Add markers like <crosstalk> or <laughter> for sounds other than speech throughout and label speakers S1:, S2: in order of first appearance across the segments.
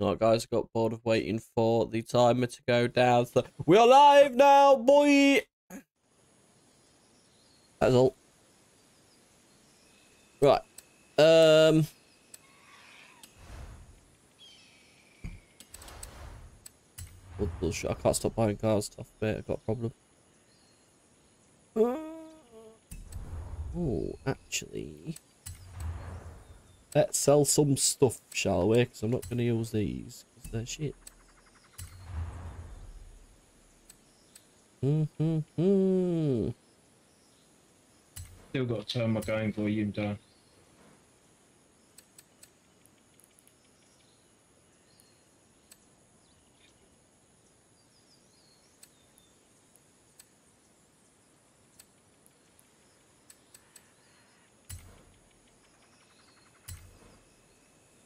S1: Alright guys, I got bored of waiting for the timer to go down. So we're live now, boy! That's all. Right. Um bullshit. I can't stop buying cars stuff, mate. I've got a problem. Oh, actually... Let's sell some stuff, shall we? Because I'm not going to use these. Because they're shit. Mm -hmm -hmm.
S2: Still got to turn my game volume down.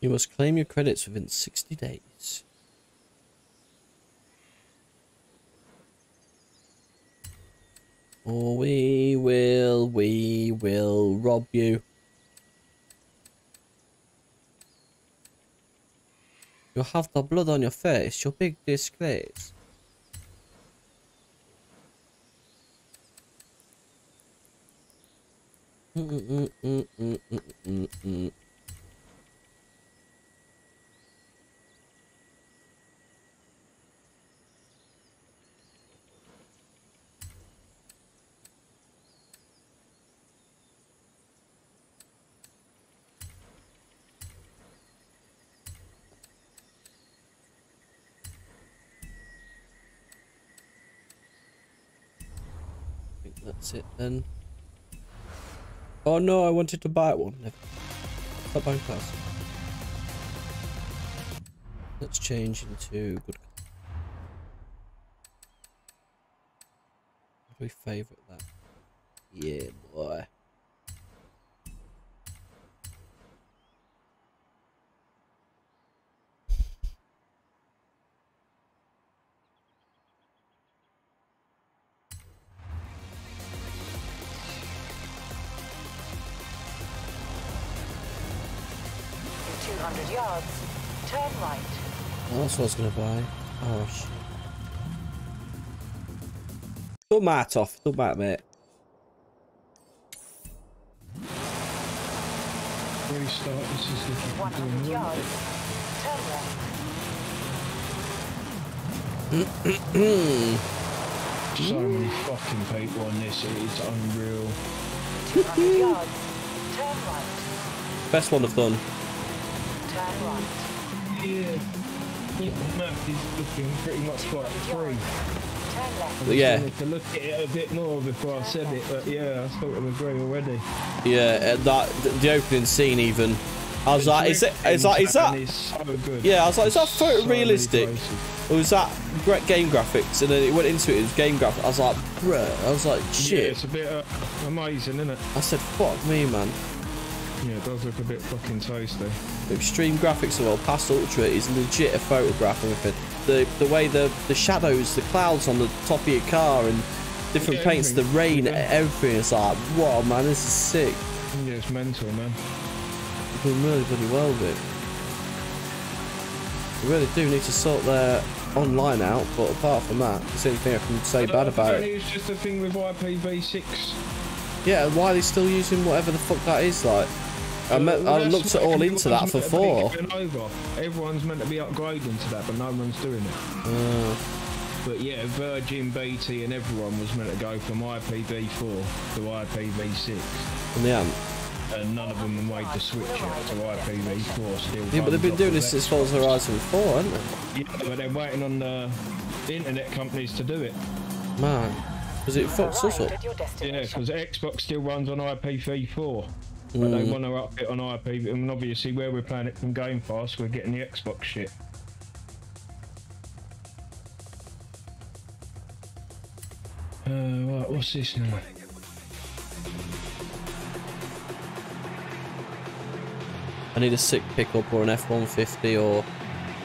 S1: You must claim your credits within 60 days. Or we will, we will rob you. You have the blood on your face, your big disgrace. Mm -mm -mm That's it then. Oh no, I wanted to buy one. Never. Stop buying cars. Let's change into good. We favourite that? Yeah, boy.
S3: 200 yards, turn right.
S1: Well, that's what I was going to buy. Oh, shit. Don't matter, off. Don't matter, mate.
S2: Restart, this is looking
S3: 100 yards,
S1: turn
S2: left. so many fucking people on this, it is unreal.
S3: 200 yards, turn right.
S1: Best one I've done.
S3: Turn right.
S2: Yeah. The map is looking pretty much like free.
S3: Turn left.
S2: I
S1: Yeah.
S2: to look at it a bit more before I said it, but yeah, I sort of agree already.
S1: Yeah, uh, that the, opening scene even. I was like, is it? It's like, is that?
S2: Is so good.
S1: Yeah, I was like, is that
S2: So
S1: photorealistic?
S2: places.
S1: Or was that great game graphics? And then it went into it, it was game graphics. I was like, bruh. I was like,
S2: Yeah,
S1: shit.
S2: it's a bit uh, amazing, isn't it?
S1: I said, fuck me, man.
S2: Yeah, it does look a bit fucking tasty.
S1: The extreme graphics of well past ultra is legit a photograph of everything. The the way the the shadows, the clouds on the top of your car, and different
S2: Yeah,
S1: paints, the rain,
S2: Yeah.
S1: everything. It's like, wow, man, this is sick.
S2: Yeah, it's mental, man.
S1: You're doing really, really well with it. You really do need to sort their online out, but apart from that, that's the only thing I can say bad about it.
S2: It's just a thing with IPv6.
S1: Yeah, and why are they still using whatever the fuck that is like? I, I looked at all into that for
S2: meant to be
S1: four.
S2: Over. Everyone's meant to be upgrading to that, but no one's doing it.
S1: Uh,
S2: But yeah, Virgin, BT, and everyone was meant to go from IPv4 to IPv6,
S1: and the ant.
S2: and none of them have made the switch yet to IPv4. Still.
S1: Yeah, but they've been doing this since Forza Horizon 4, haven't they?
S2: Yeah, but they're waiting on the internet companies to do it.
S1: Man, because it fucks us up.
S2: Yeah, because Xbox still runs on IPv4. But they
S1: Mm.
S2: want to up it on IP, and obviously where we're playing it from Game Pass, we're getting the Xbox shit. Uh, right, what's this now?
S1: I need a sick pickup or an F-150 or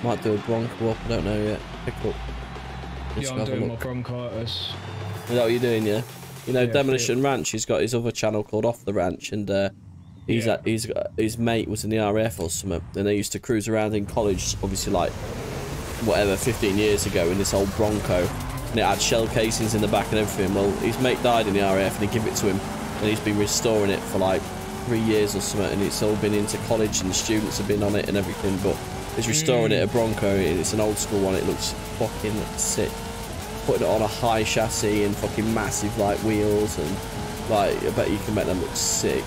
S1: might do a Bronco up, I don't know yet. Pickup. Just
S2: yeah, I'm
S1: a
S2: doing my
S1: look.
S2: bronchitis.
S1: Is that what you're doing, yeah? You know,
S2: Yeah,
S1: Demolition Ranch, he's got his other channel called Off the Ranch, and uh, He's
S2: Yeah.
S1: at, he's uh, his mate was in the RAF or something, and they used to cruise around in college, obviously like whatever 15 years ago in this old Bronco, and it had shell casings in the back and everything. Well, his mate died in the RAF, and he gave it to him, and he's been restoring it for like three years or something, and it's all been into college, and the students have been on it and everything. But he's restoring it mm. a Bronco. and It's an old school one. It looks fucking sick. Putting it on a high chassis and fucking massive like wheels and like I bet you can make them look sick.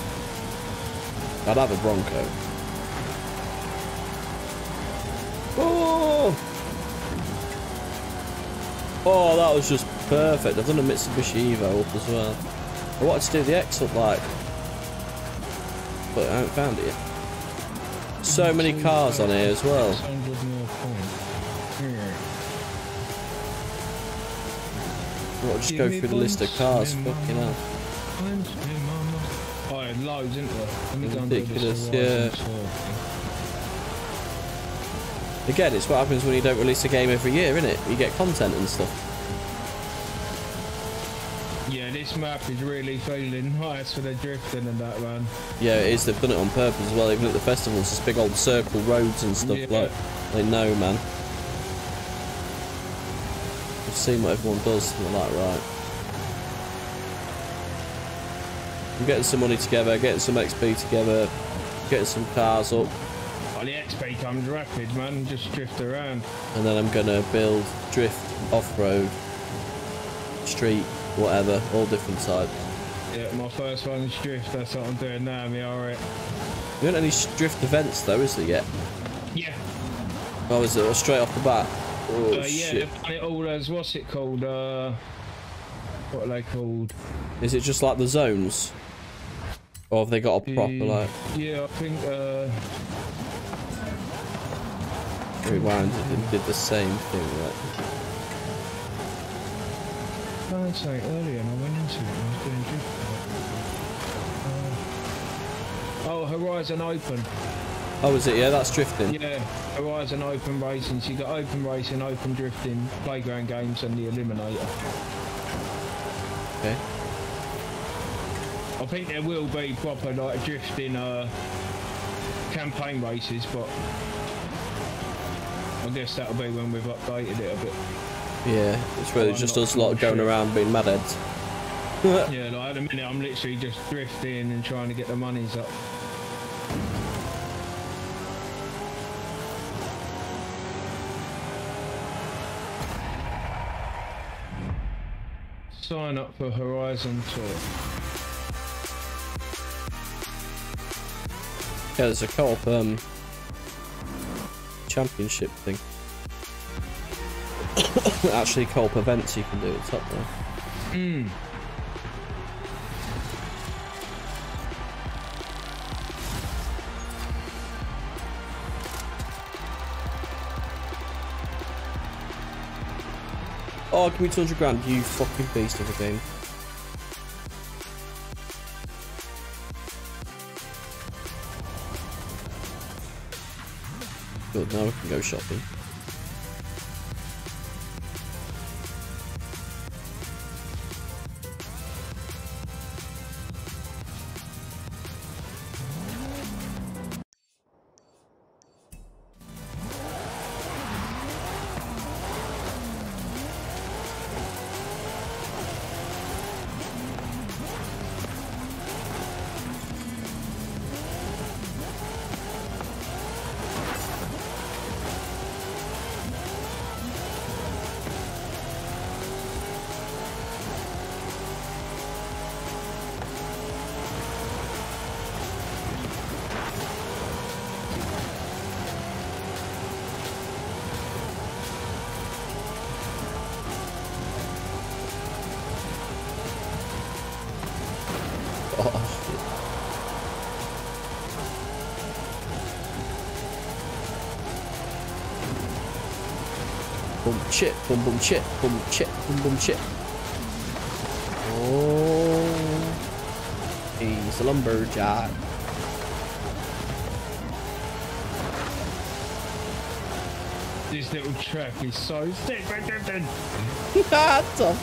S1: I'd have a Bronco. Oh! Oh, that was just perfect. I've done a Mitsubishi Evo up as well. I wanted to do the X up like, but I haven't found it yet. So many cars on here as well.
S2: 600 mil point. Yeah.
S1: I'll just go through the list of cars. Fucking hell.
S2: Punch me, mama. Oh, yeah, loads, isn't there? Let me go and do this
S1: Ridiculous, yeah. Again, it's what happens when you don't release a game every year, isn't it? You get content and stuff.
S2: Yeah, this map is really feeling nice oh, for the drifting and that, man.
S1: Yeah, it is. They've done it on purpose as well. Even at the festivals, it's big old circle roads and stuff.
S2: Yeah.
S1: Like they know, man. I've seen what everyone does. And they're like, right. I'm getting some money together, getting some XP together, getting some cars up,
S2: Oh, the XP comes rapid, man. Just drift around.
S1: and then I'm gonna build drift, off-road, street, whatever, all different types.
S2: Yeah, my first one's drift. That's what I'm doing now. Me alright.
S1: There aren't any drift events though, is there yet?
S2: Yeah.
S1: Oh, is it straight off the bat? Oh
S2: Uh, yeah,
S1: shit!
S2: it all as what's it called? Uh, what are they called?
S1: Is it just like the zones? Or have they got a proper like
S2: Yeah, I think. Uh,
S1: rewind it and did the same thing, right?
S2: I was saying earlier, and I went into it. and I was doing drift. Uh, oh, Horizon Open.
S1: Oh, is it? Yeah, that's drifting.
S2: Yeah, Horizon Open Racing. So you got Open Racing, Open Drifting, Playground Games, and the Eliminator.
S1: Okay.
S2: I think there will be proper like drifting uh, campaign races, but I guess that'll be when we've updated it a bit.
S1: Yeah, it's really just us lot
S2: not
S1: going
S2: sure.
S1: around being mad heads. <laughs>
S2: Yeah, like at the minute I'm literally just drifting and trying to get the monies up. Sign up for Horizon Tour.
S1: Yeah, there's a co-op um championship thing. <coughs> Actually, co-op events you can do. It's up there.
S2: Mm.
S1: Oh, give me 200 grand, you fucking beast of a game. Good, now we can go shopping. Boom boom boom chip, boom chip, boom boom chip. Oh, he's a lumberjack.
S2: This little track is so thick drifting.
S1: Tom.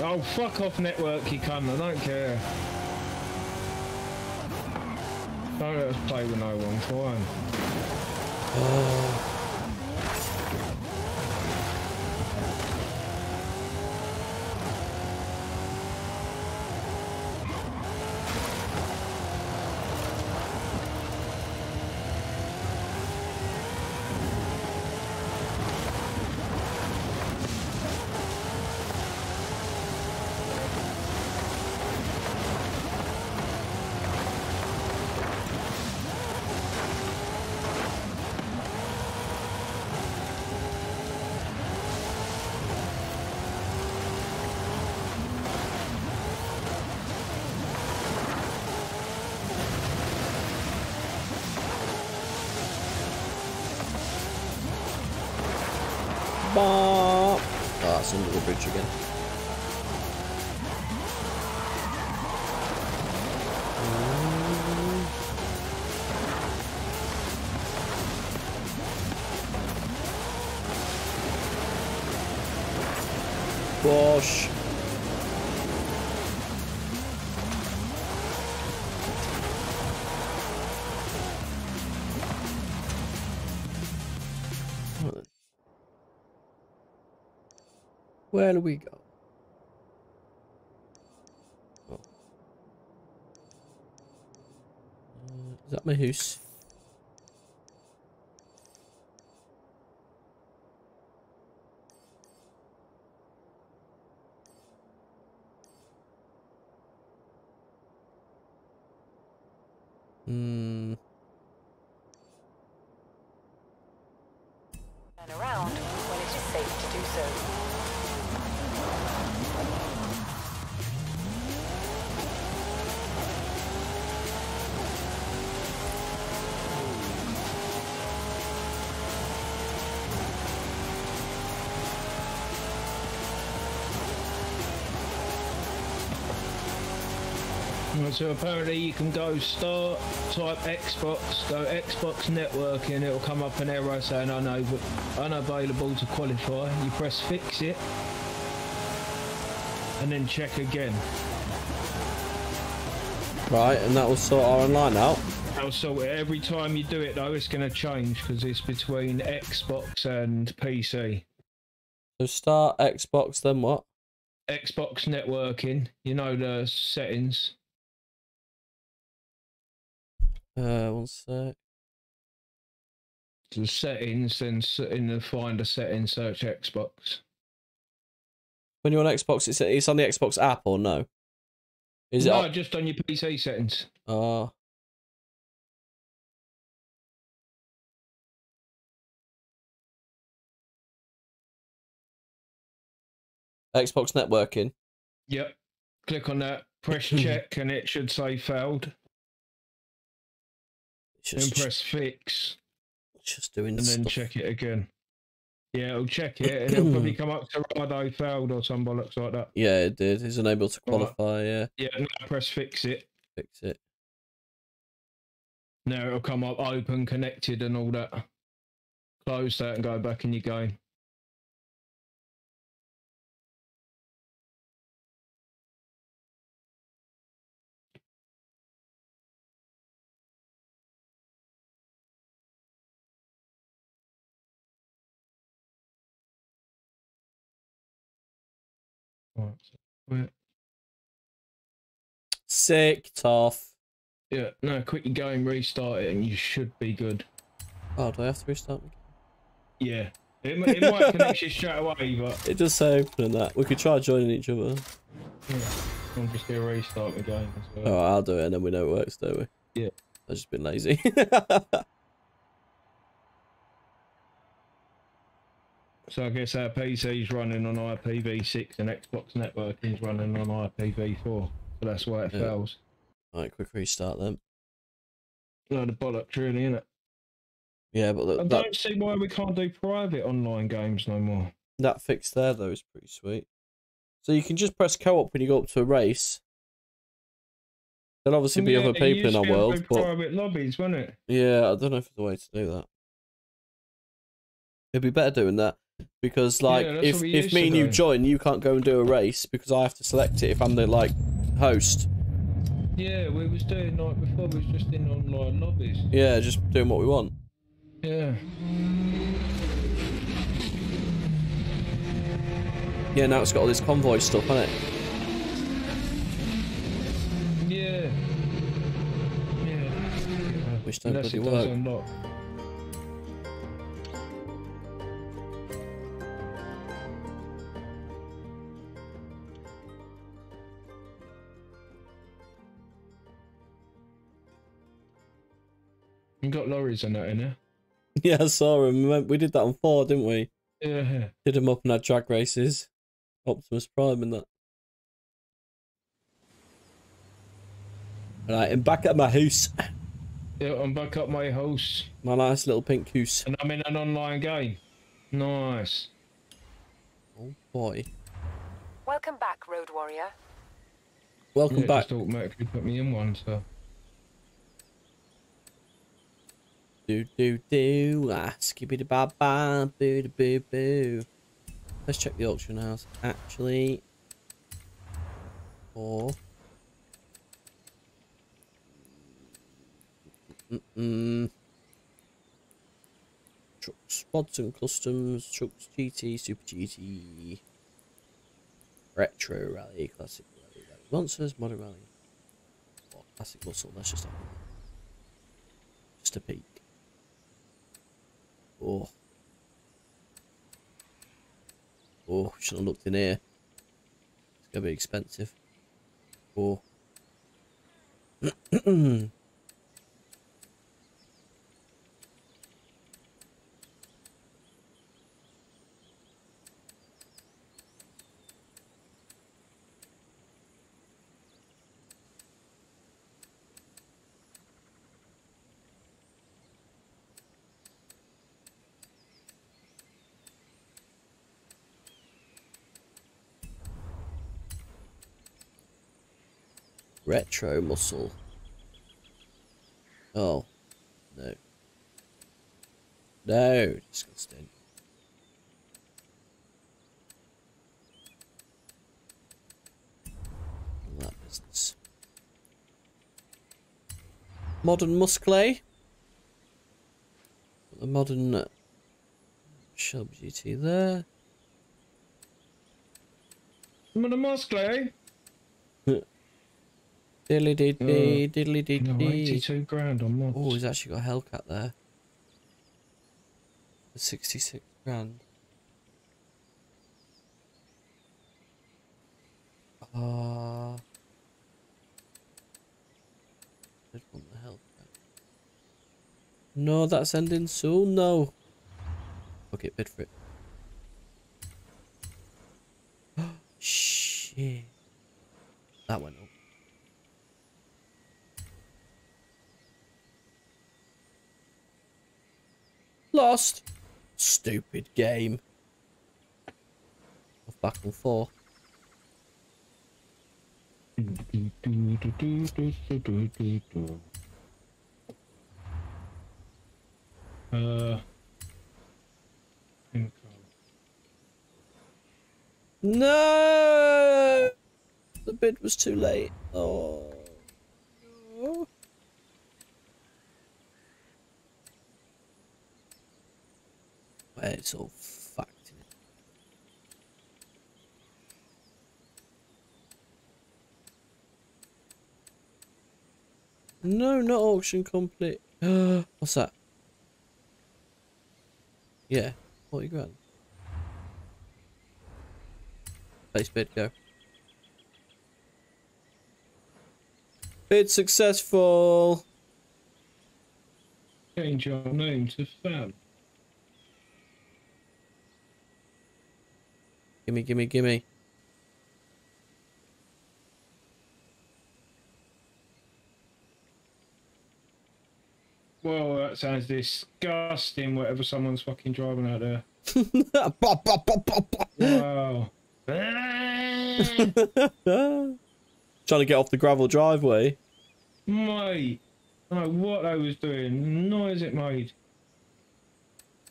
S2: Oh, fuck off network, you cunt. I don't care. Don't let us play with no one, fine.
S1: Bah! Oh. Where do we go? Oh. Uh, is that my house?
S3: So
S2: apparently you can go start, type Xbox, go Xbox networking, it'll come up an error saying unava- unavailable to qualify. You press fix it, and then check again.
S1: Right, and that will sort our online out.
S2: Now, so every time you do it though, it's going to change because it's between Xbox and PC.
S1: So start Xbox, then what?
S2: Xbox networking, you know the settings.
S1: Uh, one sec.
S2: Settings, then in the finder settings, search Xbox.
S1: When you're on Xbox, it's it's on the Xbox app or no? Is it?
S2: no,
S1: on-
S2: just on your PC settings.
S1: Ah. Xbox networking.
S2: Yep. Click on that, press <coughs> check, and it should say failed.
S1: It's
S2: Then press fix,
S1: just doing
S2: and then check it again. Yeah, it'll check it, and it'll probably <clears throat> come up to Rado failed or some bollocks like that.
S1: Yeah, it did. He's unable to
S2: Right.
S1: qualify. Yeah,
S2: Yeah, now press fix it.
S1: fix it.
S2: Now it'll come up open, connected, and all that. Close that and go back in your game. Right, so quit.
S1: Sick, tough.
S2: Yeah, no, quit your game, restart it, and you should be good.
S1: Oh, do I have to restart?
S2: Yeah. It, it might <laughs> connect you straight away, but
S1: It does say open that. We could try joining each other.
S2: yeah, I'm just gonna restart the game as well.
S1: Oh, I'll do it and then we know it works, don't we?
S2: Yeah.
S1: I've just been lazy. <laughs>
S2: So I guess our PC's running on IPv6 and Xbox networking's running on IPv4. So that's why it
S1: Yeah.
S2: fails.
S1: Alright, quick restart then.
S2: No, the bollocks really, innit?
S1: Yeah, but
S2: I
S1: look,
S2: don't
S1: that,
S2: see why we can't do private online games no more.
S1: that fix there, though, is pretty sweet. So you can just press co-op when you go up to a race. There'll obviously be
S2: Yeah,
S1: other people in our
S2: to be able to
S1: world, but
S2: private lobbies, wasn't it?
S1: yeah, I don't know if there's a way to do that. It'd be better doing that because, like,
S2: that's
S1: if if me and you join, you can't go and do a race because I have to select it if I'm the like host.
S2: Yeah, we was doing like before. We was just in online lobbies.
S1: Yeah, just doing what we want.
S2: Yeah.
S1: Yeah, now it's got all this convoy stuff, hasn't it?
S2: Yeah. Yeah.
S1: Which don't
S2: Unless
S1: bloody
S2: it does
S1: work.
S2: Got lorries and that in there.
S1: Yeah, I saw him. We did that on four, didn't we?
S2: Yeah.
S1: Did him up and had drag races. Optimus Prime and that. Right, and back at my house. <laughs>
S2: Yeah, I'm back at my house
S1: My nice little pink house.
S2: and I'm in an online game. Nice.
S1: Oh boy.
S3: Welcome back, Road Warrior.
S1: Welcome
S2: Yeah,
S1: back.
S2: Just automatically put me in one, so.
S1: Do do do. Ah, skibbity ba ba boo da boo boo. Let's check the auction house. Actually, four. Mm -mm. Trucks, mods and customs, trucks, GT, super GT, retro rally, classic rally, rally monsters, modern rally, oh, classic muscle. Let's just a just a peek. Oh. Oh, should have looked in here. It's gonna be expensive. Oh. <clears throat> Hmm. Retro muscle. Oh. No. No. Disgusting. All that business. Modern muscle. The modern Shelby GT there.
S2: Mosque, eh?
S1: Diddly dee
S2: Uh,
S1: dee, diddly dee dee.
S2: 82 grand on mods.
S1: Oh, he's actually got a Hellcat there. For 66 grand. Ah. Did want the Hellcat. No, that's ending soon. No. Okay, bid for it. <gasps> Shit. That went up. Lost. Stupid game. Back on four.
S2: Uh.
S1: No! The bid was too late. Oh. It's all fucked. No, not auction complete. <gasps> What's that? Yeah, 40 grand. Base bid, go. Bid successful.
S2: Change your name to Fab.
S1: Gimme, gimme, gimme.
S2: Well, that sounds disgusting, whatever someone's fucking driving out there.
S1: Bop, bop, bop, bop, bop.
S2: Wow. <laughs>
S1: Trying to get off the gravel driveway.
S2: Mate. Like what I was doing. Noise it made.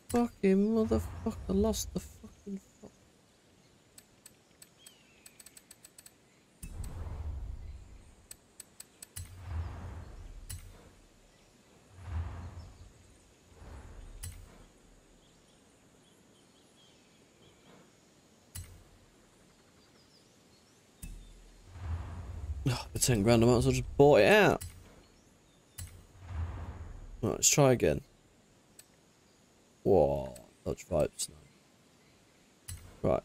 S1: Fucking motherfucker lost the fucking fuck. Oh, for 10 grand, I might as well just bought it out. Right, let's try again. Whoa, Dodge Vipes now. Right.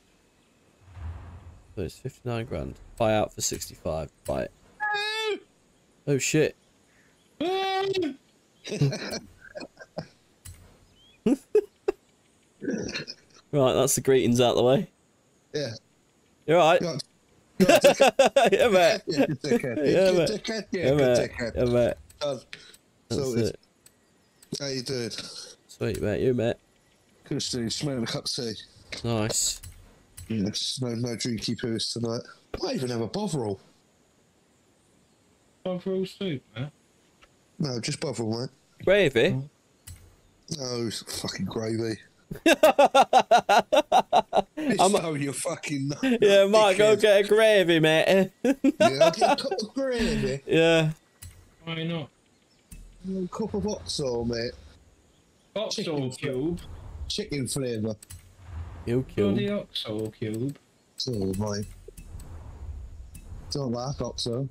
S1: So it's 59 grand. Buy out for 65. Buy it. Oh shit. <laughs> Right, that's the greetings out the way.
S4: Yeah.
S1: You're right.
S4: Got-
S1: yeah, mate.
S4: Yeah, good dickhead.
S1: Yeah,
S4: good
S1: mate.
S4: Yeah,
S1: Yeah, mate. Yeah, mate.
S4: Done.
S1: That's it.
S4: How you doing?
S1: Sweet, mate. You, mate.
S4: Good Steve. Smelling a cup of tea.
S1: Nice.
S4: Yes. No, no drinky poos tonight. Might even have a bovril.
S2: Overall soup, man.
S4: No, just bovril, mate.
S1: Gravy. Mm.
S4: No, it's fucking gravy. <laughs>
S1: I'm-
S4: oh, you fucking. <laughs>
S1: Yeah, might go get a gravy, mate.
S4: Yeah, I'll <laughs> get a cup of gravy.
S1: yeah.
S2: Why not?
S4: A cup of oxo, mate.
S2: Oxo cube.
S4: Chicken flavour.
S1: You
S2: Bloody
S1: kill.
S2: Oxo cube.
S4: Oh, mate. Don't like oxo.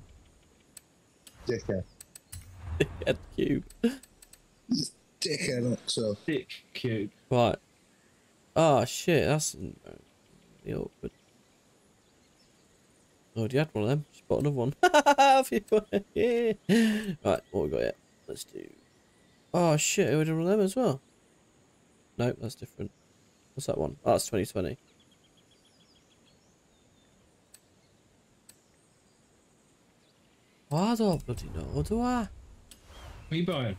S4: Dickhead.
S1: Head cube.
S4: Dickhead oxo.
S2: Thick cube.
S1: Right. Oh shit, that's really awkward. Oh, do you had one of them? Just bought another one. <laughs> Yeah. Right, what we got here? Let's do. Oh shit, we did one of them as well. No, that's different. What's that one? Oh, that's 2020. I don't bloody know, do I?
S2: What are you buying?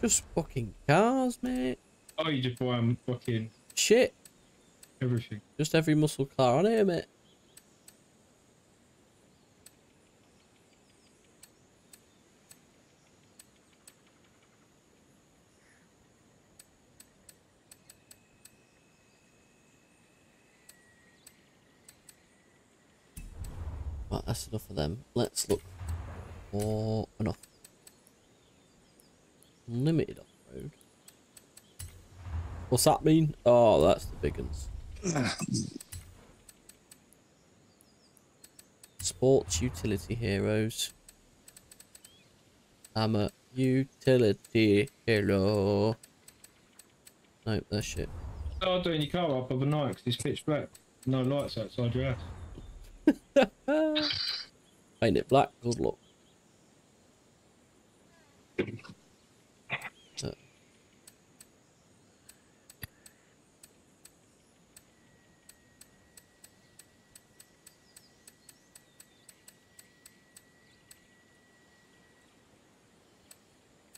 S1: Just fucking cars, mate.
S2: Oh, you just buying fucking
S1: Shit.
S2: everything.
S1: Just every muscle car on here, mate. Right, that's enough of them. Let's look for enough. Limited off-road. What's that mean? Oh, that's the big ones. <clears throat> Sports utility heroes. I'm a utility hero. Nope, that's shit.
S2: Start doing your car up overnight because it's pitch black. No lights outside your house. <laughs>
S1: Paint it black, good luck.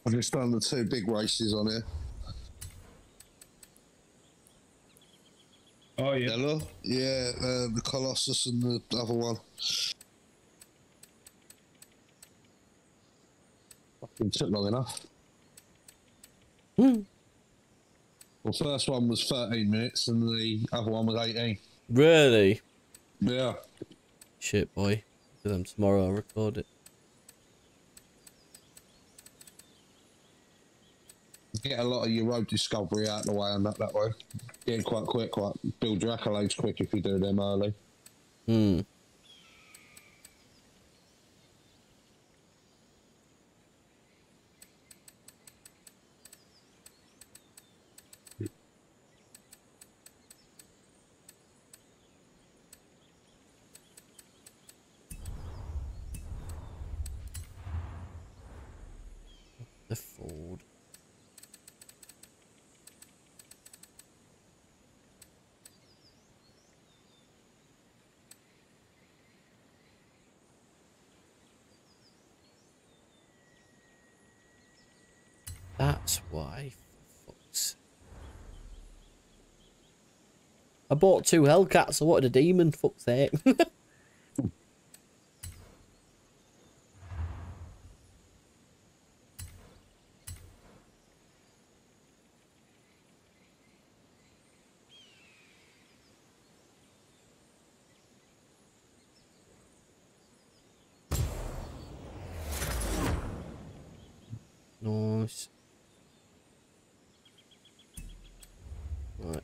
S4: I've just done the two big races on here.
S2: Oh yeah.
S4: Hello? Yeah, uh, the Colossus and the other one. Fucking took long enough.
S1: Hmm.
S4: Well, first one was 13 minutes and the other one was 18.
S1: Really?
S4: Yeah.
S1: Shit, boy. Do them tomorrow, I'll record it.
S4: Get a lot of your road discovery out of the way and that that way. Getting quite quick, quite build your accolades quick if you do them early.
S1: Hmm. The Ford. That's why. I bought two Hellcats. I wanted a demon. Fuck's sake. <laughs> nice. Right.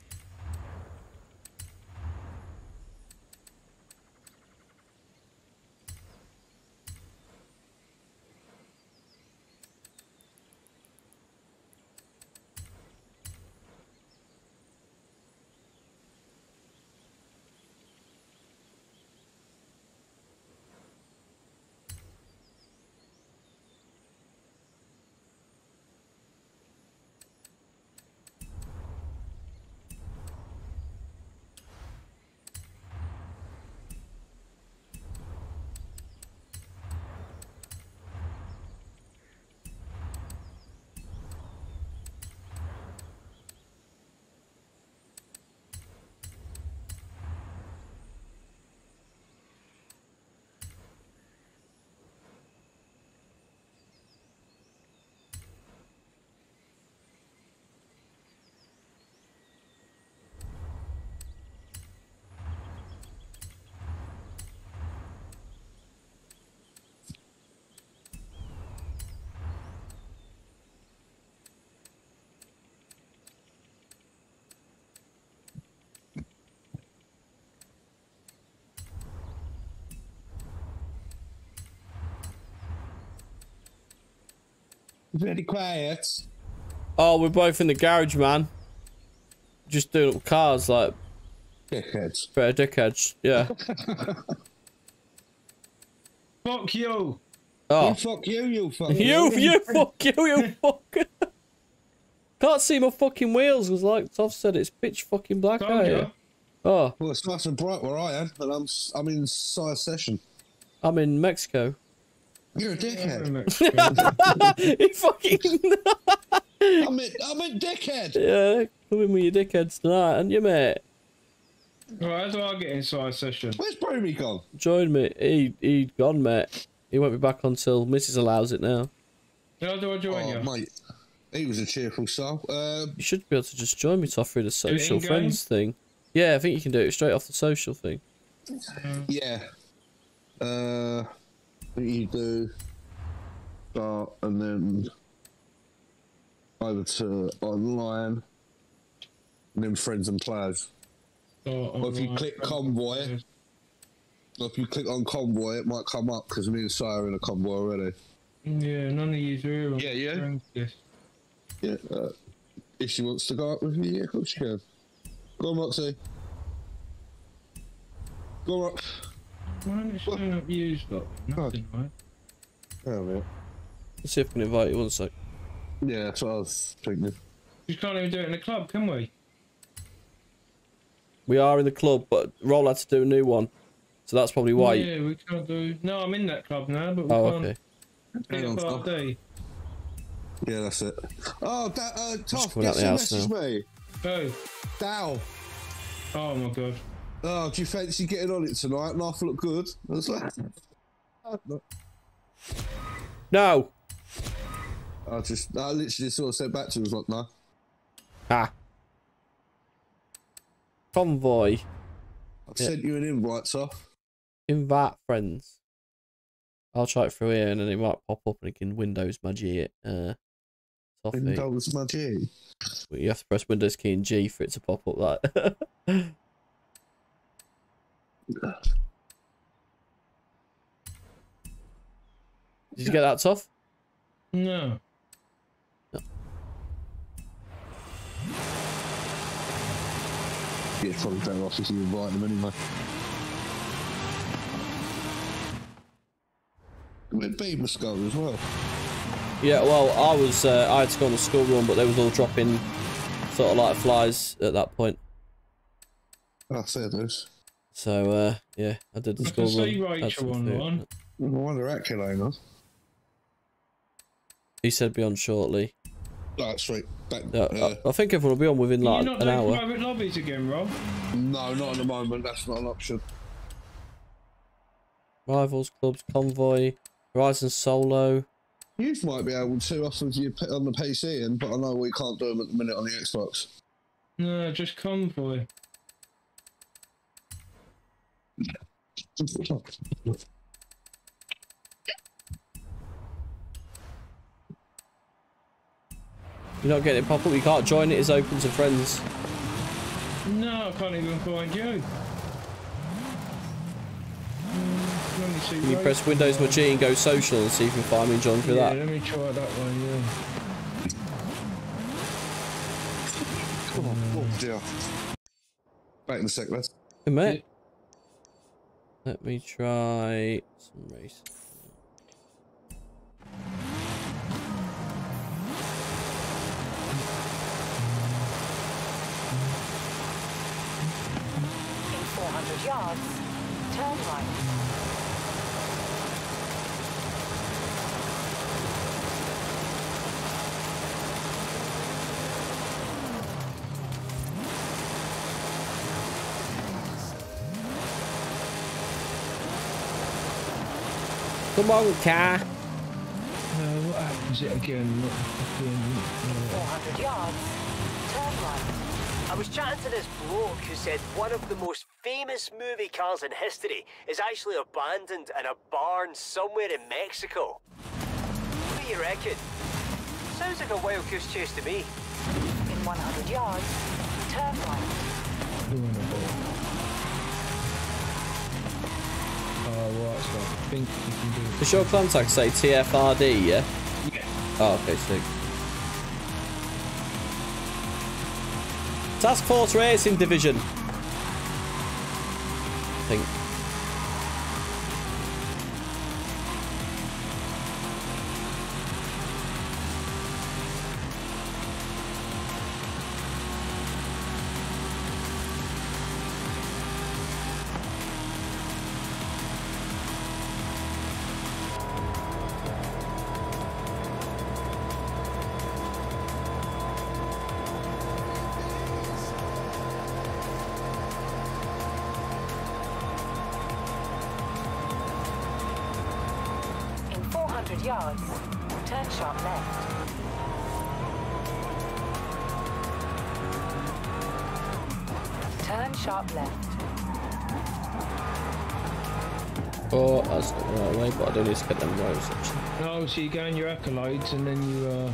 S4: Very quiet.
S1: Oh, we're both in the garage, man. Just doing cars like
S4: Dickheads.
S1: fair dickheads. Yeah. <laughs>
S2: Fuck you!
S1: Oh.
S4: You fuck you, you <laughs> fuck
S1: You, you, fuck you, you fuck. Can't see my fucking wheels because, like Toff said, it's pitch fucking black out here. Oh,
S4: Well, it's nice and bright where I am, but I'm I'm in size session.
S1: I'm in Mexico.
S4: You're a dickhead.
S1: he <laughs> fucking <laughs>
S4: I'm in, I'm a dickhead.
S1: yeah, come in with your dickheads tonight, and you mate.
S2: Right, how do I get inside session?
S4: Where's Broomy gone?
S1: Join me. He he gone, mate. He won't be back until Mrs. allows it now.
S2: How do I join
S4: Oh,
S2: you?
S4: mate. He was a cheerful soul. Uh,
S1: You should be able to just join me, Toff, through the social
S2: in-game?
S1: friends thing. Yeah, I think you can do it straight off the social thing.
S4: yeah. Uh, what you do start and then over to online and then friends and players.
S2: Oh,
S4: Or if you click convoy, or if you click on convoy, it might come up because me and Si are in a convoy already.
S2: Yeah, none of you's are here.
S4: Yeah, yeah.
S2: friends list.
S4: Yeah. Uh, if she wants to go up with you, yeah, of course she can. Go on, Roxy. Go on, Rox.
S2: Why don't you showing up yous lot? Nothing, right?
S4: Oh, yeah.
S1: Let's see if I can invite you one sec.
S4: Yeah, that's what I was thinking.
S2: We can't even do it in the club, can we?
S1: We are in the club, but Roll had to do a new one. So that's probably why.
S2: Yeah, we can't do. No, I'm in that club now, but we
S1: Oh,
S2: can't
S1: okay.
S2: do
S4: Hang on,
S2: it
S4: Scott. Yeah, that's it. Oh, that, uh, Toff,
S1: coming
S4: guess
S1: the
S4: who messaged
S1: now.
S4: me?
S2: Oh,
S4: Dow.
S2: oh my god.
S4: Oh, do you fancy getting on it tonight? And I look good. I was like,
S1: No!
S4: I just, I literally sort of said back to him, was like, no.
S1: Ah. Convoy.
S4: I've
S1: Yeah.
S4: sent you an invite, Toff.
S1: Invite friends. I'll try it through here and then it might pop up and it can Windows Magic it. Uh,
S4: Windows G.
S1: You have to press Windows key and G for it to pop up like. <laughs> Did you get that tough?
S2: No.
S4: Yeah, it's probably better off if you invite them anyway. Where'd Beavis go as well?
S1: Yeah, well, I was uh, I had to go on the school run, but they was all dropping sort of like flies at that point.
S4: Oh, fair dues.
S1: So uh, yeah, I did the
S2: I
S1: school
S2: can
S1: run.
S2: see
S1: had
S2: Rachel on
S1: food.
S2: one.
S4: No wonder Aculaine on.
S1: He said be on shortly.
S4: Oh, sweet. Back,
S1: Yeah,
S4: uh,
S1: I, I think everyone will be on within
S2: You're
S1: like
S2: not
S1: an
S2: doing
S1: hour.
S2: private lobbies again, Rob?
S4: no, not at the moment. That's not an option.
S1: Rivals clubs, convoy, Horizon Solo.
S4: You might be able to off of your on the PC, and but I know we can't do them at the minute on the Xbox.
S2: No, just convoy.
S1: You're not getting it pop up. You can't join it. It's open to friends.
S2: No, I can't even find you. Can only see
S1: Can you press Windows Machine and go social and see if you can find me and join through
S2: Yeah,
S1: that?
S2: let me try that one, yeah.
S4: Come on, oh dear. Wait in a sec, let's.
S1: Hey, mate. Let me try some race.
S3: In 400 yards, turn right.
S1: Come on, car.
S2: No, what happens it again? What fucking,
S3: 400 yards, turn right.
S5: I was chatting to this bloke who said one of the most famous movie cars in history is actually abandoned in a barn somewhere in Mexico. What do you reckon? Sounds like a wild goose chase to me.
S3: In 100 yards, turn right.
S2: doing a bit. Oh, right, so I think you can do it.
S1: Does your contact say TFRD, yeah?
S2: Yeah.
S1: Oh, okay, sick. Task Force Racing Division. I think.
S6: In 400 yards, turn sharp left. Turn sharp left.
S1: Oh, that's not the right way, but I don't need to get them roads actually.
S2: Oh, so you go in your accolades and then you, uh...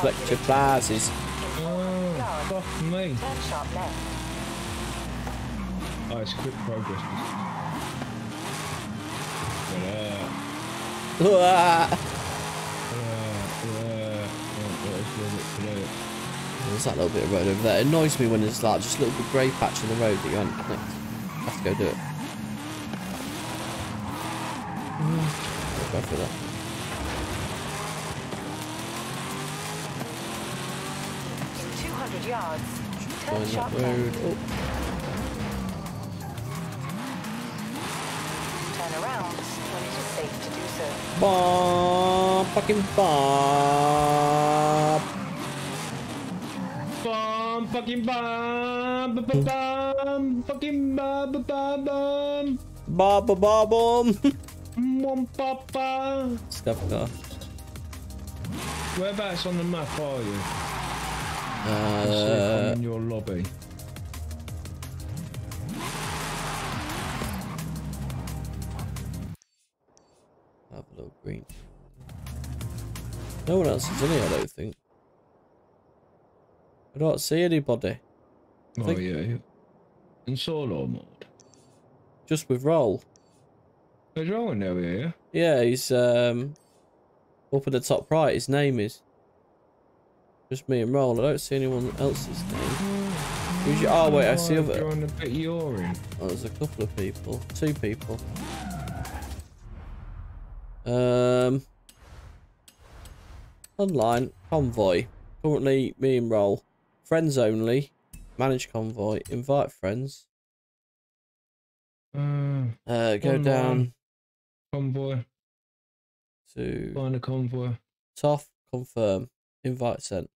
S1: Collect your prizes.
S2: Oh, fuck me.
S6: Turn sharp left.
S2: Oh, it's quick progress. Yeah.
S1: Ah!
S2: Yeah,
S1: There's that little bit of road over there. It annoys me when there's like just a little bit grey patch in the road that you haven't connected. have to go do it. Go for that.
S6: In 200 yards, turn sharp
S1: oh. Fucking bomb.
S2: Bum, fucking bum, bum, fucking bum, bum, bum, bum,
S1: Bob, bob, bob, bomb.
S2: Papa.
S1: Scuff car.
S2: Whereabouts on the map are you?
S1: Uh,
S2: in your lobby.
S1: a little green. No one else is in here, I don't think. I don't see anybody.
S2: Oh
S1: think-
S2: yeah, yeah. In solo mode.
S1: Just with roll.
S2: There's Rowan there, yeah.
S1: Yeah, he's um up in the top right. His name is just me and roll. I don't see anyone else's name. Who's your, oh wait, I see other.
S2: You're on the bit you're in.
S1: Oh, there's a couple of people. Two people. Um. Online convoy. Currently, me and roll. Friends only. Manage convoy. Invite friends.
S2: Uh,
S1: Uh, go
S2: Online.
S1: down
S2: convoy.
S1: to
S2: Find a convoy.
S1: Toff. Confirm. Invite sent.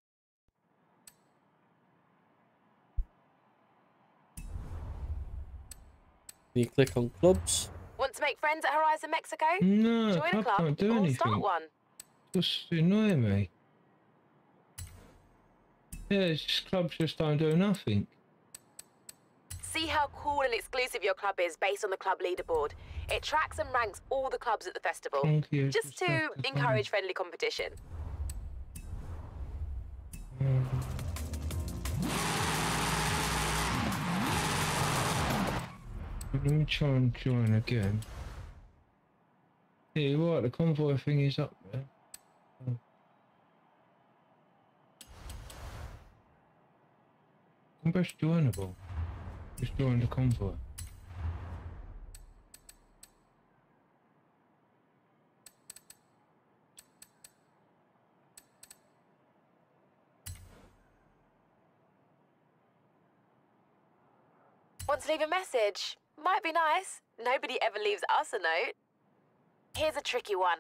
S1: Can you click on clubs?
S3: Want to make friends at Horizon Mexico?
S2: No,
S3: Join a
S2: I
S3: club
S2: can't do
S3: or
S2: anything.
S3: start one.
S2: Just annoying me. Yeah, clubs just don't do nothing.
S3: See how cool and exclusive your club is based on the club leaderboard. It tracks and ranks all the clubs at the festival,
S2: as
S3: just to encourage friendly competition. Mm.
S2: Let me try and join again. Yeah, you're right, the convoy thing is up there. I'm joinable. Just join the convoy.
S3: Want to leave a message? Might be nice. Nobody ever leaves us a note. Here's a tricky one.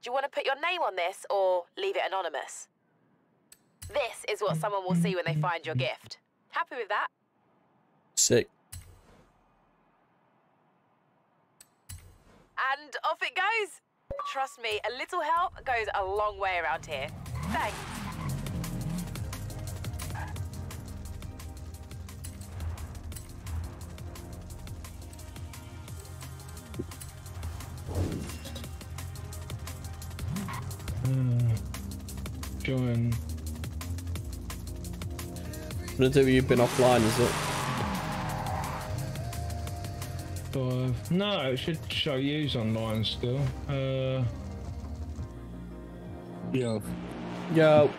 S3: Do you want to put your name on this or leave it anonymous? This is what someone will see when they find your gift. Happy with that?
S1: Sick.
S3: And off it goes. Trust me, a little help goes a long way around here. Thanks. Hmm.
S2: Join.
S1: Until you've been offline, is it?
S2: Five. No, it should show yous online still. Uh,
S4: Yeah.
S1: Yo,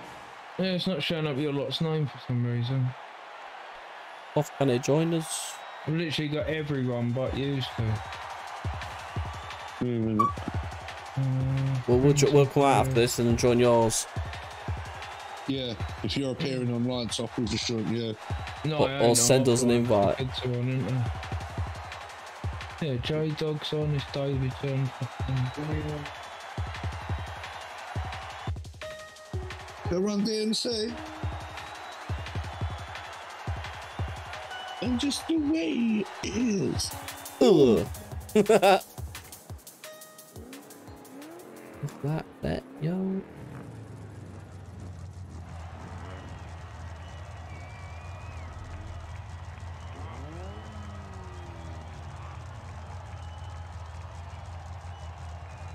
S2: Yeah, it's not showing up your lot's name for some reason.
S1: off can it join us?
S2: I've literally got everyone but you two.
S4: Mm,
S1: Well, we'll, we'll come out after this and join yours.
S4: Yeah. If you're appearing online, so I'll just join you.
S2: No,
S1: Or-
S2: I
S1: or
S2: ain't,
S1: send
S2: I've
S1: us an invite.
S2: on. Yeah, J Dog's on, it's David's on. fucking-
S4: Go run DMC. And just the way it is.
S1: Ugh. <laughs> Is that that, yo?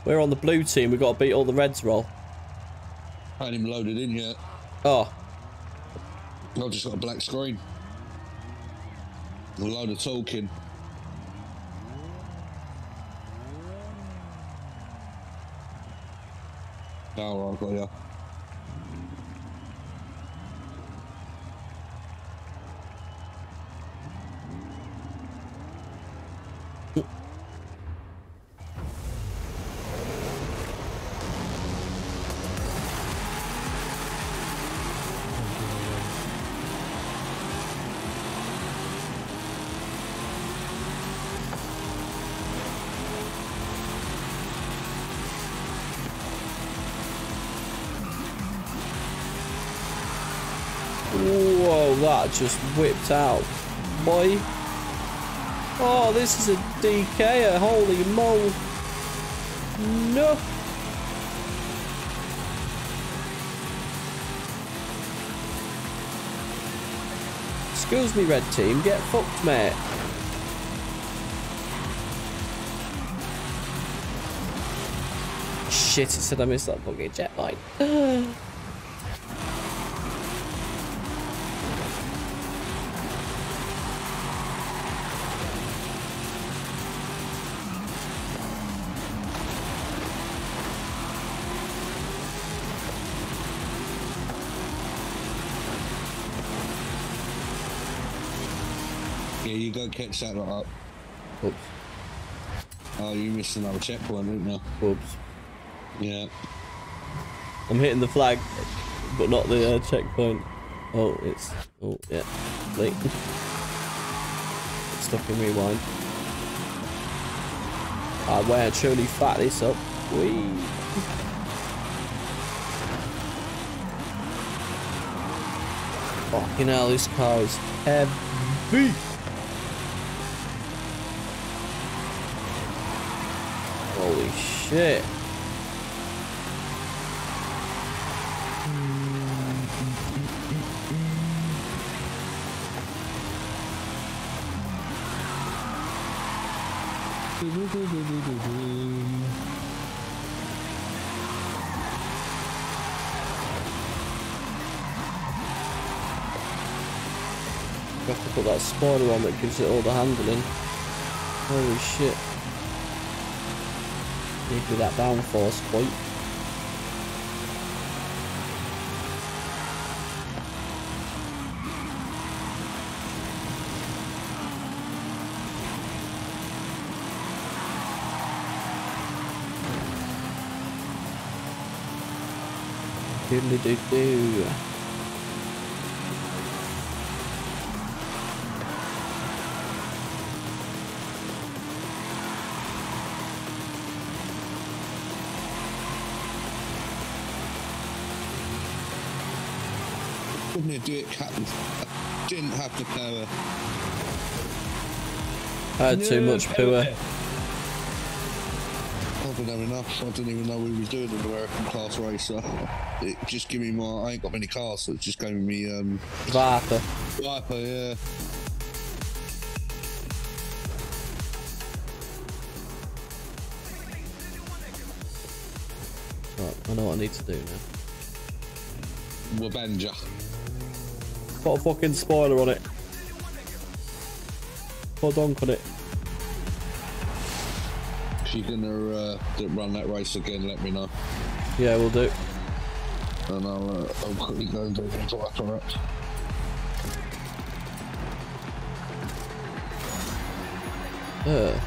S1: We're on the blue team. We've got to beat all the reds roll.
S4: I ain't even loaded in yet.
S1: Oh,
S4: I've just got a black screen. A load of talking. Oh, right, got ya.
S1: Just whipped out. Boy. Oh, this is a DK, uh, holy mo. No. Excuse me, red team, get fucked, mate. Shit, it said I missed that fucking jet line. <sighs>
S4: Yeah, you go catch that lot up.
S1: Oops,
S4: Oh, you missed another checkpoint, didn't you?
S1: oops.
S4: Yeah.
S1: I'm hitting the flag, but not the uh, checkpoint. Oh, it's oh yeah, late. It's stuck in rewind. I wear truly fat this up. Wee. Fucking hell, this car is heavy. Shit. Have to put that spoiler on that gives it all the handling. Holy shit. Me that downforce quite. Diddly doo doo.
S4: Couldn't do it, Captain? Didn't have the power.
S1: I had too
S2: No,
S1: much power.
S4: I didn't have enough. I didn't even know we was doing an American class racer. It just give me my. I ain't got many cars, so it just gave me um.
S1: Viper.
S4: Viper, yeah.
S1: Right, I know what I need to do now.
S4: Wabenger.
S1: Put a fucking spoiler on it. Put a donk on it.
S4: If you're gonna uh, run that race again, let me know.
S1: Yeah, we'll do.
S4: and I'll, uh, I'll quickly go and do the invite on it.
S1: Uh,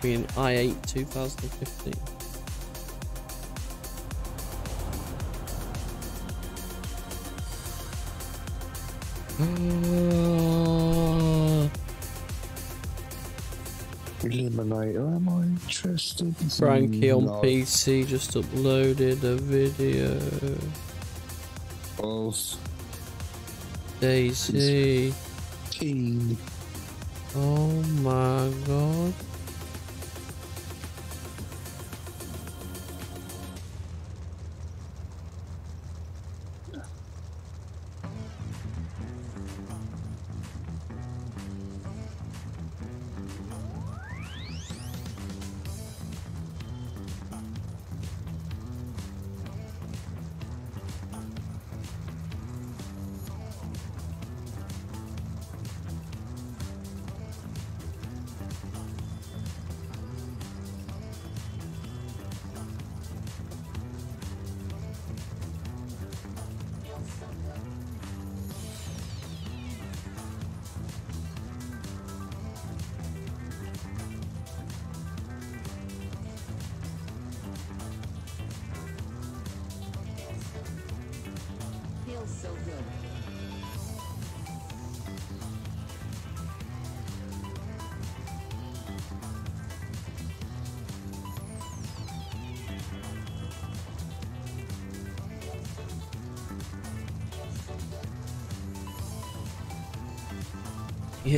S1: being i8 2015.
S4: Interested?
S1: Mm, Frankie on
S4: No.
S1: PC just uploaded a video.
S4: Of
S1: DayZ.
S4: keen.
S1: Oh my god.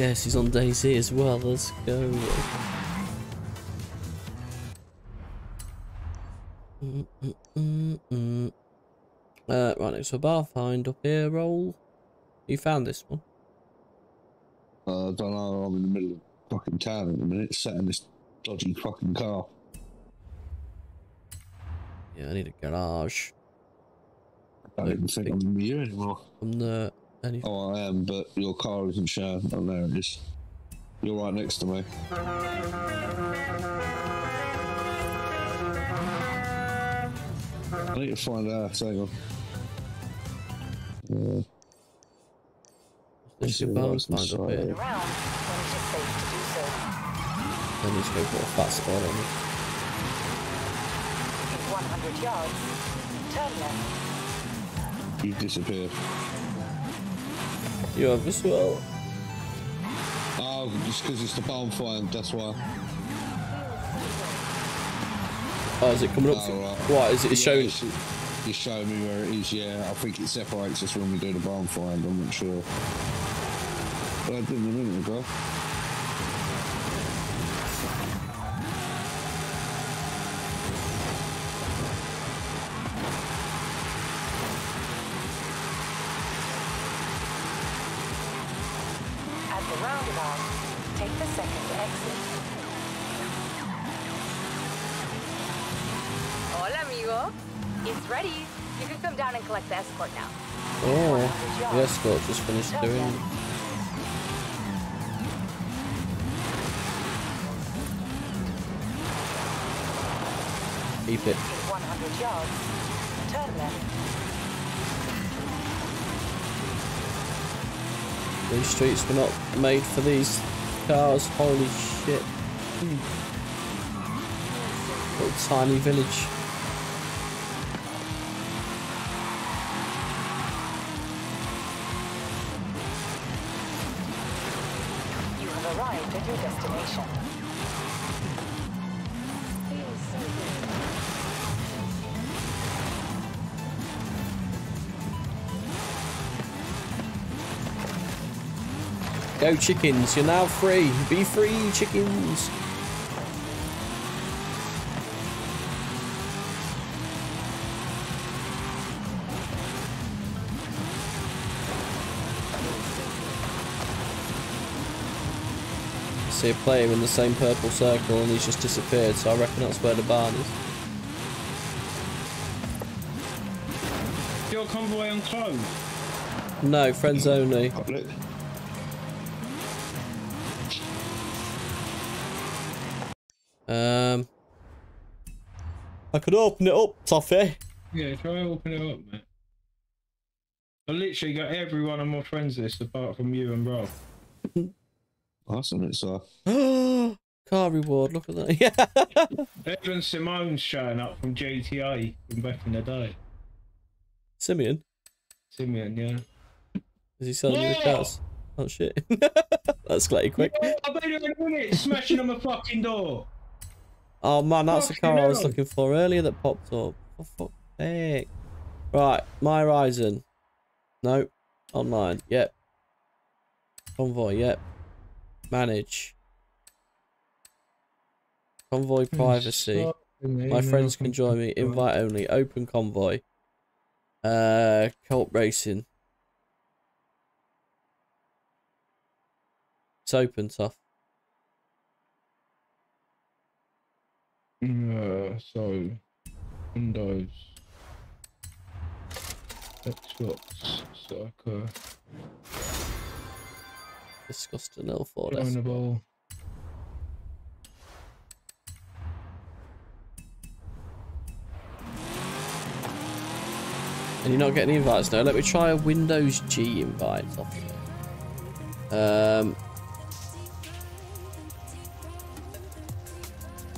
S1: Yes, he's on DayZ as well. Let's go. Mm, mm, mm. Uh, right next to a bar, find up here, roll. You found this one?
S4: Uh, I don't know, I'm in the middle of fucking town at the minute, sat in this dodgy fucking car.
S1: Yeah, I need a garage.
S4: I don't even think I'm you anymore.
S1: I'm the any.
S4: Oh, I am, but your car isn't shown. Oh, there it is. You're right next to me. I need to find out. Hang on. Uh,
S1: There's your
S4: see
S1: bones
S4: what's
S1: find up here.
S3: Around when it is safe to do so.
S1: Then he's go for a fat spot on it.
S3: In 100 yards, turn left.
S4: you disappeared.
S1: You have as well.
S4: Oh, just because it's the barn find, that's why.
S1: Oh, is it coming up?
S4: Oh, right.
S1: What is it? It's
S4: Yeah,
S1: showing.
S4: It's, it's showing me where it is, yeah. I think it separates us when we do the barn find, I'm not sure. But I did a minute ago.
S7: Escort
S1: just finished doing. it. Keep it.
S3: 100 yards, turn left.
S1: These streets were not made for these cars. Holy shit. Little tiny village. Go chickens, you're now free. Be free, chickens. See a player in the same purple circle and he's just disappeared, so I reckon that's where the barn is.
S2: Your convoy unclosed.
S1: No, friends only.
S4: Public.
S1: Could open it up, Toffee.
S2: Yeah, try open it up, mate. I literally got every one of my friends list apart from you and Rob. <laughs>
S4: awesome, an it's uh, <gasps>
S1: Car reward, look at that. <laughs> Yeah.
S2: Even Simone's showing up from GTA from back in the day.
S1: Simeon,
S2: Simeon, yeah.
S1: is he selling you the
S2: Yeah.
S1: cars? Oh shit. <laughs> That's quite quick.
S2: Yeah, I've been here in a minute smashing on my fucking door.
S1: Oh man, that's the car I was looking for earlier that popped up. For fuck's sake. Right, My Horizon. No. Online. Yep. Convoy. Yep. Manage. Convoy privacy. My friends can join me. Invite only. Open convoy. Uh, cult racing. It's open, tough.
S2: Yeah, so Windows, Xbox,
S1: Discussed an L4. that's-
S2: joinable.
S1: And you're not getting invites now. Let me try a Windows G invite. Um,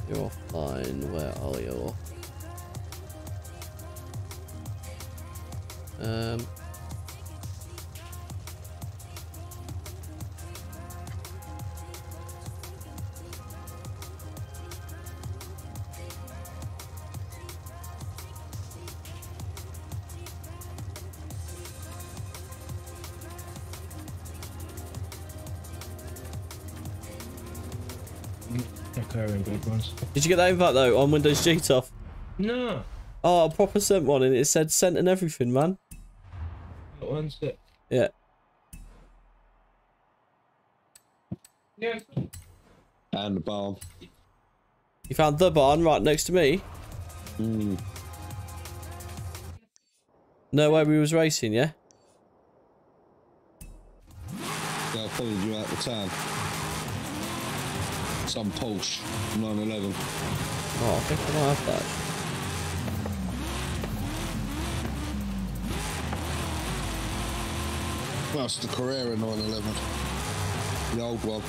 S1: you're offline. Where are you? Um,
S2: Occurring big ones.
S1: did you get that invite though on Windows G, tough?
S2: No,
S1: Oh, I proper sent one and it said sent and everything, man.
S2: that one's it.
S1: Yeah.
S2: Yeah.
S4: and the barn.
S1: You found the barn right next to me.
S4: Mm.
S1: No way we was racing, yeah?
S4: Yeah, I followed you out the town. Some Porsche 911.
S1: Oh, I think I might have that.
S4: That's the Carrera 911. The old one.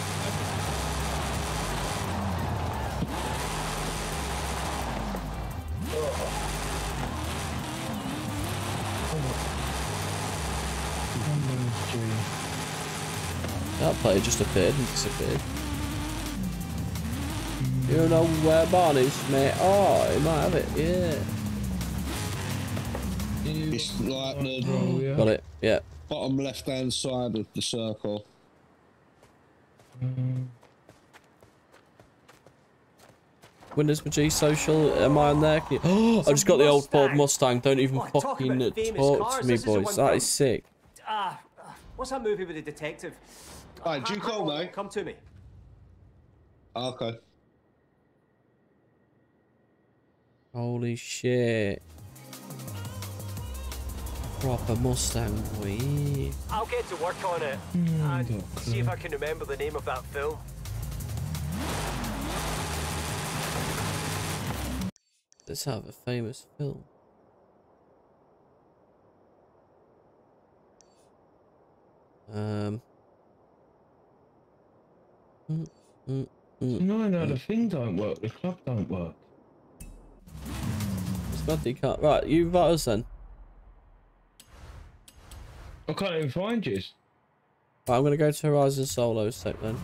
S1: That player just appeared and disappeared. You know where barn is, mate? Oh, he might have it, yeah.
S4: It's like the
S2: Oh, yeah.
S1: Got it, yeah.
S4: bottom left hand side of the circle.
S1: Windows for G Social, am I on there? You... Oh, <gasps> I just got the old Ford Mustang. Don't even
S5: Oh,
S1: fucking
S5: about famous
S1: talk to me,
S5: This is the
S1: boys.
S5: one
S1: That
S5: from-
S1: is sick.
S5: Ah, what's that movie with the detective?
S4: Hey, do you
S5: Hang
S4: call
S5: on,
S4: me?
S5: Come to me.
S4: Okay.
S1: Holy shit. Proper Mustang, boy.
S5: I'll get to work on it and see if I can remember the name of that film.
S1: Let's have a famous film. Um. Mm, mm, mm.
S2: No, no, the thing don't work. The club don't work.
S1: It's bad that you can't. Right, you invite us then.
S2: I can't even find you.
S1: Right, I'm gonna go to Horizon Solo sec then.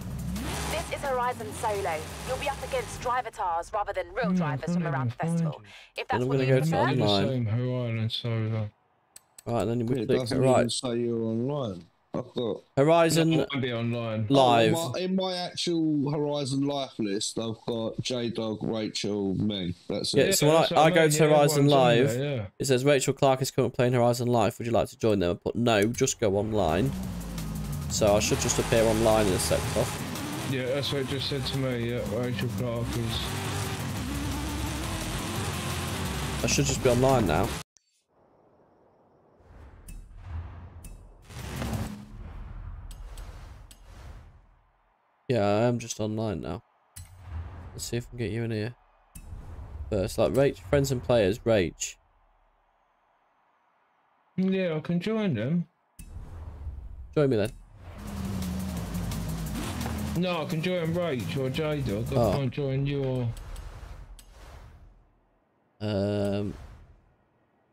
S8: This is Horizon Solo. You'll be up against drivatars rather than real
S2: Hmm,
S8: drivers from
S2: I
S8: around the
S2: can't
S8: festival.
S2: find
S8: If
S1: Then
S8: that's
S1: I'm
S8: what
S1: gonna
S8: you
S1: go to
S8: prefer.
S2: You're the
S1: online.
S2: Horizon Solo.
S1: Right, then we
S4: It
S1: click
S4: doesn't
S1: right.
S4: even say you're online. I've got
S1: Horizon
S2: It be online.
S1: Live.
S4: Oh, my- in my actual Horizon Life list, I've got J Dog, Rachel, me. That's
S1: Yeah,
S4: it.
S1: so when I,
S2: that's
S1: I go
S2: mean,
S1: to Horizon
S2: everyone's on
S1: Live,
S2: there, yeah.
S1: it says Rachel Clark is currently playing Horizon Live. Would you like to join them? I put no, just go online. So I should just appear online in a sec off.
S2: Yeah, that's what it just said to me. Yeah, Rachel Clark is.
S1: I should just be online now. Yeah, I am just online now. Let's see if we can get you in here. First, like rage, friends and players, rage.
S2: Yeah, I can join them.
S1: Join me then.
S2: No, I can join Rach or J Dog. I
S1: Oh.
S2: can't join you or.
S1: Um,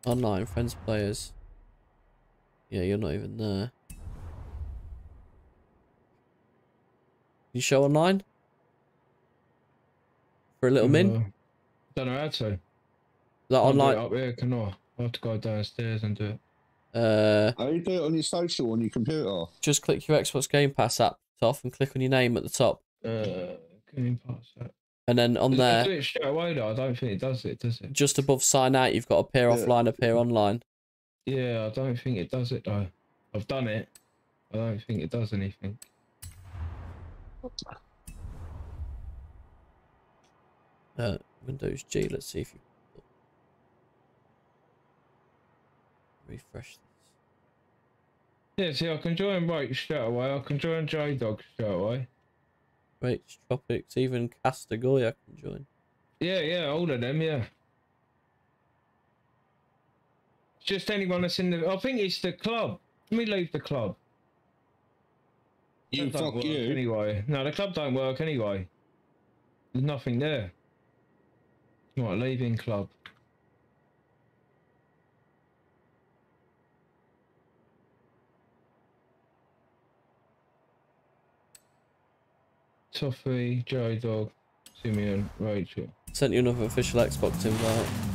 S1: online friends players. Yeah, you're not even there. You show online for a little min.
S2: Uh, don't know how to.
S1: Is that
S2: Can't do
S1: online?
S2: up here, can I? I have to go downstairs and do it.
S1: Uh,
S4: How you do it on your social on your computer?
S1: just click your Xbox Game Pass app off and click on your name at the top,
S2: Uh, Game Pass. that.
S1: and then on
S2: Does it
S1: there,
S2: do it straight away though? I don't think it does it, does it?
S1: just above sign out, you've got appear
S4: Yeah.
S1: offline, appear online.
S2: Yeah, I don't think it does it though. I've done it. I don't think it does anything.
S1: Uh, Windows G. Let's see if you refresh this.
S2: Yeah, see, I can join Rach straight away. I can join J Dog straight away.
S1: Wait, Tropics, even Castagoy I can join.
S2: Yeah, yeah, all of them, yeah. Just anyone that's in the. I think it's the club. Let me leave the club.
S4: You
S2: Club don't
S4: fuck
S2: work
S4: you.
S2: Anyway, no, the club don't work anyway. There's nothing there. Right, leaving club. Toffee, Joe Dog, Simeon, Rachel.
S1: Sent you another official Xbox invite.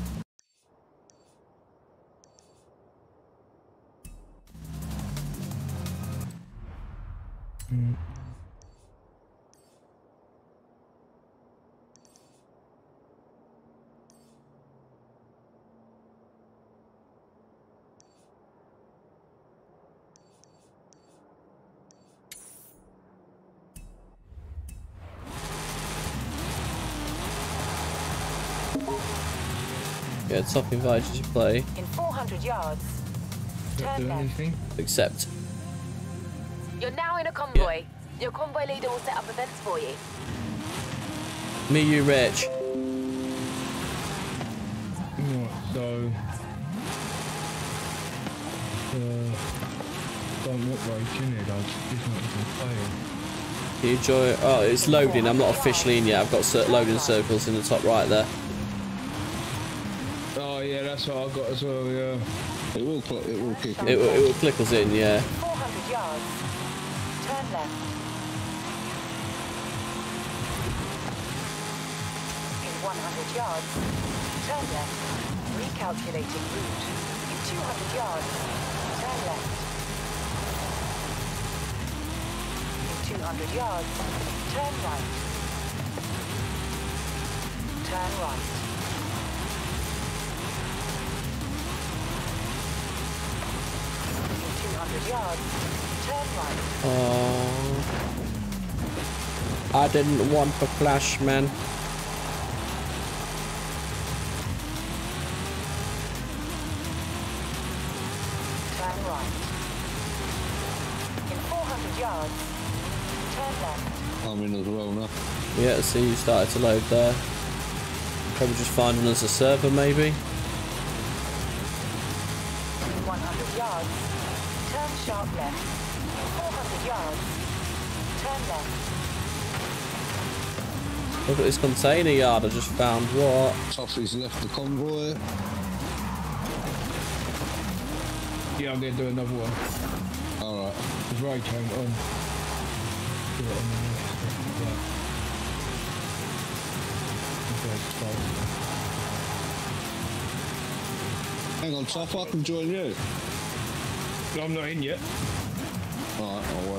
S1: Yeah, top invited to play.
S3: In 400 yards,
S2: Not
S3: turn
S2: do
S3: left.
S2: anything.
S1: Accept.
S8: You're now in a convoy. Your convoy leader will set up events for you.
S1: Me, you, Rich.
S2: Right, so. Uh, don't look right in it, I just not even playing.
S1: Can you join? Oh, it's loading. I'm not officially in yet. I've got loading circles in the top right there.
S2: Oh, yeah, that's what I've got as well, yeah.
S4: It will it will kick.
S1: It, will- it will click us in, yeah.
S3: 400 yards, turn left. In 100 yards, turn left. Recalculating route. In 200 yards, turn left. In 200 yards, turn right. Turn right. In 200 yards.
S1: Oh. I didn't want to flash, man.
S3: Turn right. In 400 yards, turn left.
S4: I'm in as well now.
S1: Yeah, see, you started to load there. Probably just finding us a server, maybe.
S3: 100 yards, turn sharp left.
S1: Look at this container yard I just found. What?
S4: Toffee's left the convoy.
S2: Yeah, I'm going to do another one.
S4: Alright.
S2: Because Ray came on. Do it on the next one, yeah. Okay,
S4: Hang on, Toff, I can join you.
S2: so- I'm not in yet.
S4: Alright, I'll wait.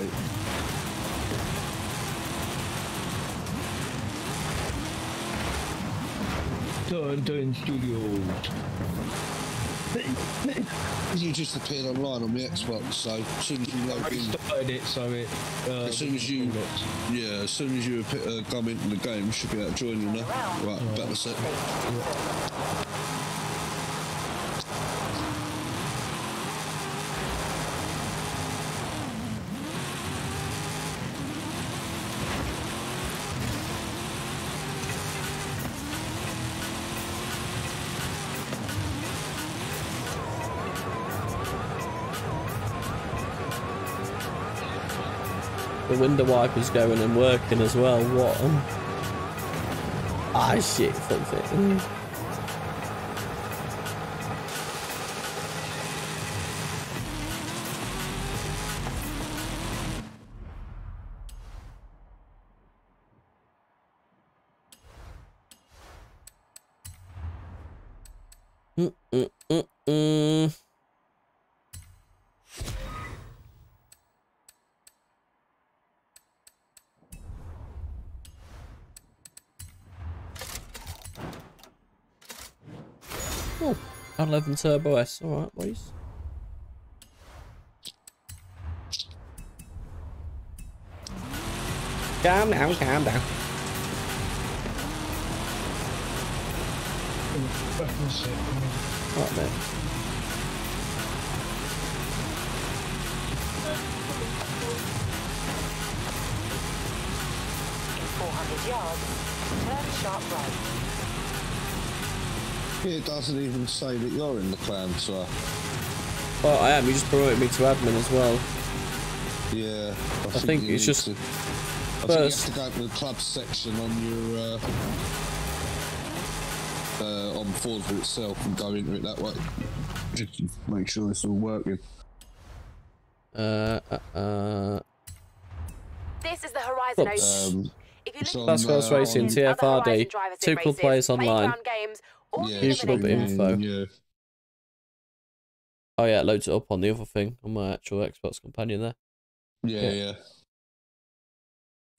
S2: Turn, turn studio.
S4: You just appeared online on the Xbox, so as soon as you log in,
S2: started it so it. Uh,
S4: as soon as you, yeah, as soon as you uh, come into the game, you should be able to join you now. Right, better set.
S3: Safe to do
S1: window wipers going and working as well. What? Ah, shit. Fucked 11 Turbo S. Alright, boys. Calm down, calm down.
S2: Back in a.
S1: Right, mate.
S3: 400 yards, turn sharp right.
S4: It doesn't even say that you're in the clan, so
S1: Well, I am. You just promoted me to admin as well.
S4: yeah. I,
S1: think
S4: you
S1: it's just
S4: to, I think you have to go to the club section on your uh, uh, on Forza itself and go into it that way. Just to make sure it's all working.
S1: Uh, uh, uh.
S8: This is the Horizon
S1: Oops.
S4: Um,
S8: If you
S4: it's
S8: look
S4: on,
S1: Fast Girls
S4: uh,
S1: Racing,
S4: on-
S8: at other Horizon
S1: TFRD,
S8: drivers in
S1: two club players online.
S8: games, or
S4: yeah,
S8: the
S1: Use club info.
S4: Yeah.
S1: Oh yeah, it loads it up on the other thing on my actual Xbox companion there.
S4: Yeah,
S1: Yeah.
S4: yeah.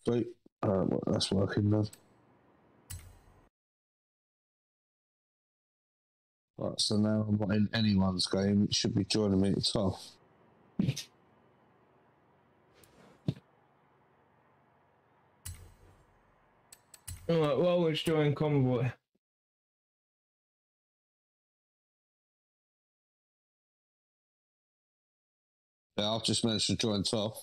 S4: Sweet. Uh, well, that's working now. Right, so now I'm not in anyone's game. It should be joining me at the top.
S2: Alright, well, let's join convoy.
S4: Yeah, I've just managed to join top.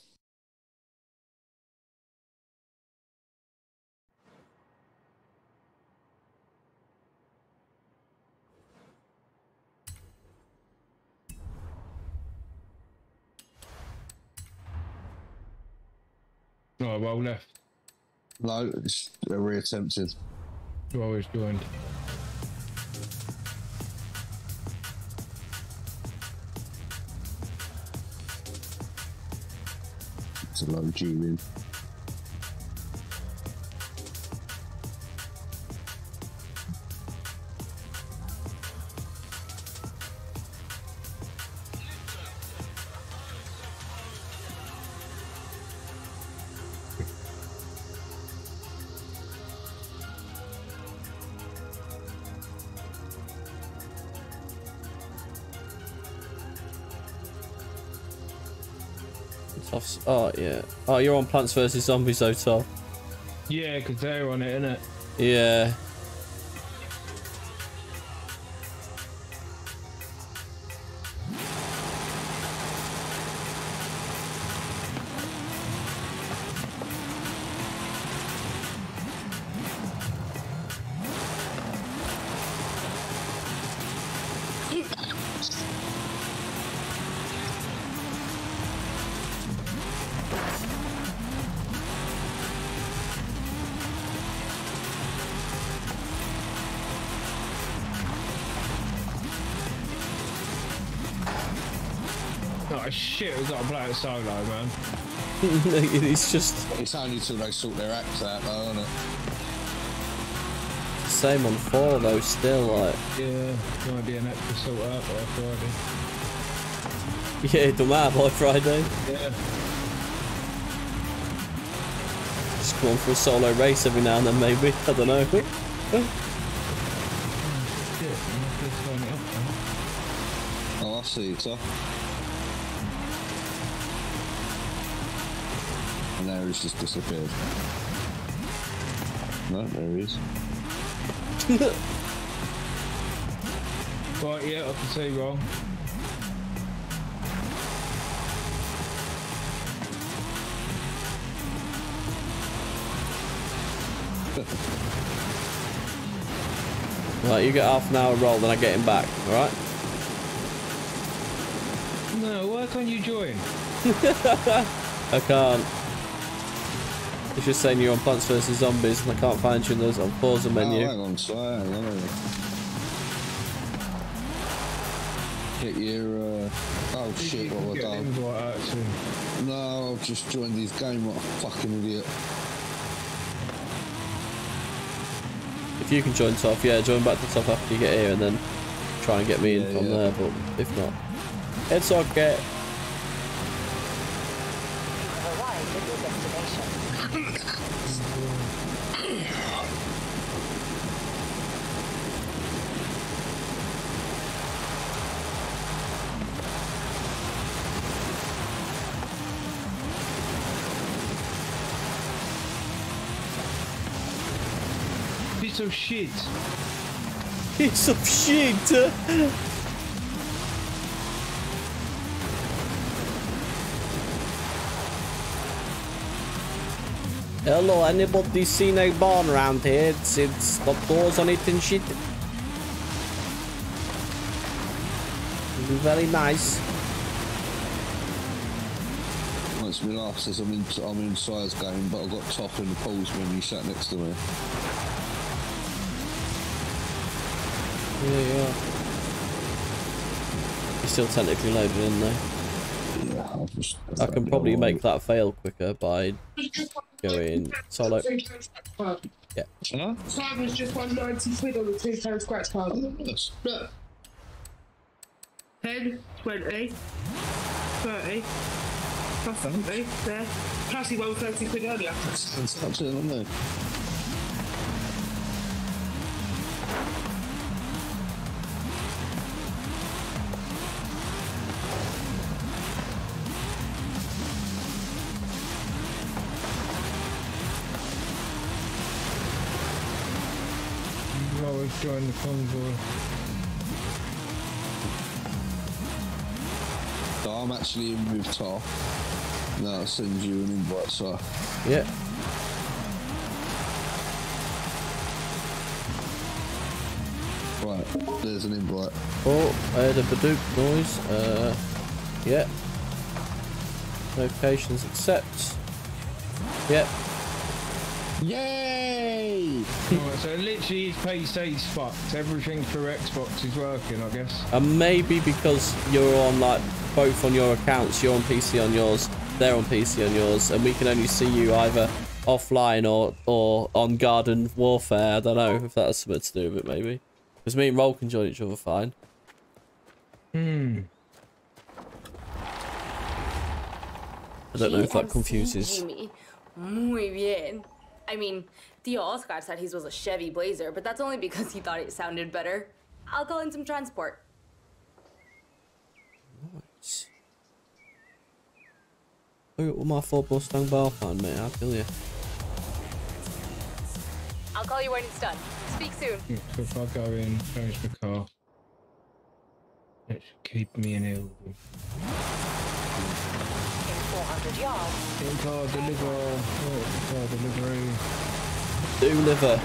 S2: Alright, well, left.
S4: No, it's reattempted.
S2: Well, it's joined.
S4: It's a low G in.
S1: Oh yeah. Oh, you're on Plants vs Zombies though, Tom.
S2: Yeah, because they're on it, innit?
S1: Yeah.
S2: Solo, man. <laughs>
S1: it's just
S4: It's only till they sort their acts out, though, isn't it?
S1: same on four though. Still like.
S2: Yeah, might be an extra sort out by Friday.
S1: Yeah, it don't matter by Friday.
S2: Yeah.
S1: Just go on for a solo race every now and then, maybe. I don't know. <laughs>
S2: Oh, shit, I'm have to turn it off now.
S4: Oh, I see it, sir. And there he's just disappeared. No, there he is. <laughs>
S2: Right, yeah, I can see wrong. <laughs>
S1: Right, you get half an hour roll, then I get him back. All right.
S2: No, why can't you join? <laughs>
S1: I can't. It's just saying you're on Plants vs Zombies and I can't find you in the pause
S4: Oh,
S1: menu.
S4: hang on, so hang on. hang. Get your. Uh... Oh shit! What have I
S2: Get
S4: done?
S2: invite out to.
S4: No, I've just joined this game. What a fucking idiot!
S1: If you can join top, yeah, join back to top after you get here and then try and get me in
S4: Yeah,
S1: from
S4: yeah.
S1: there, but if not, it's okay.
S2: Piece of shit.
S1: Piece of shit! Hello, anybody seen a barn around here? It's, it's got doors on it and shit. Very nice.
S4: Once me laugh says I'm in. I'm in size game, but I've got top in the pools when you sat next to me.
S1: Yeah, yeah. You're still technically loaded in there.
S4: Yeah, I'll just.
S1: I can probably make that fail quicker by going solo. Yeah.
S4: Huh?
S9: Time was just 190 quid on the two pound scratch card. Look. 10, 20, 30, plus 30, there. Plus he won 30 quid earlier.
S4: That's up
S2: join the convoy.
S4: So I'm actually in with Tar. Now I'll send you an invite, so.
S1: Yeah.
S4: Right, there's an invite.
S1: Oh, I heard a Badoop noise. Uh, yeah. Notifications accept. Yep.
S4: Yay!
S2: Alright, so literally his PC's fucked. Everything for Xbox is working, I guess.
S1: And maybe because you're on like both on your accounts, you're on PC on yours, they're on PC on yours, and we can only see you either offline or or on Garden Warfare. I don't know if that's something to do with it, maybe. Because me and Roll can join each other fine.
S2: Hmm.
S1: I don't know if that confuses.
S7: Muy bien. I mean, Theo Oscar said his was a Chevy Blazer, but that's only because he thought it sounded better. I'll call in some transport. What?
S1: Look at my four stung down Balfan, mate, I feel you.
S7: I'll call you when it's done. Speak soon.
S2: If I go in, finish my car. It should keep me in
S3: ill. 100 yards.
S2: Income deliver. Oh, delivery.
S1: Deliver.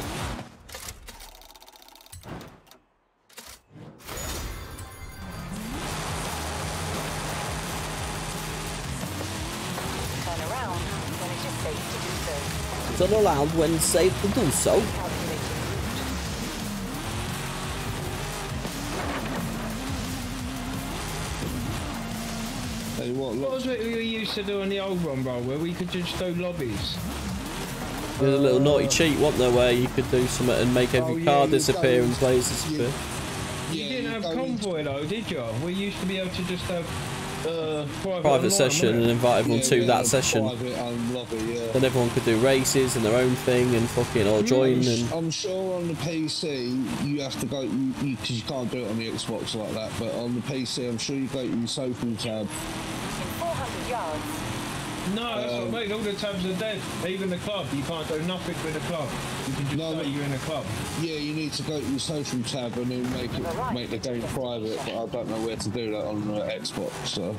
S3: Turn around when it is safe to do so.
S1: Turn around when safe to do so.
S4: You what,
S2: What was it we used to do on the old one, bro, where we could just do lobbies?
S1: There's a little naughty cheat, wasn't there, where you could do something and make every
S2: Oh, yeah,
S1: car
S2: you
S1: disappear
S2: go-
S1: and players disappear.
S2: You didn't have convoy though, did you? We used to be able to just have uh, private,
S1: Private
S2: online,
S1: session and invite everyone
S4: yeah,
S1: to
S4: yeah,
S1: that session.
S4: Private and lobby, yeah.
S1: Then everyone could do races and their own thing and fucking or join and
S4: I'm sure on the PC you have to go because you, you, 'cause you can't do it on the Xbox like that. But on the PC, I'm sure you go to your social tab.
S3: In 400 yards,
S2: No, that's what I mean. All the tabs are dead. Even the club, you can't do nothing with the club. You can just
S4: No,
S2: say you're in a club.
S4: Yeah, you need to go to your social tab and then make it make the game private. But I don't know where to do that on uh, Xbox. So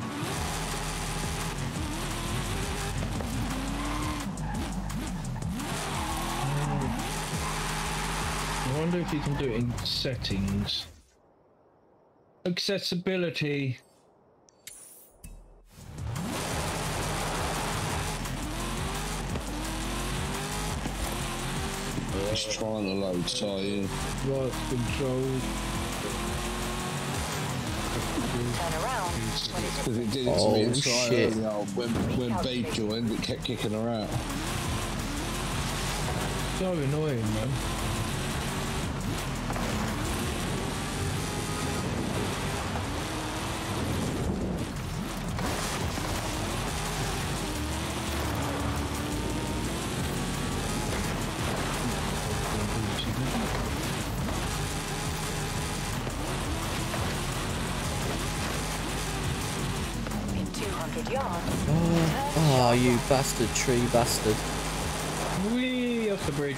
S2: I wonder if you can do it in settings. Accessibility.
S4: It's trying to load, so yeah.
S2: Right control.
S3: Turn around
S4: Because it did it to
S1: Oh,
S4: me at Sky
S1: shit.
S4: earlier. When, when Babe joined, it kept kicking her out.
S2: So annoying, man.
S1: Oh, you bastard tree bastard.
S2: Whee off the bridge.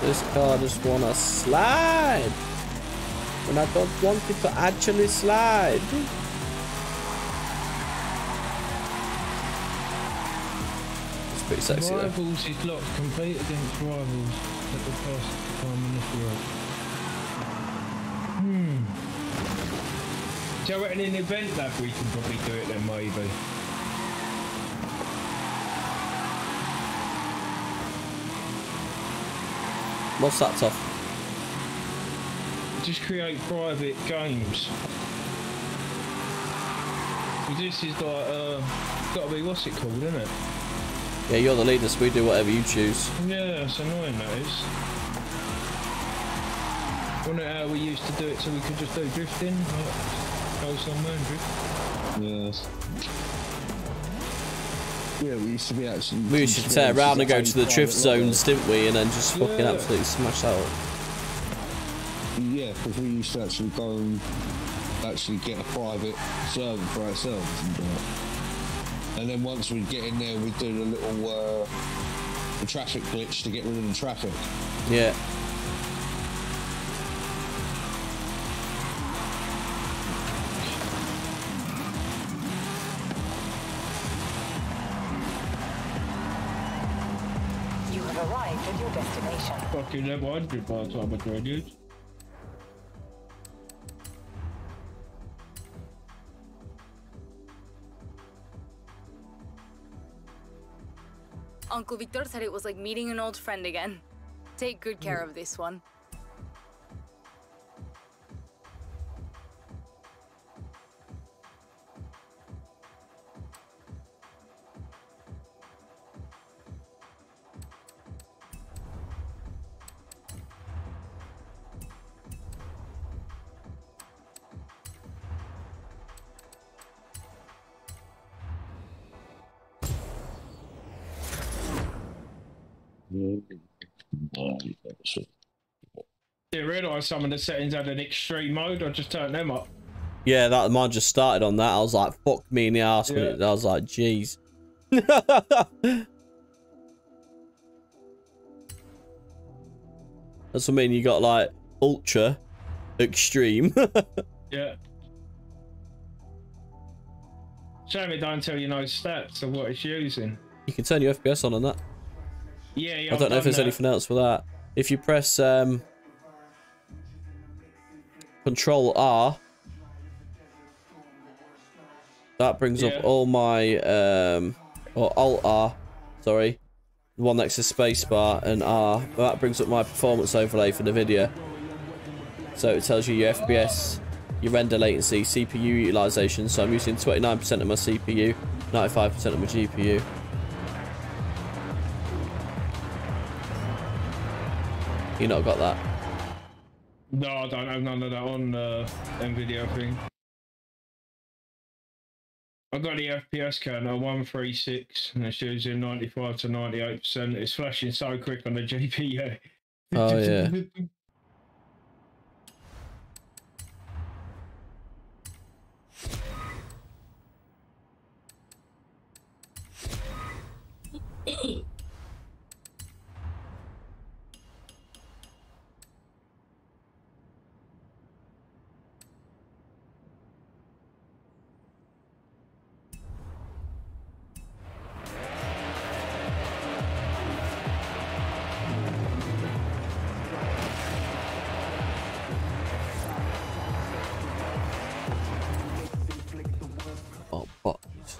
S1: This car just wanna slide. When I don't want it to actually slide. Pretty sexy though.
S2: Rivals is locked. Compete against rivals at the past time on this road. Hmm. Do you reckon in an event lab we can probably do it then maybe?
S1: What's that, Toff?
S2: Just create private games. This is like, uh, gotta be, what's it called, isn't it?
S1: Yeah, you're the leader, so we do whatever you choose.
S2: Yeah, it's annoying that is. Wasn't how we used to do it so we could just do drifting? Like, go somewhere and drift?
S4: Yes. Yeah, we used to be actually.
S1: We used to tear around and go to the drift zones, didn't we? And then just fucking
S2: Yeah.
S1: absolutely smash out.
S4: Yeah, because we used to actually go and actually get a private server for ourselves and do it. And then once we'd get in there, we'd do the little uh, the traffic glitch to get rid of the traffic.
S1: Yeah.
S3: You have arrived at your destination.
S2: Fucking level 100 by the time I joined
S7: Uncle Victor said it was like meeting an old friend again. Take good care mm. of this one.
S2: Didn't realise some of the settings had an extreme mode. I just turned them up.
S1: Yeah, that mine just started on that. I was like, fuck me in the ass
S2: Yeah.
S1: it, I was like, jeez. <laughs> That's what I mean. You got like ultra, extreme. <laughs>
S2: Yeah. Shame it don't tell you no stats of what it's using.
S1: you can turn your FPS on on that.
S2: Yeah, yeah.
S1: I don't know if there's anything else for that. If you press um, Control R, that brings
S2: Yeah.
S1: up all my um, or Alt R, sorry, the one next to spacebar and R. That brings up my performance overlay for the video. So it tells you your FPS, your render latency, CPU utilization. So I'm using 29% of my CPU, 95% of my GPU. You not got that?
S2: No, I don't have none of that on the NVIDIA thing. I've got the FPS counter 136 and it's using 95 to 98%. It's flashing so quick on the <laughs> GPU.
S1: Oh, yeah. <laughs>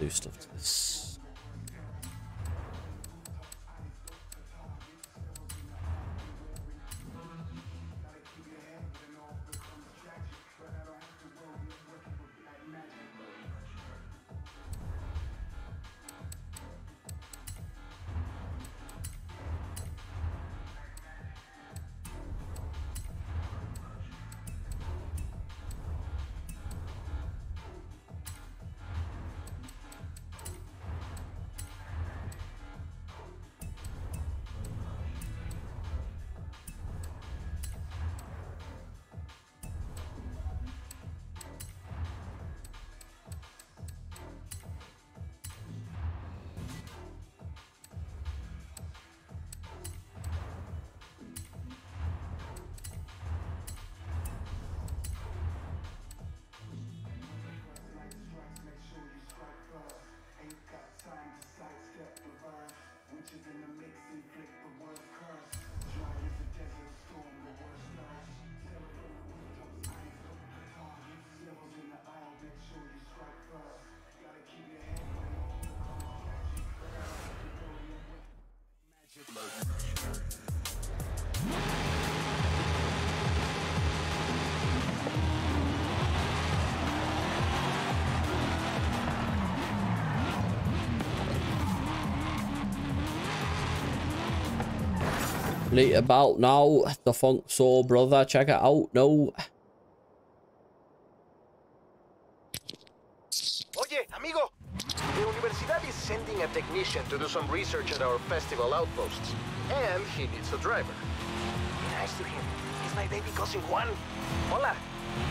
S1: do stuff to this. Late about now, the funk soul brother, check it out. No.
S10: Oye, amigo. The Universidad is sending a technician to do some research at our festival outposts. And he needs a driver. Be nice to him. He's my baby cousin Juan.
S11: Hola,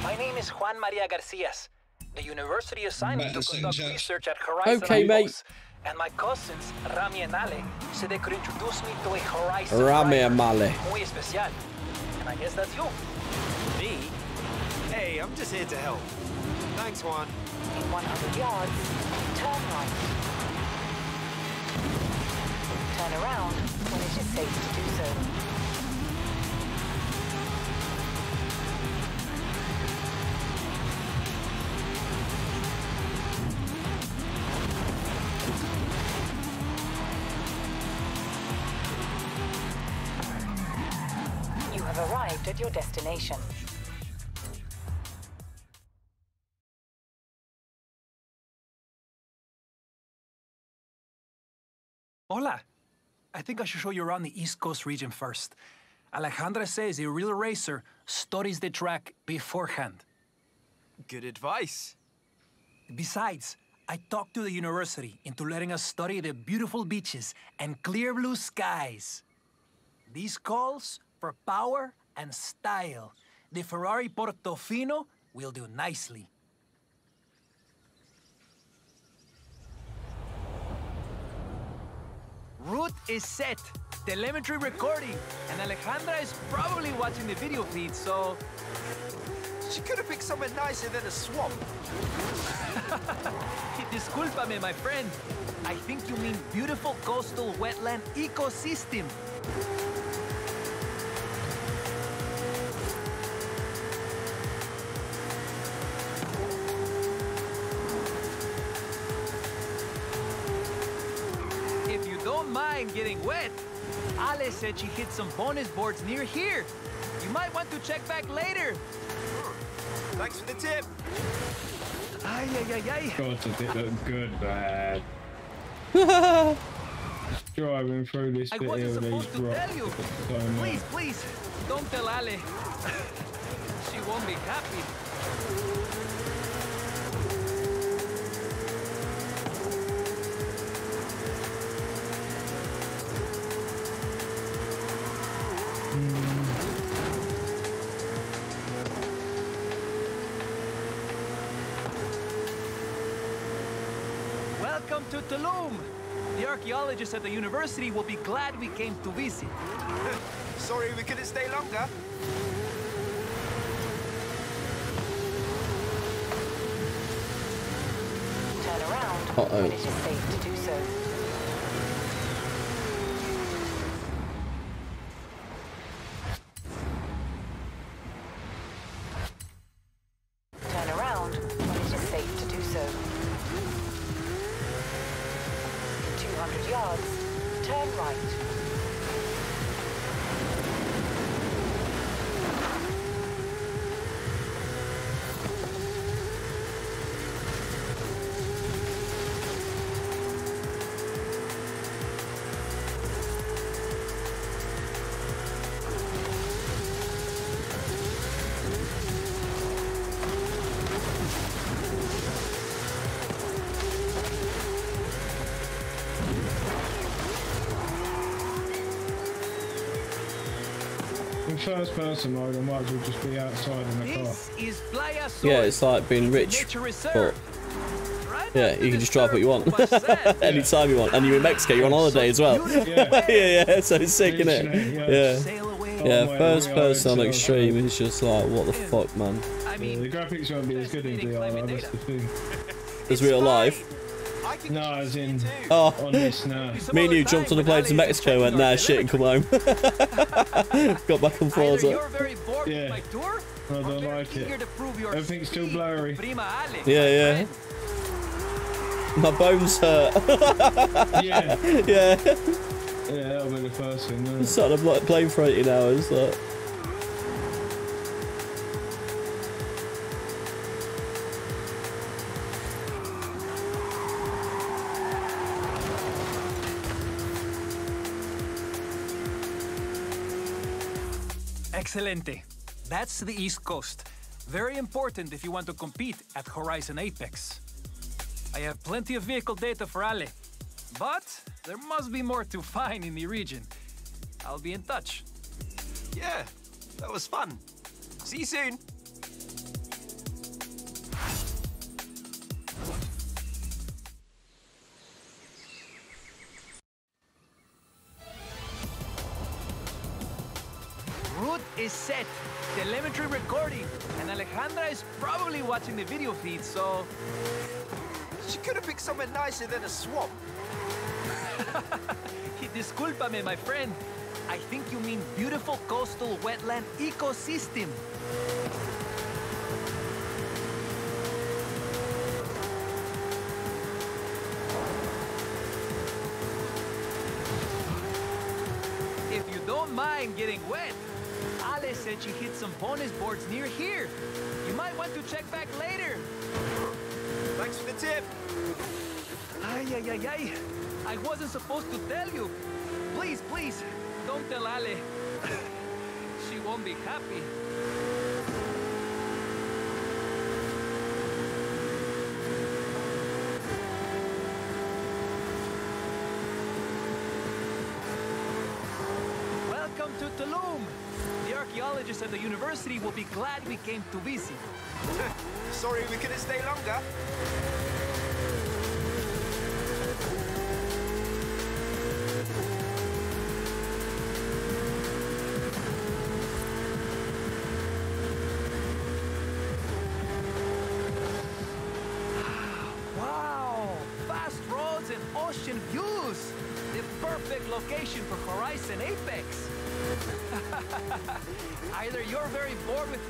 S11: my name is Juan Maria Garcias. The university assigned me
S4: Right,
S11: to conduct research at Horizon
S1: Okay, mate.
S11: Outposts, And my cousins, Rami and Ale, said they could introduce me to a Horizon
S1: Rami
S11: driver.
S1: and Ale.
S11: Muy especial. And I guess that's you.
S10: Me? Hey, I'm just here to help. Thanks, Juan.
S3: In 100 yards, turn right. Turn around when it is safe to do so. Destination.
S11: Hola. I think I should show you around the East Coast region first. Alejandra says a real racer studies the track beforehand.
S10: Good advice.
S11: Besides, I talked to the university into letting us study the beautiful beaches and clear blue skies. These calls for power and style. The Ferrari Portofino will do nicely. Route is set. Telemetry recording. And Alejandra is probably watching the video feed, so
S10: She could have picked somewhere nicer than a swamp. <laughs>
S11: Discúlpame, my friend. I think you mean beautiful coastal wetland ecosystem. Mind getting wet, Ale said she hit some bonus boards near here. You might want to check back later. Hmm.
S10: Thanks for the tip.
S11: Ay, ay, ay, ay.
S2: God, does it look good, man. <laughs> Just driving through this
S11: I
S2: bit
S11: wasn't
S2: here with these
S11: supposed to
S2: rocks.
S11: tell you.
S2: So.
S11: Please, please, don't tell Ale. <laughs> she won't be happy. Welcome to Tulum. The archaeologists at the university will be glad we came to visit. <laughs>
S10: Sorry we couldn't stay longer.
S3: Turn around
S1: Uh-oh.
S3: when it is safe to do so. When it is safe to do so.
S2: First person mode, I might as well just be outside in the car.
S11: Is Playa
S1: Yeah, it's like being rich, but yeah, you can just drive what you want <laughs> anytime you want, and you're in Mexico. You're on holiday as well.
S2: Yeah. <laughs>
S1: yeah, yeah. So it's sick, isn't it?
S2: yeah.
S1: Yeah,
S11: Sail away.
S1: Yeah.
S2: my
S1: First person on
S2: it's,
S1: extreme is just like, what the fuck, man?
S11: I
S2: Yeah,
S11: mean,
S2: the graphics won't be as good in VR, though, that's the thing.
S1: It's real life.
S11: I can
S2: No,
S11: I was
S2: in-
S1: Oh,
S2: On this now.
S1: Me and you jumped on
S11: time
S1: the plane to Mexico, went there, shit, and come home. <laughs> Got back on
S11: Either
S1: Forza.
S11: you're very bored
S2: Yeah.
S11: with my tour,
S2: I don't like it.
S11: eager to prove your
S2: Everything's too
S11: speed
S2: blurry.
S11: to Prima Ale,
S1: Yeah,
S11: my
S1: yeah. My bones hurt. <laughs>
S2: Yeah,
S1: yeah,
S2: yeah, that'll be the first thing. won't it?
S1: started like plane for 18 hours. Like.
S12: Excelente. That's the East Coast. Very important if you want to compete at Horizon Apex. I have plenty of vehicle data for Ale, but there must be more to find in the region. I'll be in touch.
S11: Yeah, that was fun. See you soon. Route is set. Telemetry recording. And Alejandra is probably watching the video feed, so. She could have picked somewhere nicer than a swamp. <laughs> Disculpame, my friend. I think you mean beautiful coastal wetland ecosystem. If you don't mind getting wet, Ale said she hit some bonus boards near here. You might want to check back later. Thanks for the tip. Ay, ay, ay, ay. I wasn't supposed to tell you. Please, please, don't tell Ale. <laughs> she won't be happy. Archaeologists at the university will be glad we came to visit. <laughs> Sorry we couldn't stay longer.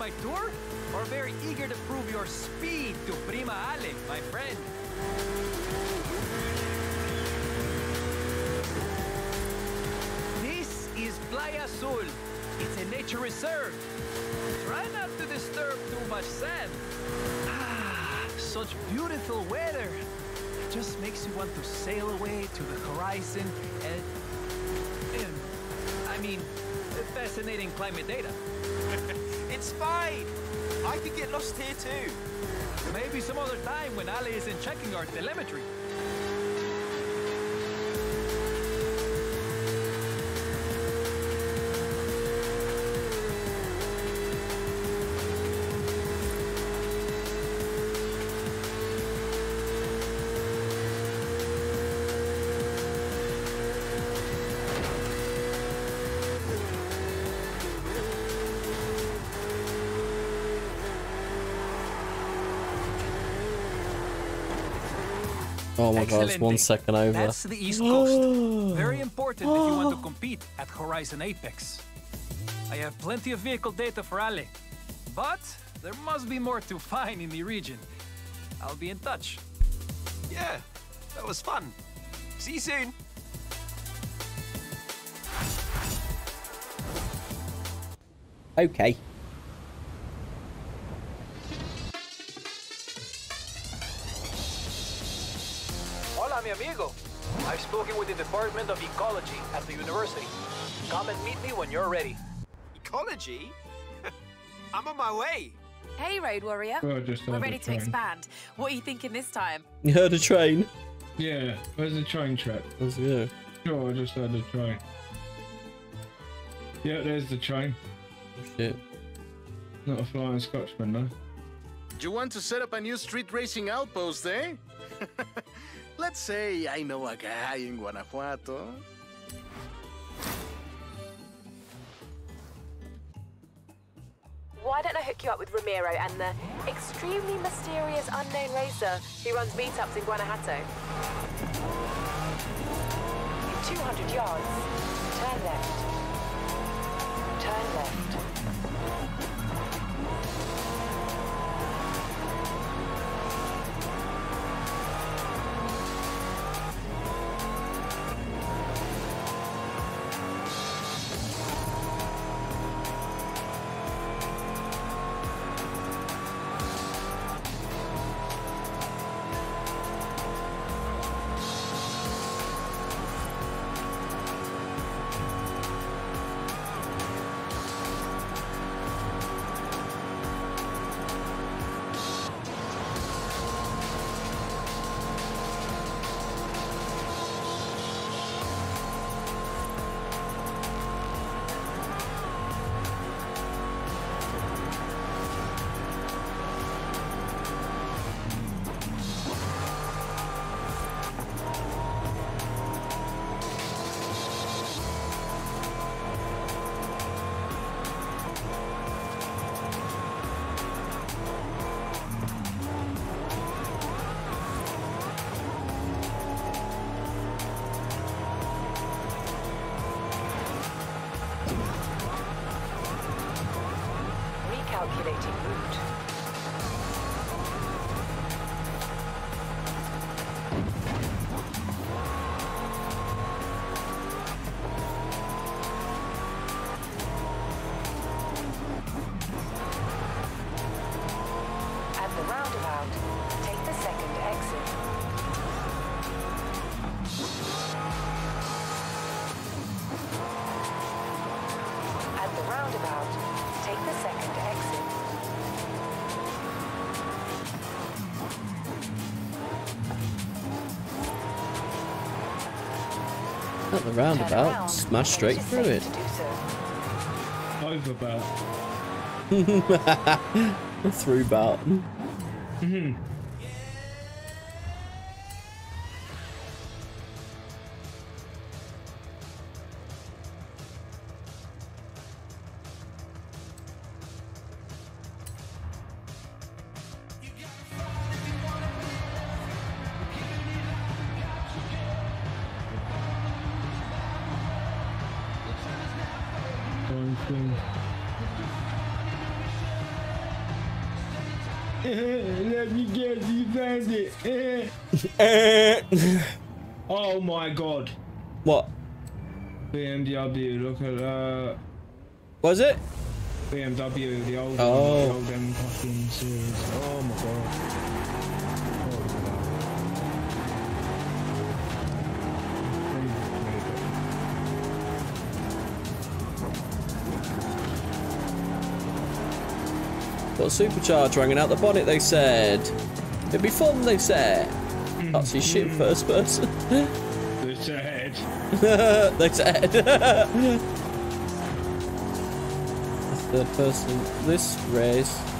S11: My tour, or very eager to prove your speed to Prima Ale, my friend. This is Playa Azul. It's a nature reserve. Try not to disturb too much sand. Ah, such beautiful weather. Just makes you want to sail away to the horizon and, and I mean, fascinating climate data. <laughs> it's fine. I could get lost here too. Maybe some other time when Ale isn't checking our telemetry.
S1: Oh my Excellent. god, it's one second over.
S12: That's the East Coast. <gasps> Very important if you want to <gasps> compete at Horizon Apex. I have plenty of vehicle data for Ale, but there must be more to find in the region. I'll be in touch.
S11: Yeah, that was fun. See you soon.
S1: Okay.
S10: Spoken with the Department of Ecology at the university. Come and meet me when you're ready.
S12: Ecology? <laughs> I'm on my way.
S8: Hey, Road Warrior.
S2: Oh, I just
S8: We're ready to expand. What are you thinking this time?
S1: You heard a train?
S2: Yeah, where's the train track?
S1: Let's go.
S2: Sure, I just heard the train. Yeah, there's the train.
S1: Shit.
S2: Not a flying Scotsman, though.
S12: You want to set up a new street racing outpost, eh? <laughs> Let's say I know a guy in Guanajuato.
S8: Why don't I hook you up with Ramiro and the extremely mysterious unknown racer who runs meetups in Guanajuato?
S3: In 200 yards, turn left. Turn left. Roundabout,
S1: smash straight through it.
S3: To do so.
S2: Overbout. <laughs>
S1: Through bout.
S2: Mhm. Going Uh, <laughs> oh my god.
S1: What?
S2: BMW, look at that.
S1: Was it?
S2: BMW, the old,
S1: Oh.
S2: the old M fucking series. Oh my god.
S1: Got a supercharger hanging out the bonnet, they said. It'd be fun, they said. That's his shit first person.
S2: A head.
S1: they said. <laughs> <laughs> Third person. This race.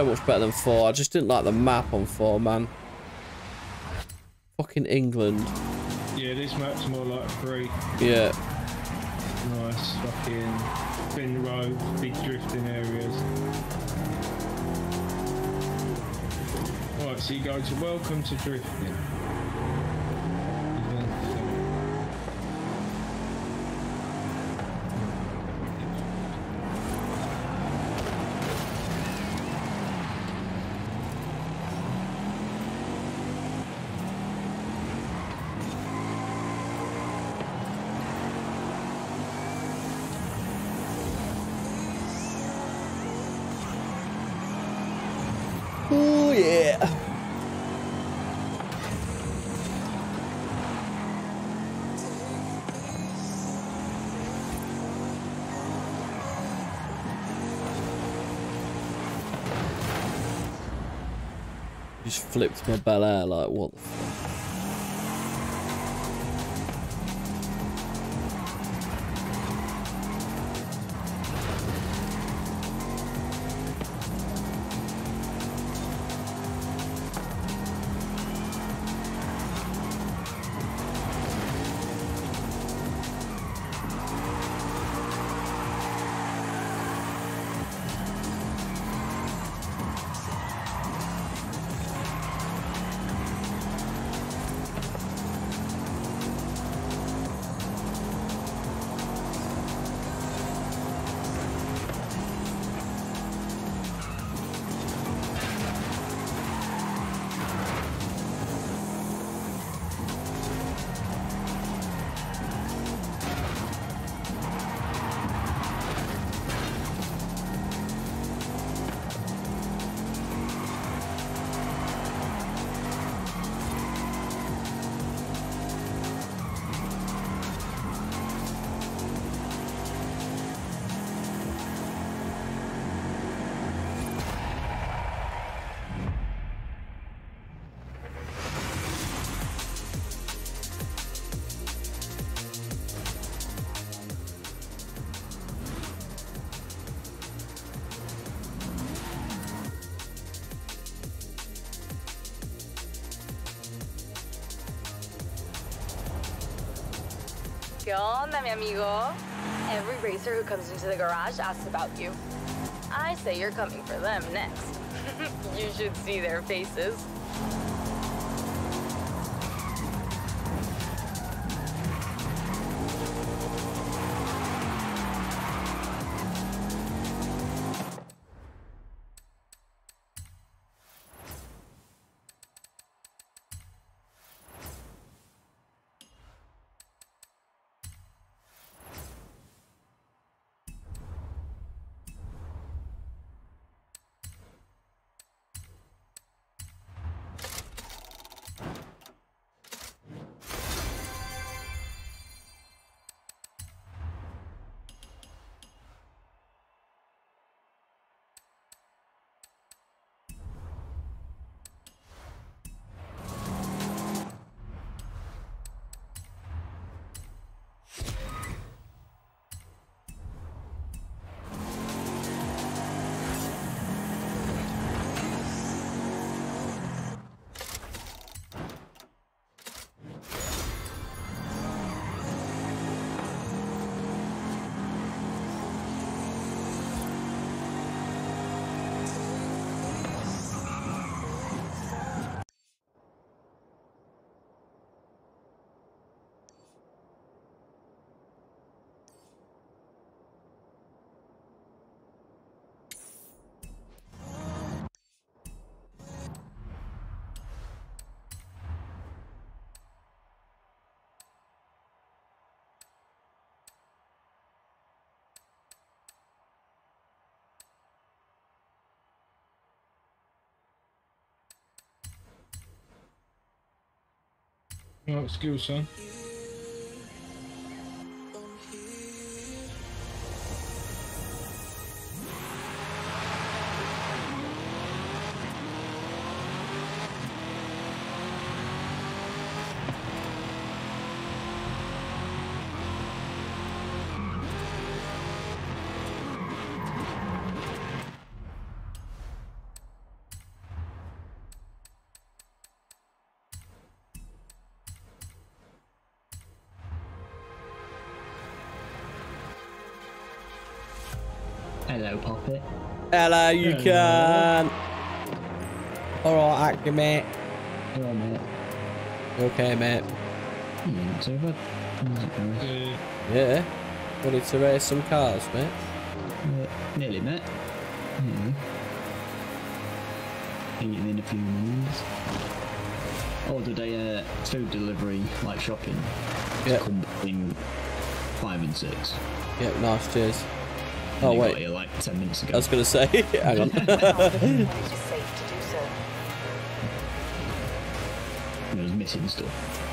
S1: So much better than four. I just didn't like the map on four, man. Fucking England.
S2: Yeah, this map's more like three.
S1: Yeah.
S2: Nice fucking thin roads, big drifting areas. Alright, so you go to welcome to drifting.
S1: Bel Air like what
S7: amigo? Every racer who comes into the garage asks about you. I say you're coming for them next. <laughs> you should see their faces.
S2: Right, excuse, son.
S13: Hello, Poppet.
S1: Hello, you
S2: Hello.
S1: can. Alright, actor, mate.
S13: Hello, mate.
S1: Okay, mate?
S13: Yeah, not too bad. How's?
S1: Yeah. Ready to race some cars, mate?
S13: Uh, nearly, mate. Yeah. Eating in a few minutes. Ordered a uh, food delivery, like shopping.
S1: Yeah.
S13: To come between five and six.
S1: Yep, nice, cheers.
S13: Oh, and
S1: Oh,
S13: it got
S1: wait.
S13: here like ten minutes ago.
S1: I was going to say, <laughs> hang on.
S3: When it is safe to do so.
S13: It was missing stuff.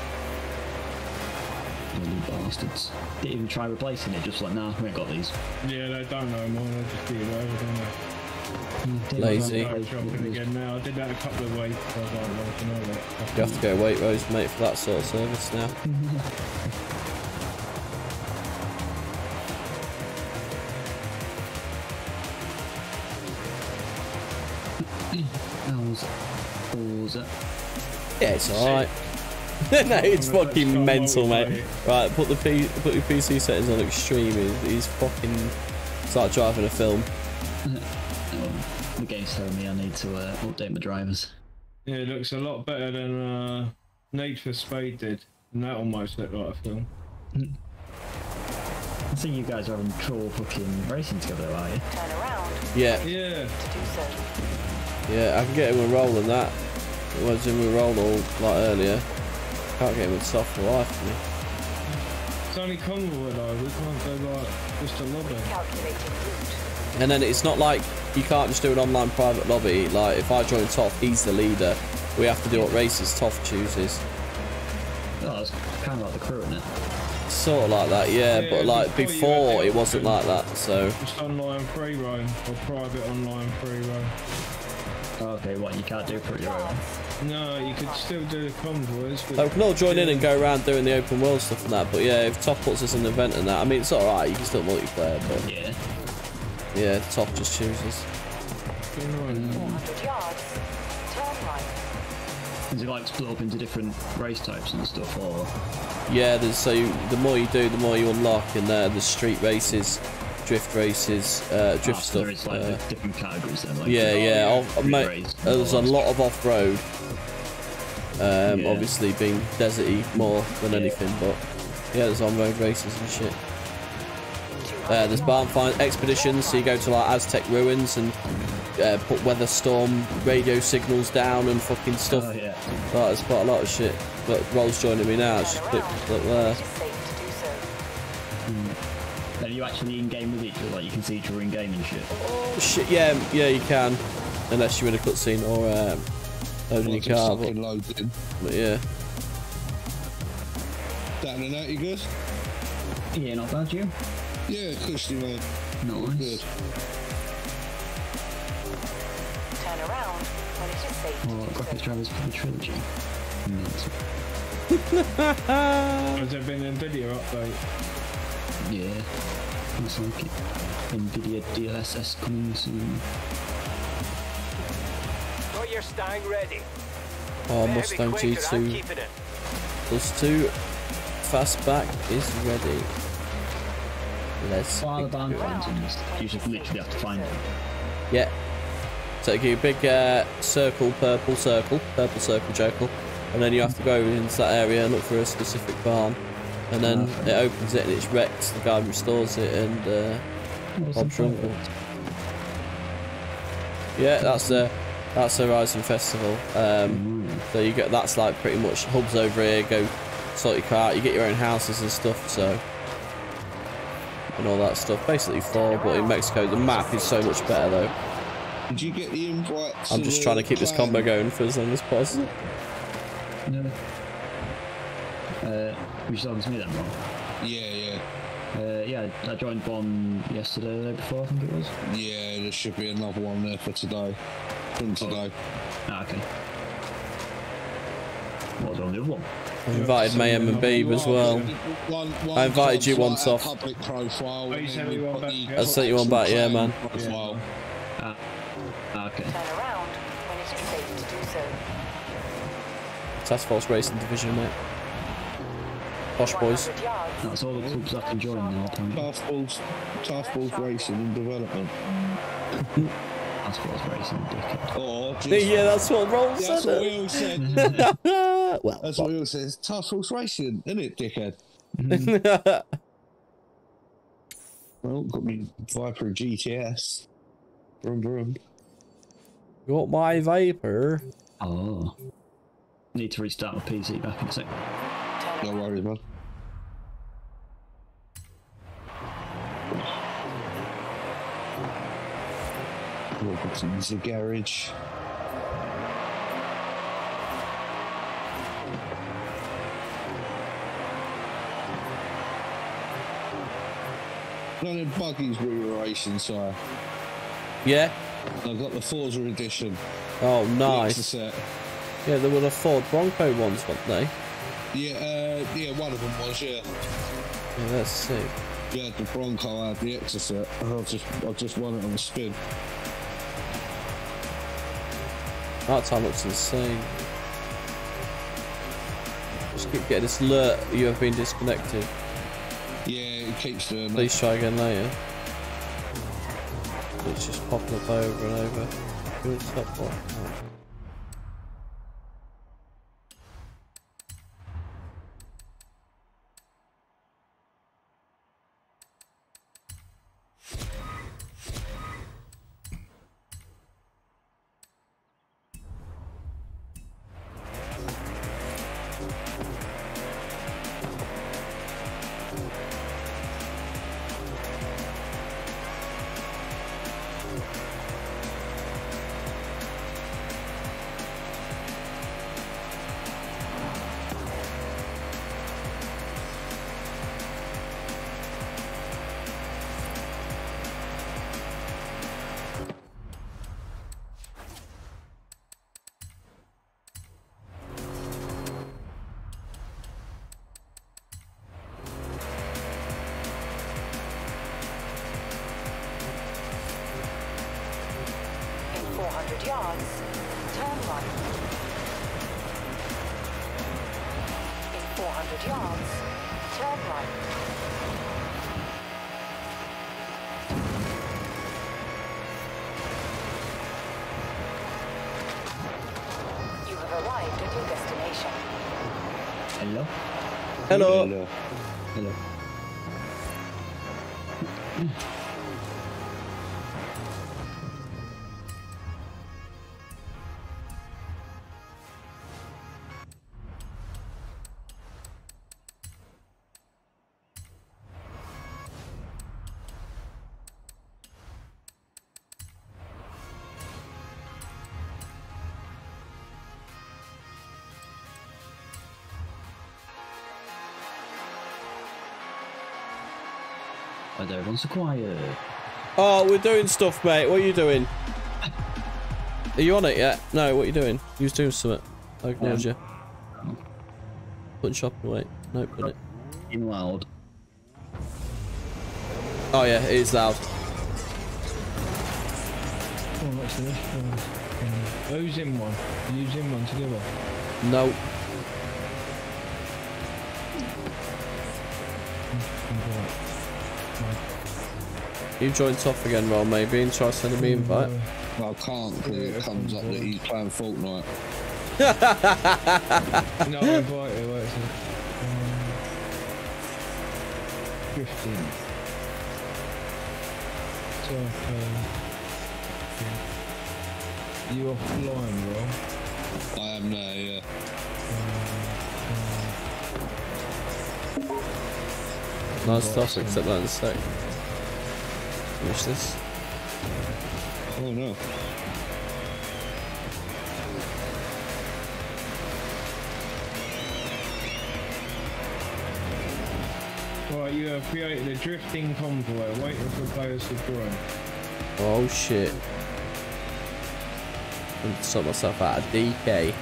S13: Bloody bastards. Didn't even try replacing it, just like, nah, we ain't got these.
S2: Yeah, they don't know more. They just do it over, don't they?
S13: Hmm.
S1: Lazy.
S2: Go shopping again now. I did that a couple of weeks. I was like, well, you know what?
S1: You have to go Waitrose, mate, for that sort of service now. <laughs>
S13: was it?
S1: Yeah, it's alright. <laughs> no, it's fucking mental, mate. Right, put the P put your PC settings on extreme. He's, he's fucking start driving a film. <laughs>
S13: The game's telling me I need to uh, update my drivers.
S2: Yeah, it looks a lot better than uh, Need for Speed did. And that almost looked like a film.
S13: I think you guys are having trouble fucking racing together, are you?
S3: Turn around
S1: Yeah,
S2: Yeah.
S3: to do so.
S1: yeah, I can get him a roll and that. It was in with roll all like earlier. Can't get him with soft for life for me.
S2: It's only Convoy though. We can't go like just a lobby.
S3: Calculating route.
S1: And then it's not like you can't just do an online private lobby. Like if I join Toff, he's the leader. We have to do what races Toff chooses.
S13: Oh, it's kind of like the crew, isn't it?
S1: Sort of like that, yeah.
S2: Yeah,
S1: but like
S2: before
S1: before, it wasn't like that. So
S2: Just online free roam or private online free roam.
S13: Okay, what, you can't do for your own?
S2: No, you could still do the convoys. But
S1: Like, we can all join in and go around doing the open world stuff and that. But yeah, if Top puts us an event and that, I mean, it's alright, you can still multiplayer, but
S13: Yeah.
S1: yeah, Top just chooses.
S3: 400 yards. Turn right.
S13: Is it like split up into different race types and stuff, or
S1: Yeah, there's, so you, the more you do, the more you unlock, and there the street races, drift races, uh, drift
S13: so
S1: stuff.
S13: there is like
S1: uh,
S13: different categories then? Like
S1: yeah, yeah. off- mate, there's a lot of off-road. Um,
S13: Yeah.
S1: Obviously being deserty more than anything, but yeah, there's on-road races and shit. Uh, there's barn find expeditions, so you go to like Aztec ruins and uh, put weather storm radio signals down and fucking stuff.
S13: Oh, yeah.
S1: There's quite a lot of shit. But Roll's joining me now. It's just click, click there.
S3: It is safe to do so.
S13: Are you actually in game with each other? Like you can see each other in game and shit.
S1: Shit, yeah, yeah, you can, unless you're in a cutscene or um, loading your car. But,
S4: fucking loaded.
S1: but yeah,
S4: Dan and that, you good?
S13: Yeah, not bad, you?
S4: Yeah, cushy, mate.
S13: Nice.
S4: Good.
S3: Turn around when it is safe to
S13: Or
S3: do
S13: graphics
S3: so.
S13: drivers for the trilogy. Mental.
S2: has there been a video update?
S13: Yeah. Looks like it. Nvidia DLSS coming soon.
S5: Got your Stang ready.
S1: oh,
S5: Better
S1: Mustang
S5: quick or I'm
S1: G2
S5: keeping it.
S1: plus two, fastback is ready. Let's
S13: While the
S1: pick
S13: band
S1: it.
S13: you just literally have to find them.
S1: Yeah. So you a big uh, circle, purple circle, purple circle, jokel, and then you have to go into that area and look for a specific barn, and then it opens it and it's wrecked. The guy restores it and uh, Bob's your. Yeah, that's the that's the Horizon Festival. Um, so you get that's like pretty much hubs over here. Go sort your car out. You get your own houses and stuff. So and all that stuff. Basically four, but in Mexico the map is so much better though.
S4: Did you get the invite?
S1: I'm just trying to keep this combo going for as long as possible.
S13: No. Uh, were you talking to me then, Ron?
S4: Yeah, yeah.
S13: I joined Bon yesterday, the day before, I think it was.
S4: Yeah, there should be another one there for today. From today.
S13: Ah, okay. What was on the other one?
S1: I invited Mayhem and Beeb as well.
S4: One,
S1: I invited you once off.
S4: Public profile.
S2: Oh, you
S4: and
S2: sent
S4: then
S2: me one back, yeah?
S1: I sent you one back, yeah, man.
S4: Profile.
S13: Ah, ah, okay.
S3: Turn around when it is safe to do so.
S1: Task Force Racing Division, mate. Posh boys.
S13: That's all the clubs I can join now, apparently.
S4: Task Force, Task Force Racing and Development. <laughs>
S13: Task Force Racing, dickhead.
S4: Or just,
S1: Yeah, that's what Roll
S4: That's
S1: said.
S4: what we all said. <laughs>
S1: well,
S4: That's what we all said. Task Force Racing, isn't it, dickhead? <laughs> Well, got me Viper GTS. Vroom vroom.
S1: got my Viper.
S13: Oh. Need to restart my PC back in a sec.
S4: No worries, man. Robertson's the garage. None of buggies we were racing, sire.
S1: Yeah.
S4: I've got the Forza edition.
S1: Oh, nice. Yeah, there were the Ford Bronco ones, weren't they?
S4: Yeah, uh, yeah, one of them was, yeah.
S1: Yeah, that's sick.
S4: Yeah, the Bronco I had the Exocet. I just, I just won it on the spin.
S1: That time looks insane. Just keep getting this alert. You have been disconnected.
S4: Yeah, it keeps doing that.
S1: Please try again later. It's just popping up over and over. Good stop
S13: But everyone's so quiet.
S1: Oh, we're doing stuff, mate. What are you doing? Are you on it yet? No, what are you doing? You was doing something. I ignored you. Putting shopping away. No, put it.
S13: In loud.
S1: Oh yeah, it is loud.
S2: Oh, what's this? Oh, um, who's in one? Who's in one together?
S1: No. You join Toff again, Roll, maybe, and try sending me invite.
S4: Well, I can't because it comes up that he's playing Fortnite. <laughs>
S2: no, I invite you. What's it? Um, 15. So, um, you offline, bro?
S4: I am now, yeah.
S1: Nice stuff, except that in a sec. Finish this.
S4: Oh no.
S2: Right, you have created a drifting convoy waiting for players to join.
S1: Oh shit. I'm gonna sort myself out of DK.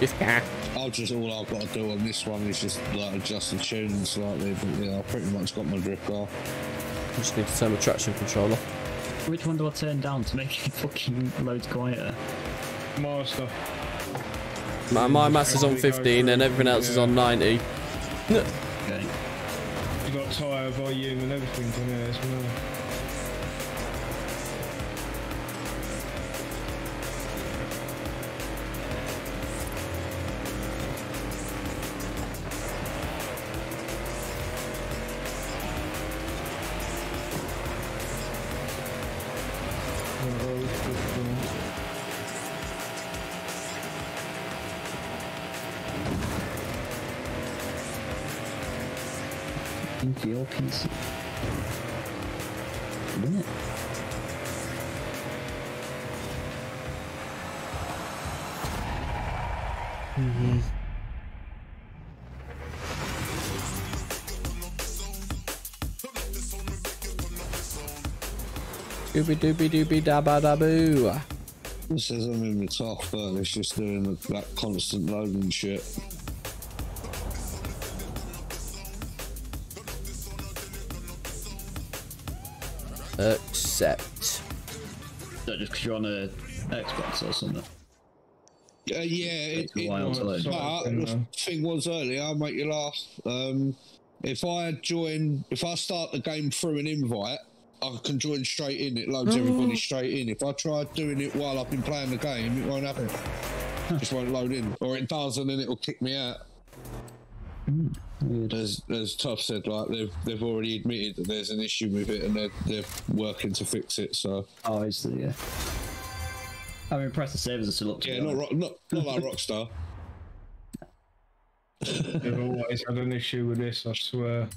S1: Just.
S4: I'll just all I've got to do on this one is just like adjust the tuning slightly, but yeah, I've pretty much got my drift car.
S1: Just need to turn my traction controller.
S13: Which one do I turn down to make it <laughs> fucking loads quieter?
S2: Master.
S1: My, my mass is on 15 and everything else is on 90.
S13: Okay.
S2: You got tyre volume and everything on there as well.
S13: Anything for your PC. Win it.
S1: Mhm. Scooby dooby dooby dabba daboo.
S4: It says I'm in the top, but it's just doing that constant loading shit.
S1: Accept.
S13: Is that just because you're on a Xbox or something?
S4: Uh, yeah, it,
S13: Takes a
S4: it,
S13: while to load.
S4: but the thing was earlier, I'll make you laugh. Um, if I join, if I start the game through an invite, I can join straight in. It loads everybody straight in. If I try doing it while I've been playing the game, it won't happen. It Just won't load in, or it does, and then it'll kick me out. As as Toff said, like they've they've already admitted that there's an issue with it, and they're they're working to fix it. So
S13: Oh, is there? Yeah. I'm impressed the servers are still up to
S4: yeah, not rock, not not like Rockstar. <laughs>
S2: They've always had an issue with this, I swear.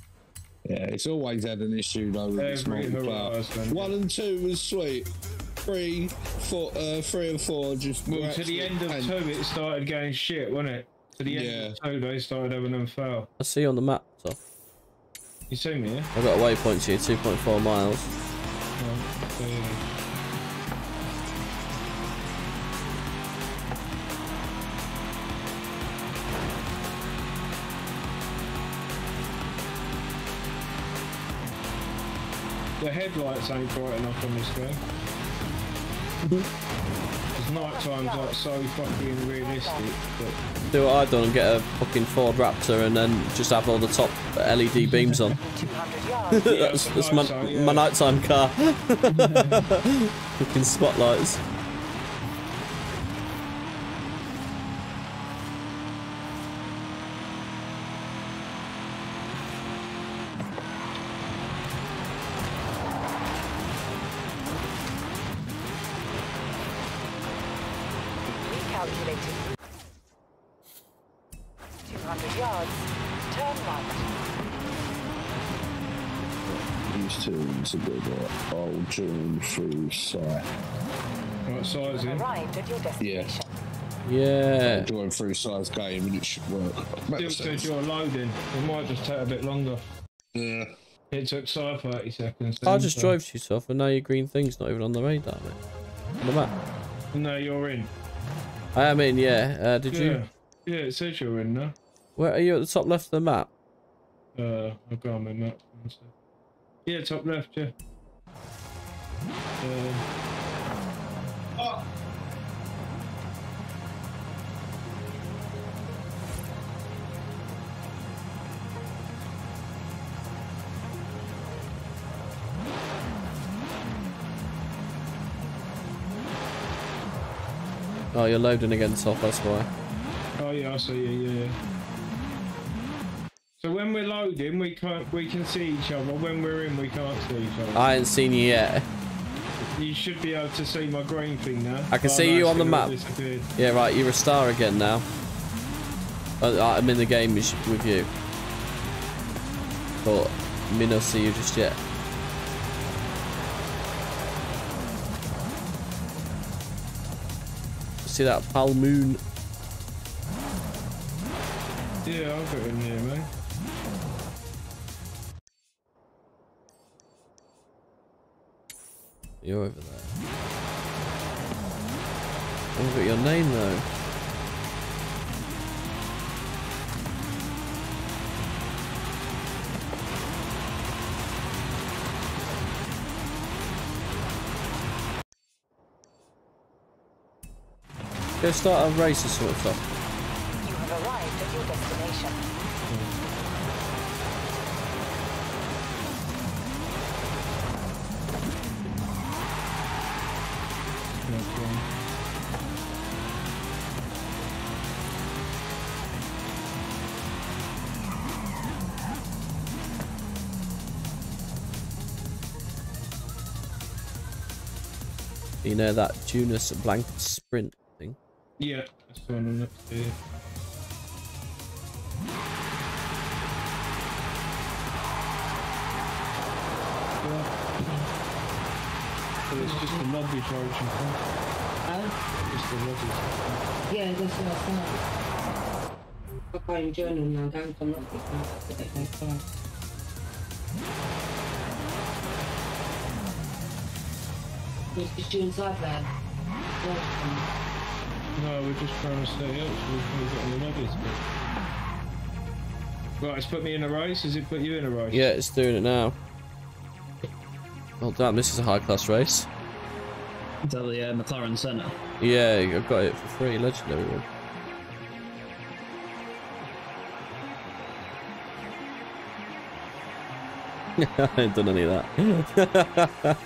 S4: Yeah, it's always had an issue though with this multiplayer. One and two was sweet. Three, four, uh, three and four just.
S2: Well, to the end of
S4: pain.
S2: two, it started getting shit, wasn't it? To the end of two, they started having them fail.
S1: I see you on the map, so
S2: You see me, yeah?
S1: I've got a waypoint here, 2.4 miles.
S2: Right. The headlights ain't bright enough on this game. <laughs> Because night time's like so fucking realistic. But
S1: Do what I've done and get a fucking Ford Raptor and then just have all the top LED <laughs> beams on. <laughs> that's that's my, my nighttime car. <laughs> fucking spotlights.
S4: Like old join through sight.
S2: What size
S3: You have arrived at your destination.
S1: Yeah.
S4: Join through size game and it should work.
S2: Still
S4: Makes
S2: says you're loading. It might just take a bit longer.
S4: Yeah.
S2: It took Si 30 seconds.
S1: I just
S2: so-
S1: drove to you, Soph, and now your green thing's not even on the radar, mate. On the map.
S2: No, you're in.
S1: I am in, yeah. Uh, did
S2: yeah.
S1: you?
S2: Yeah, it says you're in now.
S1: Where are you at the top left of the map?
S2: Uh, I've got my map. Yeah, top left, yeah. Oh.
S1: Oh, you're loading again, Soph, that's why.
S2: Oh yeah, I see you. Yeah, yeah. So when we're loading, we can't we can see each other. When we're in, we can't see each other.
S1: I ain't seen you yet.
S2: You should be able to see my green thing now.
S1: I can
S2: Oh,
S1: see
S2: no,
S1: you on the map. Yeah, right, you're a star again now. I'm in the game with with you. But me not see you just yet. See that pal moon?
S2: Yeah, I've got in here, mate.
S1: You're over there. I haven't got your name though. Go start a race or sort of stuff. know, that Junus blank sprint thing.
S2: Yeah, that's the one up there.
S1: Yeah.
S2: But it's just the lobby
S9: Huh?
S2: Just the lobby.
S9: Yeah, that's what I. I'm playing journal now, up that. That's fine. It's just you inside there.
S2: No, we're just trying to stay up so we can get in the lobbies. Right, it's put me in a race. Has it put you in a race?
S1: Yeah, it's doing it now. Oh damn, this is a high class race.
S13: Is that the uh, McLaren Senna?
S1: Yeah, I've got it for free, legendary one. I ain't done any of that.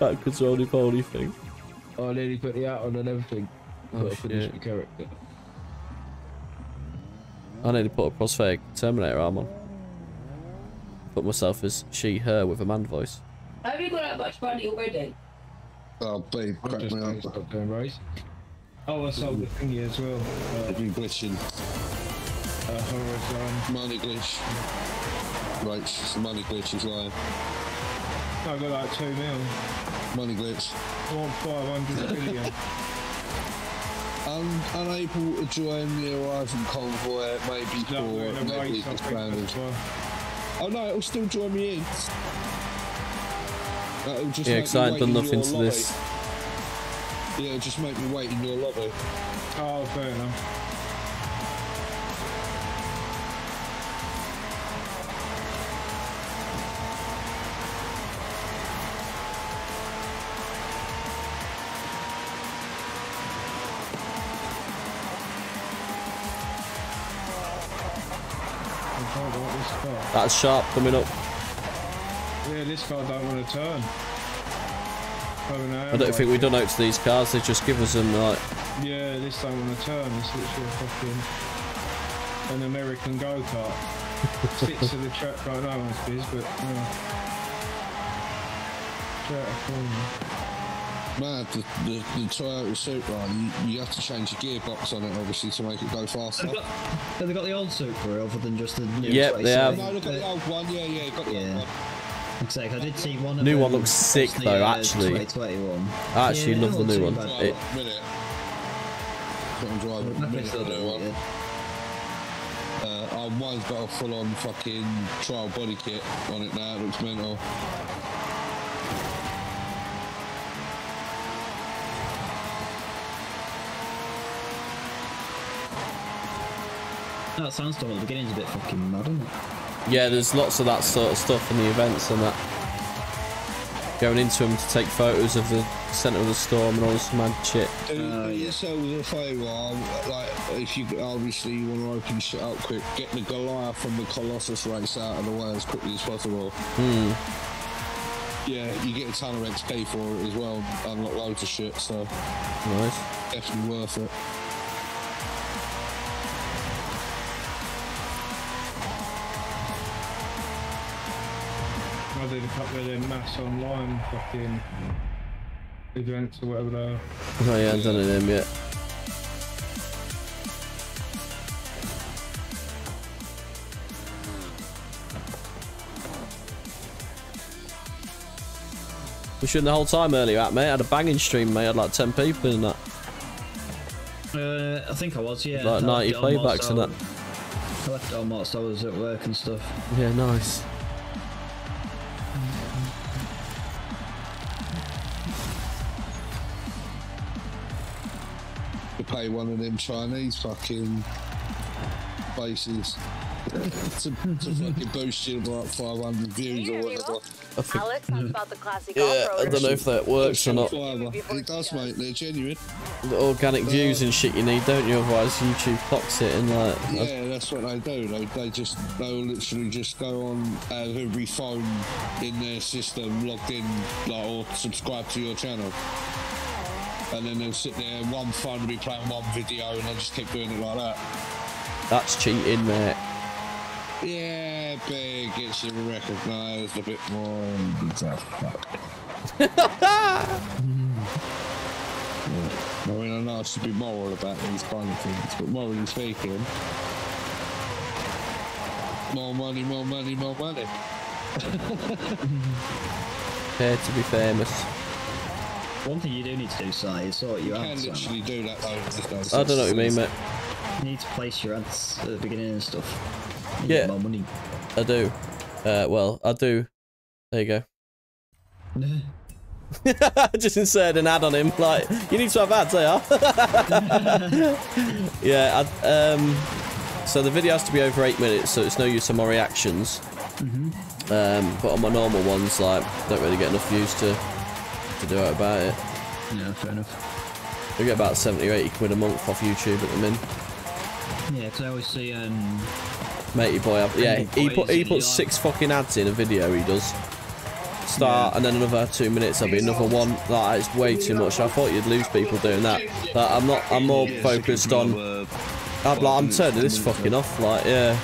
S1: Backwards roly poly thing.
S2: Oh, I nearly put the out on and everything.
S1: Oh,
S2: Got finish
S1: shit.
S2: the character.
S1: I need to put a prosthetic Terminator arm on. Put myself as she, her with a man voice.
S9: Have you got that much money already?
S4: Oh, babe,
S2: I'm
S4: crack
S2: just
S4: me up.
S2: to stop doing race. Oh, I sold the thingy as well. Uh,
S4: Have you glitching?
S2: uh, Horizon.
S4: Money glitch. Right, it's a money glitch is lying.
S2: I got like two mil.
S4: Money glitch.
S2: I want 500 billion. <laughs>
S4: Un- unable to join the arriving convoy, maybe
S2: No,
S4: for
S2: we're in a
S4: next
S2: race,
S4: week
S2: I
S4: is
S2: think
S4: planned.
S2: that's why.
S4: Oh no, it'll still join me in. That'll just
S1: Yeah,
S4: make
S1: 'cause
S4: me
S1: I ain't
S4: wait
S1: done nothing to
S4: lobby.
S1: this.
S4: Yeah, it'll just make me wait in your lobby.
S2: Oh, fair enough.
S1: That's sharp coming up.
S2: Yeah, this car don't want to turn.
S1: I don't think we done out to these cars, they just give us them like
S2: Yeah, this don't want to turn. It's literally a fucking an American go kart. Six <laughs> to the track right now, must is, but yeah. Up corner.
S4: Man, the, the, the Toyota Supra, you, you have to change your gearbox on it, obviously, to make it go faster.
S13: Have they got, have they got the old Supra other than just the new
S1: Yep, they have.
S4: No, look at the old one. Yeah, yeah, got the old one.
S13: Like I did see one of
S1: New one looks sick
S13: the,
S1: though,
S13: uh,
S1: actually.
S13: 2021.
S1: I actually
S13: Yeah,
S1: love the new one.
S13: too
S4: Right,
S1: It,
S4: one minute. Got them driving.
S13: bad.
S4: minute
S13: Still
S4: to do
S13: do
S4: one.
S13: it,
S4: Uh, oh, mine's got a full-on fucking trial body kit on it now. It looks mental.
S13: That sandstorm at the beginning's a bit fucking mad, isn't it?
S1: yeah, there's lots of that sort of stuff in the events and that. Going into them to take photos of the centre of the storm and all this mad shit.
S4: Do
S13: Uh, yeah.
S4: yourselves a favour, like if you obviously you want to open shit up quick, get the Goliath from the Colossus race out of the way as quickly as possible.
S1: Hmm.
S4: Yeah, you get a ton of XP for it as well, unlock loads of shit, so
S1: Nice.
S4: definitely worth it.
S2: I did a couple of them mass online fucking events or whatever they are.
S1: Oh yeah, I haven't done it in yet. We shouldn't the whole time earlier at mate. I had a banging stream, mate. I had like 10 people in that.
S13: Uh, I think I was, yeah.
S1: Like
S13: I
S1: 90
S13: left it
S1: playbacks and
S13: I-
S1: that.
S13: I left it on whilst I was at work and stuff.
S1: Yeah, nice.
S4: Pay one of them Chinese fucking bases to, to fucking boost you to like 500 views or whatever.
S1: I think,
S7: Alex talked about the classic
S1: yeah,
S7: off-road.
S1: I don't know if that works or not.
S4: It does, mate. They're genuine.
S1: The organic uh, views and shit you need, don't you? Otherwise, YouTube clocks it and like. I-
S4: Yeah, that's what they do. They, they just they'll literally just go on have every phone in their system logged in like or subscribe to your channel. And then they'll sit there and one phone will be playing one video and they'll just keep doing it like that.
S1: That's cheating, mate.
S4: Yeah, big gets you recognised a bit more and stuff. I mean, I know I should be moral about these kind of things, but morally speaking, more money, more money, more money.
S1: Care to be famous.
S13: One thing you do need to do, Si, is sort
S4: You
S13: your
S4: can
S13: ads. out.
S4: literally do that though.
S1: I don't know what you mean, mate.
S13: You need to place your ads at the beginning and stuff. You
S1: Yeah.
S13: more money.
S1: I do. Uh, well, I do. There you go. <laughs> I just insert an ad on him. Like, you need to have ads, they are. <laughs> yeah, I, um, so the video has to be over eight minutes, so it's no use on my reactions. Um, but on my normal ones, like, don't really get enough views to to do out about it.
S13: Yeah, fair enough.
S1: We get about 70 or 80 quid a month off YouTube at the min.
S13: Yeah, because I always see um,
S1: Matey boy, I've- yeah, he put he puts six fucking ads in a video. He does. Start and then another two minutes. There'll be another one. Like it's way too much. I thought you'd lose people doing that. But I'm not. I'm more focused on. I'm like I'm turning this fucking off. Like yeah,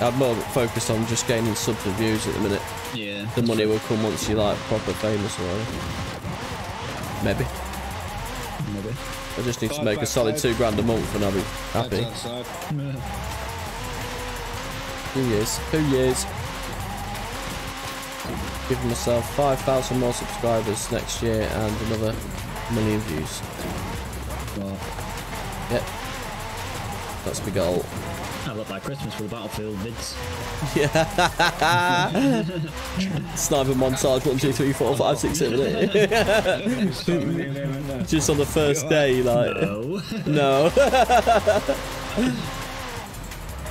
S1: I'm more focused on just gaining subs and views at the minute.
S13: Yeah.
S1: The money will come once you're like proper famous or whatever. Maybe.
S13: Maybe.
S1: I just need to make a solid
S4: side.
S1: two grand a month and I'll be happy.
S4: That's outside.
S1: Two years. Two years. Giving myself 5,000 more subscribers next year and another million views.
S13: Well,
S1: Yep. That's my goal.
S13: I look like Christmas for the Battlefield vids.
S1: Yeah. <laughs> Sniper montage one, two, three, four, five, six, seven, eight. <laughs> Just on the first day, like.
S13: No.
S1: No. <laughs>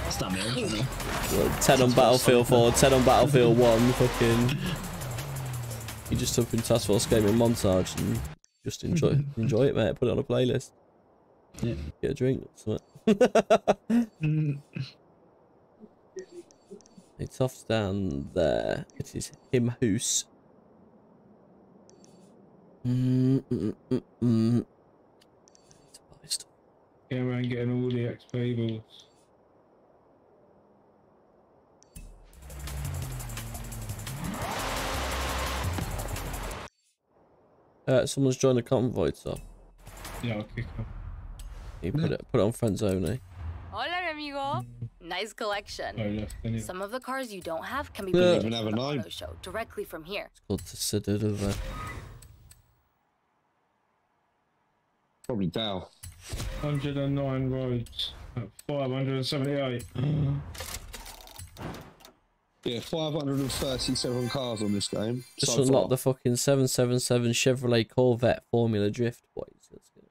S13: Stab me on,
S1: 10 on Battlefield 4, 10 on Battlefield 1, fucking. You just up in Task Force Gaming montage and just enjoy enjoy it, mate. Put it on a playlist.
S13: Yeah.
S1: Get a drink. <laughs> it's off down there. It is him who's. Mm, mm, mm, mm.
S2: Yeah, man, getting all the XP balls.
S1: Uh, someone's joined the convoy, so
S2: Yeah, I'll kick off.
S1: You put it put it on friends only.
S7: Hola, amigo. Mm. Nice collection.
S2: I left anyway.
S7: Some of the cars you don't have can be
S1: Yeah.
S7: purchased
S1: Even have a
S7: the
S1: nine.
S7: show directly from here.
S1: It's called the Citadel.
S4: Probably Dow.
S2: 109 roads. 578. <gasps>
S4: Yeah, 537 cars on this game.
S1: Just
S4: so
S1: unlock
S4: far.
S1: the fucking 777 Chevrolet Corvette Formula Drift, boys. Let's go.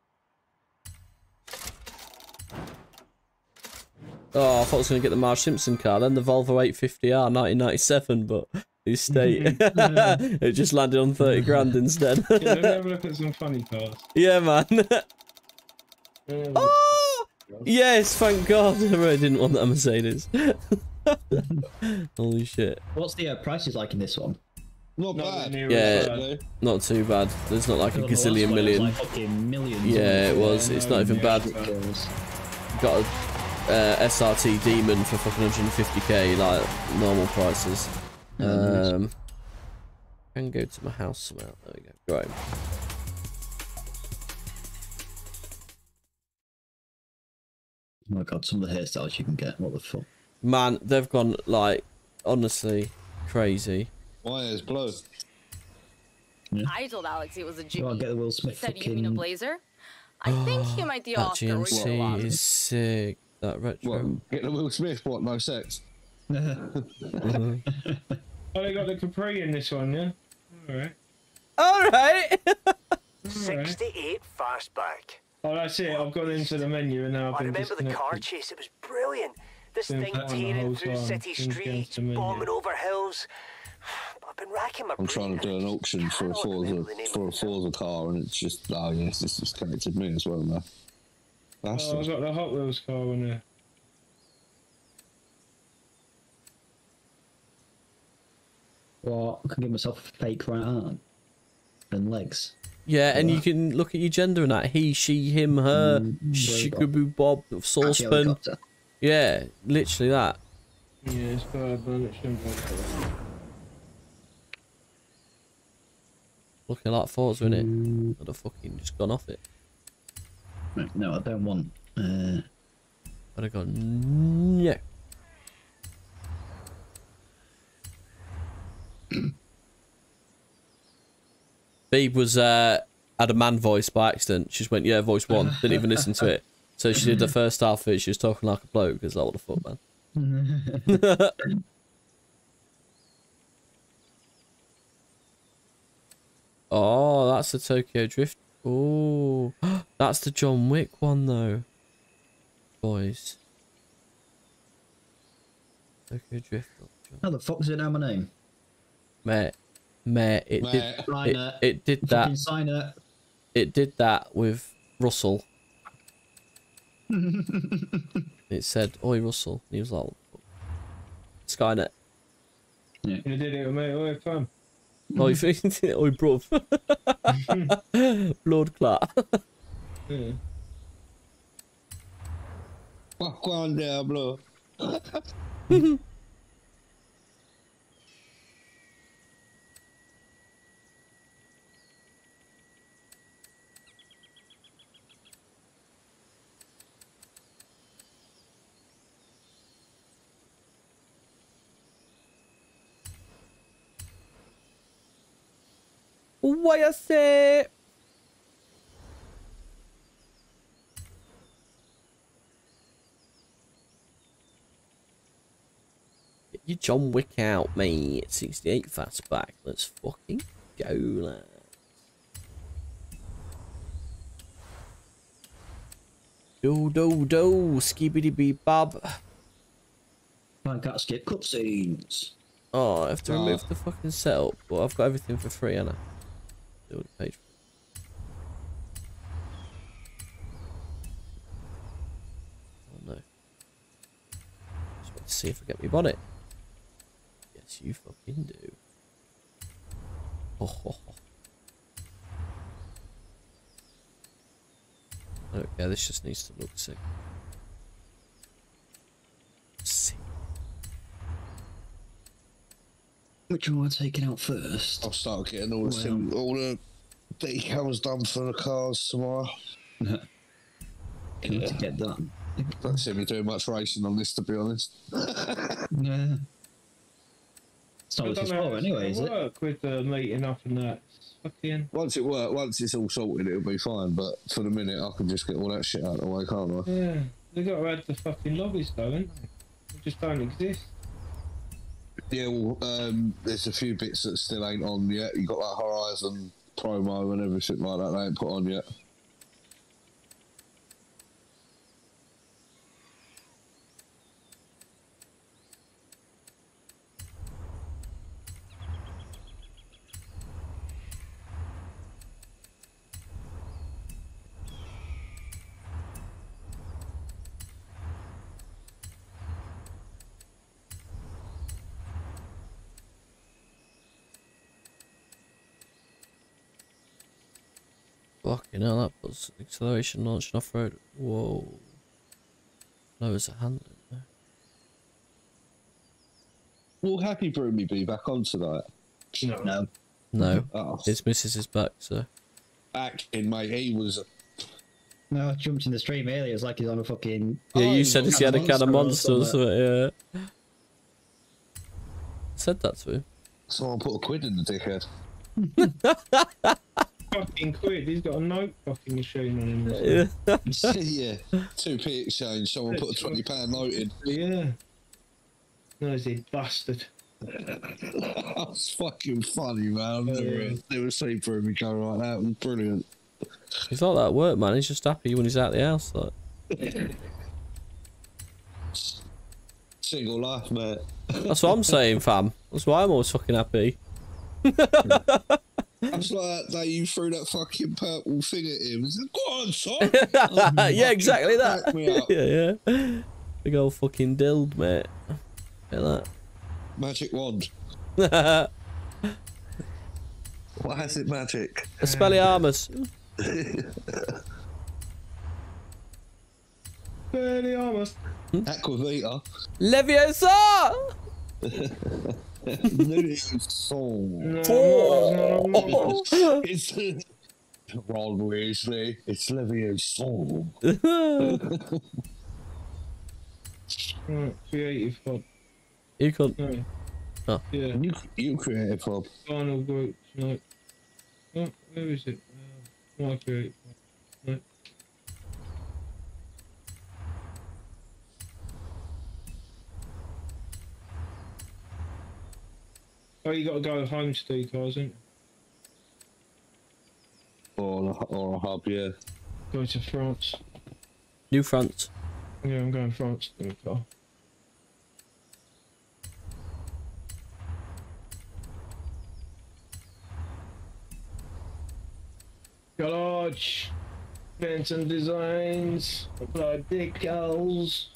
S1: Oh, I thought I was going to get the Marge Simpson car, then the Volvo 850R 1997, but his state. <laughs> it just landed on 30 grand <laughs> instead.
S2: yeah, let me have a look at some funny cars.
S1: yeah, man. <laughs> Oh! Yes, thank God. I really didn't want that Mercedes. Holy shit.
S13: What's the uh, prices like in this one?
S4: Not
S2: Not
S4: bad.
S2: near
S1: Yeah,
S2: bad.
S1: not too bad. There's not like a gazillion million.
S13: Like fucking millions.
S1: Yeah, it was.
S2: Yeah,
S1: It's
S2: no,
S1: not even bad. Got a uh, SRT Demon for fucking 150k, like normal prices. Um, can go to my house somehow. There we go. Right.
S13: Oh my god, some of the hairstyles you can get. What the fuck?
S1: Man, they've gone like honestly crazy.
S4: My hair's blue.
S7: I told Alex it was a G.
S13: Well, I'll get the Will
S7: He
S13: Smith
S7: said you mean a blazer. I think he might the <gasps>
S1: That
S7: Oscar. where.
S1: GMC is sick. That retro.
S4: What? Get the Will Smith. What? No sex. <laughs>
S2: Oh, they got the Capri in this one, yeah? Alright.
S1: All right.
S5: 68 fastback.
S2: Oh, that's it. I've gone into the menu and now I've
S5: I
S2: been
S5: remember the car chase, it was brilliant. This
S2: Been
S5: thing
S2: put on the
S5: tearing through
S2: time,
S5: city streets, bombing over hills. <sighs> I've been racking my
S4: I'm trying to do an auction for a Forza for a Forza car, and it's just oh yes, this has connected me as well now. That's
S2: Oh, I've got the Hot Wheels car on there.
S13: Well, I can give myself a fake right arm and legs.
S1: Yeah, and you can look at your gender and that. He, she, him, her,
S13: Mm,
S1: shikaboo bob, saucepan. Yeah, literally that.
S2: Yeah, it's bad, man. It shouldn't be.
S1: Looking like Forza, innit?
S13: Mm.
S1: I'd have fucking just gone off it.
S13: No, I don't want. Uh,
S1: I got no. <clears throat> Beeb was uh, had a man voice by accident. She just went, yeah, voice one. Didn't even listen to it. So she did the <laughs> first half of it. She was talking like a bloke. It's like, what the fuck, man? <laughs> <laughs> oh, that's the Tokyo Drift. Oh, <gasps> that's the John Wick one, though. Boys. Tokyo Drift.
S13: How the fuck does it know my name?
S1: Mate, mate, it
S13: Mate.
S1: did. It,
S13: it.
S1: it did that.
S13: sign it.
S1: It did that with Russell. <laughs> It said, "Oi, Russell." He was like, "Skynet." Yeah.
S2: You did it with me, oi, fam.
S1: Oi, <laughs> oi, bruv. <laughs> Blood clot.
S2: Yeah.
S4: Fuck one Diablo. <laughs>
S1: What you say? Get your John Wick out, mate. 68 fastback. Let's fucking go, lads. Do do do, skibidi bee bob.
S13: I can't skip cutscenes.
S1: Oh, I have to
S13: Oh.
S1: remove the fucking setup, but I've got everything for free, Anna. Do page. Oh no. Just want to see if I get me bonnet. Yes, you fucking do. Oh, ho, ho. Okay, this just needs to look. Sick.
S13: Which one am I taking out first?
S4: I'll start getting all the
S13: Well.
S4: sim- all the decals done for the cars tomorrow. <laughs>
S13: Need to get done.
S4: Don't see me doing much racing on this, to be honest. <laughs>
S13: Yeah. It's not
S2: I
S13: what
S2: don't
S13: it's
S2: know how
S13: for
S2: it's
S13: anyway,
S2: gonna
S13: is it?
S2: work with the meeting up and that. Fucking.
S4: Once it work, once it's all sorted, it'll be fine. But for the minute, I can just get all that shit out of the way, can't I?
S2: Yeah, they got to add the fucking lobbies though, ain't they? They just don't exist.
S4: Yeah, well, um, there's a few bits that still ain't on yet. You got that Horizon promo and everything like that. They ain't put on yet.
S1: Fucking hell, that was acceleration, launch, and off road. Whoa. Lowers the handling. there.
S4: Will Happy Broomy be back on tonight?
S2: No.
S13: No.
S1: No.
S4: Oh,
S1: His missus is back, so.
S4: acting, mate. He was.
S13: No, I jumped in the stream earlier. It's like he's on a fucking.
S1: Yeah,
S13: Oh,
S1: you
S13: he's
S1: said
S13: on
S1: he had a can of monster or
S13: something.
S1: something, yeah. Said that to him.
S4: Someone put a quid in the dickhead. <laughs>
S2: Fucking quid. He's got a note fucking machine on him. or. <laughs>
S1: Yeah. <laughs>
S4: yeah, two p exchange. Someone put a twenty pound note in.
S2: Yeah. Nosy bastard. <laughs>
S4: that was fucking funny, man. I've never, never seen Broomy go like that. It was brilliant.
S1: He's like that at work, man. He's just happy when he's out the house. Like.
S4: Single life, mate.
S1: That's what I'm saying, fam. That's why I'm always fucking happy.
S4: That's <laughs> like that you threw that fucking purple thing at him. He said, Go on, son. <laughs>
S1: yeah, exactly that.
S4: Back me up. <laughs>
S1: yeah, yeah. Big old fucking dild, mate. Look at that.
S4: Magic wand.
S1: at.
S4: Why is it magic?
S1: Expelliarmus.
S2: Fairly hmm? almost.
S4: Aquavita.
S1: Leviosa!
S4: Soul.
S1: Oh.
S4: It's Ron Weasley. It's Leviosa.
S2: Right, creative hub.
S1: You can't.
S2: No.
S1: Oh.
S2: Yeah.
S4: You, you creative hub.
S2: Final group. No. Oh, where is it? Might be. Right. Oh, you got to go home to do cars, ain't
S4: Or a, or a hub, yeah.
S2: you? Go to France.
S1: New France.
S2: Yeah, I'm going to France to do a car. Garage. Benson Designs. Apply decals.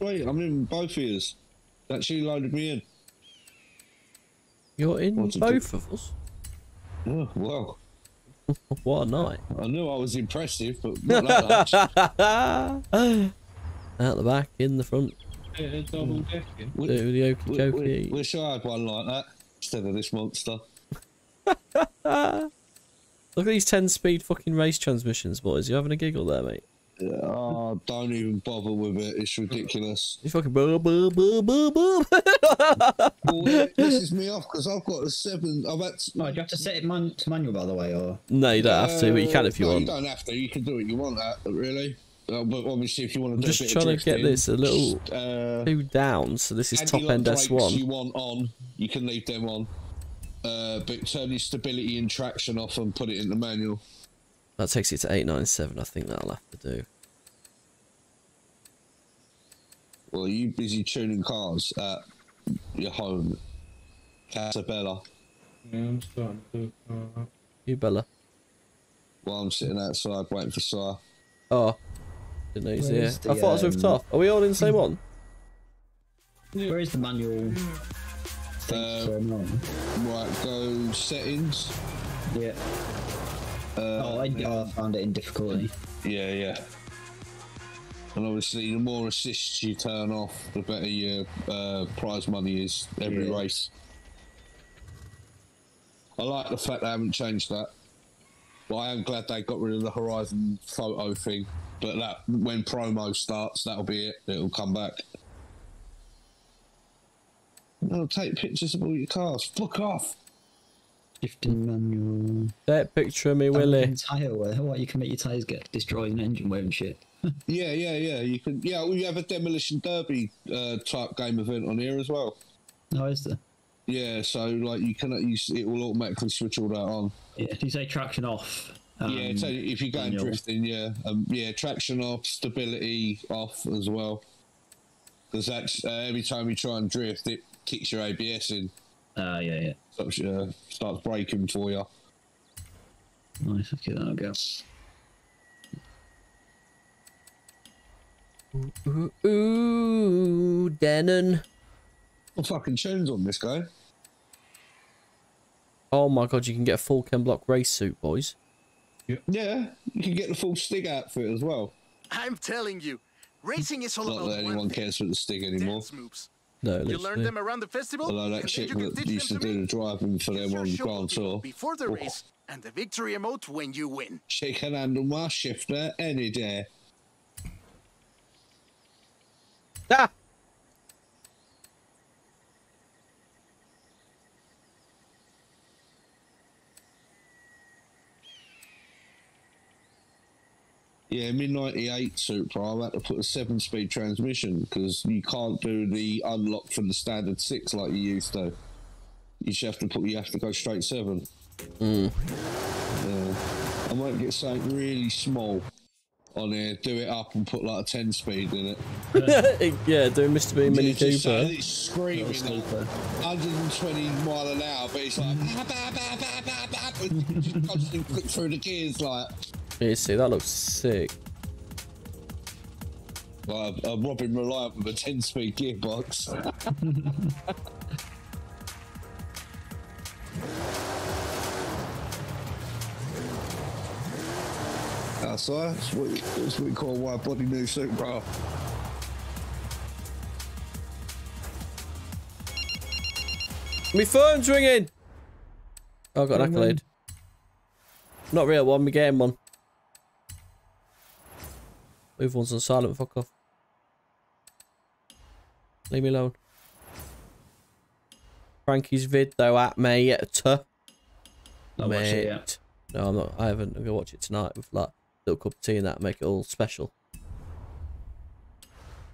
S4: Wait, I'm in both ears. Actually loaded me in.
S1: You're in
S4: What's it
S1: both of us.
S4: Oh, well. <laughs>
S1: What a night.
S4: I knew I was impressive, but <laughs> not that much. <laughs>
S1: Out the back, in the front.
S2: Yeah, double hmm. decking.
S4: We-
S1: the okie
S4: we-
S1: dokie.
S4: we- Wish I had one like that instead of this monster.
S1: Look at these 10 speed fucking race transmissions, boys. You having a giggle there, mate?
S4: Oh, don't even bother with it. It's ridiculous.
S1: You fucking boo boo boo boo boo.
S4: well, it pisses me off because I've got a seven. I've had.
S13: Oh, do you have to set it man- to manual, by the way, or?
S1: No, you don't have to, but you can if you
S4: Uh, no,
S1: want.
S4: You don't have to. You can do what you want. That really. Uh, but obviously, if you want to
S1: I'm just trying
S4: of
S1: to get this a little
S4: uh,
S1: two down. So this is top end S1.
S4: You want on, you can leave them on. Uh, but turn your stability and traction off and put it into manual.
S1: That takes you to 897. I think that'll have to do.
S4: Well, are you busy tuning cars at your home, Casabella?
S2: Yeah, I'm starting to do.
S1: You, Bella.
S4: While I'm sitting outside waiting for Sire.
S1: Oh. Didn't know he's here.
S13: Where's
S1: I
S13: the,
S1: thought I was with
S13: um,
S1: Toff. Are we all in the same one?
S13: Where is the manual?
S4: Uh, Right, go settings.
S13: Yeah.
S4: Uh,
S13: oh, I, oh, I found it in difficulty.
S4: Yeah, yeah. And obviously, the more assists you turn off, the better your uh, prize money is every
S13: Yeah.
S4: race. I like the fact they haven't changed that. But I am glad they got rid of the Horizon photo thing. But that when promo starts, that'll be it. It'll come back. No, take pictures of all your cars. Fuck off.
S13: Shifting manual.
S1: That picture of me, Willie.
S13: Tire wear. What you can make your tires get destroyed in engine wear and shit. <laughs>
S4: Yeah, yeah, yeah. You can. Yeah, well, you have a demolition derby uh, type game event on here as well.
S13: Oh, is there?
S4: Yeah, so like you cannot you, s- it will automatically switch all that on.
S13: Yeah. Do you say traction off?
S4: yeah,
S13: Um,
S4: so if you're going
S13: manual.
S4: drifting, yeah, um, yeah, traction off, stability off as well. Because that's uh, every time you try and drift, it kicks your ABS in.
S13: Ah, yeah, yeah.
S4: Stops, uh, starts breaking for you.
S13: Nice. Okay, that'll go.
S1: Ooh, ooh Denon.
S4: What fucking tunes on this guy?
S1: Oh my god, you can get a full Ken Block race suit, boys.
S4: Yeah, you can get the full Stig outfit as well.
S12: I'm telling you, racing is all
S4: Not
S12: about
S4: that anyone cares for the Stig anymore.
S12: dance moves.
S1: No,
S12: You learn them around the festival,
S4: Although
S12: and
S4: that chick
S12: you can
S4: that
S12: teach
S4: used to
S12: them to
S4: do the driving for them on Grand
S12: will be
S4: Tour.
S12: before the race and the victory emote when you win.
S4: She can handle my shifter any day.
S1: Ah!
S4: Yeah, mid '98 Supra, I had to put a seven-speed transmission because you can't do the unlock from the standard six like you used to. You just have to put. You have to go straight seven.
S1: Mm.
S4: Yeah. I might get something really small on here, do it up, and put like a ten-speed in it. <laughs>
S1: yeah, doing Mr. Bean Mini
S4: so
S1: Cooper.
S4: It's screaming at 120 mile an hour, but it's like <laughs> just constantly flick through the gears like.
S1: Yeah, see, that looks sick.
S4: Like a, a Robin Reliant with a 10 speed gearbox. <laughs> That's right. That's what, that's what we call a wide body new suit, bro.
S1: My phone's ringing! Oh, I got an accolade. Not real one, my game one. Move one's on silent. Fuck off. Leave me alone. Frankie's vid though at mate.
S13: Not watched it yet.
S1: No, I'm not. I haven't. I'm gonna watch it tonight with like a little cup of tea and that. Make it all special.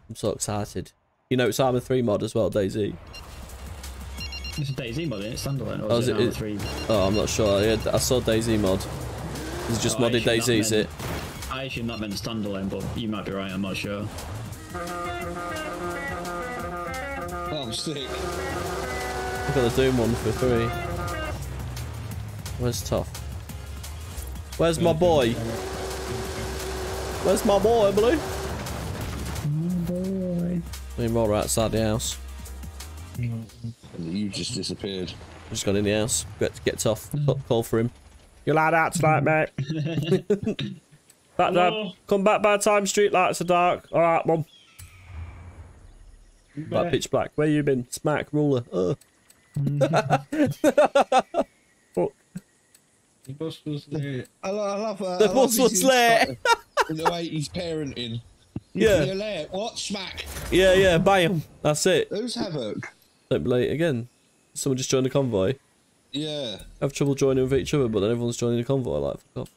S1: I'm so excited. You know, it's Arma 3 mod as well, DayZ.
S13: It's a DayZ mod, isn't it? Standalone. Or
S1: Oh,
S13: is it,
S1: it-
S13: Arma 3?
S1: Oh, I'm not sure. Yeah, I saw DayZ mod. It's just
S13: Oh,
S1: modded DayZ, is it?
S13: Meant- I assume that meant standalone, but you might be right. I'm not sure.
S4: Oh, I'm sick.
S1: I've got the Doom one for three. Where's Toff? Where's my boy? Where's my boy, Blue?
S13: boy.
S1: Meanwhile, we're outside the house.
S4: You just disappeared.
S1: Just got in the house. Get get Toff. Call- Call for him. You lad out tonight, mate. <laughs> <laughs> back
S2: Hello?
S1: there. Come back by the time street lights are dark. All right, mum. Like pitch black. Where you been? Smack ruler. <laughs> Ugh. Fuck.
S2: The bus was there.
S4: I, lo- I love uh,
S1: The
S4: I
S1: bus was there.
S4: insight <laughs> In the way he's parenting.
S1: Yeah.
S4: You're there. What? Smack.
S1: Yeah, yeah, Buy him. That's it.
S4: Who's Havoc?
S1: Don't be late again. Someone just joined the convoy.
S4: Yeah.
S1: Have trouble joining with each other, but then everyone's joining the convoy. Like, fuck off.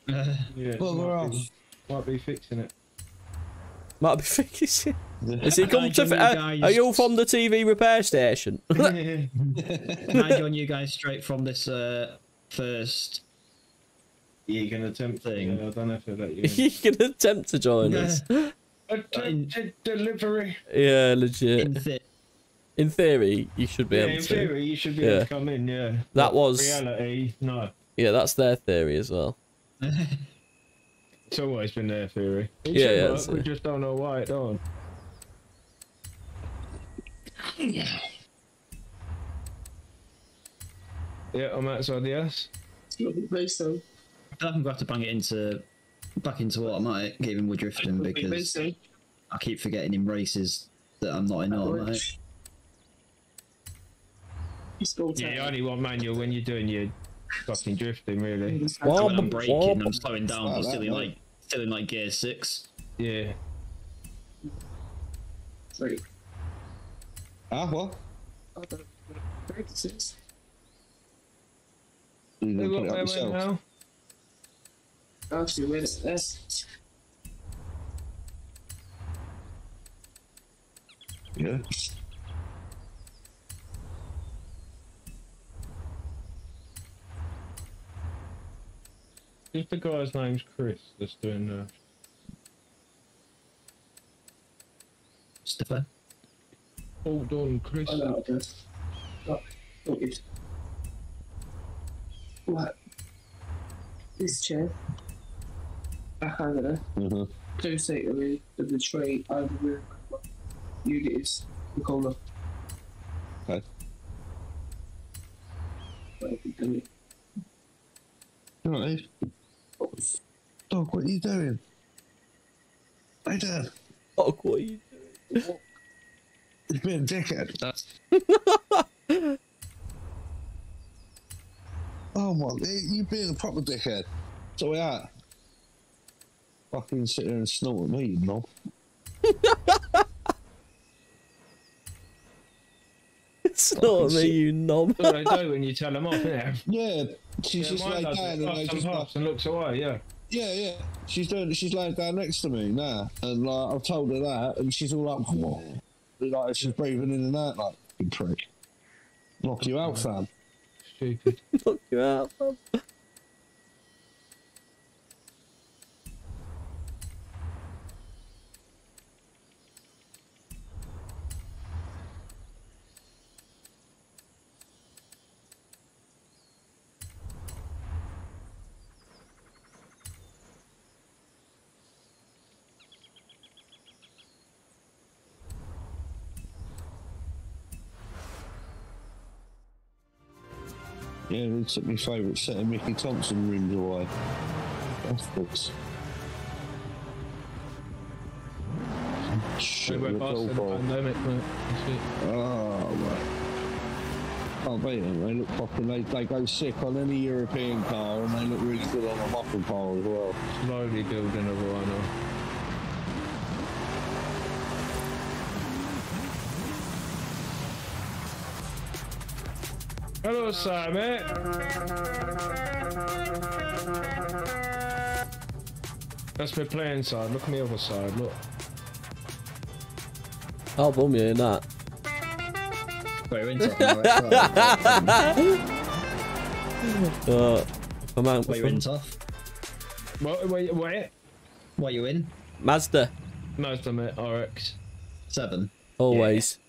S2: Yeah,
S4: Well, we're
S2: might,
S4: off.
S2: Be, might be fixing it.
S1: Might be <laughs> thinking. Is he
S13: Can
S1: come to?
S13: you
S1: Uh,
S13: guys?
S1: are you all from the TV repair station?
S13: Can I join you guys straight from this uh, first
S2: You can attempt
S13: thing?
S2: Yeah, I don't know if I'll let you <laughs>
S1: you can attempt to join us. <laughs>
S2: Attempted delivery.
S1: Yeah, legit.
S13: In thi-
S1: In theory, you should be
S2: Yeah,
S1: able
S2: in
S1: to.
S2: theory, you should be
S1: Yeah.
S2: able to come in, yeah.
S1: That
S2: But
S1: was-
S2: Reality, no.
S1: Yeah, that's their theory as well.
S2: It's always been their theory. It
S1: Yeah, yeah,
S2: work, we just don't know why it don't. Yeah, I'm outside the house.
S9: I think so.
S13: I feel like I'm gonna have to bang it into back into what automatic, get him with drifting because
S9: so.
S13: I keep forgetting in races that I'm not in automatic.
S2: Yeah, you only want manual when you're doing your fucking drifting, really.
S13: So when I'm braking, I'm slowing down, but still in like still in like gear six.
S2: Yeah.
S9: Sorry.
S4: Ah, what?
S9: Practices.
S4: You
S2: Hey,
S4: gonna
S2: what
S4: put it up yourself?
S2: now?
S9: Actually, wait a minute.
S4: Yeah.
S2: If the guy's name's Chris that's doing uh
S13: Stefan.
S2: Hold on, Chris.
S9: Oh, no, okay. Oh, okay. What? This chair. Back over there.
S4: Mm-hmm.
S9: Closer away to the tray over where unit is. Nicola.
S4: Okay.
S9: Right, we do it.
S4: You all right, Eve? Dog, what are you doing? Hey, Dad.
S1: Oh, what are you
S4: He's being a dickhead. <laughs> oh my, you being a proper dickhead. So we are. Fucking sit there and snort at me, you know.
S1: It's not me, you knob.
S2: That's what they do when you tell them off, innit? <laughs>
S4: Yeah, she's
S2: Yeah,
S4: just
S2: mine
S4: laid
S2: does
S4: down
S2: it.
S4: and they
S2: Puffs and
S4: just
S2: puffs and looks away, yeah.
S4: Yeah, yeah. She's doing. She's laying down next to me now, and like I've told her that, and she's all like, Whoa. like she's breathing in and out like "You prick. Knock you out, fam.
S2: Stupid. <laughs>
S1: Knock you out, fam.
S4: Yeah, they took my favourite set of Mickey Thompson rims away. That's books.
S2: They
S4: Shit,
S2: went
S4: the
S2: past the pandemic, mate.
S4: Oh, right. Oh, beat them. They look fucking. They, they go sick on any European car, and they look really good on a muscle car as well.
S2: Slowly building a rhino. Hello, Simon. That's my playing side. Look on the other side. Look.
S1: I'll bum you in that.
S13: Wait, you're into it.
S1: Uh, come on.
S13: Wait, you're in tough.
S2: What? Wait, wait.
S13: What you in?
S1: Mazda.
S2: Mazda, mate. RX.
S13: Seven.
S1: Always.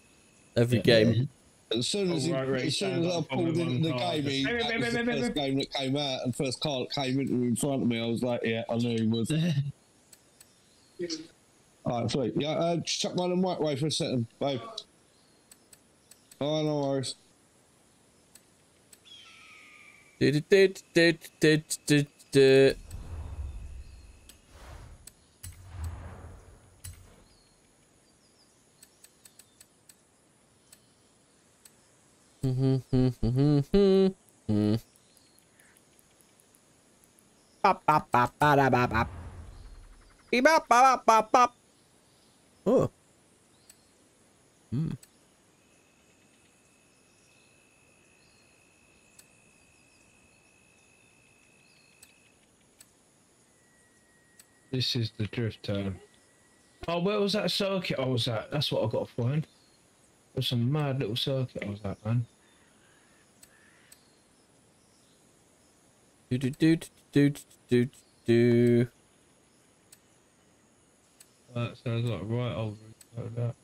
S1: Every game.
S4: As soon as,
S2: Oh,
S4: he,
S2: right, right,
S4: as soon as I pulled
S2: probably
S4: into the
S2: one
S4: game, he, that was the first game that came out, and first car that came into in front of me. I was like, yeah, I knew he was. <laughs> All right, sweet. Yeah, uh, just chuck one in the microwave for a second, babe. Oh, no worries.
S1: Did did did did did did. Bop, bop, bop, bop, bop. Bop, bop, bop. Oh. Hmm.
S2: This is the drift turn. Oh, where was that circuit I was at? That's what I got to find. There's some mad little circuit I was at, man.
S1: Do do do do do do do.
S2: That sounds like right route like that.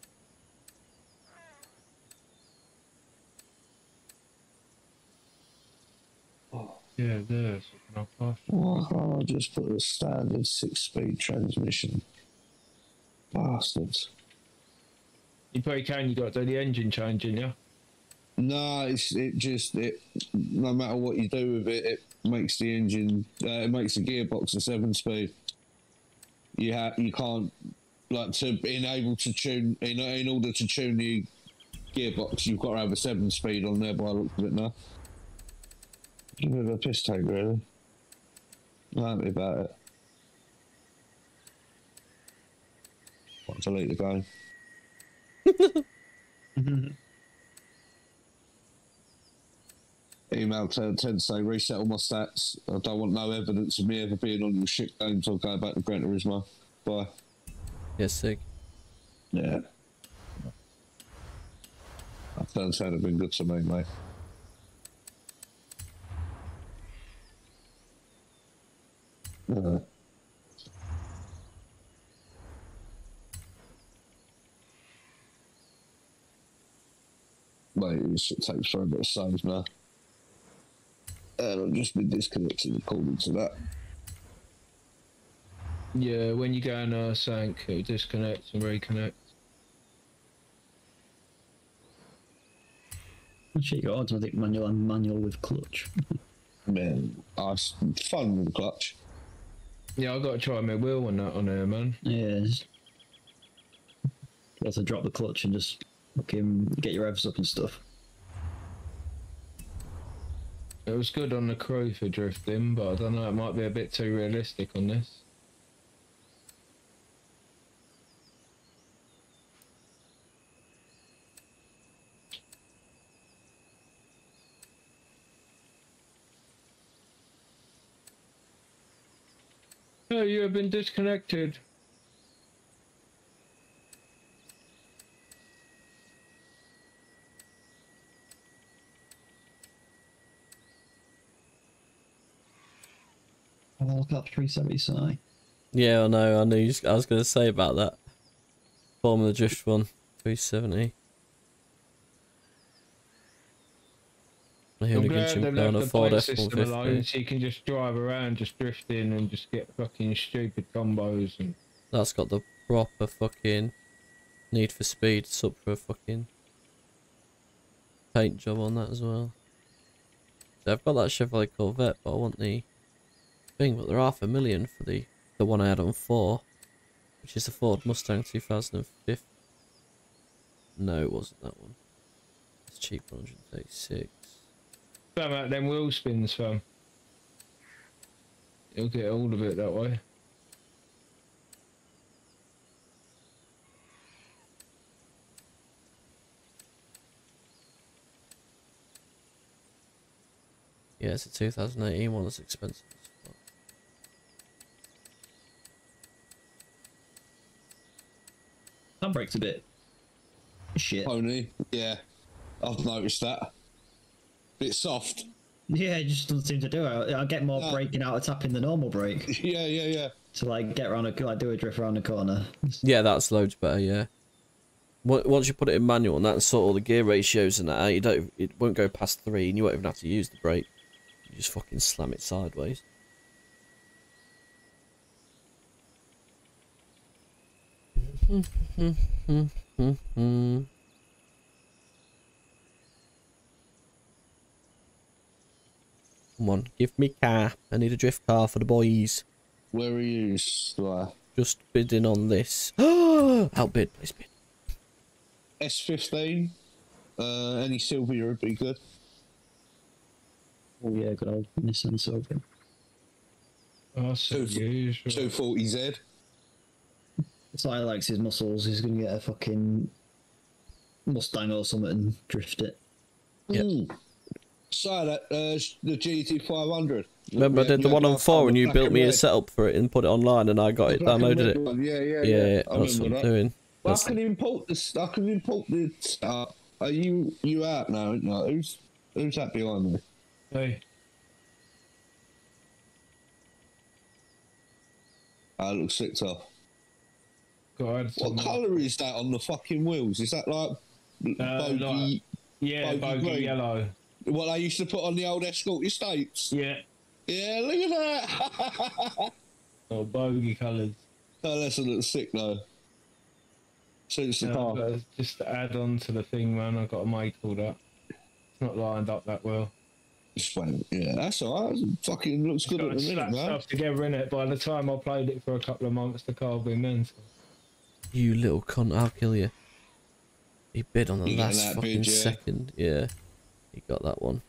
S2: Yeah, there's. Pass?
S4: Why can't I just put a standard six-speed transmission? Bastards.
S2: You probably can. You got to do the engine change, didn't you?
S4: No, it's it just it. No matter what you do with it, it makes the engine. Uh, it makes the gearbox a seven-speed. You have you can't like to being able to tune in in order to tune the gearbox. You've got to have a seven-speed on there. By the look of it now. A bit of a piss take, really. Not happy about it. Want to delete the game. <laughs> Email tend to say reset all my stats. I don't want no evidence of me ever being on your shit games or going back to Gran Turismo. Bye.
S1: Yes, sick.
S4: Yeah. That to have been good to me, mate. Uh, Mate, shit takes forever to save now. And I've just been disconnected according to that.
S2: Yeah, when you go in uh, sync, it'll disconnect and reconnect.
S13: Actually, your automatic manual and manual with clutch. <laughs>
S4: Man, I was fun with the clutch.
S2: Yeah, I got to try my wheel on that on there, man.
S13: Yes. You have to drop the clutch and just fucking get your revs up and stuff.
S2: It was good on the crow for drifting, but I don't know, it might be a bit too realistic on this. Oh, you have been disconnected.
S13: World Cup 370 Sai.
S1: Yeah, I know. I knew. You, I was going to say about that. Formula Drift one, 370. I hear
S2: I'm
S1: we
S2: glad
S1: can
S2: they've
S1: jump
S2: left the
S1: Ford
S2: point system alone, so you can just drive around, just drifting, and just get fucking stupid combos. And
S1: That's got the proper fucking Need for Speed. It's for a fucking paint job on that as well. So I've got that Chevrolet Corvette, but I want the thing. But they're half a million for the the one I had on four, which is the Ford Mustang 2005. No, it wasn't that one. It's cheap, 136.
S2: Something about them wheel spins, fam. You'll get all of it that way.
S1: Yeah, it's a 2018 one that's expensive.
S13: Handbrake's a bit shit.
S4: Pony, yeah. I've noticed that. Bit soft.
S13: Yeah, it just doesn't seem to do it. I get more
S4: No.
S13: braking out of tapping the normal brake <laughs>
S4: Yeah, yeah, yeah.
S13: to like get around a like do a drift around the corner.
S1: Yeah, that's loads better. Yeah. Once you put it in manual and that's sort all the gear ratios and that, out, you don't. It won't go past three, and you won't even have to use the brake. You just fucking slam it sideways. <laughs> Come on, give me car. I need a drift car for the boys.
S4: Where are you, Sly?
S1: Just bidding on this. <gasps> Outbid, please bid.
S4: S15. Uh, any silver would be good.
S13: Oh yeah, good old Nissan Silvia.
S2: Oh, so
S4: 240Z.
S13: So I likes his muscles. He's gonna get a fucking Mustang or something and drift it.
S4: Yeah. Mm. Uh, the GT 500.
S1: Remember, yeah, I did the one on four, and you built me red. a setup for it and put it online, and I got it, downloaded it.
S4: Yeah, yeah,
S1: yeah.
S4: yeah
S1: that's what I'm
S4: that.
S1: doing.
S4: Well. I can import this. I can import the. Are you you out now? No, who's who's that behind me?
S2: Hey.
S4: Ah, I look sick off.
S2: God.
S4: What colour is that on the fucking wheels? Is that like
S2: Uh,
S4: bogey?
S2: like- yeah,
S4: bogey
S2: bogey yellow.
S4: What they used to put on the old Escort estates?
S2: Yeah.
S4: Yeah, look at that. <laughs>
S2: Oh, bogey colours.
S4: oh, that's a little sick though. Suits the car.
S2: just to add on to the thing, man, I've got a make all that. It's not lined up that well.
S4: Yeah, that's alright. Fucking looks good at the minute, man.
S2: stuff together in it. By the time I played it for a couple of months, the car will be mental.
S1: You little cunt, I'll kill you. He bid on the
S4: You
S1: last fucking
S4: bid, yeah?
S1: second. Yeah, he got that one.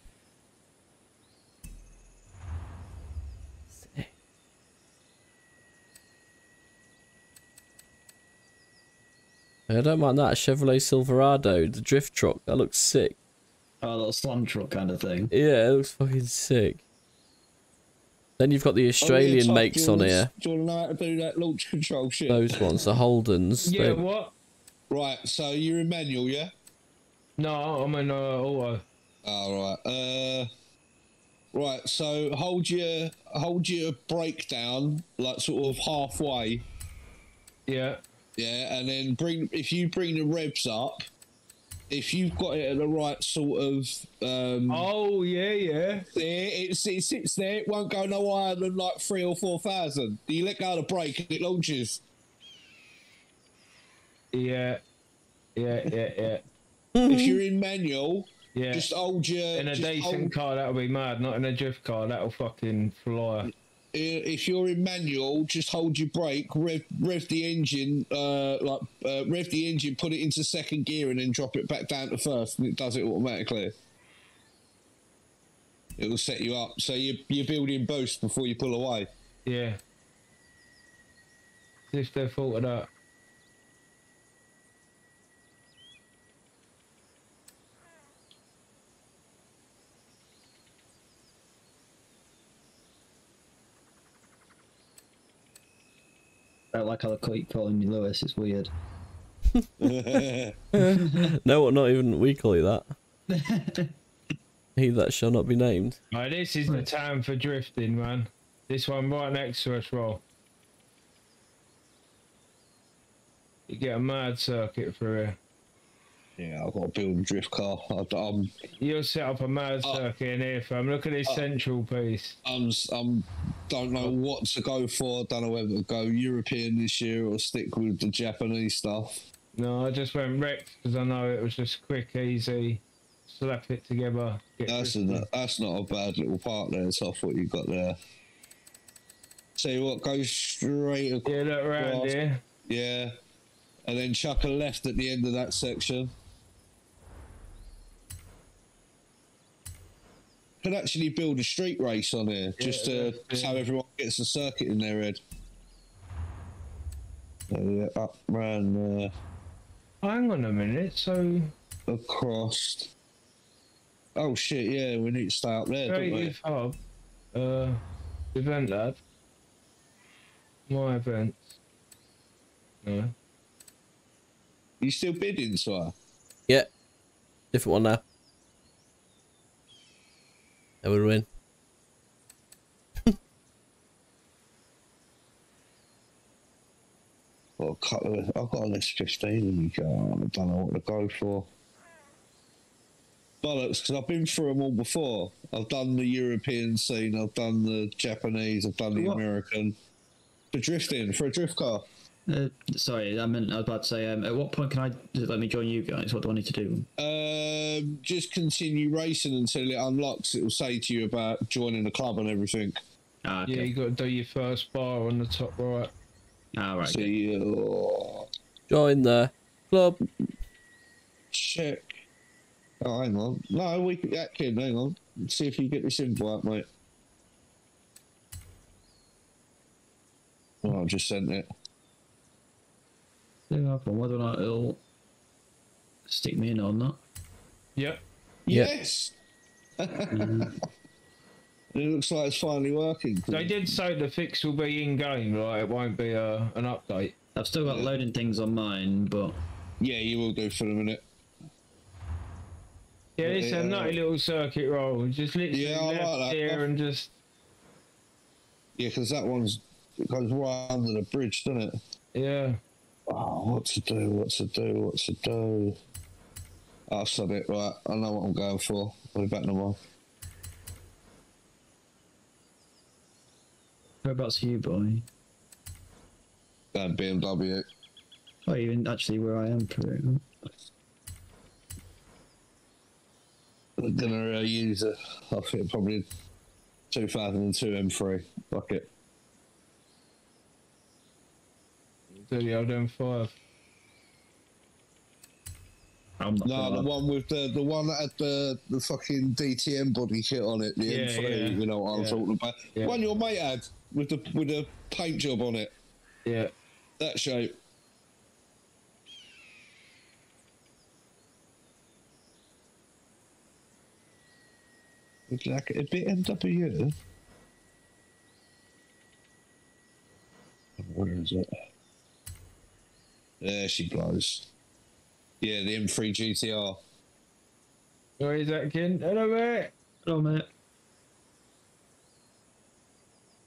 S1: I don't mind that Chevrolet Silverado, the drift truck. That looks sick.
S13: Oh, little slam truck kind of thing.
S1: Yeah, it looks fucking sick. Then you've got the Australian
S4: Oh, yeah,
S1: makes on here.
S4: Do you want to know how to do that launch control shit?
S1: Those ones, the Holdens.
S2: Yeah,
S1: they-
S2: what?
S4: Right, so you're in manual, yeah?
S2: No, I'm in uh, auto.
S4: All right. Uh, right. So hold your hold your brake down, like sort of halfway.
S2: Yeah.
S4: Yeah, and then bring if you bring the revs up, if you've got it at the right sort of. Um,
S2: oh yeah, yeah.
S4: There, it, it sits there. It won't go no higher than like three or four thousand. You let go of the brake and it launches.
S2: Yeah. Yeah, yeah, yeah.
S4: if you're in manual,
S2: Yeah.
S4: just hold your.
S2: In a decent
S4: hold-
S2: car, that'll be mad. Not in a drift car, that'll fucking fly.
S4: If you're in manual, just hold your brake, rev, rev the engine, uh, like uh, rev the engine, put it into second gear, and then drop it back down to first, and it does it automatically. It will set you up, so you you're building boost before you pull away.
S2: Yeah. If they thought of that.
S13: I don't like how they keep calling me Lewis. It's weird. <laughs> <laughs>
S1: no, what? Not even we call you that. <laughs> he that shall not be named.
S2: Right, this is the time for drifting, man. This one right next to us, Roll. You get a mad circuit through here.
S4: Yeah, I've got to build a drift car. I, I'm um,
S2: You'll set up a mad
S4: Oh.
S2: circuit in here, fam. Look at this
S4: Oh.
S2: central piece.
S4: I'm s- I'm don't know what to go for. Don't know whether to go European this year or stick with the Japanese stuff.
S2: No, I just went wrecked because I know it was just quick, easy. Slap it together. Get
S4: That's a, that's not a bad little part there. It's off what you got there. See what goes straight across.
S2: Yeah, look around here.
S4: Yeah, and then chuck a left at the end of that section. Could actually build a street race on here just to so everyone gets a circuit in their head. So, yeah, up round there.
S2: Hang on a minute. So
S4: across. Oh shit! Yeah, we need to stay up there, don't we?
S2: Creative Hub. Uh, Event Lab. My events. No.
S4: You still bidding, sir?
S1: Yeah. Different one now. That would win.
S4: Got a couple of, I've got a list fifteen, and you go. I don't know what to go for. Bollocks, because I've been through them all before. I've done the European scene, I've done the Japanese, I've done the
S13: What?
S4: American. For drifting, for a drift car.
S13: Uh, sorry, I meant I was about to say. Um, at what point can I let me join you guys? What do I need to do?
S4: Um, just continue racing until it unlocks. It will say to you about joining the club and everything.
S13: Ah,
S2: Yeah, you got to do your first bar on the top right.
S13: Ah, right.
S4: So you
S1: Join the club.
S4: check. Oh, hang on. No, we can that kid. Hang on. See if you get this invite, mate. Oh, I just sent it.
S13: Yeah, but whether or not it'll stick me in or not.
S2: Yep.
S4: Yes. <laughs> it looks like it's finally working.
S2: They did say the fix will be in game, right? It won't be uh, an update.
S13: I've still got loading things on mine, but
S4: Yeah, you will do for a minute.
S2: Yeah, it's
S4: Yeah.
S2: a nutty little circuit roll. Just literally
S4: Yeah, I like
S2: left here and just
S4: Yeah, because that one's it goes right under the bridge, doesn't it?
S2: yeah.
S4: Oh, what to do? What to do? What to do? I've said it right. I know what I'm going for. I'll be back in a while.
S13: whereabouts are you, boy?
S4: Going BMW.
S13: Oh, even actually where I am it.
S4: I'm gonna uh, use a. I think probably 2002 M3. Fuck it.
S2: Do the old M5.
S13: I'm not
S4: No, the
S13: lie.
S4: one with the the one that had the the fucking DTM body kit on it, the
S2: Yeah,
S4: M3.
S2: yeah.
S4: You know what I'm
S2: Yeah.
S4: talking about?
S2: Yeah.
S4: One your mate had with the with a paint job on it.
S2: Yeah.
S4: That shape. Looks like a bit MW. Where is it? There she blows. Yeah, the M3 GTR.
S2: Where is that kid? Hello, mate.
S13: Hello, mate.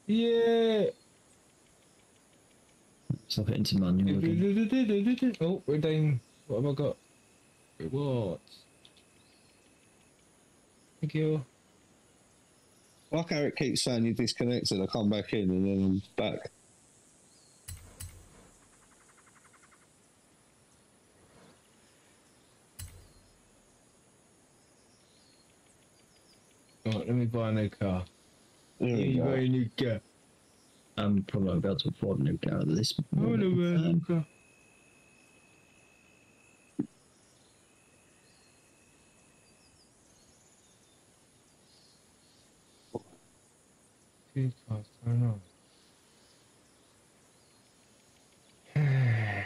S2: Yeah.
S13: Stop it into manual again.
S2: Oh, redeem. What have I got? Rewards. Thank you.
S4: Like how it keeps saying you're disconnected, I come back in and then I'm back.
S2: Right, let me buy a new car.
S4: There we
S2: You
S4: go.
S2: buy a new car.
S13: I'm probably not be able to afford a new car at this
S2: I want to buy a new car. Two cars, turn on. <sighs>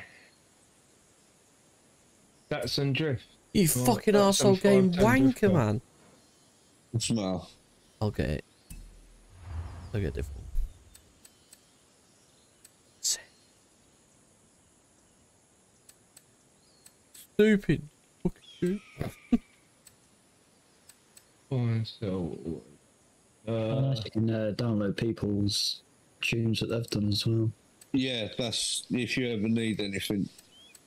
S2: That's and drift.
S1: You
S2: Oh,
S1: fucking
S2: that's
S1: arsehole game
S2: five ten drift
S1: wanker,
S2: car.
S1: man.
S4: Smell.
S1: I'll get. I'll get different. Stupid. Fucking shit.
S2: Fine, so. Uh,
S13: you can uh, download people's tunes that they've done as well.
S4: Yeah, that's if you ever need anything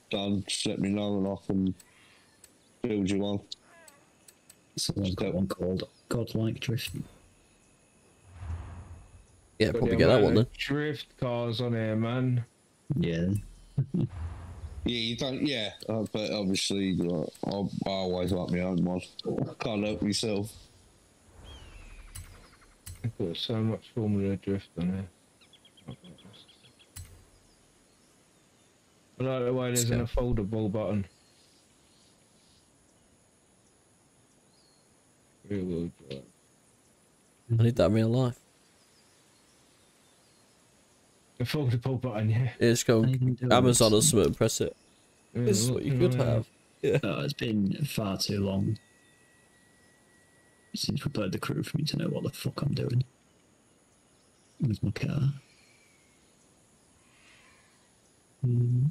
S4: done, just let me know and I can build you one.
S13: Someone's got one called Godlike Drift.
S1: Yeah,
S2: got
S1: probably
S2: the
S1: get that
S2: amount
S1: one
S2: of
S1: then.
S2: Drift cars on here, man.
S13: Yeah. <laughs>
S4: Yeah, you don't. Yeah, uh, but obviously, uh, I, I always like my own one. Can't help myself.
S2: I've got so much Formula Drift on here. I like the way there's an foldable button. Rear wheel drive.
S1: I need that in real life.
S2: A foldable button, yeah.
S1: Yeah, just go
S13: I can
S1: Amazon
S13: it.
S1: or something press it.
S2: Yeah,
S1: This is
S2: what
S1: what you could
S2: I
S1: have. Yeah.
S13: Oh, it's been far too long. Since we played the crew for me to know what the fuck I'm doing. With my car. Hmm.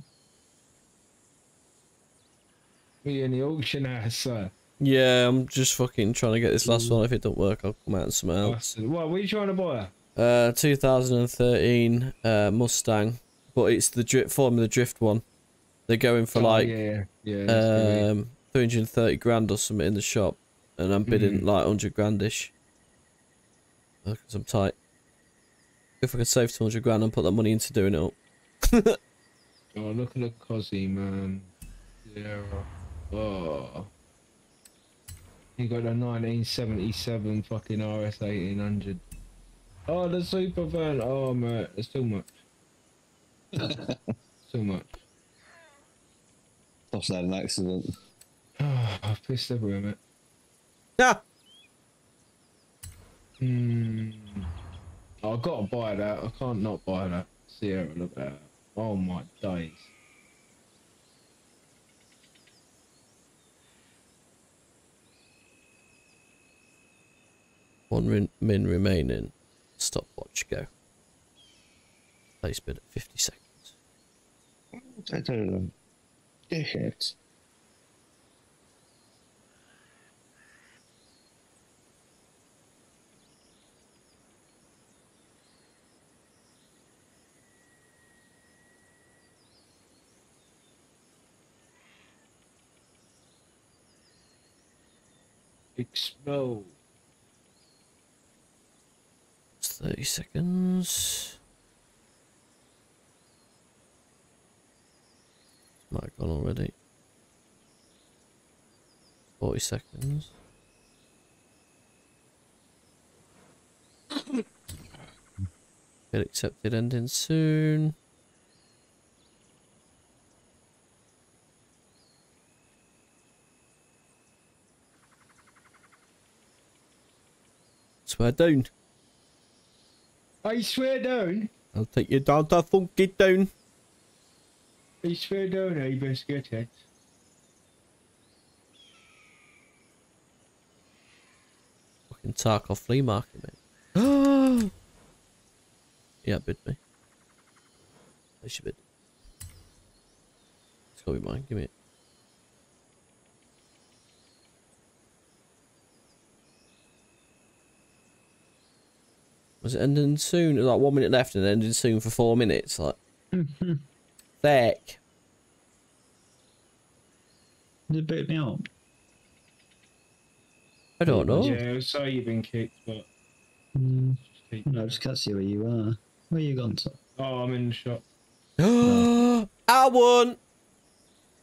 S2: Me in the auction house, sir.
S1: Yeah, I'm just fucking trying to get this last one. If it don't work, I'll come out and something else.
S2: What, are you trying to buy?
S1: Uh, 2013 uh, Mustang, but it's the drift Formula Drift one. They're going for
S2: Oh,
S1: like
S2: yeah, yeah. that's
S1: um 330 grand or something in the shop, and I'm bidding
S2: Mhm.
S1: like 100 grandish. Because I'm tight. If I could save 200 grand and put that money into doing it up. <laughs>
S2: Oh, look at the Cossie, man. Yeah. Oh. You got the 1977 fucking RS 1800. Oh, the super van. Oh, man. It's too much. <laughs> too much.
S4: I've had an accident. <sighs>
S2: Oh, I've pissed everywhere, mate.
S1: Yeah.
S2: Hmm. Oh, I've got to buy that. I can't not buy that. Sierra, look at that. Oh, my days.
S1: One rin- min remaining. Stopwatch go. Place bid at 50 seconds.
S4: I don't know. Dickheads.
S2: Explode.
S1: It's 30 seconds. Might have gone already. 40 seconds. Get accepted ending soon. Swear down.
S2: I swear down.
S1: I'll take you down to funky down.
S2: I swear down, I best get it.
S1: Fucking Tarkov flea market, mate. <gasps> yeah, bid me. They should bid. It's gotta be mine. Give me it. Was it ending soon? It was like one minute left and it ended soon for four minutes. Like, <laughs> thick.
S13: Did it boot me up?
S1: I don't know.
S2: Yeah, I saw you've been kicked, but.
S13: Mm. No, I just can't see where you are. Where you gone to?
S2: Oh, I'm in the shop. <gasps>
S1: I won!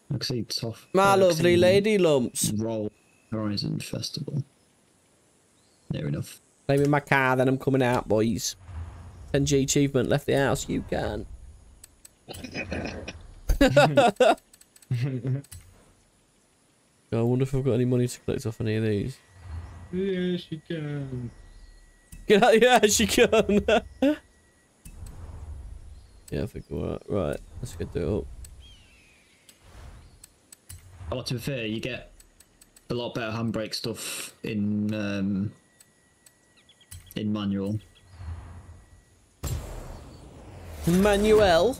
S13: I can see Toff.
S1: My
S13: I
S1: lovely lady lumps.
S13: Roll Horizon Festival. Near enough.
S1: Play with my car, then I'm coming out, boys. 10G achievement, left the house, you can. <laughs> I wonder if I've got any money to collect off any of these.
S2: Yes, you can.
S1: Get out, yeah, she can. <laughs> <laughs> yeah, I think we're right. Right, let's get it up.
S13: Oh, to be fair, you get a lot better handbrake stuff in um, in manual.
S1: Manuel.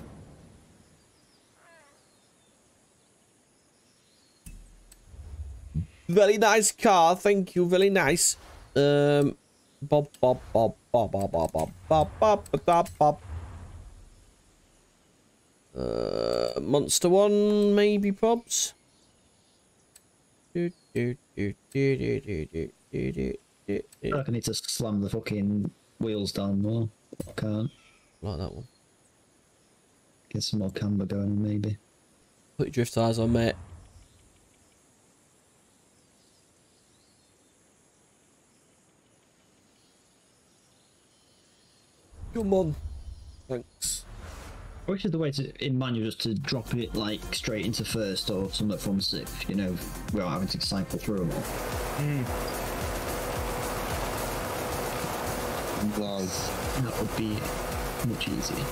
S1: Very nice car, thank you, very nice. Um, bob, bob, bob, bob, bob, bob, bob, bob, bob, bob, bob. Uh, monster one, maybe, probs. Do, do, do, do, do, do, do, do, do, do,
S13: I
S1: do.
S13: reckon I need to slam the fucking wheels down more. I can't.
S1: Like that one.
S13: Get some more camber going on, maybe.
S1: Put your drift tires on, mate. Come on. Thanks.
S13: Which is the way to in manual just to drop it like straight into first or something from sixth, you know, without having to cycle through them all. Hmm. was, that would be much easier.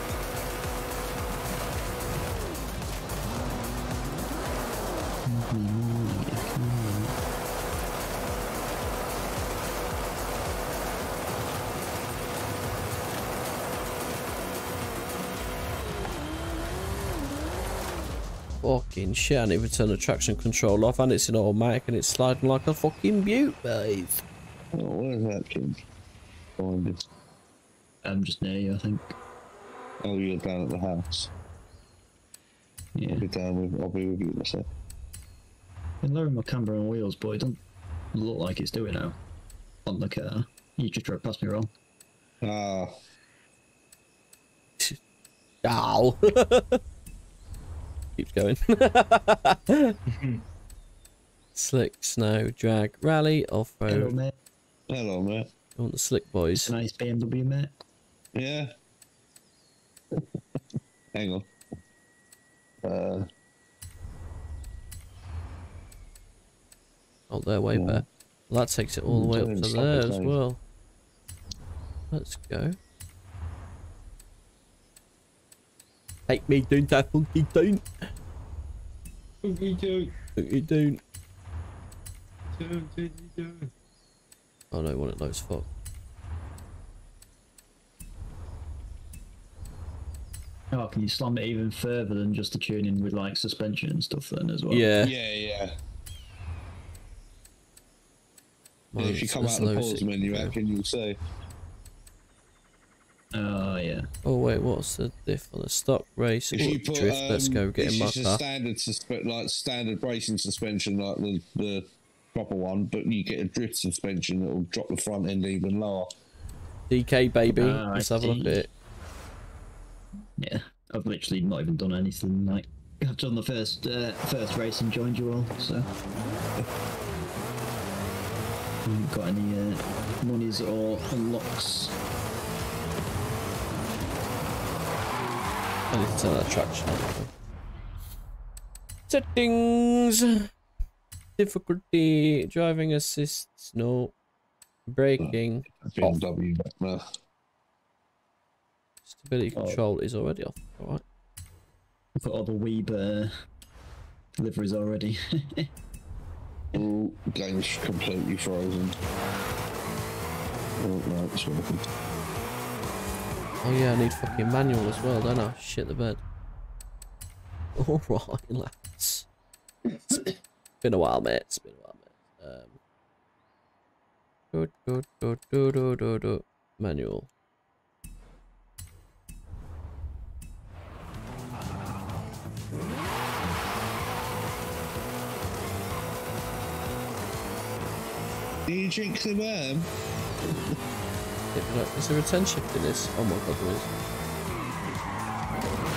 S1: Fucking shit, I need to turn the traction control off and it's in automatic and it's sliding like a fucking butte, mate.
S4: Oh, where's that kid? Find it.
S13: I'm just near you, I think.
S4: Oh, you're down at the house.
S13: Yeah.
S4: I'll be down with. I'll be with you in a sec.
S13: I'm lowering my camera on wheels, but it doesn't look like it's doing now. On the car. You just drove past me wrong.
S4: Ah. <laughs>
S1: Ow. <laughs> Keeps going. <laughs> Slick, snow, drag, rally, off road.
S13: Hello,
S1: road.
S13: mate.
S4: Hello, mate.
S1: You want the slick boys?
S13: Nice BMW, mate.
S4: Yeah. <laughs> Hang on. Uh,
S1: Oh, they're way
S4: Yeah.
S1: better. Well, that takes it all the way up to there
S4: as
S1: as
S4: well.
S1: well. Let's go. Take me down that funky down.
S2: Funky down.
S1: Funky down.
S2: Down, down, down.
S1: Oh no, one of those fuck.
S13: Oh, can you slam it even further than just the tuning with like suspension and stuff then as well?
S1: Yeah.
S4: yeah, yeah.
S1: Well,
S4: And if you come out of the
S1: low as
S4: pause
S1: it
S4: menu,
S1: can go.
S4: Akin, you'll see.
S13: Oh, yeah.
S1: Oh wait, what's the diff on the stock race?
S4: If
S1: Ooh,
S4: you put,
S1: drift, let's
S4: um,
S1: go get
S4: it's
S1: in my
S4: just a
S1: car.
S4: standard suspe- like standard bracing suspension, like the the proper one, but you get a drift suspension that will drop the front end even lower.
S1: DK baby,
S13: Ah,
S1: let's have a look at it.
S13: Yeah. I've literally not even done anything. Like, I've done the first uh, first race and joined you all, so. Haven't got any uh, monies or unlocks.
S1: I need to turn that traction on. Settings. Difficulty. Driving assists. No. Braking.
S4: Back.
S1: Stability
S13: Oh.
S1: control is already off. Alright.
S13: I've got all the Weeb uh, deliveries already.
S4: Oh, game's completely frozen. Oh no, it's.
S1: Oh yeah, I need fucking manual as well, don't I? Shit the bed. Alright, lads. Been a while, mate. It's been a while, mate. Um, good, good, good, good, good, good, good. Manual.
S4: Do you drink the worm?
S1: Is there a 10 shift in this? Oh my god, there is.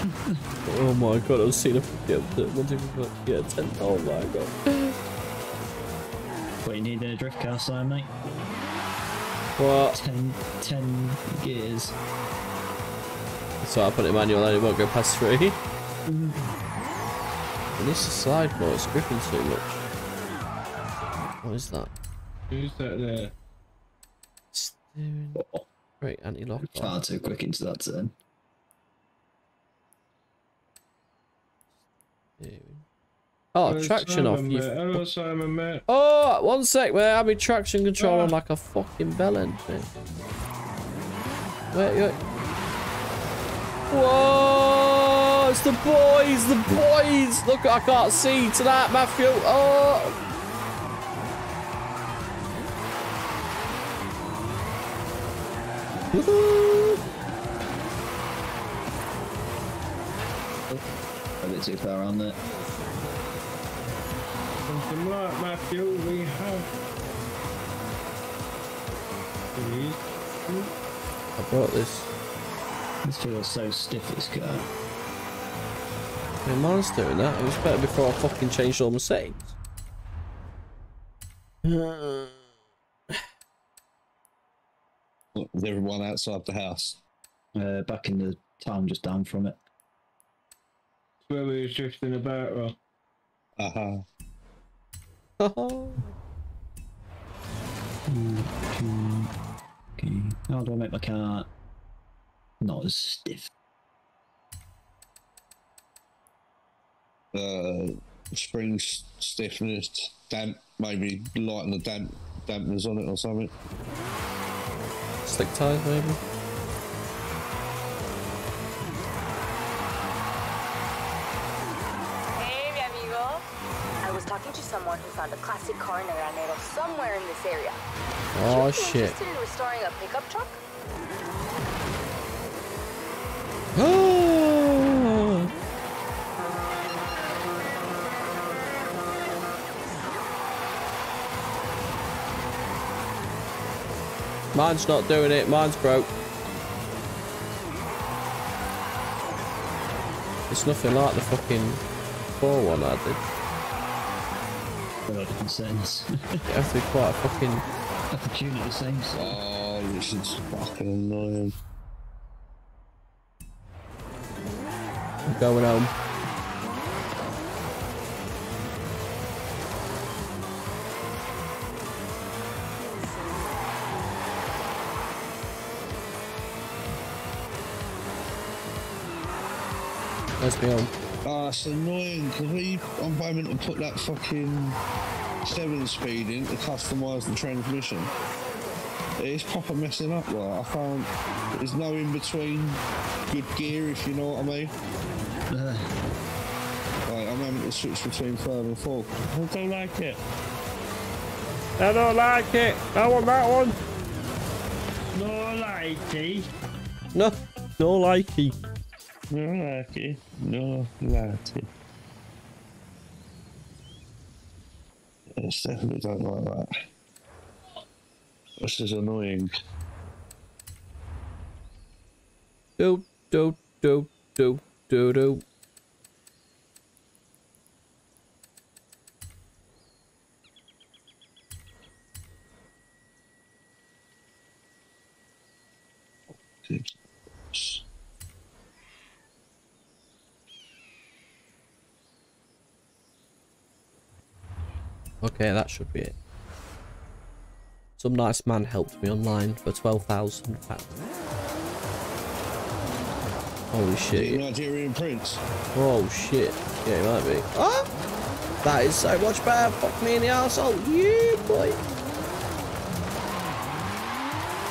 S1: Oh my god, I was seeing a fucking one, two, three, four, yeah, 10. Oh my god.
S13: what you need in a drift car, Simon, mate?
S1: What?
S13: 10, 10 gears.
S1: So I put it manual and it won't go past three. It needs to slide more, it's gripping too much. What is that?
S2: Who's that there?
S1: Steering. Oh. Great anti-lock.
S13: Far too quick into that turn.
S1: Oh,
S2: Hello,
S1: traction off. You.
S2: Hello, Simon, mate.
S1: Oh, one sec, man. I'm in traction control
S2: Ah.
S1: on like a fucking bellend thing. Wait, wait. Whoa! It's the boys, the boys! Look, I can't see to that, Matthew. Oh! Woohoo! <laughs>
S13: bit too far on there.
S2: Something like Matthew, we have. Please.
S1: I brought this.
S13: This feels so stiff, this car.
S1: Yeah, mine's doing that. It was better before I fucking changed all my settings.
S4: With everyone outside the house.
S13: Uh, back in the town just down from it.
S2: It's where we was drifting about, right?
S4: Uh-huh.
S13: Okay. How do I make my car not as stiff?
S4: Uh, spring s- stiffness, damp, maybe lighten the damp dampeners on it or something.
S1: Slick tires, maybe? Oh
S7: Would you be
S1: shit.
S7: Interested in restoring a pickup truck? <gasps>
S1: Mine's not doing it. Mine's broke. It's nothing like the fucking four one I did.
S13: A lot of concerns.
S1: You have to be quite a fucking.
S13: Opportunity same.
S4: Oh, this is fucking annoying.
S1: I'm going home. Where's me home?
S4: Ah, it's annoying because we, I'm having to put that fucking seven speed in to customise the transmission. It's proper messing up. Like I can't. There's no in between good gear, if you know what I mean. Like I'm having to switch between third and fourth. I don't like it.
S1: I don't like it. I want that one.
S4: No likey.
S1: No, no likey.
S4: No likey. No likey. It's definitely don't like that. This is annoying.
S1: Do do do do do do. Okay, that should be it. Some nice man helped me online for 12,000 pounds. Holy shit.
S4: Nigerian prince.
S1: Oh shit. Yeah, it might be. Ah! That is so much better. Fuck me in the arsehole. Yeah, boy.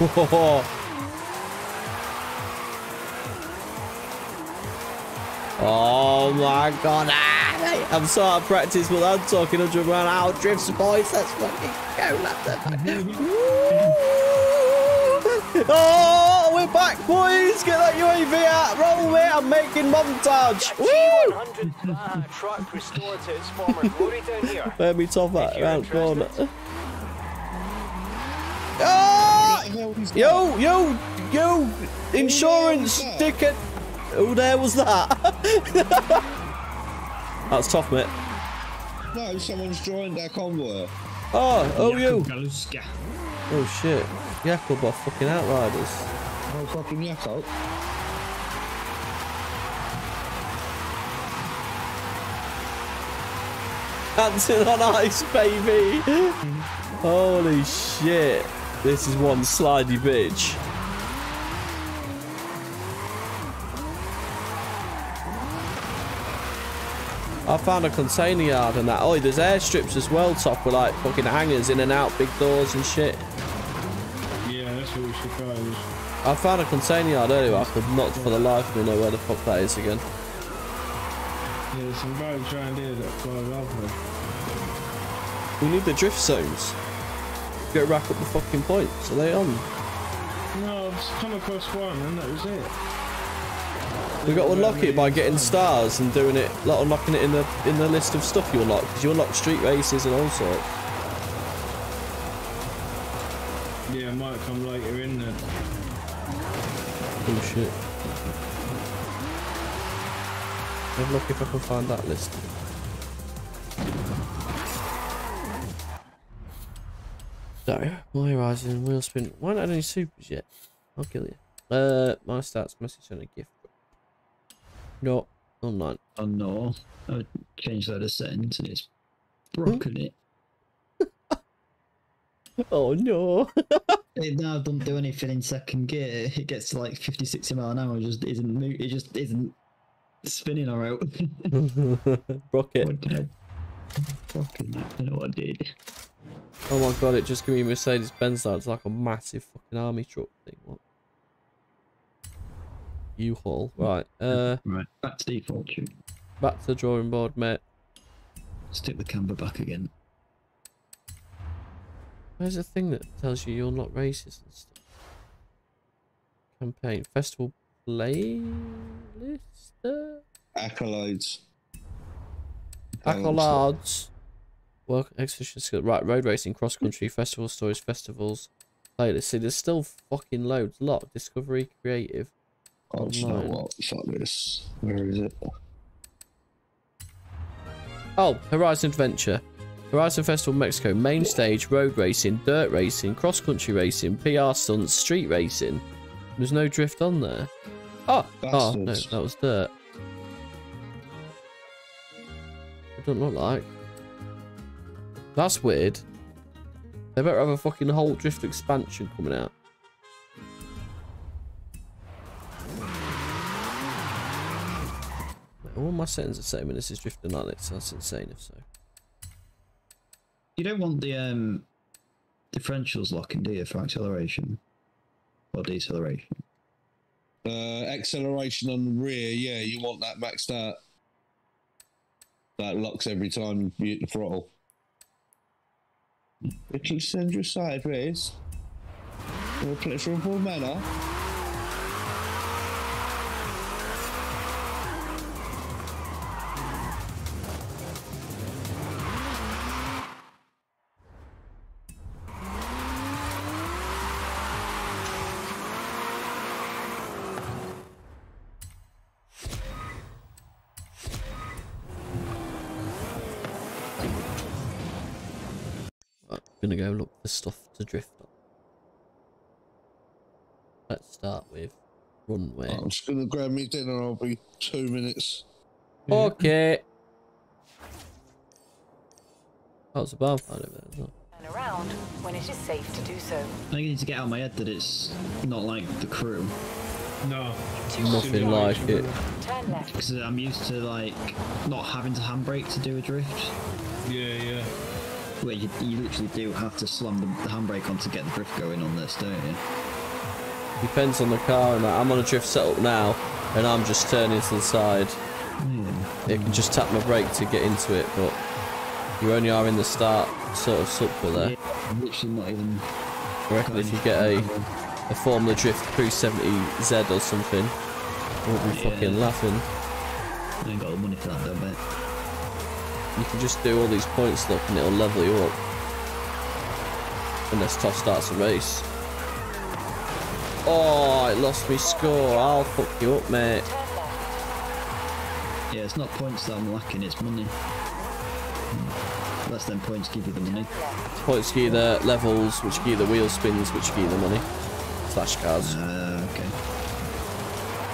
S1: <laughs> oh my god. Ah, mate. I'm so out of practice, but I'm talking 100 mile an hour drifts, boys. Let's fucking go, left <laughs> Oh, we're back, boys. Get that UAV out. Roll it. I'm making montage. Woo!
S5: G100 truck restored to its former glory down here. <laughs>
S1: Let me top that round corner. Ah! Yo, yo, yo! Insurance, dickhead! Who there was that? <laughs> That's tough, mate.
S4: No, someone's joined our convoy.
S1: Oh, oh, you. Oh, shit. Jakob are fucking outriders.
S4: Oh, fucking Jakob.
S1: Dancing on ice, baby! <laughs> Holy shit. This is one slidey bitch. I found a container yard and that. Oh, there's airstrips as well, top with like fucking hangers in and out, big doors and shit.
S2: Yeah, that's what we should try.
S1: I found a container yard earlier. I could not for the life of me know where the fuck that is again.
S2: Yeah, there's some roads around here that fly lovely.
S1: We need the drift zones. Get rack up the fucking points. Are they on?
S2: No, I've just come across one and that was it.
S1: We got to unlock it by getting stars and doing it, like unlocking it in the in the list of stuff you unlock. Because you unlock street races and all sorts.
S2: Yeah, it might come later in there.
S1: Oh shit. Have a look if I can find that list. So, my horizon, wheel spin. Why not any supers yet? I'll kill you. Uh, my stats, message and a gift. No, online.
S13: Oh no. I changed that of settings and it's hmm? broken it. <laughs>
S1: Oh no. <laughs>
S13: it now don't do anything in second gear. It gets to like 50, 60 mile an hour. It just isn't mo- it just isn't spinning or out. <laughs>
S1: Rocket.
S13: Fucking I don't know what I did.
S1: Oh my god, it just gave me Mercedes Benz now. It's like a massive fucking army truck thing. What? U-Haul. Right. Uh
S13: right. Back to default. Shoot.
S1: back to the drawing board, mate.
S13: Stick the camber back again.
S1: Where's the thing that tells you you're not racist and stuff? Campaign festival playlist.
S4: Accolades.
S1: Accolades. Work exhibition skill. Right, road racing, cross country, festival stories, festivals. Playlist. See, there's still fucking loads. A lot. Discovery, creative.
S4: Oh, you know what? Fuck this. Where is it?
S1: Oh, Horizon Adventure. Horizon Festival Mexico. Main stage, road racing, dirt racing, cross country racing, PR stunts, street racing. There's no drift on there. Oh, oh no, that was dirt. It doesn't look like. That's weird. They better have a fucking whole drift expansion coming out. All my settings are the same and this is drifting on it, so that's insane if so.
S13: You don't want the um differentials locking, do you, for acceleration or deceleration?
S4: Uh, acceleration on the rear, yeah, you want that maxed out. That locks every time you hit the throttle. It can send you sideways in a pleasurable manner.
S1: For to drift on. Let's start with runway.
S4: I'm just gonna grab me dinner. I'll be two minutes.
S1: Okay. Oh, it's a bar fight over there as well.
S3: Turn around when it is safe to do so.
S13: I think I need to get out of my head that it's not like the crew.
S2: No.
S1: Nothing like it.
S13: Because I'm used to like not having to handbrake to do a drift.
S2: Yeah, yeah.
S13: Where you, you literally do have to slam the, the handbrake on to get the drift going on this, don't you?
S1: Depends on the car and. I'm on a drift setup now, and I'm just turning to the side. Hmm. It can just tap my brake to get into it, but you only are in the start sort of supper there.
S13: Yeah, literally not even.
S1: I reckon if you get a, a Formula Drift 370Z or something, you'll be
S13: Yeah.
S1: fucking laughing.
S13: I ain't got the money for that, though, mate.
S1: You can just do all these points look and it'll level you up. Unless Toff starts a race. Oh, it lost me score. I'll fuck you up, mate.
S13: Yeah, it's not points that I'm lacking, it's money. Less than points give you the money.
S1: Points give you the levels, which give you the wheel spins, which give you the money. Slash cars.
S13: Uh, okay.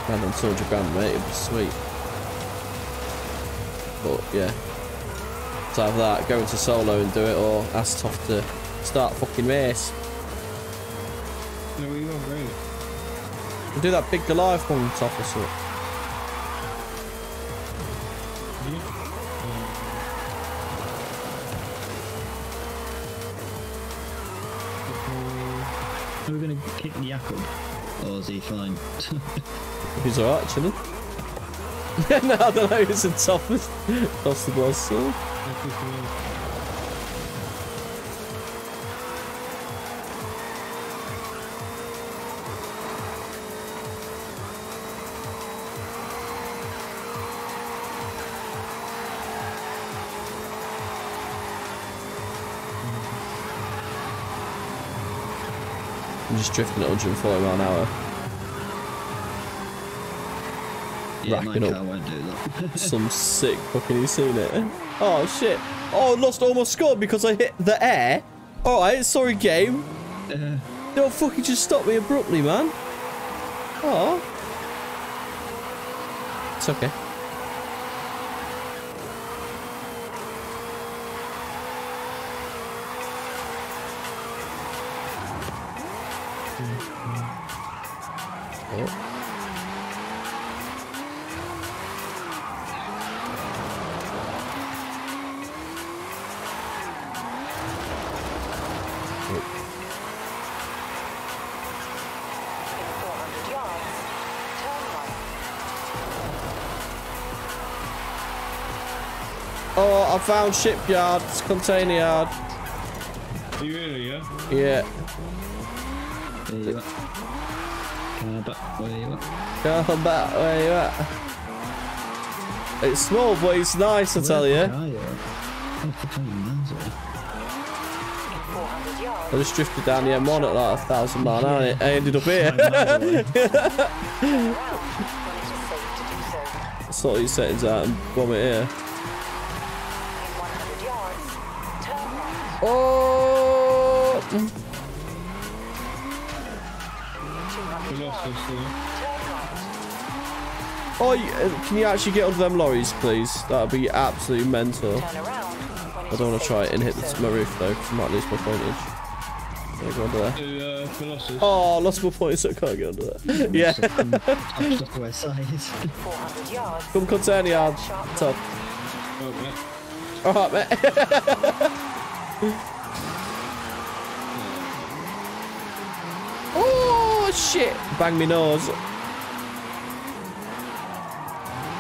S1: Grand on 200 grand, mate. It'd be sweet. But yeah. So have that, go into solo and do it, or ask Toff to start fucking race.
S2: No, we won't really.
S1: We'll do that big Goliath one, Toff, or something.
S13: Are we going to kick Jakob? Or is he fine? <laughs>
S1: He's alright, actually. <laughs> no, I don't know. It's a tough, <laughs> tough the boss sword. I'm just drifting at 140 mile an hour.
S13: Yeah, my
S1: Racking
S13: car
S1: up
S13: won't do that. <laughs> <laughs>
S1: some sick fucking. You seen it? Oh shit! Oh, I lost almost scored because I hit the air. All right, sorry, game.
S13: Uh,
S1: Don't fucking just stop me abruptly, man. Oh, it's okay. Found shipyard. It's container yard.
S2: Are you really, yeah?
S1: Yeah.
S13: There you are. Come back where you are.
S1: Come back where you at. It's small, but it's nice, I tell you.
S13: Where are you? I'm miles away.
S3: 400 yards.
S1: I just drifted down the M1 at like a thousand mile an hour. and I ended up here.
S3: Turn <laughs> around when it is to do so.
S1: sort these settings out and bomb it here. Oh, you- uh, can you actually get onto them lorries, please? That'd be absolutely mental.
S3: Turn around when it
S1: I don't want to try it and hit the, my roof though, because I might lose my pointage. Yeah, go under there.
S2: To uh,
S1: Oh, lost my points, so I can't get under there. <laughs> Yeah.
S13: I'm stuck away side.
S3: 400 yards.
S1: Come container yard. Top.
S2: Oh.
S1: Alright, mate. <laughs> oh, shit. Bang me nose.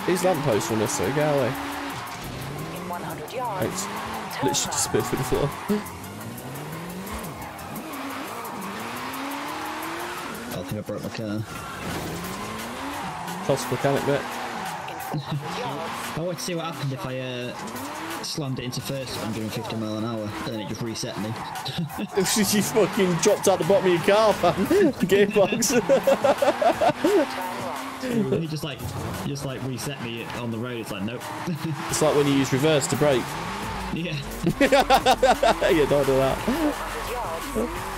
S1: These lampposts are unnecessary. Get away.
S3: In 100 yards,
S1: Thanks. Literally just
S3: right.
S1: spit through the floor.
S13: I think I broke my car.
S1: Toss mechanic bit.
S3: In 400 yards,
S13: I wanted to see what happened if I uh, slammed it into first at 150 mile an hour, and then it just reset me. <laughs>
S1: you fucking dropped out the bottom of your car, fam. <laughs> Gearbox.
S3: turn right.
S13: just like, just like reset me on the road. It's like nope. <laughs>
S1: it's like when you use reverse to brake.
S13: yeah.
S1: yeah, don't do that.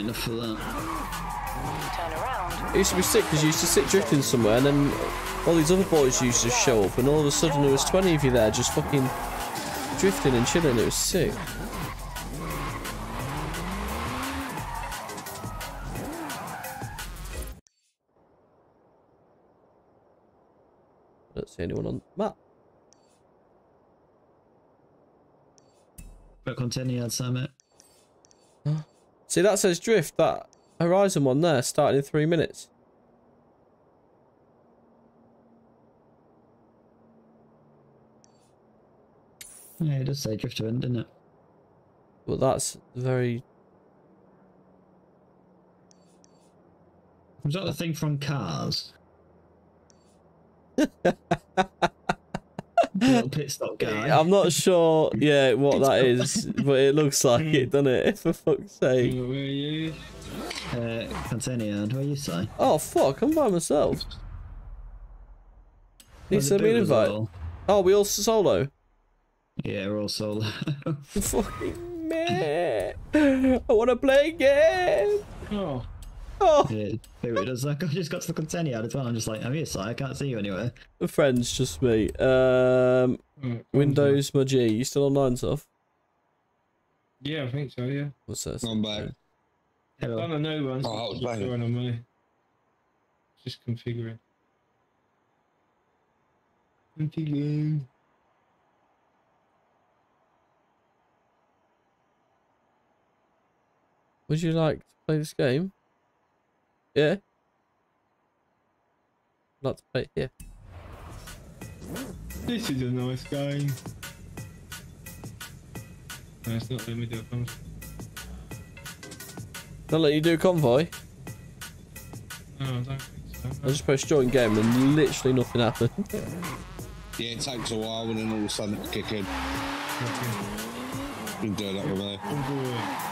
S13: Not enough for that.
S1: It used to be sick because you used to sit drifting somewhere and then all these other boys used to show up and all of a sudden there was 20 of you there just fucking drifting and chilling. It was sick. Don't see anyone on the map.
S13: But continue, I'd say, mate.
S1: See, that says drift. That Horizon one there, starting in three minutes.
S13: Yeah, it does say drift to end, doesn't it?
S1: Well, that's very.
S13: Was that the thing from Cars? <laughs> <laughs> Pit stop guy. <laughs>
S1: I'm not sure, yeah, what that is, but it looks like it, doesn't it? <laughs> For fuck's sake.
S2: Where are you?
S13: Uh, container yard, are you say?
S1: Oh fuck, I'm by myself.
S13: It
S1: sent me an invite. Oh, we all solo.
S13: Yeah, we're all solo.
S1: Fucking man. I want to play again.
S2: Oh.
S1: Oh,
S13: yeah, who it does that? I just got to the container yard as well. I'm just like, I'm here, Si. I can't see you anywhere.
S1: friends, just me. Um,
S2: Right,
S1: Windows, my G. You still online, stuff?
S2: Yeah, I think so, yeah.
S1: What's this?
S4: I'm back.
S2: I've done a new one.
S4: Oh, that was
S2: just
S4: banging.
S2: going on me. Just configuring. Configuring.
S1: Would you like to play this game? Yeah. Like to play it here.
S2: This is a nice game. No, it's not letting me do it. I'm-
S1: Don't let you do a convoy.
S2: No, I don't think so.
S1: I just pressed join game and literally nothing happened. <laughs>
S4: Yeah, it takes a while and then all of a sudden it kick in. Been doing that with me.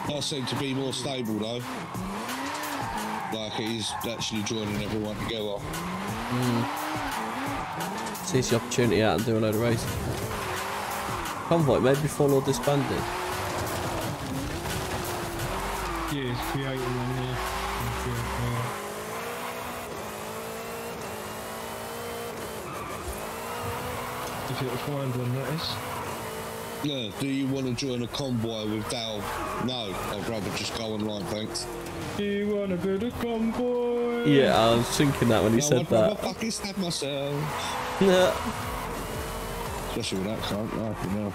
S4: That seemed to be more stable though. Like he's actually joining everyone together. Hmm.
S1: Seize the opportunity out and do a load of racing. Convoy, maybe before Lord disbanded.
S2: Yeah, it's creating one there. If it'll find one, that is.
S4: Yeah, do you want to join a convoy with Dal? No, I'd rather just go online, thanks.
S2: You want a bit of convoy?
S1: Yeah, I was thinking that when he
S4: I
S1: said that.
S4: fucking stab myself.
S1: Yeah.
S4: Especially with that cunt, like, you know.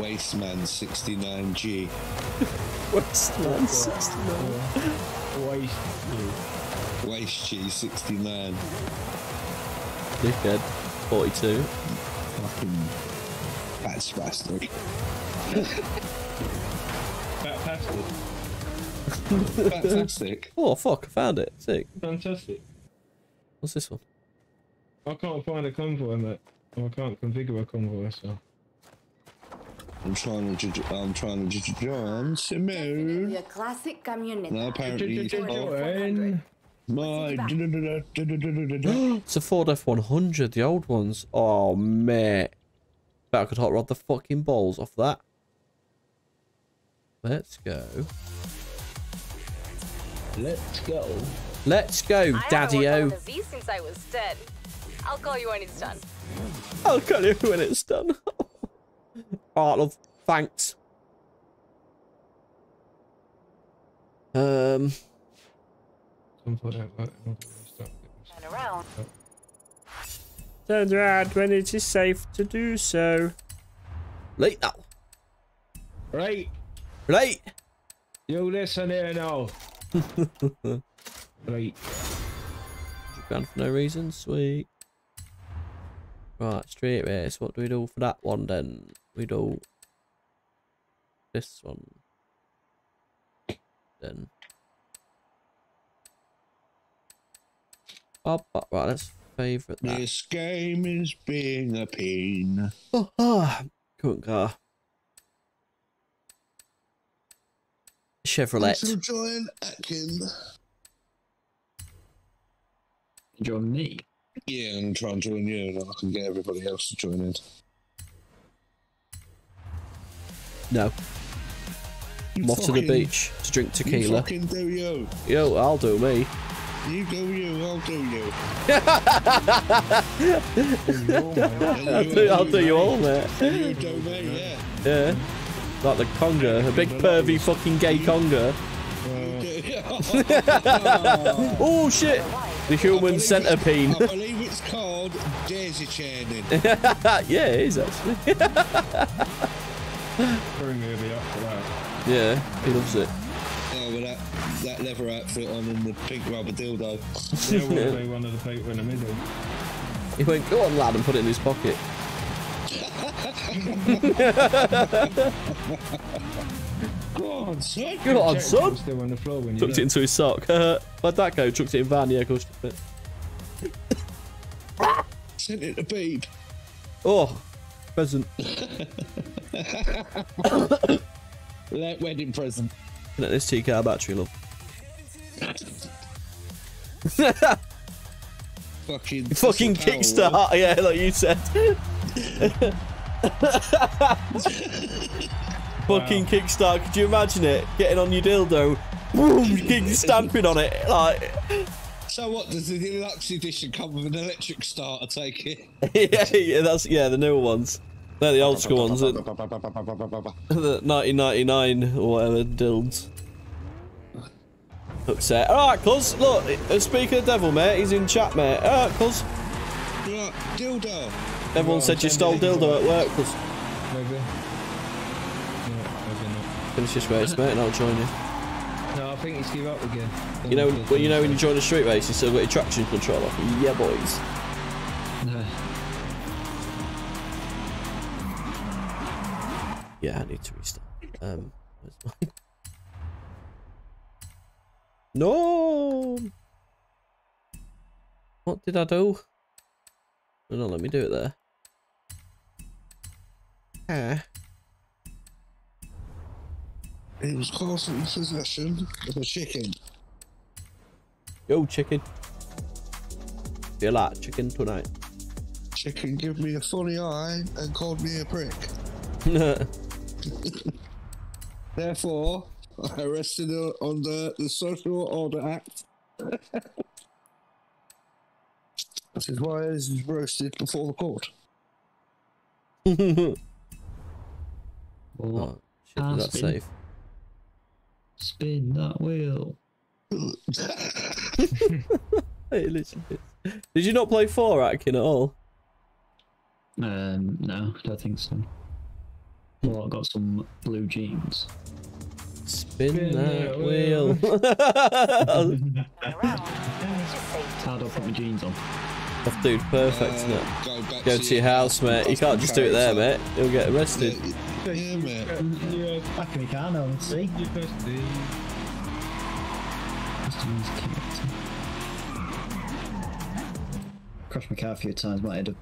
S4: Wasteman 69G. <laughs>
S1: Westman 69.
S2: Waste.
S4: Waste G 69.
S1: Dickhead 42.
S4: Fucking. Fat
S2: bastard. <laughs>
S4: Fantastic.
S1: Oh fuck! I found it. Sick.
S2: Fantastic.
S1: What's this one?
S2: I can't find a convoy, mate. Or I can't configure a convoy, so.
S4: I'm trying to ju- I'm trying to ju- join Simone.
S7: Your classic camioneta.
S4: No, apparently he's
S2: Join.
S4: my.
S1: it's a Ford F100, the old ones. Oh mate, bet I could hot rod the fucking balls off that. Let's go.
S2: Let's go.
S1: Let's go,
S7: I haven't worked
S1: Daddy-o.
S7: on a Z since I was 10. I'll call you when it's done.
S1: I'll call you when it's done. <laughs> Alright, love. Thanks. Um,
S2: Convoy out, right, I'm gonna start
S3: Turn around.
S1: turn around when it is safe to do so. Late now.
S2: Right.
S1: Right.
S2: You listen here now. <laughs> right.
S1: Grand for no reason. Sweet. Right, street race. What do we do for that one then? We do this one. Then. Up, up, right, let's favourite that.
S4: This game is being a pain.
S1: Oh, ah, current car. Chevrolet.
S4: So join Atkin.
S13: Join me.
S4: Yeah, and try and join you, and I can get everybody else to join in.
S1: No. I'm off to the beach to drink
S4: You
S1: tequila.
S4: fucking do you.
S1: Yo, I'll do me.
S4: You do you, I'll do you. <laughs>
S1: I'll do, I'll do you all, mate.
S4: You do me, yeah.
S1: Yeah. Like the conga, a big pervy fucking gay conga. <laughs> oh shit! The human centipede.
S4: I <laughs> believe it's called daisy chaining. <laughs>
S1: yeah, it is actually.
S2: Bring me up for that.
S1: yeah, he loves it.
S4: Oh, with that, that leather outfit on and the pink rubber dildo.
S2: There will be one of the people in the middle.
S1: He went, go on lad, and put it in his pocket.
S4: Go on, son.
S1: Go on, son.
S2: Still on the floor when
S1: Tucked it into his sock. <laughs> Where'd that go? Chucked it in van, yeah, of course.
S4: Sent it to Beeb.
S1: Oh, present.
S4: That wedding present.
S1: Looking at this T car battery, love.
S4: Fucking.
S1: Fucking kickstart, yeah, like you said. <laughs> Fucking kickstart. Could you imagine it? Getting on your dildo, boom, stamping on it, like.
S4: So what does the deluxe edition come with an electric start? I take it. <laughs>
S1: yeah, yeah, that's yeah, the newer ones. They're the old school ones. The, the 1999 or whatever dilds. Upset. All right, cuz. Look, uh, speaking of devil, mate, he's in chat, mate. All right, cuz.
S4: Right, dildo.
S1: Everyone
S2: Well,
S1: said you stole dildo at work, cuz.
S2: Maybe. No, maybe not.
S1: Finish this race, mate, and I'll join you.
S2: No, I think he's give up again.
S1: You know, well, you know when you join a street race, you still got your traction control off. Yeah, boys.
S13: No.
S1: Yeah, I need to restart. Um, <laughs> no. What did I do? Oh, no, let me do it there. Ah.
S4: He was caught in possession of a chicken.
S1: Yo, chicken. Feel like chicken tonight.
S4: Chicken gave me a funny eye and called me a prick. <laughs> Therefore, I arrested her under the Social Order Act. <laughs> This is why this is roasted before the court.
S1: oh, shit, is that
S13: Aspen.
S1: safe?
S13: Spin that wheel.
S1: It literally is. Did you not play four Atkin at all?
S13: Um, no, I don't think so. Well, I got some blue jeans.
S1: Spin,
S2: Spin
S1: that
S2: that
S1: wheel. <laughs> <laughs>
S13: How do I put my jeans on?
S1: Oh, dude, perfect, isn't it?
S4: Uh, Go back
S1: Go to your house, mate. You can't just do it there, mate. You'll get arrested.
S4: Yeah, yeah, mate.
S2: Yeah,
S13: Back in my car now, let's see.
S2: you press the.
S13: Customers connected. Crashed my car a few times, might have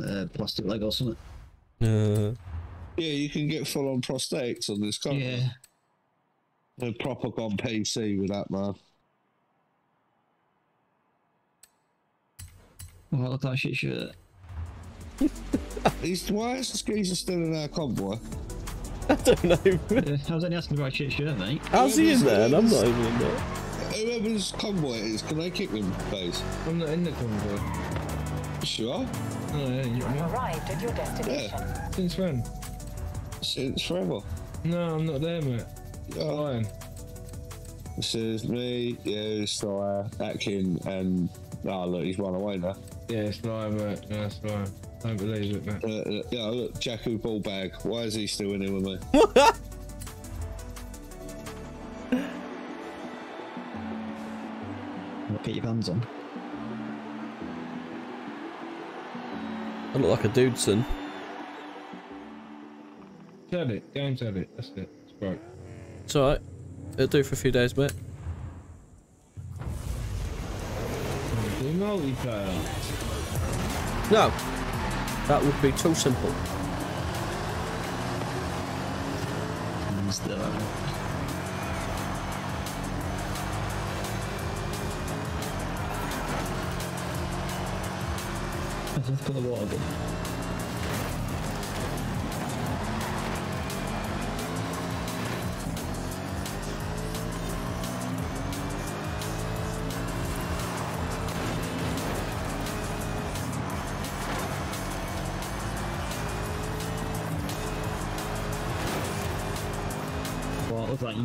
S13: a uh, plastic leg or something.
S1: Uh,
S4: Yeah, you can get full on prosthetics on this, can't
S13: Yeah.
S4: you? They're proper gone PC with that, man.
S13: Oh, look at that shit shirt.
S4: He's, why is this geezer still in our convoy?
S1: I don't know.
S13: Yeah, I was only asking about shit shirt, mate.
S1: How's he in there? And I'm not even in there.
S4: Whoever's convoy it is, can they kick him, please?
S2: I'm not in the convoy.
S4: Sure.
S2: No, yeah, you-
S3: You arrived at your destination.
S2: Since when?
S4: Since forever.
S2: No, I'm not there, mate.
S4: Oh.
S2: Fine.
S4: This is me, you, Sire, Atkin, and. Oh, look, he's run away now.
S2: Yeah, it's lying, mate. No, it's lying. Don't believe it, mate.
S4: Uh, uh, yeah, look, Jakku Ballbag. Why is he still in here with me?
S13: Look, <laughs> get your hands on.
S1: I look like a dude, son.
S2: Tell it. Game tell it. That's it. It's broke.
S1: It's alright. It'll do for a few days, mate. No. That would be too simple.
S13: I to put the water gun.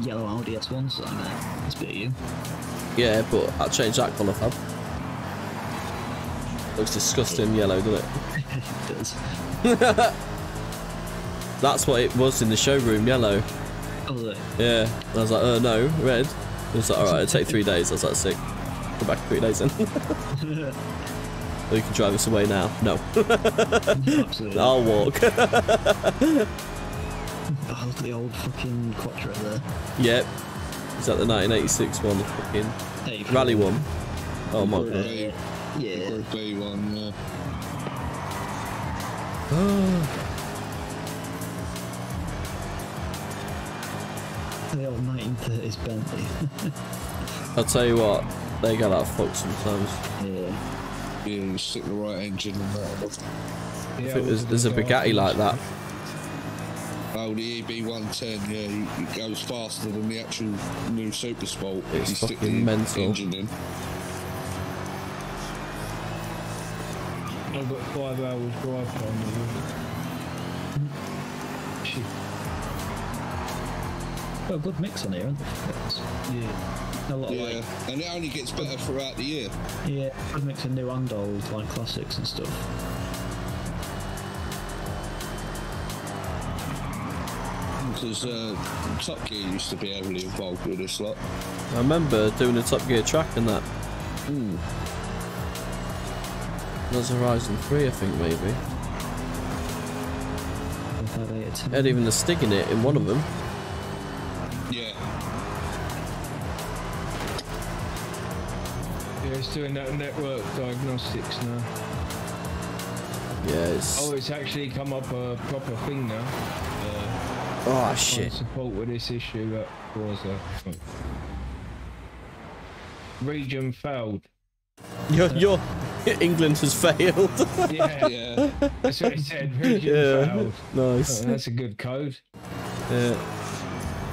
S13: Yellow Audi S1, so uh, a bit of you.
S1: Yeah, but I'll change that colour, fab. Looks disgusting yellow, doesn't
S13: it <laughs> does. <laughs>
S1: That's what it was in the showroom, yellow.
S13: Oh, it?
S1: Yeah. I was like, uh, no, red. It was like, alright, it'll take three days. I was like, sick. Come back three days then. or <laughs> you can drive us away now. No.
S13: Absolutely.
S1: I'll walk.
S13: Look at the old fucking Quattro there.
S1: yep. Is that the 1986 one? The fucking
S13: 84.
S1: rally one? Oh my god.
S4: B,
S13: Yeah.
S4: Group B one, yeah. <sighs>
S13: The old 1930s Bentley.
S1: I'll tell you what, they get that fucked sometimes.
S13: yeah.
S4: Yeah, you stick the right engine in that.
S1: I think there's, there's a Bugatti like that.
S4: Oh, the EB110, yeah, it goes faster than the actual new Super Sport.
S1: It's
S4: you stick
S1: fucking
S4: the
S1: mental.
S4: engine in.
S2: I've got five hours drive time. with. Shit.
S13: Got a good mix on here, haven't they?
S2: Yeah.
S13: A lot of
S4: Yeah,
S13: like,
S4: and it only gets better throughout the year.
S13: yeah, good mix of new and old, like classics and stuff.
S4: Because uh, Top Gear used to be heavily involved with this lot.
S1: I remember doing a Top Gear track and that.
S4: Hmm.
S1: That was Horizon 3, I think, maybe.
S13: Five.
S1: Had even a stick in it in one of them.
S4: Yeah.
S2: Yeah, it's doing that network diagnostics now.
S1: Yeah.
S2: Oh, it's actually come up a proper thing now.
S1: Oh, shit.
S2: Support with this issue that was a region failed.
S1: Your, your <laughs> England has failed. <laughs>
S2: Yeah,
S4: Yeah.
S2: that's what it said. Region
S1: Yeah,
S2: failed.
S1: nice.
S2: Oh, that's a good code.
S1: yeah.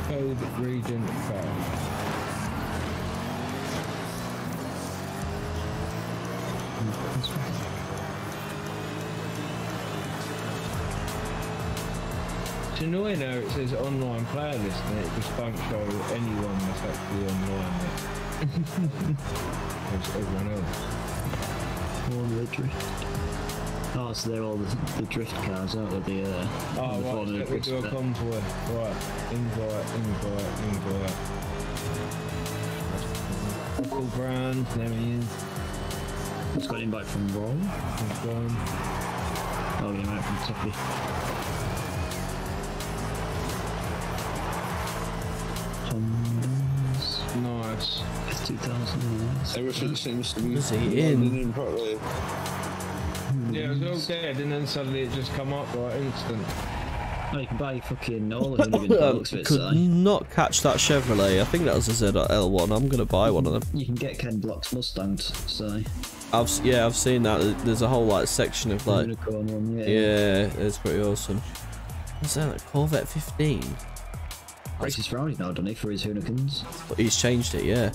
S2: Code region failed. It's annoying how it says online player list and it just don't show anyone that's actually online yet. It's <laughs> everyone else.
S13: All the drift. Oh, so they're all the, the drift cars, aren't they? The, uh,
S2: Oh,
S13: the
S2: right, let me do a convoy. Right, invite, invite, invite. Uncle Brand, there he is.
S13: It's got an invite from Roll.
S2: Confirm.
S13: Oh, yeah, right from Tuffy. 2000.
S4: Everything seems to be
S1: Is he
S4: running
S1: in?
S4: properly.
S2: Yeah, it was all dead and then suddenly it just come up right instant.
S13: Oh, you can buy fucking all the Hoonigan
S1: Um, could
S13: Si.
S1: not catch that Chevrolet. I think that was a ZL1. I'm gonna buy one of them.
S13: You can get Ken Block's Mustangs, so.
S1: I've yeah, I've seen that. There's a whole like section of like
S13: Hoonicorn one, yeah.
S1: yeah, it's pretty awesome. What's that? Like Corvette 15.
S13: Races for Audi now, doesn't he, for his Hoonigans?
S1: But he's changed it. Yeah.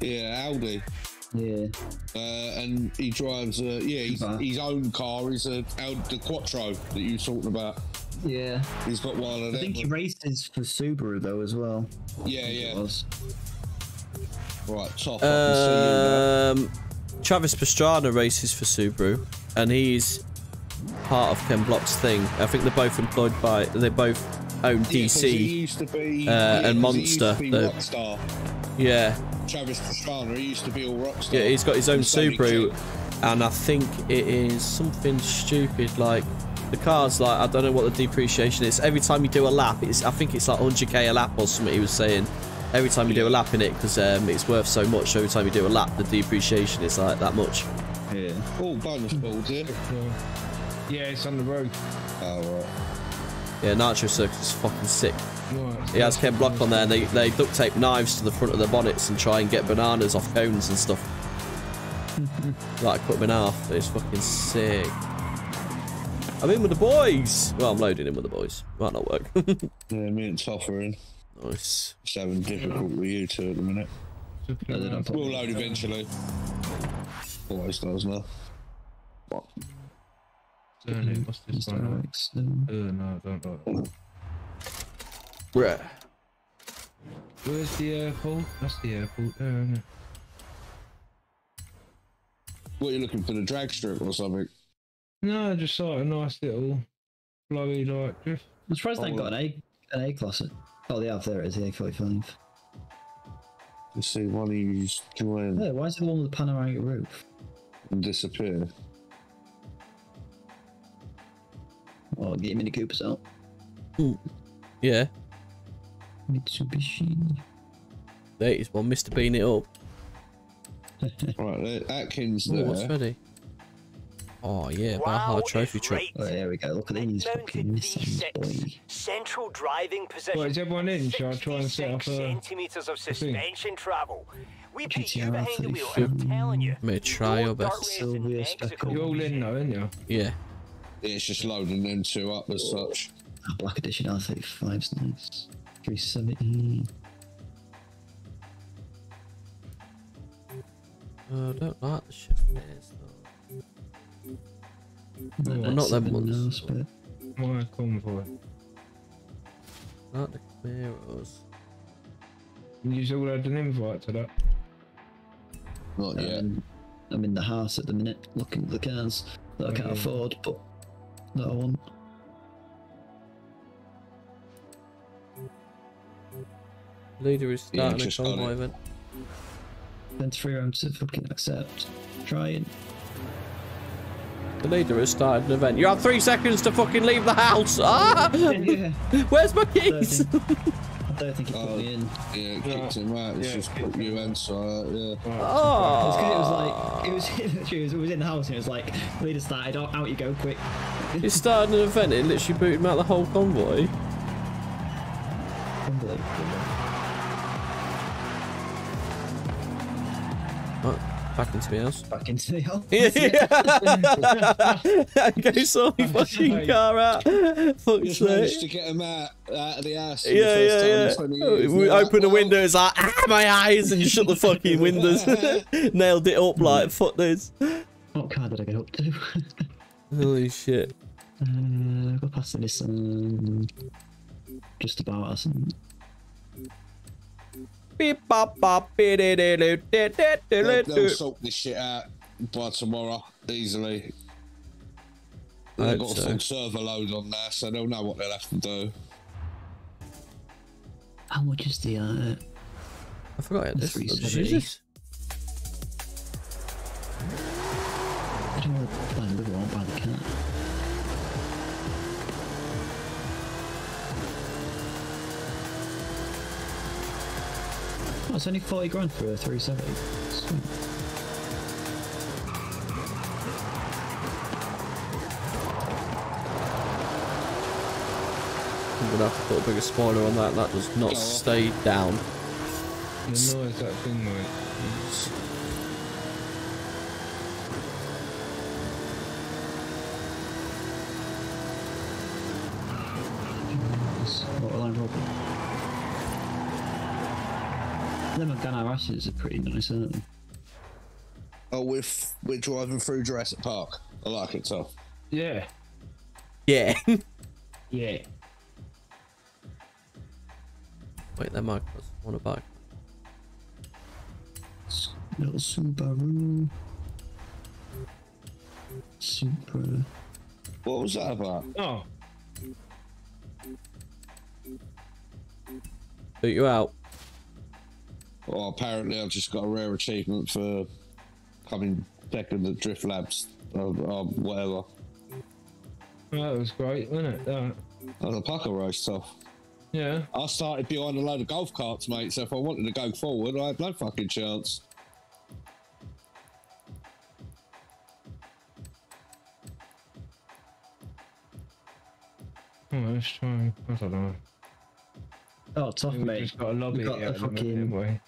S4: Yeah, Audi.
S13: Yeah.
S4: Uh, and he drives, uh, yeah, his, his own car is a Audi, the Quattro that you were talking about.
S13: Yeah.
S4: He's got one of them.
S13: I think he races for Subaru, though, as well.
S4: Yeah,
S13: I it
S4: yeah.
S13: was.
S4: Right, top. I can see you now.
S1: Um, Travis Pastrana races for Subaru, and he's part of Ken Block's thing. I think they're both employed by. They both own
S4: Yeah, 'cause he
S1: DC.
S4: used to be,
S1: uh,
S4: yeah,
S1: and
S4: 'cause he used
S1: Monster,
S4: to be
S1: the- Yeah,
S4: Travis Pastrana, he used to be all Rockstar.
S1: yeah. He's got his own
S4: With
S1: Subaru,
S4: King.
S1: and I think it is something stupid like. The car's like I don't know what the depreciation is. Every time you do a lap, it's I think it's like 100k a lap or something. He was saying every time you do a lap in it because um, it's worth so much. Every time you do a lap, the depreciation is like that much.
S13: Yeah.
S4: Oh, bonus balls, yeah.
S2: Yeah, it's on the road.
S4: Oh, right.
S1: Yeah, Nitro Circus is fucking sick. He has Ken Block on there and they, they duct tape knives to the front of their bonnets and try and get bananas off cones and stuff. <laughs> like cut them in half. It's fucking sick. I'm in with the boys. Well, I'm loading in with the boys. Might not work. <laughs>
S4: Yeah, me and Toff are in.
S1: nice.
S4: Just having difficult with you two at the minute.
S13: No, they don't
S4: We'll load eventually. Always does now.
S2: Certainly, what's this one?
S13: Alex,
S2: Uh, no, don't like that.
S1: Right.
S2: Where's the airport? That's the airport there, isn't it?
S4: What, you looking for the drag strip or something?
S2: No, just like a nice little flowy like drift.
S13: I'm surprised they ain't got an A, an A class. Oh, they have. There it is, the A45.
S4: Let's see, one of you's join
S13: Yeah, why is it the one with the panoramic roof?
S4: and disappear.
S13: Oh, get your Mini Coopers out. Hmm.
S1: Yeah.
S13: Mitsubishi.
S1: There is one. Mr. Bean it up. <laughs>
S4: Right, there, Atkins
S1: Oh,
S4: there.
S1: what's ready? Oh, yeah.
S5: Wow,
S1: Baja Trophy
S5: it's
S1: truck.
S13: Oh, there we go. Look at these fucking Nissans, boy.
S5: Central driving position.
S2: Well, is everyone in? Shall I try and set up
S5: 66
S2: a...
S5: centimeters of
S2: thing?
S5: suspension travel. We put you behind the wheel, and I'm telling you.
S1: May try your best.
S5: race in
S13: Silvia
S5: Mexico.
S13: Speckle.
S2: You're all in though, aren't you?
S1: Yeah.
S4: Yeah, it's just loading them two up as such.
S13: Black Edition R35's nice. 370.
S1: Oh, I don't like the Chevrolets though.
S13: Well,
S1: not them ones.
S13: But
S2: My convoy.
S1: I like the Camaros.
S2: You all had an invite to that.
S4: Not yet.
S13: um, I'm in the house at the minute, looking at the cars that I can't
S2: Okay.
S13: afford, but that I want.
S1: Leader is
S4: Yeah,
S1: starting a convoy event.
S13: Then three rounds to fucking accept. Try Trying.
S1: The leader has started an event. You have three seconds to fucking leave the house. Ah! <laughs>
S13: yeah.
S1: Where's my keys? <laughs>
S13: I don't think he put
S4: Oh.
S13: me in.
S4: Yeah, it kicked him out. It's
S2: Yeah,
S4: just put you and so uh, yeah. Oh.
S13: It's 'cause
S1: Oh.
S13: it was like it was <laughs> it was, it was in the house and it was like leader started out, out you go quick. <laughs>
S1: He started an event. It literally booted him out the whole convoy.
S13: Unbelievable. <laughs> <laughs>
S1: Right, back into the house.
S13: Back into the house.
S1: Yeah. Go sort my fucking car out. Fuck's
S4: managed to get him out, out of the the
S1: Yeah,
S4: first
S1: yeah,
S4: 20
S1: yeah.
S4: years.
S1: We open the
S4: "Well,
S1: window, it's like, ah, my eyes, and you shut the fucking windows. <laughs> Nailed it up like, fuck this.
S13: What car did I get up to?
S1: Holy shit.
S13: Uh, go past this. Um, just about us. And
S1: Beep bop bop beep dee dee doo dee dee doo
S4: They'll,
S1: doo
S4: they'll sort this shit out by tomorrow easily.
S1: I
S4: They've
S1: hope
S4: got a full server load on there, so they'll know what they'll have to do.
S13: how much is the? Uh,
S1: I forgot I had this. I'll just
S13: 370.
S1: use this.
S13: I don't want Oh, it's only forty grand for a three seventy. Sweet.
S1: I'm gonna have to put a bigger spoiler on that. That does not oh. stay down.
S2: The noise that thing mate.
S13: What will I rob? Them Ghana rashes are pretty nice, aren't they?
S4: Oh, we're, f- we're driving through Jurassic Park. I like it, so.
S2: Yeah.
S1: Yeah. <laughs>
S2: Yeah.
S1: Wait, that mic was on a bike.
S13: Little Subaru. Supra.
S4: What was that about?
S2: Oh.
S1: Boot you out.
S4: Well, apparently I've just got a rare achievement for coming second at Drift Labs, or, or whatever.
S2: That was great, wasn't it? That.
S4: was a pucker race stuff.
S2: Yeah.
S4: I started behind a load of golf carts, mate, so if I wanted to go forward, I had no fucking chance.
S2: Oh, let's try. I don't know.
S13: Oh, tough,
S2: We've
S13: mate.
S2: just got a lobby
S13: we got
S2: here
S13: the
S2: at minute,
S13: fucking.
S2: haven't
S13: We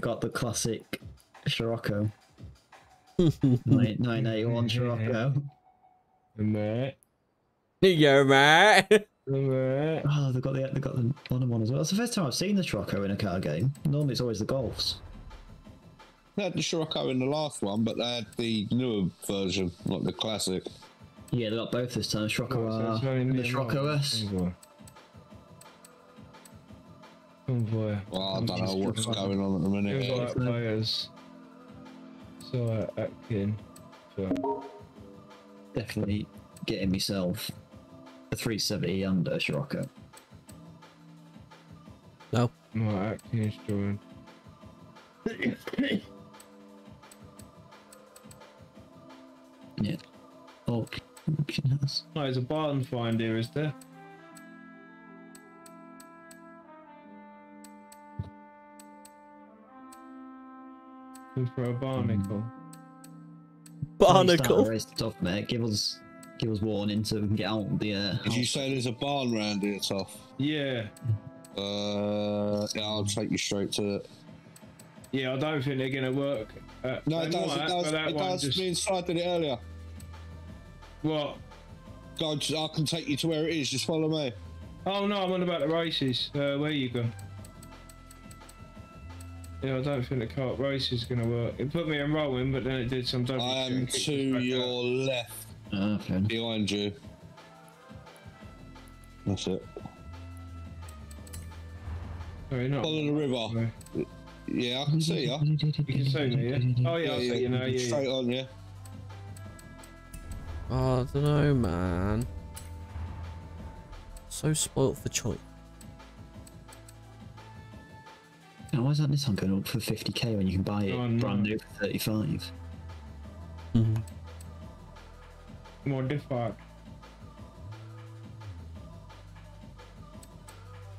S13: got the classic Scirocco. <laughs> Nine- 981 Scirocco.
S2: Mate.
S1: Yeah, mate.
S2: Mate.
S13: Oh, they've got the they got the modern one as well. It's the first time I've seen the Scirocco in a car game. Normally, it's always the Golfs.
S4: They had the Scirocco in the last one, but they had the newer version, not the classic.
S13: Yeah, they got both this time. Scirocco
S2: Oh, so
S13: R and the
S2: and
S13: Scirocco S.
S2: Convoy. Convoy.
S4: Well, I don't know what's going on at the minute.
S2: Convoy players. So, uh, Atkin. So,
S13: Definitely getting myself a 370 and a Scirocco.
S1: No.
S2: my Atkins joined. <coughs>
S13: Yeah. Oh, goodness.
S2: Oh, there's a barn find here, is there? Looking for a barnacle.
S1: Barnacle.
S13: Raise the top, mate. Give us, give us warning so we can get out the. Uh,
S4: Did you say there's a barn round here, Toff?
S2: Yeah.
S4: Uh, yeah, I'll take you straight to it.
S2: Yeah, I don't think they're gonna work. Uh,
S4: No,
S2: they
S4: it does.
S2: might,
S4: It does.
S2: that
S4: It
S2: one
S4: does.
S2: just-
S4: Me and Si did it earlier.
S2: What?
S4: Go, I can take you to where it is. Just follow me.
S2: Oh no, I'm on about the races. Uh, where you go? Yeah, I don't think the cart race is gonna work. It put me in rolling, but then it did some double.
S4: I
S2: shit
S4: am to your
S2: out.
S4: left,
S13: Ah, fair
S4: behind you. That's it.
S2: Sorry, not.
S4: Follow the river. Yeah, I can see you.
S2: You can see me, yeah? Oh yeah, I see you now. Yeah,
S4: Straight
S2: yeah.
S4: on, yeah.
S1: Oh, I don't know, man. So spoilt for choice.
S13: Now, why is that Nissan going up for 50k when you can buy it
S2: Oh, no.
S13: brand new for 35?
S2: Modified. Mm-hmm.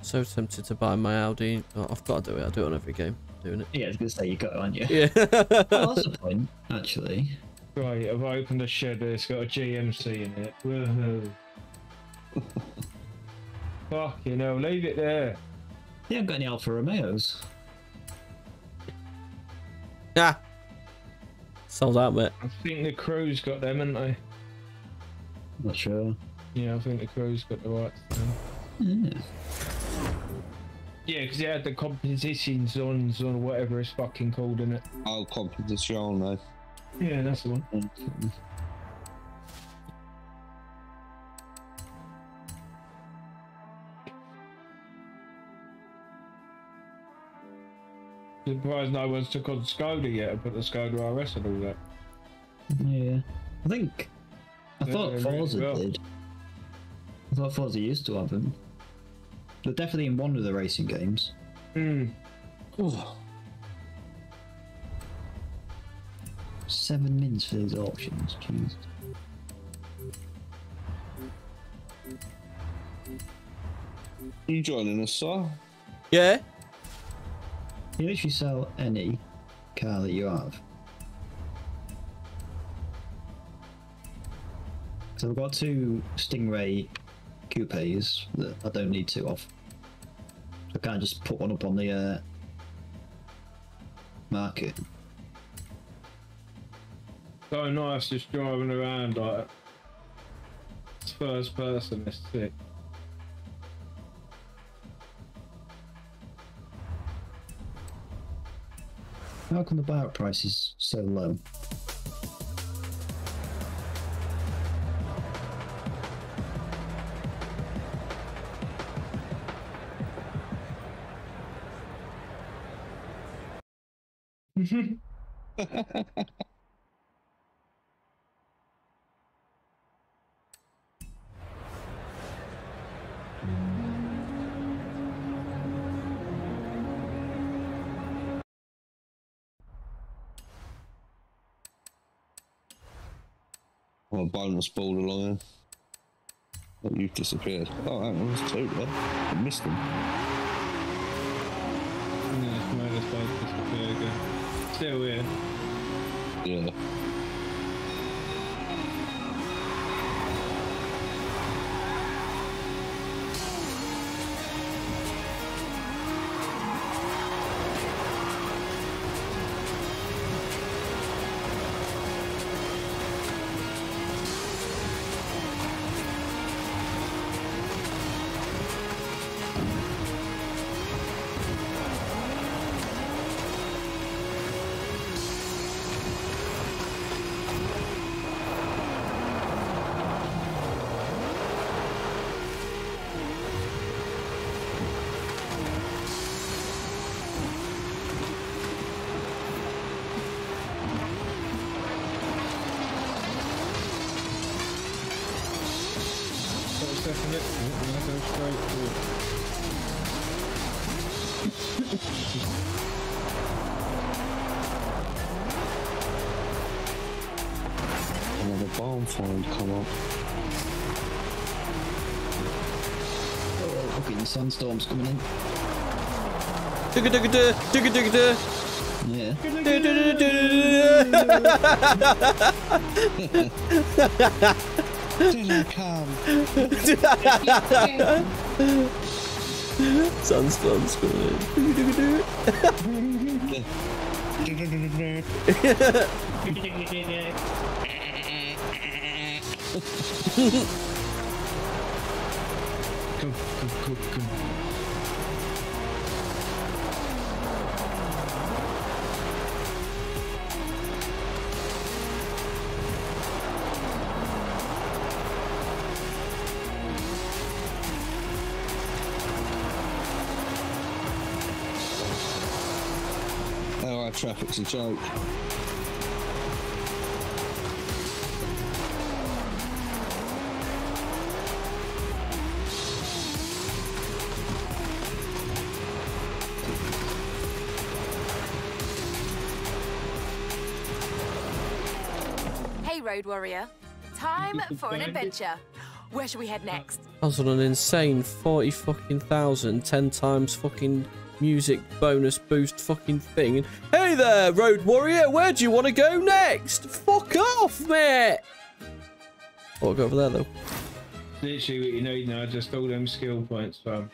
S1: So tempted to buy my Audi. Oh, I've got to do it. I do it on every game. Doing it.
S13: Yeah, I was going to say you got it, aren't you?
S1: Yeah.
S13: oh, that's <laughs> the point, actually.
S2: Right, I've opened a shed. It's got a GMC in it. Woohoo! you know. leave it there.
S13: You haven't got any Alfa Romeos.
S1: Ah. Sold out, mate.
S2: I think the crew's got them, haven't they?
S13: Not sure.
S2: Yeah, I think the crew's got the right to them.
S13: Yeah.
S2: Yeah, because it had the competition zones or whatever it's fucking called in it.
S4: Oh, competition, though.
S2: Yeah, that's the one. Surprised no one's took on Skoda yet and put the Skoda RS and all that.
S13: Yeah. I think. I
S2: Yeah,
S13: thought
S2: yeah,
S13: Forza
S2: well.
S13: did. I thought Forza used to have them. They're definitely in one of the racing games.
S2: Hmm.
S13: Seven mins for these options. Jeez.
S4: You joining us, sir?
S1: Yeah.
S13: You literally sell any car that you have. So I've got two Stingray coupes that I don't need two of. I can't just put one up on the uh, market.
S2: So nice just driving around like first person, it's sick.
S13: How come the buyout price is so low? <laughs>
S4: Oh, a bonus ball along. Oh, you've disappeared. Oh, hang on, there's two there. I missed them.
S13: Okay, the sandstorm's coming in.
S1: Dugga dugga duh, dugga dugga duh.
S13: Yeah. <laughs>
S1: Coming in. Dugga dugga
S2: Come, come, come, come.
S4: Our a joke.
S8: Hey, Road Warrior. Time <laughs> for an adventure. Where should we head next?
S1: I was on an insane 40 fucking thousand, 10 times fucking music bonus boost fucking thing. And, hey there, Road Warrior, where do you want to go next? Fuck off, mate! Oh, I'll go over there though.
S2: Literally what you need now, just all them skill points, fam.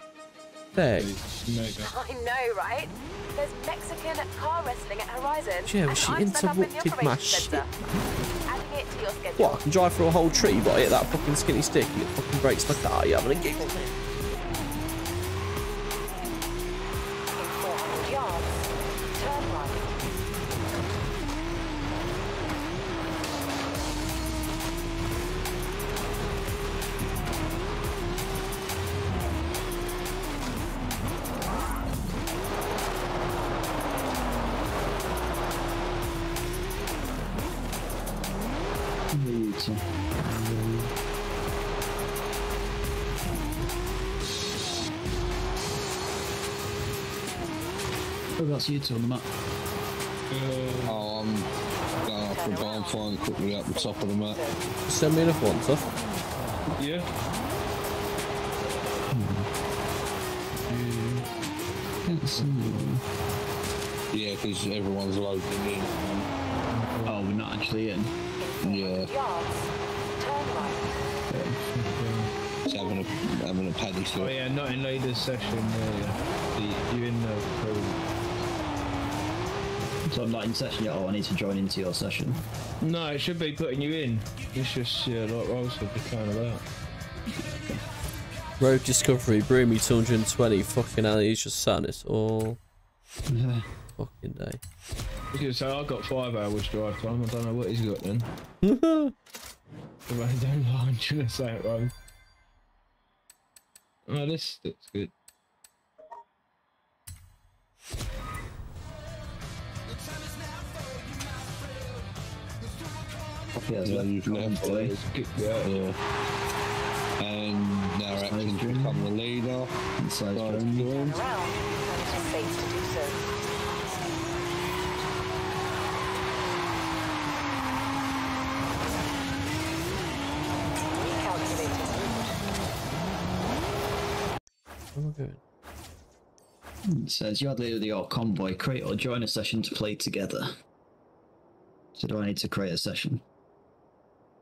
S1: There.
S2: Mega.
S8: I know, right? There's Mexican car wrestling at Horizon.
S1: Yeah,
S8: and
S1: she
S8: I'm set up in the
S1: interrupted my
S8: operations centre. Adding it to.
S1: What, I can drive through a whole tree, but I hit that fucking skinny stick and it fucking breaks my car. You having a giggle, mate?
S13: Oh, that's you two on the map.
S4: Oh, I'm going up the barn flying quickly up the top of the map.
S1: Send me enough one, tough.
S2: Yeah.
S13: Can't see.
S4: Yeah, because everyone's loading in.
S13: Oh, we're not actually in.
S4: Yeah,
S3: Yards. Turn right.
S4: it's having a having a paddy
S2: Oh
S4: slip.
S2: yeah, not in leaders session. Yeah,
S13: So I'm not in session yet. Oh, I need to join into your session.
S2: No, it should be putting you in. It's just yeah, like Rolls would be kind of out.
S1: Road Discovery, Broomy 220. Fucking hell, he's just sat on this all
S13: Yeah.
S1: fucking day.
S2: I was gonna say I got five hours drive time. I don't know what he's got then. <laughs> If I don't lie, I'm gonna say it wrong. Oh, this looks good.
S13: Yeah,
S4: Yeah,
S13: so
S4: you've left.
S13: boy.
S2: Good, yeah.
S4: Yeah. And now Atkins become the leader.
S13: Inside
S4: Right.
S13: drone.
S3: Turn around when it is safe to do so. Recalculating route.
S1: Where am I going?
S13: It says you are the leader of the your convoy. Create or join a session to play together. So do I need to create a session?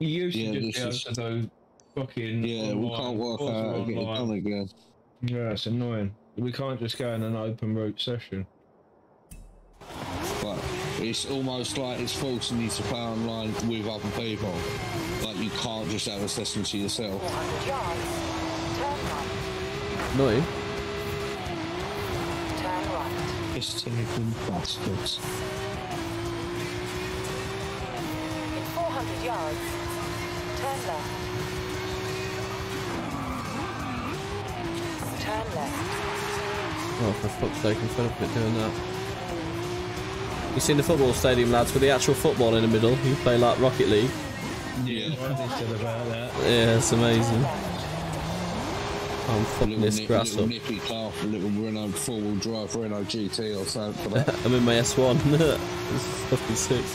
S2: You used
S4: Yeah,
S2: to just be able
S4: is-
S2: to do fucking.
S4: Yeah, we can't work
S2: courses
S4: out how to get it
S2: online.
S4: done again.
S2: Yeah, it's annoying. We can't just go in an open route session.
S4: But it's almost like it's forcing you to play online with other people. Like you can't just have a session to yourself.
S3: 400 yards. Right.
S1: Annoying.
S3: Turn right.
S4: It's taking bastards.
S3: In 400 yards. Turn left. Turn left.
S1: Oh, for fuck's sake, I'm fed up with doing that. You seen the football stadium, lads, with the actual football in the middle? You play like Rocket League.
S2: Yeah, what they said about that.
S1: Yeah, it's amazing. I'm fucking this
S4: nip,
S1: grass
S4: little
S1: up.
S4: nippy car for a little Renault four-wheel drive Renault GT or something for. Uh, <laughs>
S1: I'm in my S1. <laughs> this is fucking sick.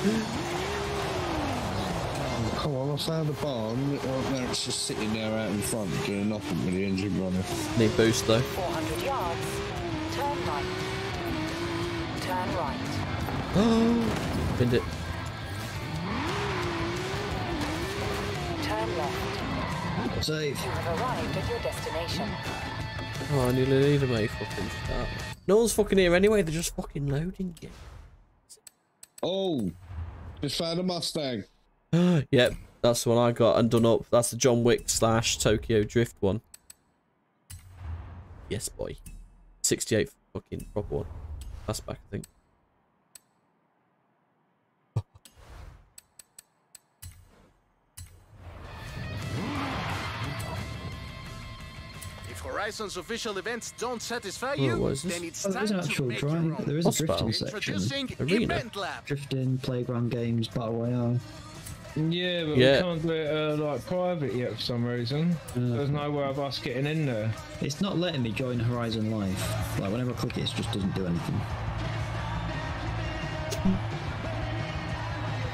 S4: Come on, I found a barn. Right now it's just sitting there out in front doing nothing with the engine running.
S1: Need boost though.
S3: 400 yards. Turn right. Turn right. <gasps>
S1: Bind it.
S3: Turn left.
S13: Save.
S3: You have arrived at your destination.
S1: Oh, I nearly need a mate fucking start. No one's fucking here anyway, they're just fucking loading it.
S4: Oh, just found a Mustang. <gasps>
S1: yep, that's the one I got and done up. That's the John Wick slash Tokyo Drift one. Yes, boy. 68 fucking proper one. That's back, I think. <laughs>
S12: If Horizon's official events don't satisfy
S1: Oh,
S12: you,
S1: what is this?
S12: then it's
S13: Oh,
S12: time
S13: an
S12: to
S13: actual
S12: make your own.
S13: There is a drifting section.
S12: Introducing
S1: Arena.
S13: Drifting, playground games, battle royale.
S2: Yeah, but
S1: Yeah.
S2: we can't do it uh, like private yet for some reason. There's no way of us getting in there.
S13: It's not letting me join Horizon Live. Like whenever I click it, it just doesn't do anything.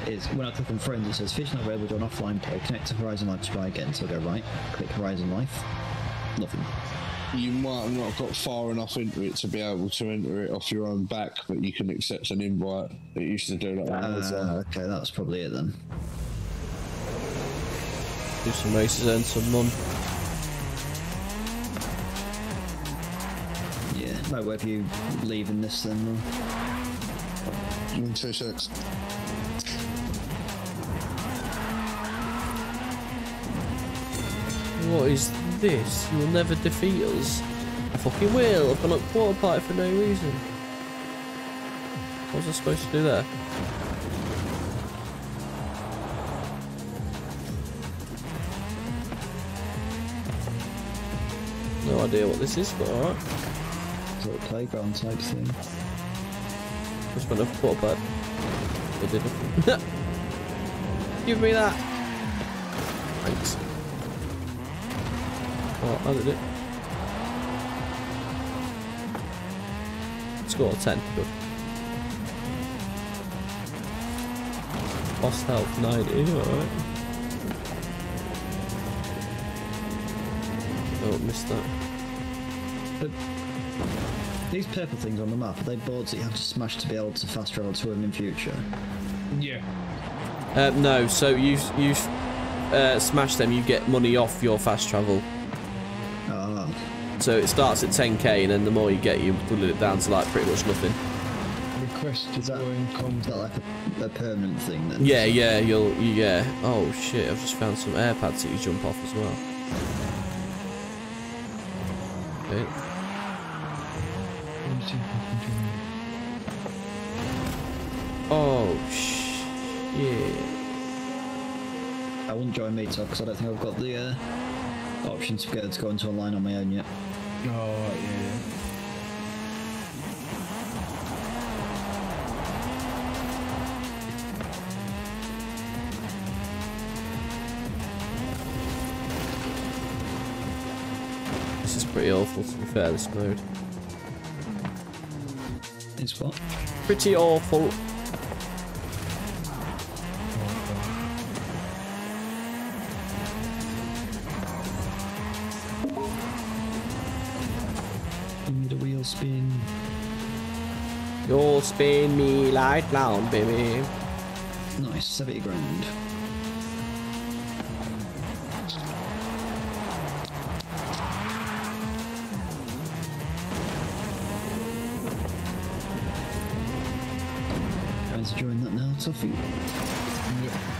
S13: It's when I click on friends, it says fish not available to an offline play. Connect to Horizon Live to try again. So I go right, click Horizon Live. Nothing.
S4: You might have not got far enough into it to be able to enter it off your own back, but you can accept an invite. It used to do that on Amazon.
S13: Uh, okay, that's probably it then.
S1: Do some races, earn some money.
S13: Yeah. Right, whether you leaving this then? Or...
S4: In two six.
S1: What is this? You will never defeat us. I fucking will. I've gone up quarter party for no reason. What was I supposed to do there? Idea what this is, for, alright.
S13: Sort of playground type thing.
S1: Just went up quarter party. It did nothing. Give me that. Thanks. Oh, I did it. Score 10. Good. Lost health 90. Alright. Oh, missed that.
S13: But these purple things on the map, are they boards that you have to smash to be able to fast travel to them in future?
S2: Yeah.
S1: Uh, no, so you you uh, smash them, you get money off your fast travel.
S13: Ah.
S1: So it starts at 10k, and then the more you get, you whittle it down to like pretty much nothing.
S2: Request
S13: Is that,
S2: join
S13: is
S2: combat.
S13: that like a, a permanent thing then?
S1: Yeah, yeah, you'll yeah. Oh shit! I've just found some air pads that you jump off as well. Okay.
S2: Let me see if I can join.
S1: Oh shit!
S13: I wouldn't join me because I don't think I've got the uh, option to be able to go into online on my own yet.
S2: Oh, yeah, yeah.
S1: This is pretty awful to be fair. This mode.
S13: It's what?
S1: Pretty awful.
S13: Give me the wheel spin.
S1: You'll spin me like clown, baby.
S13: Nice, 70 grand. Join that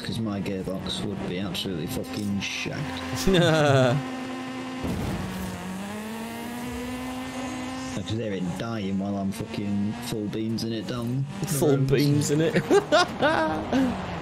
S13: because my gearbox would be absolutely fucking shagged. <laughs> Because they're in dying while I'm fucking full beans in it down.
S1: Full
S13: roads.
S1: beams in it. <laughs>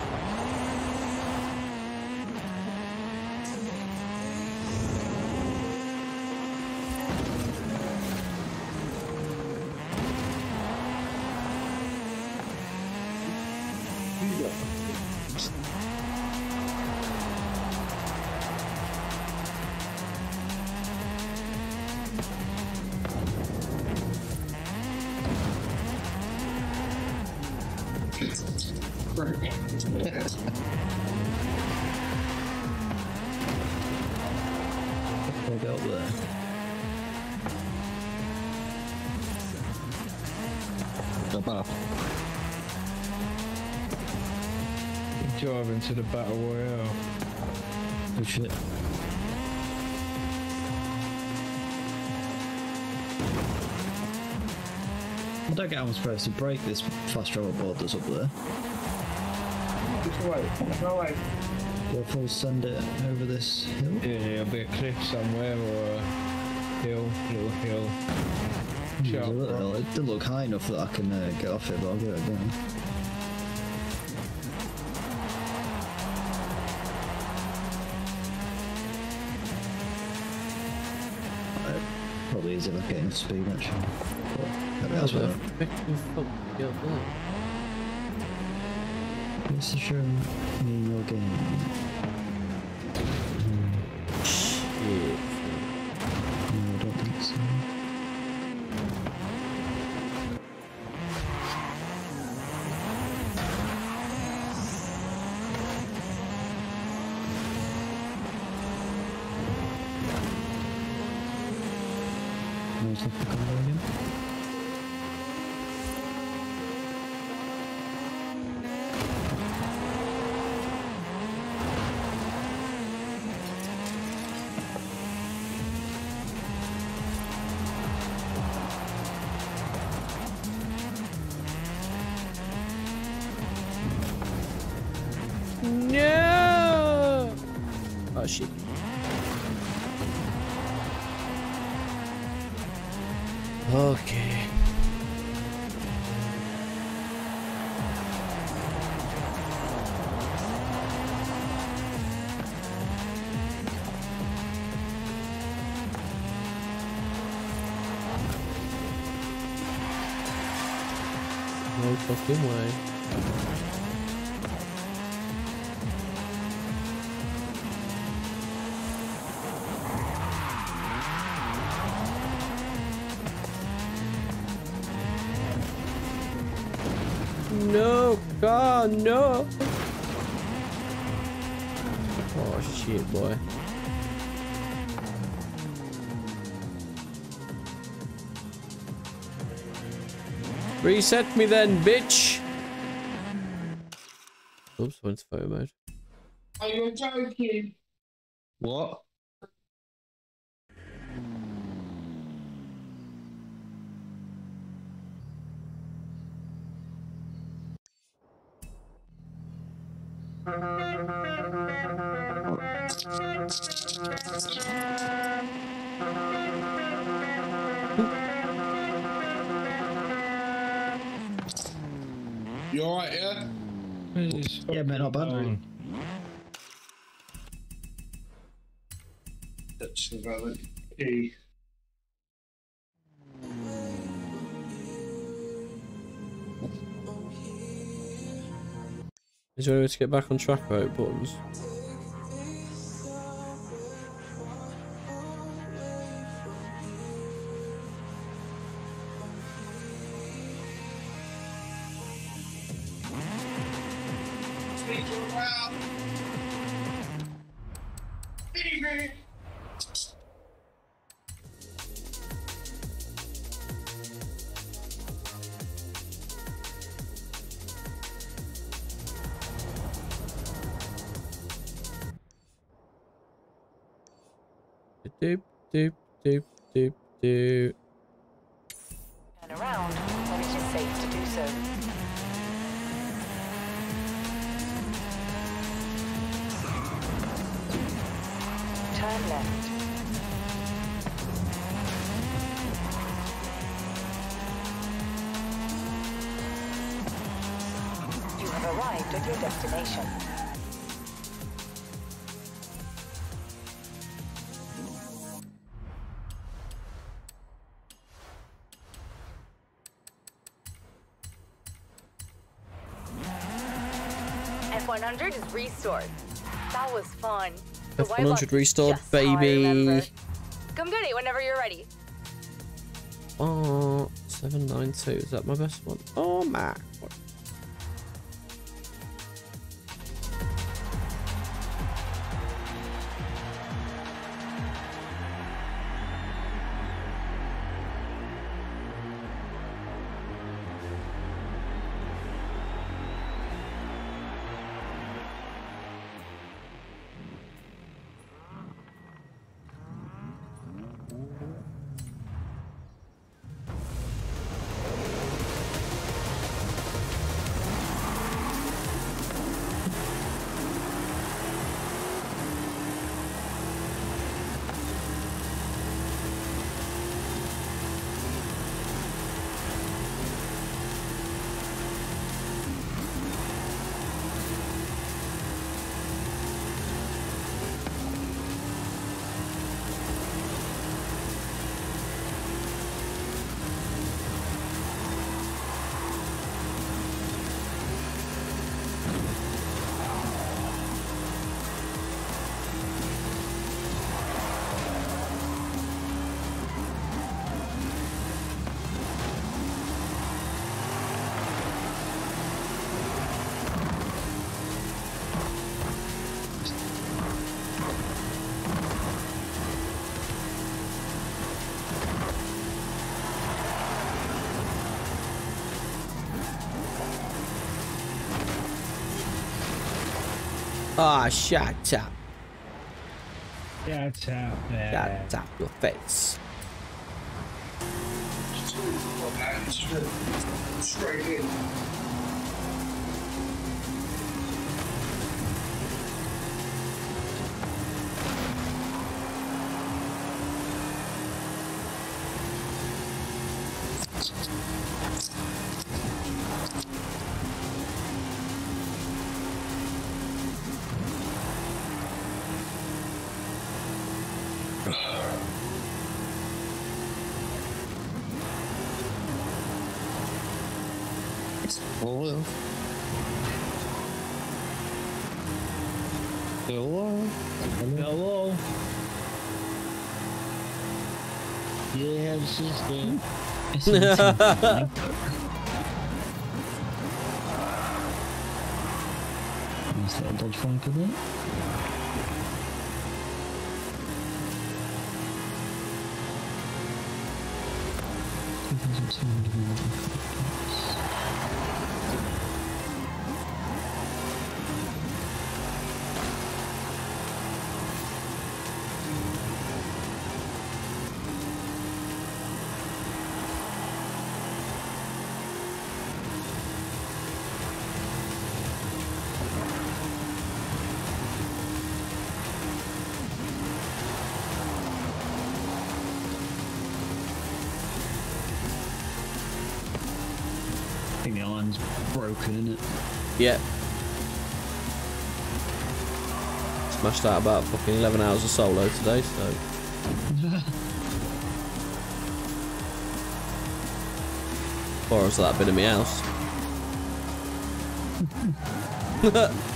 S13: I'm supposed to break this fast travel board that's up there.
S9: Which way? No way.
S13: Do I full send it over this hill?
S2: Yeah, there'll be a cliff somewhere or a hill, little hill.
S13: There's little It doesn't look high enough that I can uh, get off it, but I'll get it again. Uh, Probably is if I get enough speed actually. What
S1: the frick the fuck
S13: to show me your game?
S1: Reset me then, bitch. Oops, went to photo mode.
S9: Are you joking?
S4: What? <laughs> You alright, yeah?
S13: Yeah, man, not bad.
S4: That's the valid key.
S1: Is there any way to get back on track without buttons?
S7: The
S1: F100
S7: box
S1: restored,
S7: just how I remember.
S1: baby.
S7: Come get it whenever you're ready.
S1: Oh, 792. Is that my best one? Oh, my. Ah, shut up.
S2: Shut up, man.
S1: Shut up your face.
S4: Straight in. Oh well. Hello.
S2: Hello.
S13: Yeah, sister. Nice little dodge flanker there. Two thousand two hundred and eleven. Broken, isn't it?
S1: Yep. Smashed out about fucking 11 hours of solo today, so. <laughs> Hours that bit in my house. <laughs>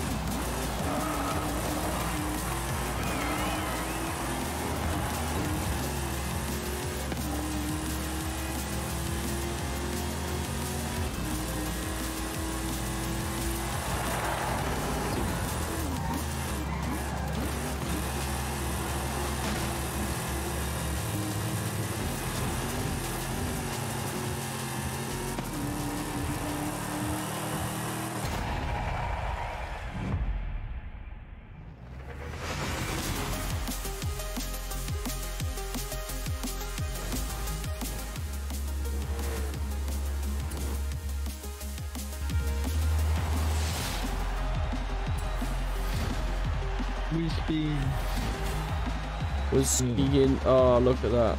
S1: Oh, look at that.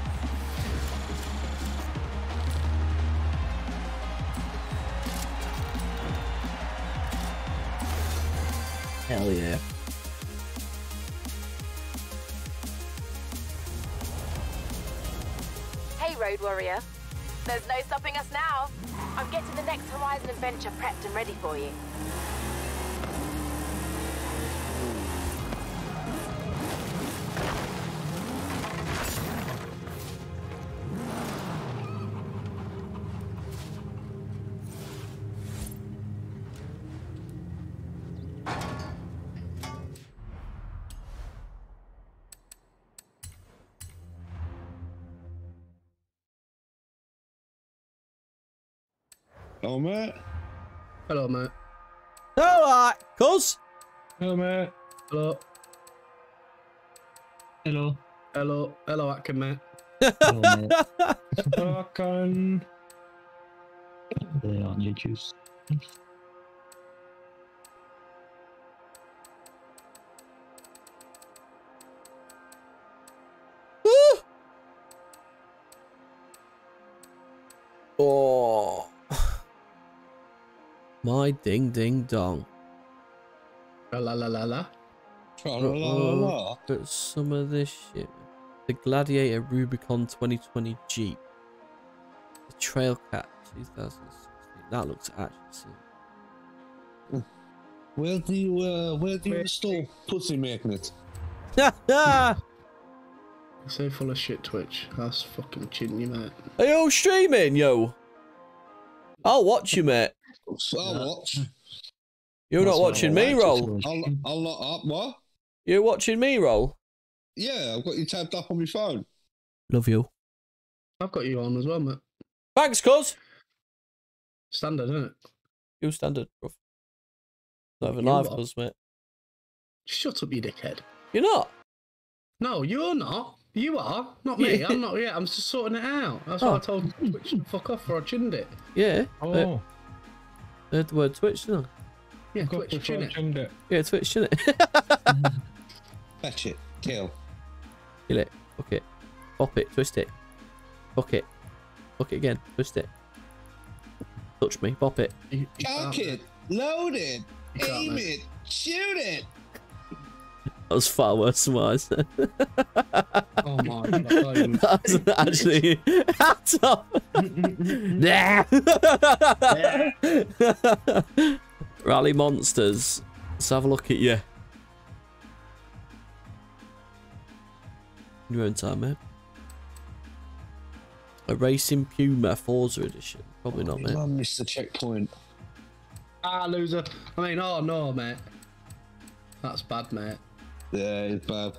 S4: Oh, mate.
S2: Hello, mate.
S1: Alright, cuz.
S2: Hello, mate. Hello.
S13: Hello.
S2: Hello. Hello, Atkin, mate.
S13: Hello, mate.
S2: Atkin.
S13: They aren't your juice.
S1: Oh. My ding ding dong.
S2: La la la la la.
S4: La, la, la, la, la.
S1: But some of this shit. The Gladiator Rubicon 2020 Jeep. The Trailcat 2016. That looks actually sick.
S4: Where do you uh, where do you install pussy magnet?
S1: Are
S2: So full of shit, Twitch. That's fucking chin you, mate.
S1: Are you all streaming, yo? I'll watch you, mate.
S4: I'll watch.
S1: You're not watching me roll.
S4: I'll, I'll not up what?
S1: You're watching me roll.
S4: Yeah, I've got you tabbed up on my phone.
S1: Love you.
S2: I've got you on as well, mate.
S1: Thanks, cuz.
S2: Standard, isn't it?
S1: You're standard, bro. Not even
S2: You
S1: live,
S2: what?
S1: cuz, mate.
S2: Shut up, you dickhead.
S1: You're not.
S2: No, you're not. You are. Not me. <laughs> I'm not yet. I'm just sorting it out. That's why
S1: Oh.
S2: I told Twitch to fuck off or I chinned it.
S1: Yeah.
S2: Oh.
S1: Uh, heard the word Twitch, didn't I?
S2: Yeah, Twitch, chin it.
S1: Yeah, Twitch, didn't it?
S4: Fetch it. Kill.
S1: Kill it. Fuck it. Pop it. Twist it. Fuck it. Fuck it again. Twist it. Touch me. Pop it.
S4: Cock it. Load it. Aim it. Shoot it.
S1: That was far worse than what I said.
S14: Oh my god.
S1: that was actually hats off. Nah. Rally monsters. Let's have a look at you. In Your own time, mate. A racing Puma Forza edition. Probably not, mate.
S4: I missed the checkpoint.
S14: Ah, loser. I mean, oh no, mate. That's bad, mate.
S4: Yeah, it's bad.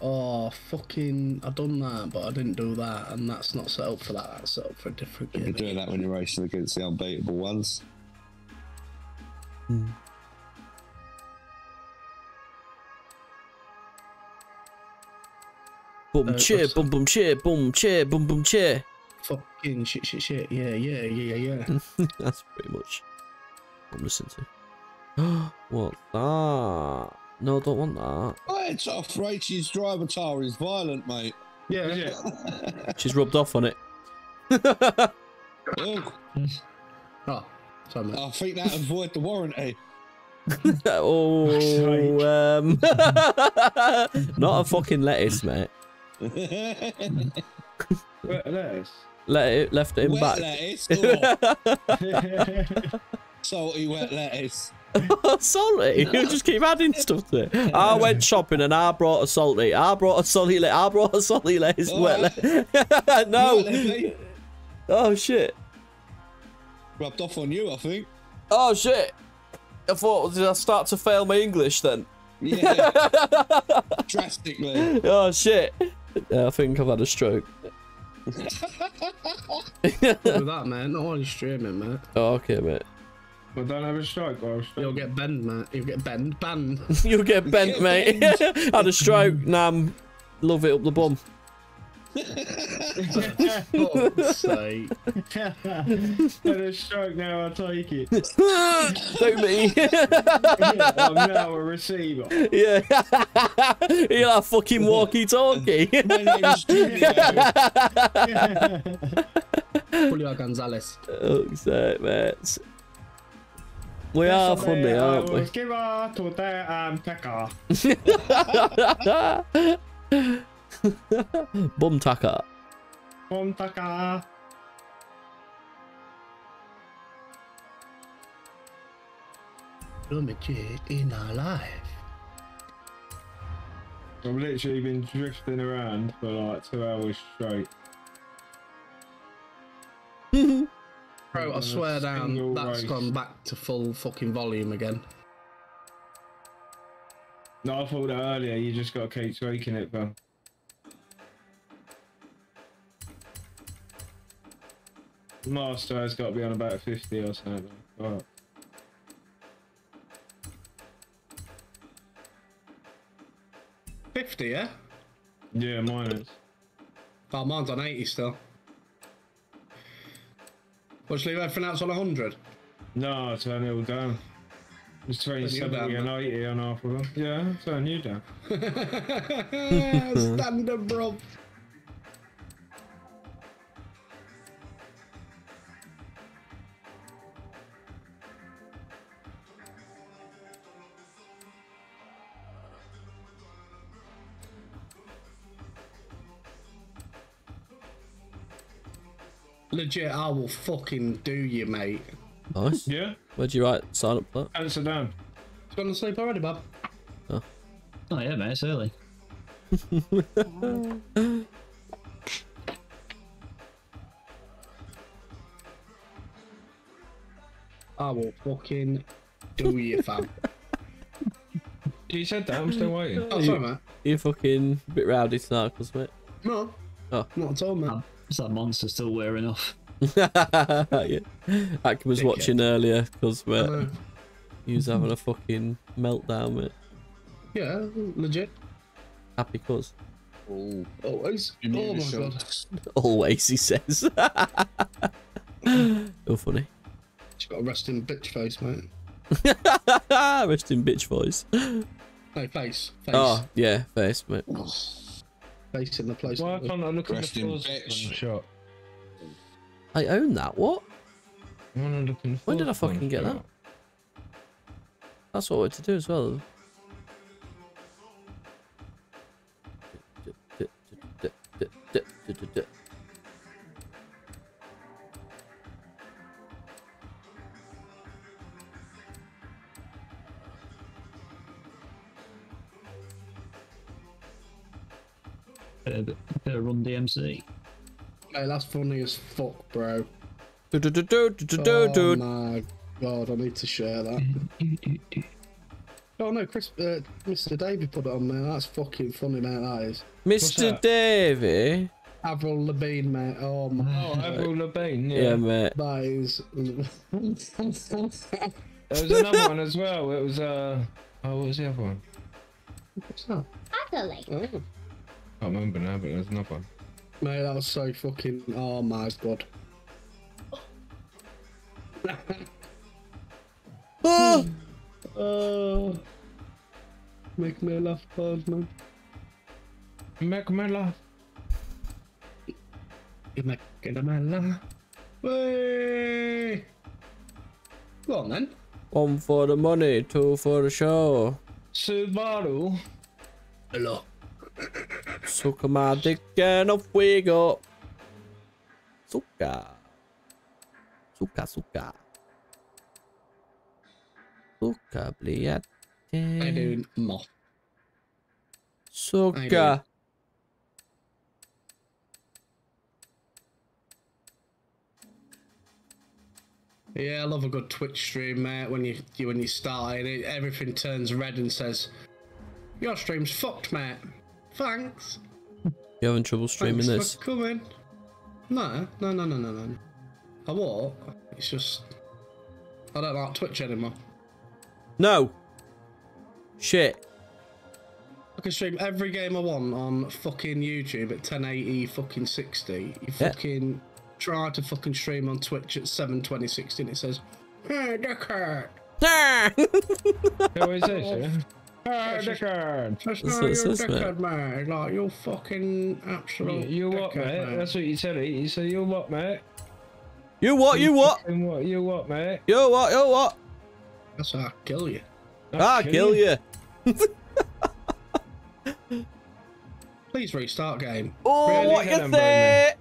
S14: Oh, fucking. I done that, but I didn't do that, and that's not set up for that. That's set up for a different game.
S4: You're doing that when you're racing against the unbeatable ones.
S1: Boom
S14: Uh,
S1: cheer, boom boom cheer, boom cheer, boom boom cheer.
S14: Fucking shit, shit, shit. Yeah, yeah, yeah, yeah, yeah. <laughs>
S1: That's pretty much what I'm listening to. <gasps> What's that? No, I don't want that.
S4: Oh, it's off. Rachel's driver tar is violent, mate.
S14: Yeah, yeah. <laughs>
S1: She's rubbed off on it.
S4: Oh, <laughs>
S14: Oh, sorry.
S4: I think that would void the warranty. <laughs>
S1: oh, um, not a fucking lettuce, mate.
S2: Wet lettuce.
S1: Let it, left it in
S4: wet
S1: back.
S4: lettuce. Salty wet lettuce. <laughs>
S1: salty. You just keep adding stuff to it. <laughs> I went shopping and I brought a salty. I brought a salty. Le- I brought a salty lettuce.
S4: All
S1: wet <laughs> no.
S4: Right then, mate.
S1: Oh shit.
S4: Rubbed off on you, I think.
S1: Oh shit. I thought did I start to fail my English then?
S4: Yeah. Drastically.
S1: Oh shit. Yeah, I think I've had a stroke.
S14: With that, man. Not you're streaming, man.
S1: Oh, okay, mate.
S2: Well, don't have a stroke or a stroke.
S14: You'll get banned, mate. You'll get banned. Banned. <laughs>
S1: You'll get bent, mate. <laughs> had a stroke. Nah, I'm love it up the bum. <laughs>
S14: Fuck's sake.
S2: Had a stroke now, I take it.
S1: Don't me.
S2: I'm now a receiver.
S1: Yeah. You're like fucking walkie talkie.
S4: My name's
S14: Julio Gonzalez.
S1: oh, so, mate. We are funny,
S2: I
S1: aren't we?
S2: was given to the um, Pekka.
S1: Bum tacker.
S2: From Taka.
S14: Lumberjack in our life.
S2: I've literally been drifting around for like two hours straight. <laughs>
S14: Bro, I swear down, that's
S2: race.
S14: gone back to full fucking volume again.
S2: No, I thought that earlier. You just got to keep tweaking it, bro. Master has got to be on about 50 or something. Right.
S14: Fifty, yeah.
S2: Yeah, mine is.
S14: Oh, mine's on eighty still. What's leave everything else on hundred?
S2: No, turn it all down. It's between
S14: Turn you
S2: 70 and 80 on half of them. Yeah, turn you down. <laughs>
S14: Standard, bro. Legit, I will fucking do you, mate.
S1: Nice.
S2: Yeah?
S1: Where'd you write sign up for that?
S2: Amsterdam.
S14: It's gone to sleep already, Bob.
S13: Oh. oh yeah, mate, it's early.
S14: I will fucking do you, fam. <laughs>
S2: You said that, I'm still waiting.
S14: Oh, sorry, mate.
S1: You're fucking a bit rowdy tonight, cause mate.
S14: No,
S1: Oh.
S14: not at all, mate.
S13: Um, Is that monster still wearing off? <laughs>
S1: yeah. Akim was
S14: Dickhead.
S1: watching earlier, because mate,
S14: know.
S1: he was having a fucking meltdown, mate.
S14: Yeah, legit.
S1: Happy cuz.
S4: Oh,
S14: Always. Oh my
S4: shot.
S14: god. <laughs>
S1: Always, he says. <laughs> You're funny.
S14: She's got a resting bitch face, mate.
S1: resting bitch voice.
S14: No, face. Ah, face.
S1: Oh, yeah, face, mate.
S14: Placing the place.
S2: Why can't I look at the in the?
S1: I own that. What? When did I fucking get that? That's what I wanted to do as well.
S13: Bit of Run DMC.
S14: Mate, that's funny as fuck, bro.
S1: Do, do, do, do, do, do,
S14: Oh
S1: do.
S14: my god, I need to share that. oh no, Chris, uh, Mr. Davey put it on there. That's fucking funny, mate. That is.
S1: Mr. Davey.
S14: Avril Lavigne, mate. Oh my.
S2: Oh, Avril Lavigne.
S1: Yeah,
S2: Yeah.
S1: mate.
S14: That is.
S2: There was another one as well. It was uh. Oh, what was the other one? <laughs>
S14: What's that?
S15: Adelaide.
S14: Oh.
S2: I can't remember now, but there's another one.
S14: Mate, that was so fucking. Oh my god.
S1: Oh, <laughs>
S14: Oh. Make me laugh, hard, man.
S2: Make me laugh.
S14: You're making me laugh. Way. Go on then.
S1: one for the money, two for the show.
S2: Subaru.
S14: Hello.
S1: Suck my dick and off we go. Suka. Suka, suka. Suka, bliate.
S14: How you doing, moth?
S1: Suka.
S14: Yeah, I love a good Twitch stream, mate. When you, you when you start it, it, everything turns red and says, "Your stream's fucked, mate." Thanks.
S1: You having trouble streaming
S14: Thanks
S1: this?
S14: for coming. No, no, no, no, no, no. I what? It's just I don't like Twitch anymore.
S1: No. Shit.
S14: I can stream every game I want on fucking YouTube at 1080 fucking 60. You
S1: Yeah.
S14: fucking try to fucking stream on Twitch at 720 60 and it says, Hey, dickhead. <laughs>
S2: Who is this? Yeah?
S14: Hey,
S2: Dickard.
S14: That's
S1: That's
S14: not your
S1: says, mate.
S14: dickhead, man. Like, you're fucking
S2: You,
S14: absolute.
S2: you what,
S14: dickhead,
S2: mate? That's what you said. You said you what, mate?
S1: You what? You what?
S2: what? You what, mate?
S1: You what? You what?
S14: That's how I kill you.
S1: Ah, kill you.
S14: Please restart game. <laughs>
S1: Oh,
S2: Really,
S1: what you say?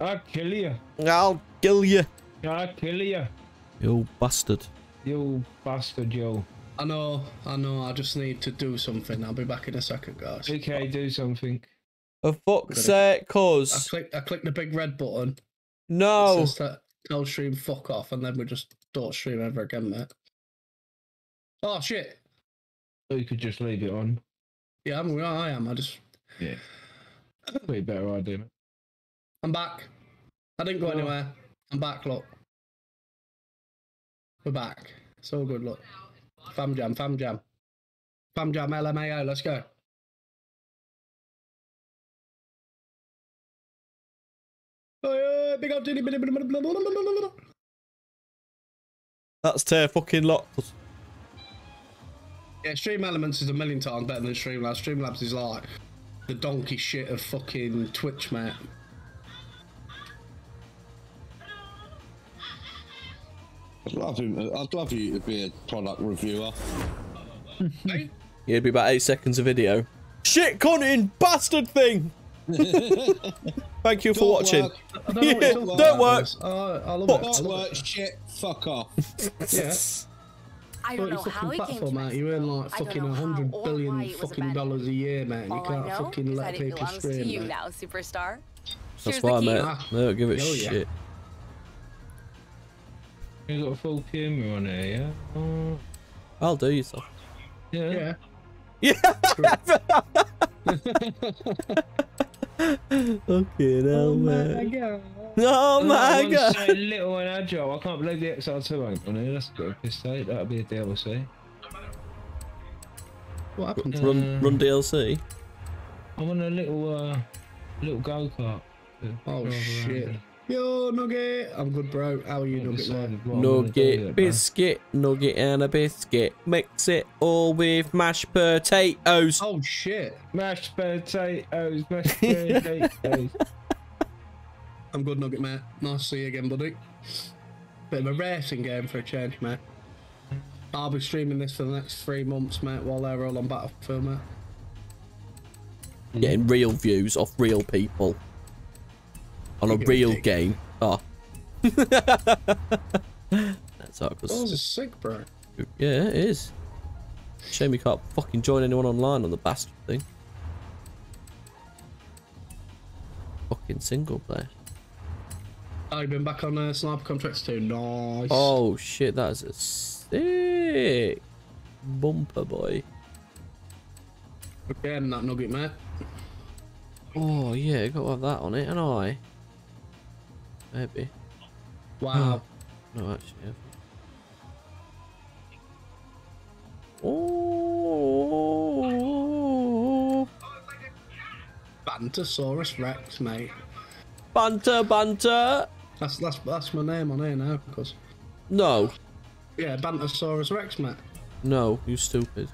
S2: I'll kill you.
S1: I'll kill you.
S2: I'll kill you.
S1: You bastard.
S2: You bastard, you.
S14: I know, I know, I just need to do something. I'll be back in a second, guys.
S2: Okay, do something.
S1: For fuck's sake,
S14: I
S1: cuz.
S14: click, I click the big red button.
S1: No.
S14: It says that tell stream fuck off, and then we just don't stream ever again, mate. Oh shit!
S2: Or you could just leave it on.
S14: Yeah, I'm, I am. I just,
S2: Yeah. <coughs> Be a better idea, mate.
S14: I'm back. I didn't go
S2: Oh.
S14: anywhere. I'm back. Look, we're back. It's all good. Look, Fam jam, fam jam. Fam jam LMAO, let's go. Oh,
S1: That's tear fucking lot.
S14: Yeah, Stream Elements is a million times better than Streamlabs. Streamlabs is like the donkey shit of fucking Twitch, mate.
S4: I'd love him. I'd love you to be a product reviewer. <laughs>
S1: It'd be about eight seconds of video. Shit, cunning bastard thing. <laughs> Thank you
S4: don't for
S1: watching.
S4: Work.
S14: Don't,
S1: yeah, don't work. <laughs>
S14: I love
S1: fuck.
S14: it.
S4: Don't work. Shit. Fuck off.
S14: yeah.
S7: I don't know how
S14: platform,
S7: came
S14: mate. You earn like fucking
S7: 100
S14: billion fucking dollars a year, man. You can't fucking let people
S7: scream.
S1: That's why, mate.
S14: Ah.
S1: No, give it
S14: shit. Yeah
S1: shit.
S2: You got a full camera on here, yeah? Oh,
S1: I'll do yourself.
S2: yeah.
S14: Yeah. <laughs>
S1: Yeah. Fucking hell, man.
S14: My god.
S1: Oh my
S2: I want
S1: god.
S2: to say little and agile. I can't believe the XR2 ain't on here. That's a bit of a piss take. That'll be a DLC.
S14: What happened? to
S1: Run, run DLC.
S2: I'm on a little, uh, little go kart.
S14: Oh shit. Yo, Nugget. I'm good, bro. How are you, Nugget? mate?
S1: Nugget, biscuit, nugget and a biscuit. Mix it all with mashed potatoes.
S14: Oh shit.
S2: Mashed potatoes, mashed <laughs> potatoes.
S14: I'm good, Nugget, mate. Nice to see you again, buddy. Bit of a racing game for a change, mate. I'll be streaming this for the next three months, mate, while they're all on Battlefield, mate.
S1: Getting real views off real people. On a
S14: Give me a
S1: real game. Oh. <laughs> That's how it
S14: Those
S1: goes.
S14: are sick, bro.
S1: Yeah, it is. Shame you can't fucking join anyone online on the bastard thing. fucking single player.
S14: Oh, you've been back on uh, Sniper Contracts too. Nice.
S1: Oh shit, that is a sick bumper boy.
S14: Again, that nugget, mate.
S1: Oh yeah, got to have that on it, and I. Maybe.
S14: Wow. <sighs>
S1: No, actually. I Oh.
S14: Bantosaurus Rex, mate.
S1: Banter, banter.
S14: That's that's that's my name on here now, because
S1: No,
S14: yeah, Bantosaurus Rex, mate.
S1: no, you stupid.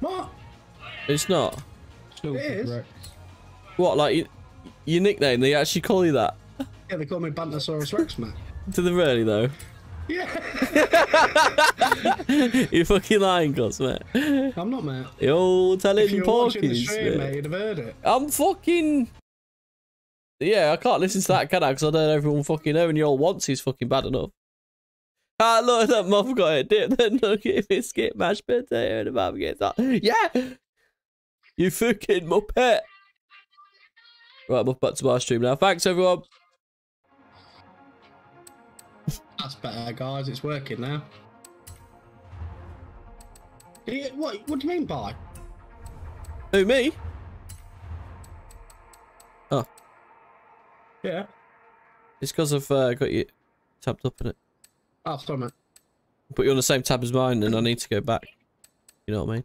S14: What?
S1: It's not.
S14: It is.
S2: Rex.
S1: What, like you, your nickname? They actually call you that?
S14: Yeah, they call me Bantosaurus Rex, mate.
S1: Do they really though?
S14: Yeah. <laughs>
S1: you fucking lying, cuz, mate.
S14: I'm not, mate.
S1: Telling
S14: you're watching the
S1: porkies,
S14: stream,
S1: mate.
S14: mate, you'd have heard it.
S1: I'm fucking. Yeah, I can't listen to that, can I? Because I don't know everyone fucking know, and you all wants is fucking bad enough. Ah, look, that muff got it. Dip the nugget, biscuit, mashed potato, and a barbecue sauce. Yeah! You fucking muppet. Right, I'm off back to my stream now. Thanks, everyone.
S14: That's better, guys. It's working now. What? What do you mean by?
S1: Who, me? Oh,
S14: Yeah.
S1: it's because I've uh, got you tabbed up in it.
S14: Oh, sorry, mate.
S1: Put you on the same tab as mine, and I need to go back. You know what I mean?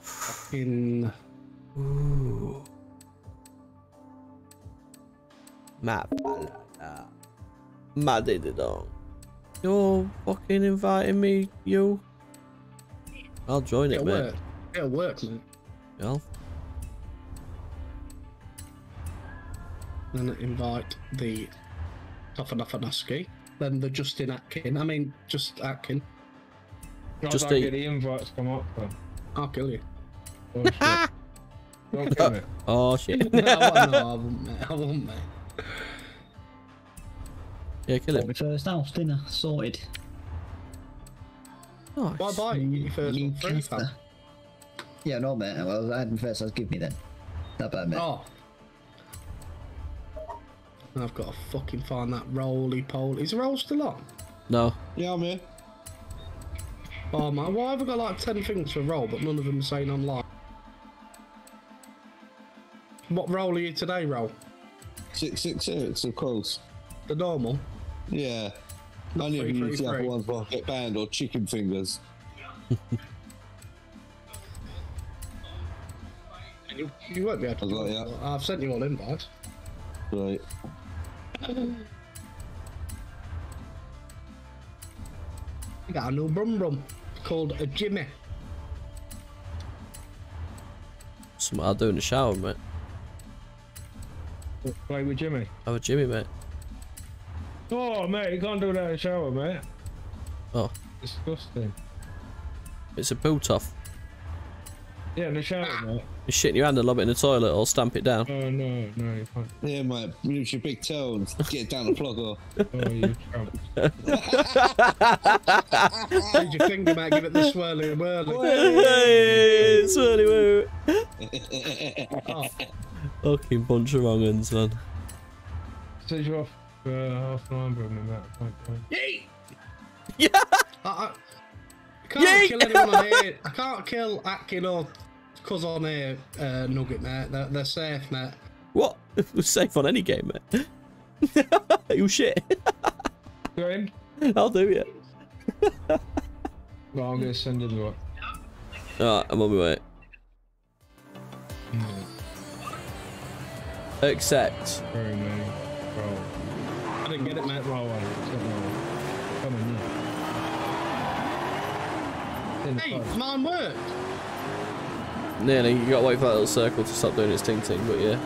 S14: Fucking.
S1: Ooh. Ma palala. Ma did dong. You're fucking inviting me, you? I'll join it,
S14: It'll
S1: mate.
S14: work. It'll work, mate.
S1: I'll
S14: Then invite the Tofanafanuski. Then the Justin Atkin. I mean, just Atkin.
S2: I
S1: Just
S2: don't get the invites come up. Though.
S14: I'll kill you.
S2: Oh, shit. <laughs> Don't kill it.
S1: Oh shit.
S14: no, I won't, no, I won't, mate. I won't, mate.
S1: Yeah, kill
S13: Got
S1: him.
S13: my first house dinner sorted.
S1: Nice.
S14: Bye bye. You get your first one free,
S13: Newcastle. Yeah, no, mate. Well, I had my first house. Give me then. Not bad, mate.
S14: Oh. I've got to fucking find that roly poly. Is the roll still on?
S1: No.
S4: Yeah, I'm here.
S14: Oh man, why have I got like 10 things for roll, but none of them are saying online? What roll are you today, roll?
S4: 666, of course.
S14: The normal?
S4: Yeah.
S14: Not
S4: Only if
S14: three,
S4: you
S14: three,
S4: use the other ones will get banned or chicken fingers.
S14: You, you won't be able to
S4: I've got
S14: do
S4: ya.
S14: I've sent you all invites.
S4: Right.
S14: I got a new brum brum called a Jimmy.
S1: Something I'll do in the shower, mate.
S2: Play with Jimmy.
S1: Have a Jimmy, mate.
S2: Oh, mate, you can't do that in the shower, mate.
S1: Oh,
S2: Disgusting.
S1: it's a boot off.
S2: Yeah, in the shower, mate.
S1: You shit in your hand and lob it in the toilet or stamp it down.
S2: Oh, no, no, you can't.
S4: Yeah, mate. Use your big toe and get it down the plug <laughs> off.
S2: Oh, you tramp.
S14: Use <laughs> your finger, mate, give it the swirly whirly.
S1: Hey, swirly woo.
S14: Oh, <laughs>
S1: Fucking bunch of wrong uns, man.
S2: Says you're off for half an hour, and that. Can't.
S14: Yeet! <laughs>
S1: Yeah.
S14: I, I, I can't
S1: Yeet!
S14: kill anyone on here. I can't kill Atkin or Cuz on here, uh, Nugget, mate. They're, they're safe, mate.
S1: What? <laughs> We're safe on any game, mate. <laughs> you shit.
S2: Go in.
S1: I'll do it.
S2: Well, I'm gonna send him what.
S1: Alright, I'm on my way. Accept.
S2: Very many. Roll.
S14: I didn't get it, mate.
S2: Roll on it. It's not roll. Come. In the
S14: Hey, mine worked.
S1: Nearly. You gotta wait for that little circle to stop doing its ting ting, but yeah.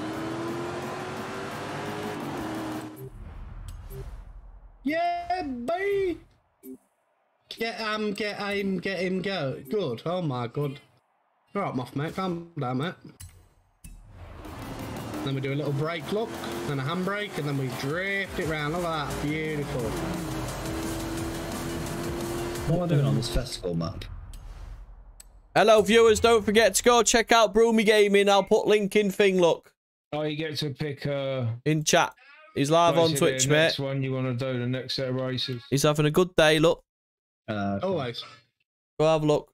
S14: Yeah, boy. Get um, get aim, get him, go. Good. Oh my god. All right, Moth, mate. Calm down, mate. Then we do a little brake look, then a handbrake, and then we drift it round. Look at that. Beautiful.
S13: What am I doing on this festival map?
S1: Hello, viewers. Don't forget to go check out Broomy Gaming. I'll put link in thing, look.
S2: Oh, you get to pick uh
S1: In chat. He's live on Twitch, mate.
S2: Next one you want to do the next set of races.
S1: He's having a good day, look.
S13: Uh,
S14: Always.
S1: Go have a look.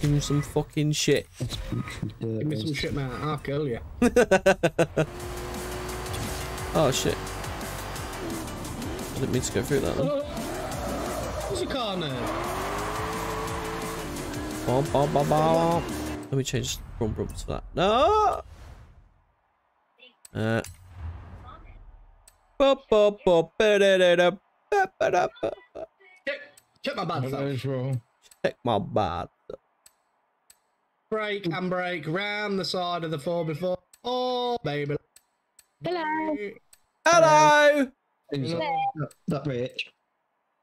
S1: Give him some fucking shit.
S14: Give me some shit, man. I'll kill you. <laughs>
S1: Oh shit. Didn't mean to go through that then.
S14: What's your car now?
S1: Bom, bom, bom, bom. Let me change brum brums for that. No! Uh. Ba-ba-da-ba.
S14: Check my bad
S2: What
S14: stuff.
S2: goes wrong?
S1: Check my bad.
S14: Brake and break round the side of the 4 before. Oh, baby.
S15: Hello.
S1: Hello!
S13: That, that rich.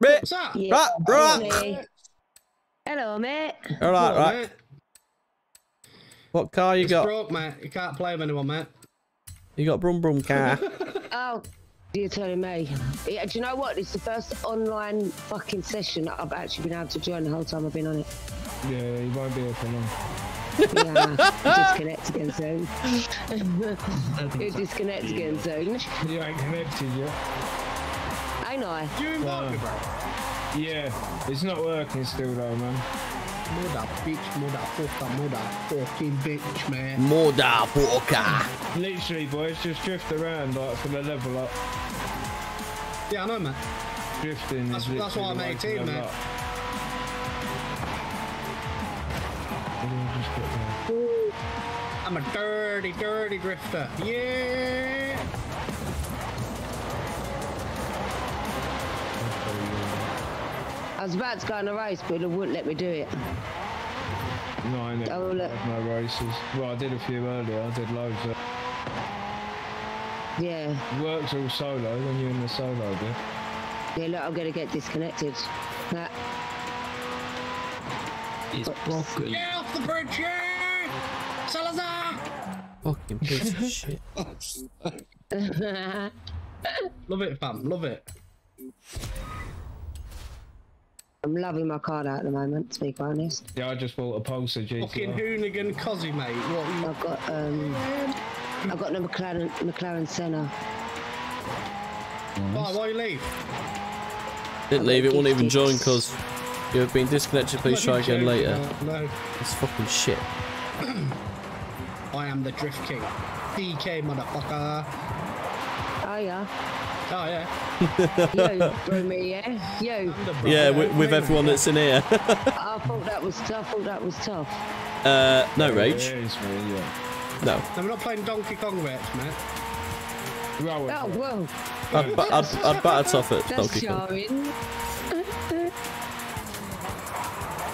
S1: Rich!
S14: What's that?
S15: Yeah,
S1: Right, right.
S15: Hello, mate.
S1: Alright,
S14: Hello,
S1: right.
S14: mate.
S1: What car you
S14: It's
S1: got?
S14: broke, mate. You can't play with anyone, mate.
S1: You got brum brum car. <laughs>
S15: Oh, you're telling me. Yeah, do you know what? It's the first online fucking session that I've actually been able to join the whole time I've been on it.
S2: Yeah, you won't be here for long.
S15: Yeah, disconnect again soon. <laughs> you disconnect again soon.
S2: You ain't connected yet.
S15: Ain't I?
S14: You invite me, bro.
S2: Yeah, it's not working still though, man.
S14: Mother bitch, mother fucker, mother fucking bitch, man.
S1: Motherfucker.
S2: Literally, boys, just drift around like for the level up.
S14: Yeah, I know, man.
S2: Drifting
S14: That's-
S2: is
S14: that's why I'm
S2: the way to
S14: 18, man.
S2: up. I just get there?
S14: I'm a dirty, dirty drifter. Yeah.
S15: I was about to go on a race, but it wouldn't let me do it.
S2: No, I never
S15: Oh, look.
S2: had no races. Well, I did a few earlier. I did loads. Of...
S15: Yeah.
S2: It works all solo when you're in the solo bit.
S15: Yeah, look, I'm gonna get disconnected. Nah.
S13: It's broken.
S14: Get off the bridge, yeah. Salazar.
S1: Fucking piece of shit. <laughs> <laughs>
S14: Love it, fam. Love it.
S15: I'm loving my card out at the moment, to be quite honest.
S2: Yeah, I just bought a Pulsar GTR.
S14: Fucking Hoonigan Cossie, mate. What?
S15: I've got um, I've got the McLaren McLaren Senna.
S14: Why? Why you leave?
S1: Didn't leave, it won't even join because you have been disconnected. Please try again later.
S14: No, no.
S1: It's fucking shit. <clears throat>
S14: I am the Drift King. DK, motherfucker.
S15: Oh yeah,
S14: Oh, yeah.
S15: you through me, yeah, you.
S1: Yeah, with, with everyone that's in here. <laughs>
S15: I thought that was tough. I thought that was tough.
S1: uh, no rage.
S2: Yeah, it's me, yeah.
S1: No.
S14: No, we're not playing Donkey Kong race, mate.
S2: Well,
S15: Oh well,
S1: I'd, ba- I'd, I'd batter tough at
S15: that's
S1: Donkey Kong.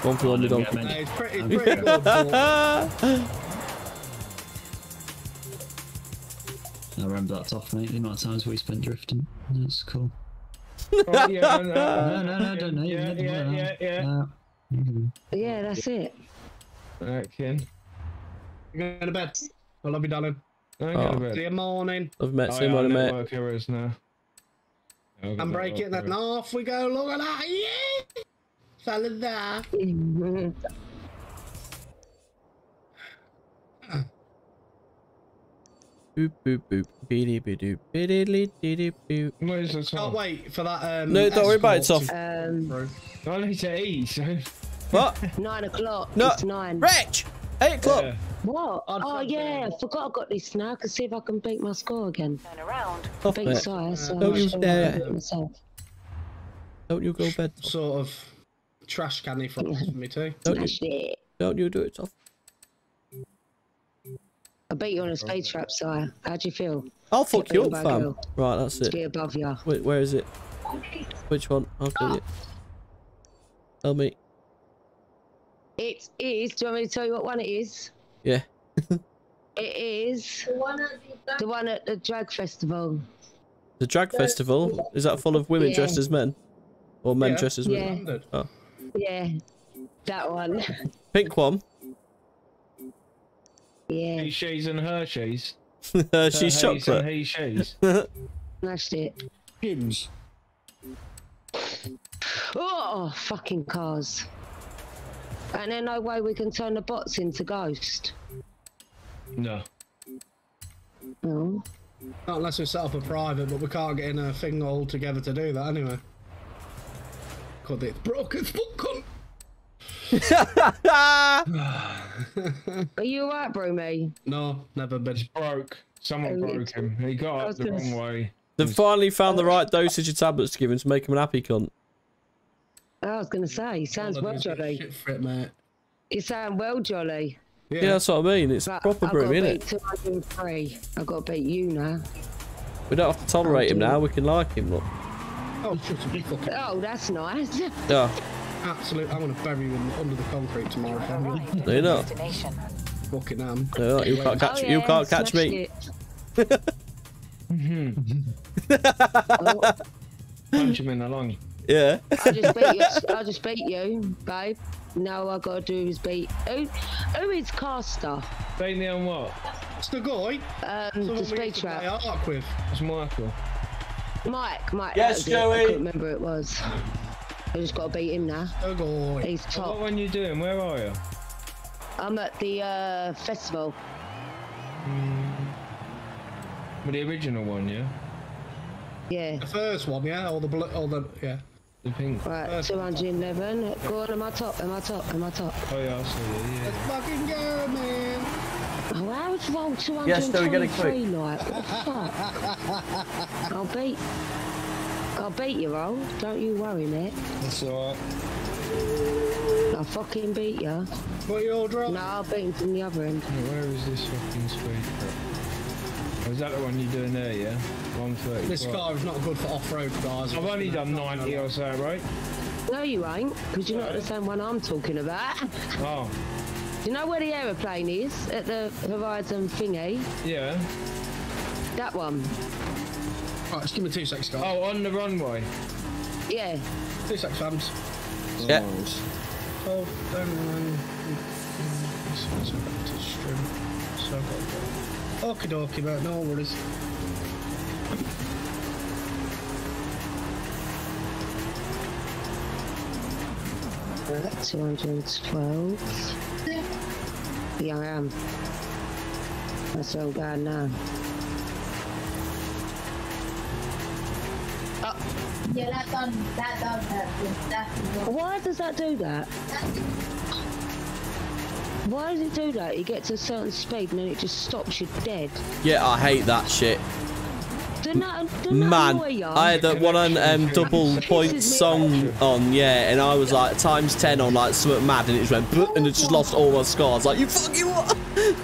S1: One for under Donkey.
S14: It's pretty, it's pretty <laughs>
S13: I remember that off, mate. The amount of times we spent drifting. That's cool. <laughs>
S2: Oh, yeah, no,
S13: No, no, no, don't know.
S2: Yeah, yeah, yeah, yeah. Mm-hmm.
S13: yeah.
S15: Yeah, that's it.
S2: Alright, Ken.
S14: Go to bed. I love you, darling.
S2: I ain't
S1: Oh.
S2: going to
S14: See you morning.
S1: I've met
S2: Oh,
S1: some
S2: yeah,
S1: on mate.
S2: network errors now. Yeah, I've got
S14: I'm breaking that.
S2: errors.
S14: And off we go. Look at that. Yeah. Salazar.
S1: Boop boop boop. Beady boop beady dee boop.
S2: What is the
S14: Can't wait for that. Um,
S1: No, don't worry about it,
S14: escort
S1: Soft.
S15: Um,
S2: I need to eat. So...
S1: What? <laughs>
S15: nine o'clock.
S1: No.
S15: It's nine.
S1: Rich! Eight o'clock.
S2: Yeah.
S15: What?
S14: I'd
S15: Oh yeah, I forgot I got this now. I can see if I can beat my score again.
S3: Turn around.
S1: Off,
S15: Beat
S1: mate.
S15: size. So
S1: Don't you dare. Don't you go bed.
S14: Sort of trash canny for me too.
S1: Don't you,
S15: it.
S1: don't you do it, Soft.
S15: I beat you on a speed trap, sire. How do you feel?
S1: I'll fuck
S15: Get
S1: you up, fam.
S15: girl.
S1: Right, that's
S15: To
S1: it.
S15: be above you.
S1: Wait, where is it? Which one? I'll kill you. Tell me.
S15: It is. Do you want me to tell you what one it is?
S1: Yeah. <laughs>
S15: It is the one at the drag festival.
S1: The drag festival is that full of women
S15: Yeah.
S1: dressed as men, or men
S14: Yeah.
S1: dressed as
S15: Yeah.
S1: women? Oh.
S15: Yeah, that one.
S1: Pink one.
S15: Yeah,
S2: He she's and Hershey's.
S1: She's
S2: Her he's and
S1: chocolate.
S2: he she's. <laughs>
S15: smashed it.
S4: Kims.
S15: Oh, fucking cars. And then no way we can turn the bots into ghost.
S2: No.
S15: No.
S14: Not unless we set up a private, but we can't get in a thing all together to do that anyway. God, it's broken foot cunt.
S15: Are you alright, Broomy?
S14: No, never been.
S2: broke. Someone
S15: Oh,
S2: broke him. He got up the
S15: gonna
S2: wrong way.
S1: They've finally found the oh. right dosage of tablets to give him to make him an happy cunt.
S15: I was going to say, he sounds well,
S14: do is get
S15: Jolly.
S14: Shit for it, mate.
S15: You sound well, Jolly.
S1: Yeah, that's what I mean. It's
S15: But
S1: proper
S15: I've
S1: broom, isn't it?
S15: 203. I've got to beat you now.
S1: We don't have to tolerate him now. We can like him. Look.
S14: Oh, shut up, you fucking.
S15: Oh, that's nice.
S1: Yeah.
S14: Absolute. I'm gonna bury you in, under the concrete tomorrow. Fam.
S1: No, you're not.
S3: Destination.
S14: Fucking am.
S1: No, you're. You can't catch.
S15: Oh,
S1: you can't catch
S15: smashed
S1: me.
S15: it. Oh,
S2: Punch him in the lung.
S1: Yeah.
S15: I just beat you. I just beat you, babe. Now I got to do is beat. Who, who is Caster?
S2: Beat me on what?
S14: It's the guy.
S15: Um,
S14: Someone
S15: the
S14: we
S15: speed
S14: used to play
S15: trap.
S14: Ark with.
S2: It's Michael.
S15: Mike, Mike.
S1: Yes,
S15: that was it. I
S1: Joey.
S15: couldn't remember who it was. I just got to beat him now.
S14: The guy.
S15: He's
S2: What
S15: top.
S2: one you doing? Where are you?
S15: I'm at the uh, festival.
S2: With the original one, yeah?
S15: Yeah.
S14: The first one, yeah, or the bl- or the yeah.
S2: The pink.
S15: Right,
S14: First
S15: 211. Go on, am I top? Am I top? Am I top?
S2: Oh yeah, I see you, yeah.
S14: Let's fucking go, man.
S15: Oh, how's roll 223
S1: Yes, Joey, get it quick.
S15: like? What the fuck? I'll beat. I'll beat you, roll. Don't you worry, mate.
S4: That's alright.
S15: I'll fucking beat you.
S14: What you all drop?
S15: No, I'll beat him from the other end.
S2: Hey, Where is this fucking speed trap? Oh, is that the one you're doing there, yeah? 130.
S14: This car is not good for off-road guys.
S2: I've only done 90 or so, right?
S15: No, you ain't, because you're not the same one I'm talking about. <laughs>
S2: Oh,
S15: Do you know where the aeroplane is? At the Horizon thingy?
S2: yeah.
S15: That one.
S14: Right, just give me two seconds, guys.
S2: Oh, on the runway.
S15: Yeah.
S14: Two seconds, fams.
S1: Yeah.
S14: Oh, then, so back to stream. So I've got to go. Okie dokie, mate, no worries.
S15: Right, 212. Yeah, I am. That's all gone now.
S16: Yeah, that done. That done hurt. That's
S15: Why does that do that? Why does it do that? You get to a certain speed and then it just stops you dead.
S1: Yeah, I hate that shit.
S15: Doesn't that, doesn't that
S1: Man. I had that one on um, double point song on, yeah, and I was like times 10 on like something mad and it just went "Bleh," and it just lost all my scars. Like, you fucking what? <laughs>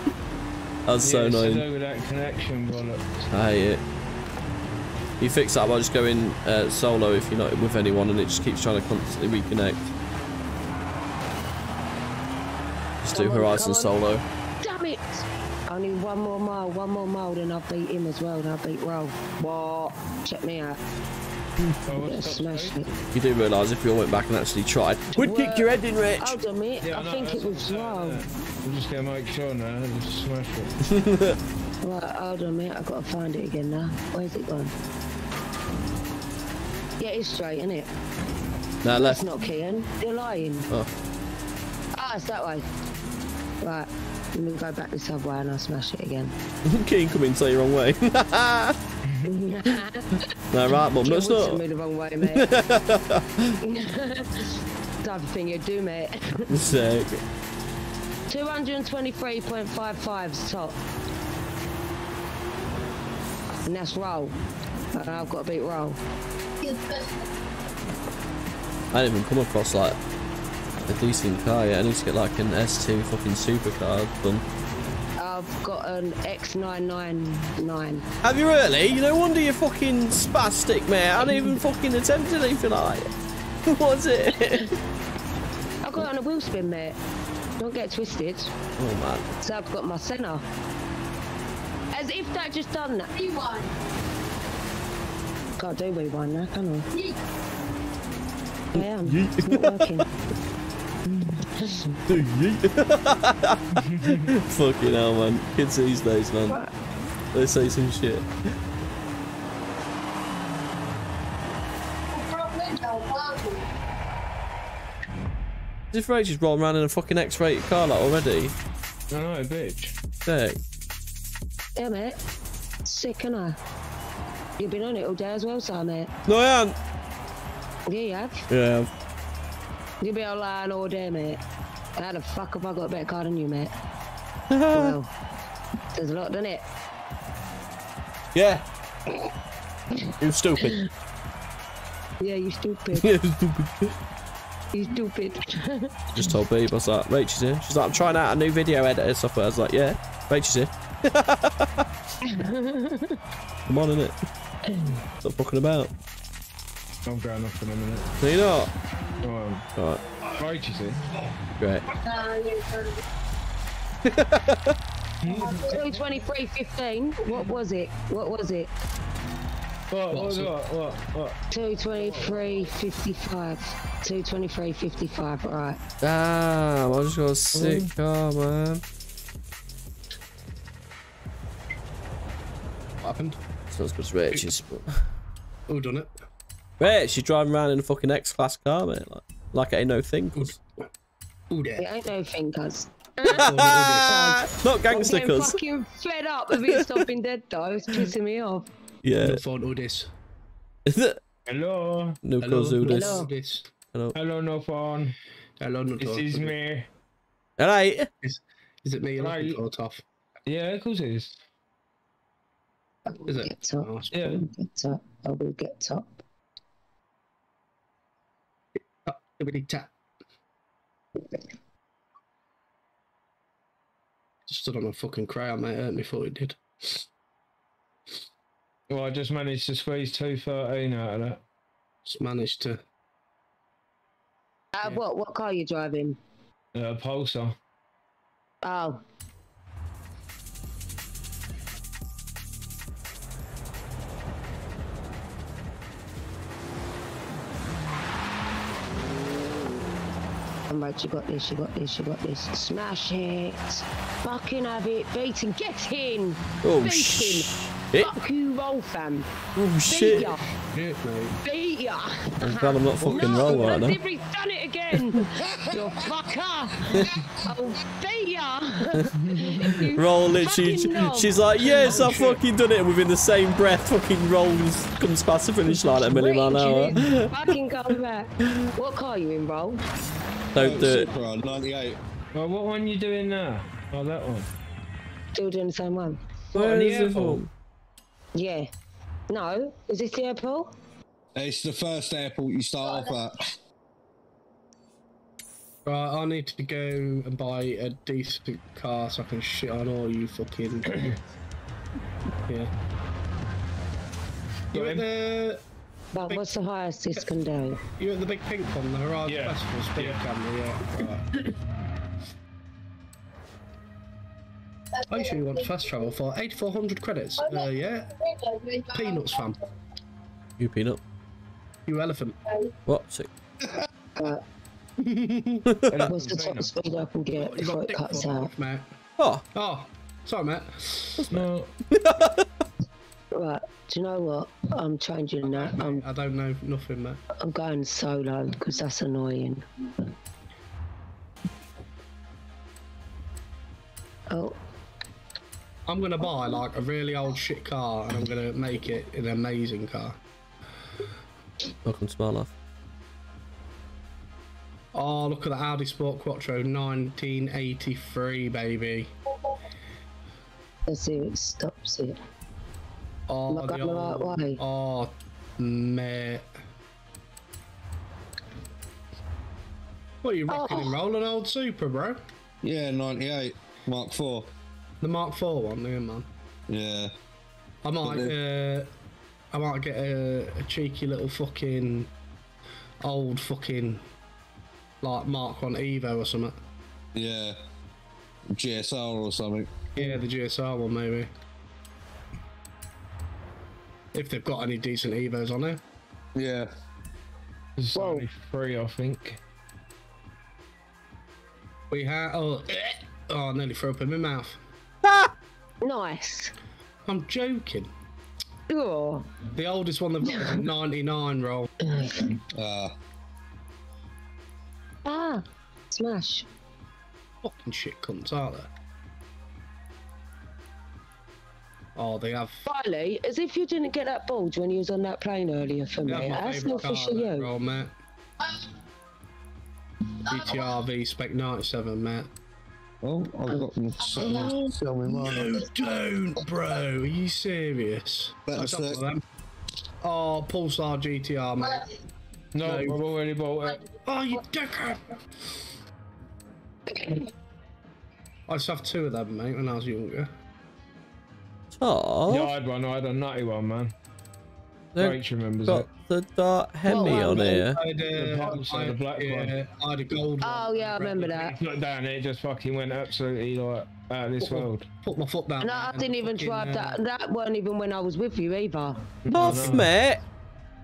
S1: That was so
S2: yeah, it's
S1: annoying.
S2: do that connection.
S1: I hate it. You fix that by just going uh, solo if you're not with anyone and it just keeps trying to constantly reconnect. Just do
S15: Come on,
S1: Horizon
S15: on.
S1: solo.
S15: Damn it! Only one more mile, one more mile, then I'll beat him as well, and I'll beat Roll. What? Check me out.
S2: Oh,
S15: Yeah, smash it.
S1: You do realise if you all went back and actually tried, we'd kick your head in, Rich.
S15: Hold on a minute,
S2: Yeah,
S15: I
S2: know,
S15: think it was
S2: what I'm
S15: Roll.
S2: saying, yeah. I'm just gonna make sure now, just smash it. <laughs>
S15: Right, hold on a minute, I've got to find it again now. Where's it gone? Yeah, it's straight, isn't it?
S1: No,
S15: That's
S1: left.
S15: not Kian. You're lying.
S1: Oh.
S15: Ah, it's that way. Right, let me go back this other way and I'll smash it again. <laughs>
S1: Keen come in, say your wrong way. <laughs> <laughs> no, right, mum, that's not.
S15: me the wrong way, mate. of thing you do, mate.
S1: Sick.
S15: 223.55 top. And that's roll. And I've got to beat roll.
S1: I didn't even come across like a decent car yet. I need to get like an S2 fucking supercar done.
S15: I've got an X999.
S1: Have you really? No wonder you're fucking spastic, mate. I didn't even fucking attempt anything like <laughs> it. What's <laughs> it?
S15: I've got it on a wheel spin, mate. Don't get twisted.
S1: Oh man.
S15: So I've got my centre. As if that just done that.
S16: Rewind.
S15: Can't do rewind now, can I?
S16: Yeet.
S15: I am. It's not working. <laughs> Mm. <laughs>
S1: fucking hell, man. Kids these days, man. They say some shit.
S16: This window, parking.
S1: As if Rach is rolling around in a fucking X-rated car like already.
S2: I know, bitch.
S1: Sick.
S15: Yeah, mate. Sick, and I. You've been on it all day as well, mate. Eh?
S1: No, I haven't.
S15: Yeah, you have.
S1: Yeah.
S15: You've been online all day, mate. How the fuck have I got a better car than you, mate? <laughs> well, there's a lot, doesn't it?
S1: Yeah. You're stupid. <laughs>
S15: Yeah, you're stupid. <laughs>
S1: yeah, stupid.
S15: You stupid.
S1: Just told Beeb, I was like, Rachel's here. She's like, I'm trying out a new video editor software. I was like, yeah, Rachel's here. Come on, innit? Stop fucking about.
S2: I'm going off in a minute.
S1: No, you're not.
S2: Well,
S1: Alright,
S2: Rachel's in.
S1: great.
S15: Uh, two twenty-three fifteen. What was it? What was it?
S2: What? What? What? What? What?
S15: Two twenty-three fifty-five. Two twenty-three fifty-five. Right.
S1: Damn, I just got a sick mm. car, man.
S14: What happened?
S1: It's not as good as Rachel's, but...
S14: Who done it?
S1: Rach, she's driving around in a fucking X-Class car, mate. Like, like it ain't no thing. cuz.
S14: Who
S15: It ain't no thing, cuz.
S1: Not gangster,
S15: I'm getting
S1: cuz.
S15: fucking fed up of it stopping dead though. It's pissing me off.
S1: Yeah.
S14: No phone, who this?
S1: Is it?
S2: Hello.
S1: No
S14: Hello,
S1: cuz who this?
S15: Hello.
S14: this?
S1: Hello.
S2: Hello, no phone.
S14: Hello, no
S2: This is me.
S1: Alright.
S14: Is, is it me you're
S2: Right.
S14: looking for, Toff?
S2: Yeah, of course it is.
S14: Is it?
S15: Get top.
S14: Oh, it's
S2: Yeah.
S15: Get top. I will get top.
S14: tap, tippity tap. Just stood on a fucking crayon, mate. Hurt me, thought it did.
S2: Well, I just managed to squeeze two thirteen out of that.
S14: Just managed to.
S15: Uh, what? What car you driving?
S2: Uh, Pulsar.
S15: Oh. I'm right, you got this, you got this, you got this. Smash it. Fucking have it. Beating. Get in.
S1: Oh,
S15: Beat
S1: shit.
S15: him. Fuck you, roll fam.
S1: Oh,
S15: Beat
S1: shit.
S15: ya. Beat ya.
S1: I'm glad I'm not <laughs> fucking
S15: no,
S1: roll right now.
S15: he's done it again. <laughs> you fucker. I'll beat ya. <laughs>
S1: Roll literally.
S15: fucking.
S1: She's like, yes, I've fucking done it. And within the same breath, fucking rolls, comes past the finish line at a million mile an hour.
S15: Fucking go back. What car are you in, roll?
S1: Don't oh, do it.
S4: Supra, 98.
S2: Well, what one you doing now? Oh, that one.
S15: Still doing the same one?
S1: Where
S2: the
S1: the
S2: airport?
S15: Yeah. No. Is this the airport?
S4: It's the first airport you start off at.
S14: Right, I need to go and buy a decent car so I can shit on all you fucking. <coughs> yeah. You at the
S15: But
S14: Big-
S15: what's the highest this can do?
S14: you at the big pink one, the Horizon
S2: Yeah.
S14: Festival speed
S2: Yeah.
S14: camera, yeah. Right. Are you sure you want to fast travel for 8,400 credits? Uh, yeah. Peanuts fan.
S1: You peanut.
S14: You elephant.
S1: What? Sick.
S15: Uh, <laughs> what's the top speed I can get before it cuts out?
S14: mate.
S1: Oh,
S14: Oh, sorry, mate.
S2: No. <laughs>
S15: Right. Do you know what? I'm changing that. I'm
S14: I don't know nothing, mate.
S15: I'm going solo because that's annoying. Oh,
S14: I'm gonna buy like a really old shit car and I'm gonna make it an amazing car.
S1: welcome to my life.
S14: Oh, look at the Audi Sport Quattro 1983, baby.
S15: let's see if it stops it.
S14: Oh,
S15: Am I going the right
S14: old-
S15: way?
S14: Oh, mate. What are you rocking
S15: Oh.
S14: and rolling, old Supra, bro?
S4: Yeah, 98. Mark 4.
S14: The Mark IV one, yeah, man.
S4: Yeah.
S14: I might, uh, I might get a, a cheeky little fucking old fucking like Mark One Evo or something.
S4: Yeah. GSR or something.
S14: Yeah, the GSR one maybe. If they've got any decent Evos on there.
S4: Yeah.
S2: It's only three, I think.
S14: We have. Oh, oh, I nearly threw up in my mouth.
S15: Nice.
S14: I'm joking.
S15: Oh,
S14: The oldest one they've got is a <laughs> 99 roll.
S4: Uh,
S15: ah, smash.
S14: Fucking shit cunts, aren't they? Oh, they have.
S15: Riley, as if you didn't get that bulge when you was on that plane earlier for
S14: They
S15: me. That's
S14: favourite car
S15: selfish of
S14: on that
S15: you.
S14: roll, mate. GTR V Spec 97, mate.
S4: Oh, I've got some Tell
S14: No, don't, bro. Are you serious?
S4: Better
S14: I
S4: set.
S14: them. Oh, Pulsar GTR, mate.
S2: No,
S14: No.
S2: I've already bought it.
S14: Oh, you dickhead! I used to have two of them, mate, when I was younger.
S1: Tom?
S2: Yeah, I had one. I had a nutty one, man.
S1: They've
S2: Rach remembers
S1: got
S2: it.
S1: the Dart Hemi
S15: What
S1: on here.
S14: I had,
S2: The
S14: uh,
S2: Pulsar,
S14: I
S2: the black
S14: yeah,
S2: one.
S14: I had a gold one.
S15: Oh yeah, I remember that.
S2: It's not down. It just fucking went absolutely like out of this
S14: Put my-
S2: world.
S14: Put my foot down.
S15: No, I didn't even
S14: fucking,
S15: drive
S14: uh,
S15: that. That weren't even when I was with you either.
S1: Tough, mate.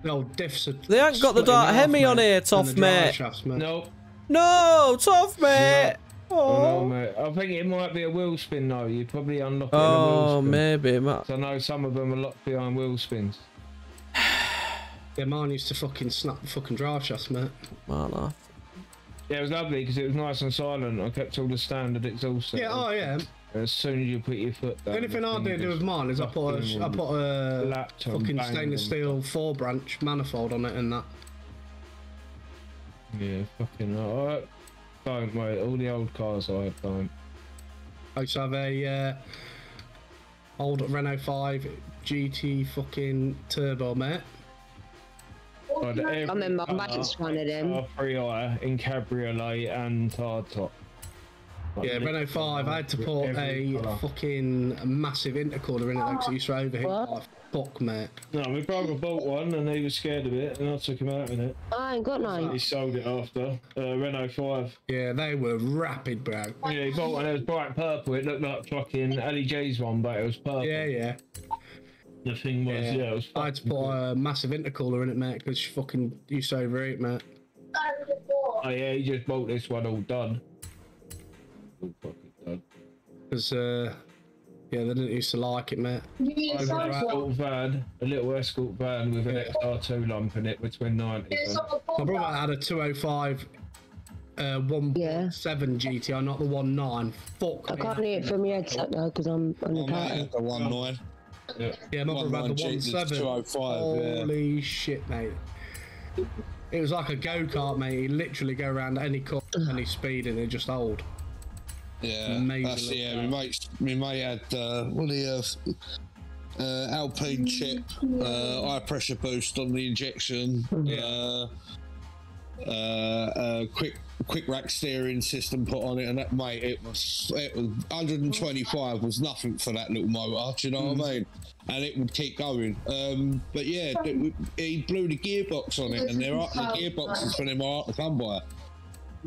S14: No, diffs are
S1: They ain't got the
S14: split in
S1: Dart Hemi on here,
S14: and
S1: tough,
S14: the drive
S1: mate.
S14: shafts, mate.
S2: Nope.
S1: No, tough, mate.
S2: Oh, no,
S1: Oh,
S2: mate. I think it might be a wheel spin though. You probably unlock it in a
S1: oh
S2: wheel spin.
S1: maybe. ma-
S2: So I know some of them are locked behind wheel spins. <sighs>
S14: Yeah, mine used to fucking snap the fucking drive shafts, mate.
S1: Man, I-
S2: Yeah, it was lovely because it was nice and silent. I kept all the standard exhaust.
S14: Yeah, oh yeah.
S2: As soon as you put your foot
S14: The
S2: down.
S14: only thing I did do with mine is I put a, I put a
S2: Laptop
S14: fucking stainless steel four branch manifold on it and that.
S2: Yeah, fucking. I don't wait. All the old cars I had don't.
S14: I used to have a uh, old Renault 5 GT fucking turbo, mate.
S2: I had every
S15: I remember my
S2: colour,
S15: mate's one of them.
S2: R3i in cabriolet and hard top. Like,
S14: Yeah, Renault 5. I had to put a
S2: colour.
S14: fucking massive intercooler in it because it used to overheat
S15: What?
S14: like fuck, mate.
S2: No, my brother bought one and he was scared of it, and I took him out in it.
S15: I ain't got none.
S2: He sold it after uh, Renault 5.
S14: Yeah, they were rapid, bro.
S2: Yeah, he bought one. It was bright purple. It looked like fucking Ali J's one, but it was purple.
S14: Yeah, yeah.
S2: The thing was, yeah,
S14: Yeah.
S2: it was.
S14: I had to put a massive intercooler in it, mate, because fucking used to overheat, mate.
S2: Oh yeah, he just bought this one all done. All fucking done.
S14: Because, uh, yeah, they didn't used to like it, mate.
S2: I have an escort van, a little escort van with an XR2 lump in it between 90s.
S14: My brother had a 205 uh, 1.7 GTR, not the 1.9. Fuck
S15: I
S14: me.
S15: can't hear it from your headset though because I'm on the
S4: Oh, mate,
S15: party.
S4: the one nine.
S2: Yeah.
S14: Yeah, my brother had the
S4: 1.9 G, the
S14: 1.7.
S4: 205, yeah.
S14: Holy shit, mate. It was like a go kart, mate. He literally go around any cut, any speed, and it just hold.
S4: Yeah,
S14: Amazing
S4: that's
S14: little
S4: yeah.
S14: car.
S4: My mate, my mate had uh, what do you have? Uh, Alpine chip, uh, high pressure boost on the injection, uh, uh, uh, quick quick rack steering system put on it, and that mate, it was it was 125 was nothing for that little motor. Do you know what I mean? And it would keep going. Um, but yeah, it, he blew the gearbox on it, and they're up, the gearboxes for them are hard to come by.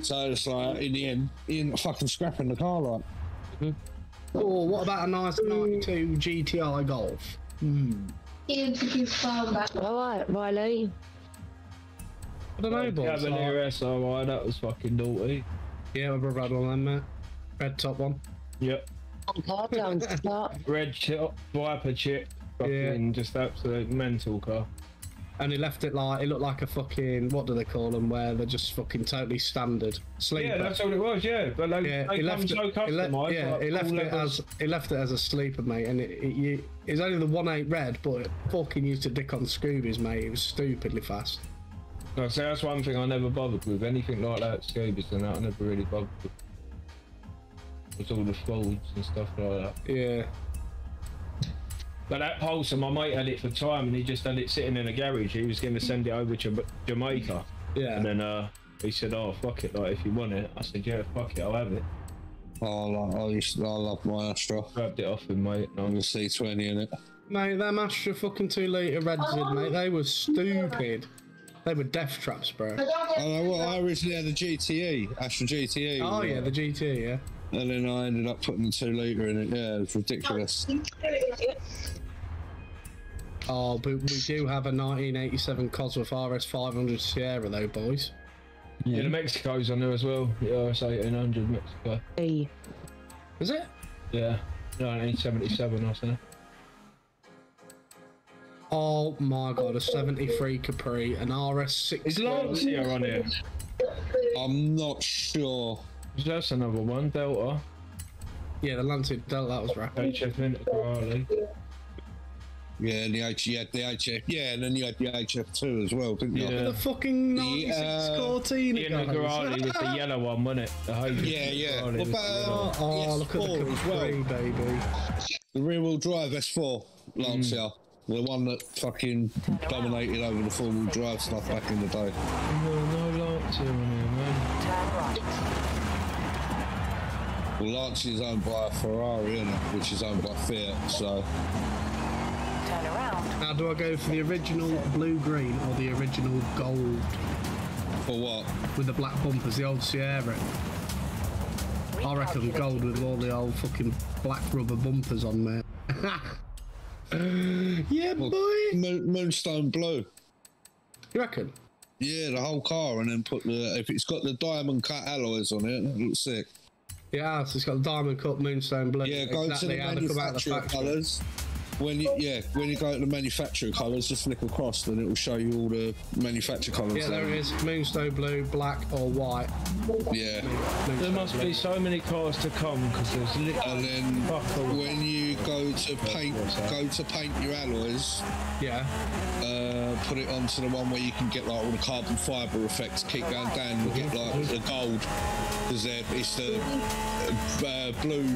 S4: So it's like in the end, he ended up fucking scrapping the car like.
S14: Oh, what about a nice 92 GTI Golf? Hmm.
S15: All right, Riley.
S14: I don't know, but
S2: Yeah, but near SRI, that was fucking naughty.
S14: Yeah, my brother had one of them, mate. Red top one.
S2: Yep.
S15: Car down. <laughs>
S2: Red chip, Viper chip, fucking just absolute mental car.
S14: And he left it like, it looked like a fucking, what do they call them, where they're just fucking totally standard. Sleeper.
S2: Yeah, that's what it was, yeah. But like,
S14: Yeah,
S2: they
S14: he
S2: come
S14: left
S2: so
S14: it. He le-
S2: customised.
S14: yeah,
S2: like
S14: he left it
S2: levels.
S14: as he left it as a sleeper, mate. And it, it, you, it's only the one eight red, but it fucking used to dick on Scoobies, mate. It was stupidly fast.
S2: No, so that's one thing I never bothered with. Anything like that, Scoobies and that, I never really bothered with. It's all the folds and stuff like that.
S14: Yeah.
S2: But that Pulsar, my mate had it for time and he just had it sitting in a garage. He was going to send it over to Jamaica.
S14: Yeah.
S2: And then uh, he said, oh, fuck it, like, if you want it. I said, yeah, fuck it, I'll have it.
S4: Oh, like, I used to, I love my Astra.
S2: Grabbed it off him, mate.
S4: I'm the C20 in it.
S14: Mate, them Astra fucking two litre reds in, mate. They were stupid. They were death traps, bro.
S4: I know what I originally had the GTE, Astra GTE.
S14: Oh yeah, the GT, yeah.
S4: And then I ended up putting the two litre in it. Yeah, it was ridiculous.
S14: Oh, but we do have a 1987 Cosworth RS 500 Sierra though, boys.
S2: Yeah, the Mexico's on there as well. Yeah, it's 1800 Mexico.
S15: Hey.
S14: Is it?
S2: Yeah, 1977 or something.
S14: Oh my god, a 73 Capri, an RS 6.
S2: Is Lancia on here?
S4: I'm not sure.
S2: That's another one, Delta.
S14: Yeah, the Lancia Delta, that was rapid.
S2: HF Integrale.
S4: Yeah, and the H, you had the HF, yeah, and then you had the HF2 as well, didn't you?
S2: Yeah.
S14: The fucking 96
S4: uh,
S14: Cortina
S2: In the
S14: guys.
S2: Garali was the yellow one, wasn't it? The
S4: Yeah, yeah.
S2: Garali
S4: What
S2: was the
S4: about,
S2: yellow.
S14: Oh, look at the
S4: S4 as well.
S14: Baby.
S4: The rear wheel drive S4 Lancia,
S2: Mm.
S4: the one that fucking dominated over the four wheel drive stuff back in the day.
S2: No, no lights here on here, man.
S3: Turn right.
S4: Well, Lancia is owned by Ferrari, isn't it? Which is owned by Fiat, so.
S3: Turn around.
S14: Now, do I go for the original blue green or the original gold
S4: For what?
S14: with the black bumpers, the old Sierra? I reckon gold with all the old fucking black rubber bumpers on there. <laughs> yeah, boy.
S4: Moon, Moonstone Blue.
S14: You reckon?
S4: Yeah, the whole car, and then put the if it's got the diamond cut alloys on it, it looks sick.
S14: Yeah, so it's got the diamond cut moonstone blue.
S4: Yeah, go
S14: exactly
S4: to the
S14: how out of the
S4: manufacturer colours. When you yeah, when you go to the manufacturer colours, just flick across, then it will show you all the manufacturer colours.
S14: Yeah, there it is. Moonstone blue, black or white.
S4: Yeah.
S2: There must be so many cars to come because there's
S4: And then
S2: fuck all.
S4: when you go to paint, go to paint your alloys.
S14: Yeah.
S4: Uh, put it onto the one where you can get like all the carbon fibre effects. Keep going down and get like the gold because it's the uh, blue.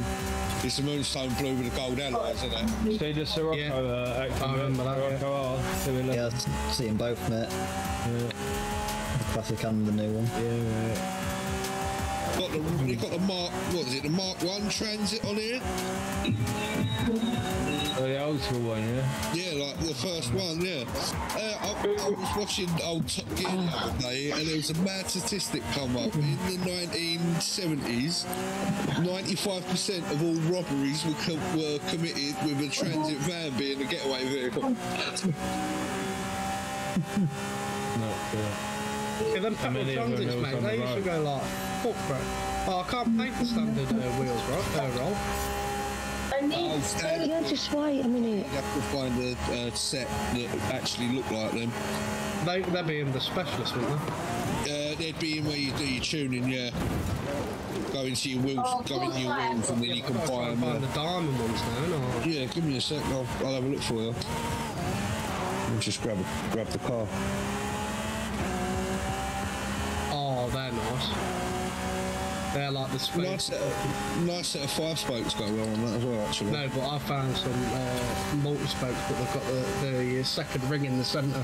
S4: It's the moonstone blue with the gold alloys, isn't it?
S2: The Scirocco
S14: Yeah.
S2: uh, acting
S14: I remember that,
S2: Scirocco R, 211.
S13: Yeah, I've seen both, mate.
S2: Yeah.
S13: The classic and the new one.
S2: Yeah, mate.
S4: Got the you got the Mark. What is it? The Mark One Transit on here.
S2: Oh, the old school one, yeah.
S4: Yeah, like the first one, yeah. Uh, I, I was watching old Top Gear the other day, and there was a mad statistic come up. In the 1970s, 95% of all robberies were, co- were committed with a transit van being the getaway vehicle.
S2: Not good.
S14: Yeah, them
S2: How
S14: petrol
S2: many of
S14: transits, mate,
S2: on the
S14: they used to go like, fuck, bro. Oh, I can't paint the standard uh, wheels, bro. Uh, roll.
S16: I need.
S4: stand-
S15: Yeah, just wait a minute.
S4: You have to find a, a set that actually look like them.
S14: They, they're being the specialist, wouldn't they?
S4: Uh, they'd be in where you do your tuning, yeah. Go into your wheels, go into your wheels, and then you can buy them.
S14: find the diamond ones now, or...
S4: Yeah, give me a sec. I'll, I'll have a look for you. I'll just grab grab the car.
S14: Oh, they're nice. They're like the space.
S4: Nice set, of, nice set of five spokes go well on that as well, actually.
S14: No, but I found some uh, multi-spokes, but they've got the, the second ring in the centre.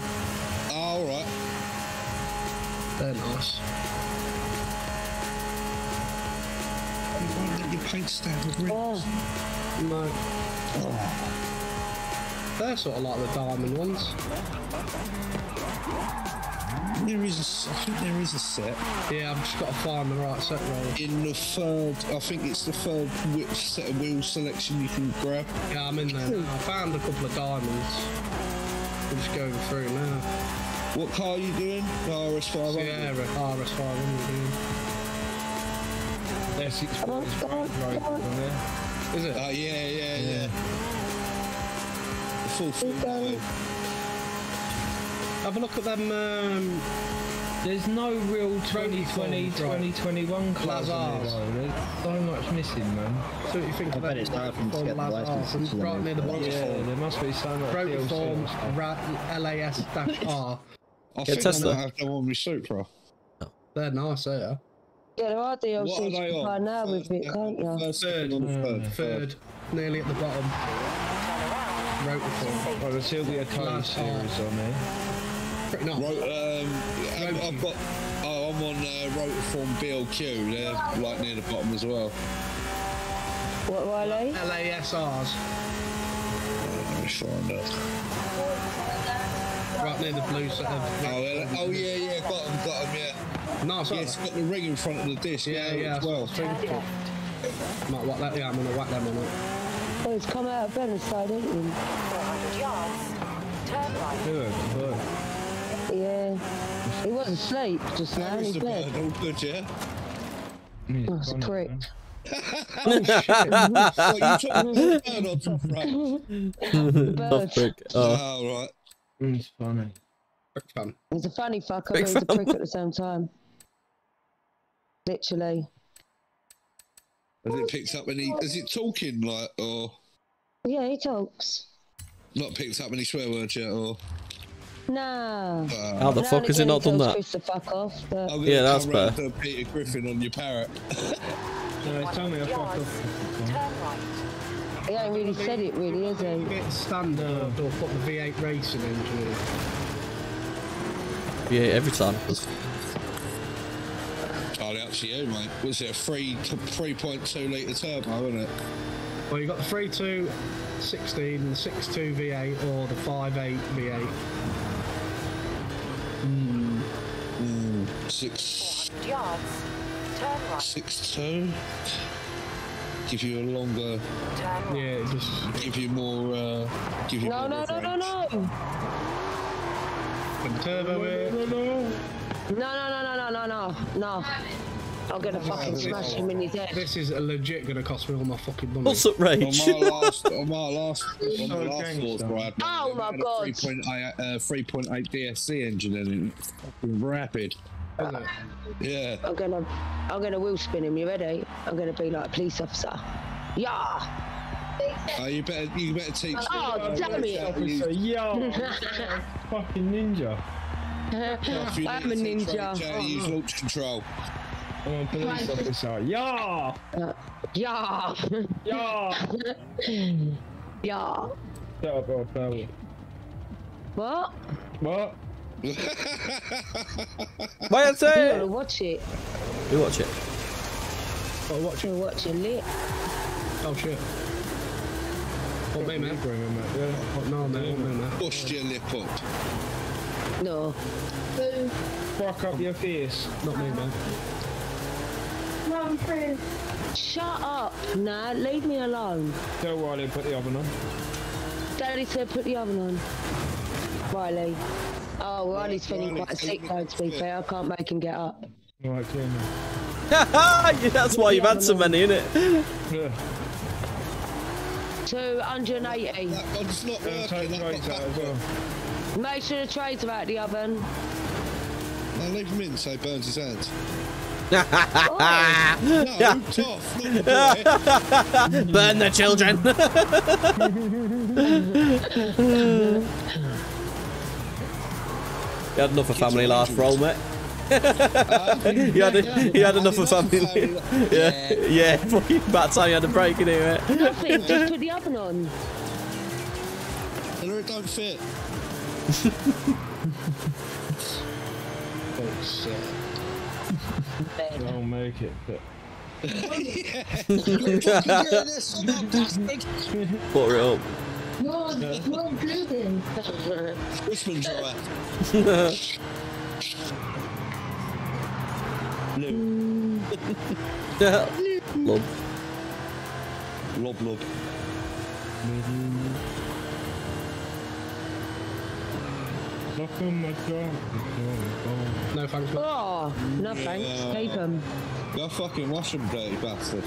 S4: Oh, all right.
S14: They're nice.
S4: You your paint stand with rings.
S14: No. They're sort of like the diamond ones.
S4: There is, a s I think there is a set.
S14: Yeah, I've just got to find the right set roll.
S4: In the third, I think it's the third which set of wheel selection you can grab.
S14: Yeah, I'm in there now. I found a couple of diamonds. I'm just going through now.
S4: What car are you doing? The RS500?
S14: Sierra RS500.
S2: They're 640 road on there.
S14: Is it?
S4: Oh, yeah, yeah, yeah. The full full
S14: Have a look at them. Um,
S2: There's no real 2020, 2021 cars on there. There's so much missing, man.
S14: so what you think
S13: I bet it's hard for them to get the
S14: Lazars,
S13: licenses
S14: Right near the bottom.
S2: Yeah, there must be so much DLC.
S14: Rotiform
S2: and
S14: LAS-R. <laughs>
S4: I
S1: Yeah,
S4: think
S1: Tesla.
S4: I might have them on my Supra.
S14: They're nice, they are.
S15: Yeah, there are
S4: What are
S15: DLCs
S4: they
S15: you can buy now with it, can't you?
S4: First, second, or the third?
S14: Third, nearly at the bottom. Rotiform.
S2: Well, there's still be a Code
S14: Last
S2: series on there.
S14: Pretty nice.
S4: Ro- um, I've, I've got. Oh, I'm on uh, Rotiform BLQ. They're like near the bottom as well.
S15: What, Riley?
S14: LASRs.
S4: Let me find out.
S14: Right near the blue set of.
S4: Oh, yeah, oh yeah, yeah, got them, got them, yeah.
S14: Nice,
S4: Yeah,
S14: aren't
S4: it's
S14: they?
S4: got the ring in front of the disc.
S14: Yeah, yeah,
S4: as well.
S14: that's what I. Might whack that, yeah, I'm gonna whack them on it.
S15: Oh, it's come out of bed and started eating.
S3: 400 yards. Turn right.
S2: Good, good.
S15: Yeah. He was asleep just now
S4: How
S15: in
S4: is
S15: his
S4: the
S15: bed.
S4: bird? All good, yeah?
S15: Oh, it's a prick. <laughs>
S14: Oh shit! <laughs>
S4: Well, you took the bird on top right.
S1: Tough prick. Oh.
S4: Oh, right.
S2: It's funny.
S14: Prick fun.
S15: He's a funny fucker, but
S1: Prick
S15: he's a prick at the same time. Literally.
S4: Has it picked up any? Is it talking like or?
S15: Yeah, he talks.
S4: Not picked up any swear words yet, or
S15: No.
S1: How the fuck has it not done that?
S15: To fuck off. But...
S1: Yeah, that's
S4: come round
S1: better.
S4: to Peter Griffin on your parrot. <laughs>
S2: No, tell me I fuck off.
S15: He ain't really said it, really, has he?
S14: Get standard or put the V8 racing engine in.
S1: Yeah, every time.
S4: Charlie, up to you, mate. Was it a three three point two litre turbo, wasn't it?
S14: Well, you got the 3.2 16, the 6.2 V8, or the 5.8 V8.
S4: Six
S3: 400 yards. Turn right.
S4: six two. Give you a longer.
S3: Turn right.
S14: Yeah, just
S4: give you more. Uh, give you
S15: No,
S4: more
S15: no, no, no,
S4: reverence.
S15: no.
S14: put the turbo in.
S15: No, no, no, no, no, no, no, no. I'm gonna fucking smash him in his head.
S14: This is a legit gonna cost me all my fucking money.
S1: What's up, Rage?
S4: On my <laughs> last, on my last, on my last
S14: gangster.
S4: floors, Brad.
S15: Oh my god.
S4: 3.8, uh, 3.8 DSC engine in it. Fucking rapid. Yeah.
S15: I'm gonna, I'm gonna wheel spin him. You ready? I'm gonna be like police officer. Yeah.
S4: Uh, you better, you better teach.
S15: Oh, damn it.
S2: Officer, yo, <laughs> fucking ninja.
S4: If you
S15: I'm a
S4: need to teach
S15: ninja.
S4: Rage how use launch control.
S2: I'm a police officer. Yeah,
S15: Uh, yeah.
S2: yeah. <laughs>
S15: yeah.
S2: Shut up, old fella.
S15: What?
S2: What?
S1: Wait a
S15: You gotta watch it.
S1: You watch it.
S14: Oh, watch
S15: You watch it lit.
S14: Oh shit. What me, man?
S2: Bring him out, yeah.
S14: What, no, man. What me, man?
S4: Bust your lip up.
S15: No.
S2: Fuck up your face.
S14: Not me, man.
S16: Run through.
S15: Shut up. Nah, leave me alone.
S2: Tell Riley to put the oven on.
S15: Daddy said put the oven on. Riley. Oh, Riley's feeling quite sick though, to be fair. I can't make him get up.
S2: Right, clear <laughs>
S1: yeah, that's why you've had so many, innit?
S2: Yeah.
S15: 280.
S4: That one's not
S2: Yeah, take
S4: working.
S2: the
S4: That
S2: out as well.
S15: Make sure the trays are out the oven.
S4: Now leave him in so he burns his hands.
S15: Oh. <laughs>
S4: No, tough, not the boy. <laughs>
S1: Burn the children. <laughs> <laughs> you had enough of family life roll, mate. you had you had enough of family. Yeah, yeah. <laughs> Fucking about time you had a break in here, mate.
S15: Nothing, just put the oven on.
S4: Hillary, it don't fit.
S14: Fuck's sake.
S2: Don't make it. But...
S1: Butter it up.
S16: You're, you're including.
S4: Richmond <laughs> dryer.
S1: Love.
S4: Lob, lob.
S2: Fuck on my job.
S14: No thanks, man.
S15: Oh, no thanks.
S4: Yeah.
S15: Keep them.
S4: Go fucking wash him, dirty bastard.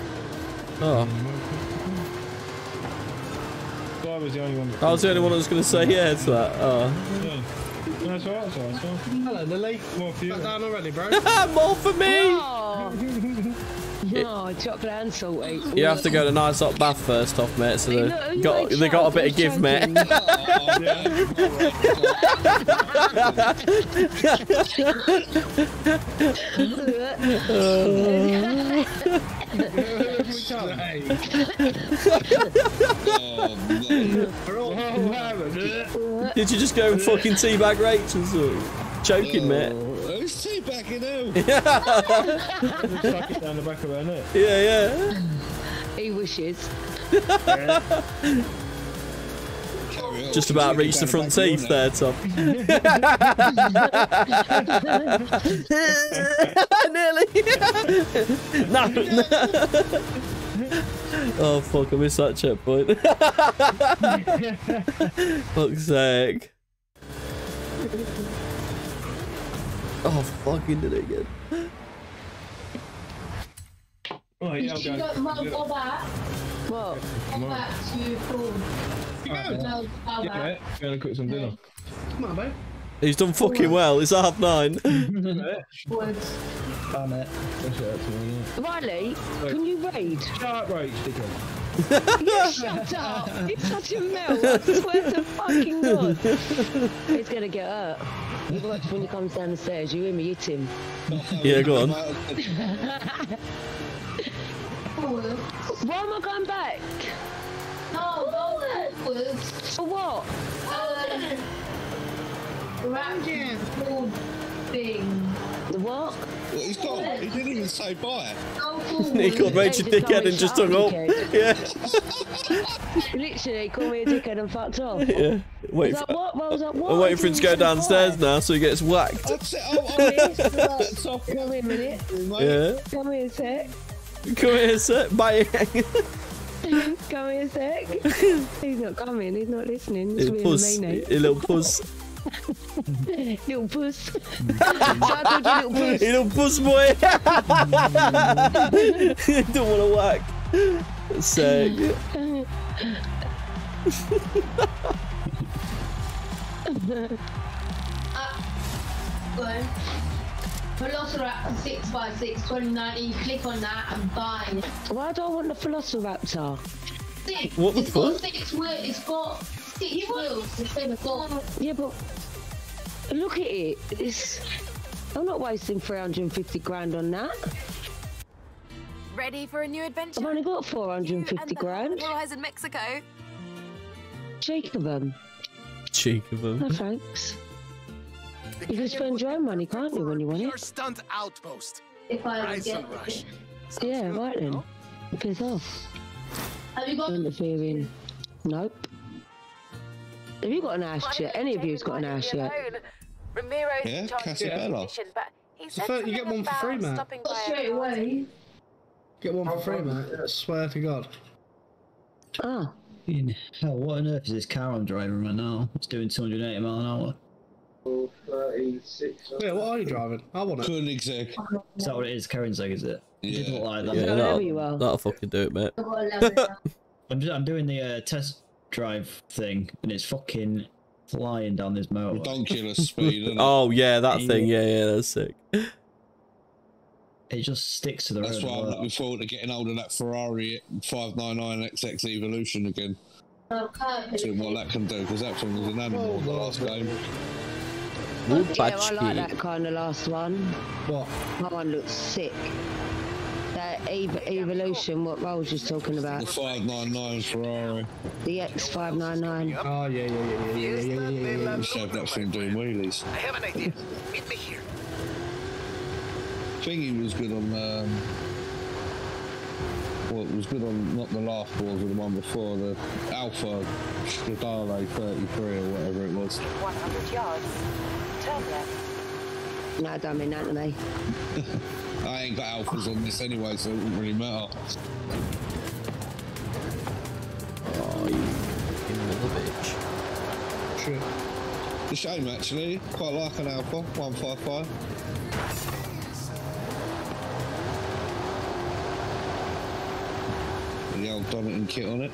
S1: Oh,
S2: I was the only one
S1: I was the only one that was going to say yeah to that. Oh.
S2: Yeah. That's all right, that's all right. that's all right.
S14: Hello, Lily.
S2: More for you.
S14: Back down already, bro. <laughs>
S1: More for me.
S15: Oh. <laughs> oh, chocolate and salty.
S1: You have to go to a nice hot bath first off, mate. So they got
S15: ain't
S1: they got a bit of give, mate.
S4: Oh, <laughs> no.
S14: We're all
S1: Did you just go and fucking teabag Rachel's uh, choking, mate?
S4: Oh, who's teabagging who? <laughs>
S2: Just it down the back of her neck.
S1: Yeah, yeah.
S15: He wishes.
S4: Carry <laughs> on.
S1: Just about reached the front teeth there, Tom. <laughs> Nearly. <laughs> no, no. <laughs> Oh fuck! I missed that checkpoint. Fuck's sake. Oh fucking did it again.
S2: Oh, yeah, I'll
S16: You
S2: go.
S16: got mum, go back.
S15: What?
S16: Go back to phone.
S2: Alright,
S16: No, go
S2: Yeah,
S16: back.
S2: mate. Gonna cook some dinner.
S14: Come on, babe.
S1: He's done fucking well. It's half nine. <laughs>
S2: Mate.
S13: Damn it.
S15: Riley, can you read?
S2: Shut up, Roach,
S15: Shut up! It's such a melt. I swear to fucking God. He's gonna get hurt. When he comes down the stairs. You hear me hit him.
S1: Yeah, go on. <laughs>
S15: Why am I going back?
S16: No, go backwards.
S15: For what?
S16: Around you. Full thing.
S15: The what?
S4: Well, he's got. He didn't even say bye.
S1: He called Rage a dickhead and just hung <laughs> up. Yeah.
S15: Literally, call me a dickhead and fucked off. <laughs>
S1: Yeah. Wait
S15: Was
S1: for,
S15: that what? Well, was that what?
S1: I'm waiting for him to go downstairs now so he gets whacked.
S15: Come here, come here a minute.
S1: Yeah.
S15: Come here a sec.
S1: Come here, sir. Bye. <laughs>
S15: Come here a sec. He's not coming. He's not listening. <laughs>
S1: little puss. little puss. <laughs>
S15: little puss. so I called you little puss.
S1: little puss boy. <laughs> Don't want to whack. Sick.
S16: Go. Uh, Velociraptor 6x6 2019. Click on that and buy.
S15: Why do I want the Velociraptor?
S16: Six.
S15: What the
S16: it's got six wheels. It's got six wheels instead of four.
S15: Yeah, but look at it. It's. I'm not wasting 350 grand on that.
S8: Ready for a new adventure?
S15: I've only got 450
S8: and the
S15: grand.
S8: Boys in Mexico.
S15: Cheek of them.
S1: Cheek of
S15: No thanks. You can spend your own money, can't you, when you want
S12: Your
S15: it?
S12: stunt outpost.
S16: If I ever
S12: Rise
S16: get
S12: rush.
S15: Yeah, right then. Piss off.
S16: Have you got
S15: Interfering. Nope. Have you got an ash yet? Any of you's got an ash yet?
S8: Ramiro's
S15: Yeah,
S8: in charge of the
S15: Casabella.
S8: but he
S14: It's
S8: said
S14: the you get one for free, man.
S8: stopping
S16: Not
S8: by
S16: straight away?
S14: Get one for free, mate. I swear to God.
S15: Oh.
S13: In hell, what on earth is this car I'm driving right now? It's doing 280 mile an hour.
S14: Yeah, what are you driving? I want it.
S4: Koenigsegg.
S13: Is that what it is? Koenigsegg, is it? It didn't like that.
S1: Yeah, that'll, that'll fucking do it, mate. <laughs>
S13: I'm, just, I'm doing the uh, test drive thing, and it's fucking flying down this motorway.
S4: Ridiculous <laughs> speed, isn't it?
S1: Oh yeah, that thing. Yeah, yeah, that's sick.
S13: It just sticks to the
S4: That's
S13: road.
S4: why I'm looking forward to getting hold of that Ferrari 599 XX Evolution again.
S16: Okay.
S4: Seeing what that can do, because that thing was an animal in the last game.
S15: Yeah, I like that kind of last one.
S14: What?
S15: That one looks sick. That ev- evolution, what Rolls was talking about.
S4: The 599 Ferrari.
S15: The X599.
S14: Oh, yeah, yeah, yeah, yeah, yeah, yeah, yeah, yeah, yeah.
S4: Just have that thing doing wheelies.
S5: I have an idea. Meet me here.
S4: Thingy was good on. Um, well, it was good on not the last Wars, but the one before the Alfa Stradale 33 or whatever it was.
S3: 100 yards. Turn left.
S15: No, I don't mean that to me. <laughs>
S4: I ain't got Alfas on this anyway, so it wouldn't really matter.
S1: Oh, you fucking little bitch.
S14: Shit.
S4: It's a shame actually. Quite like an Alfa 155. With The old Donovan kit on it.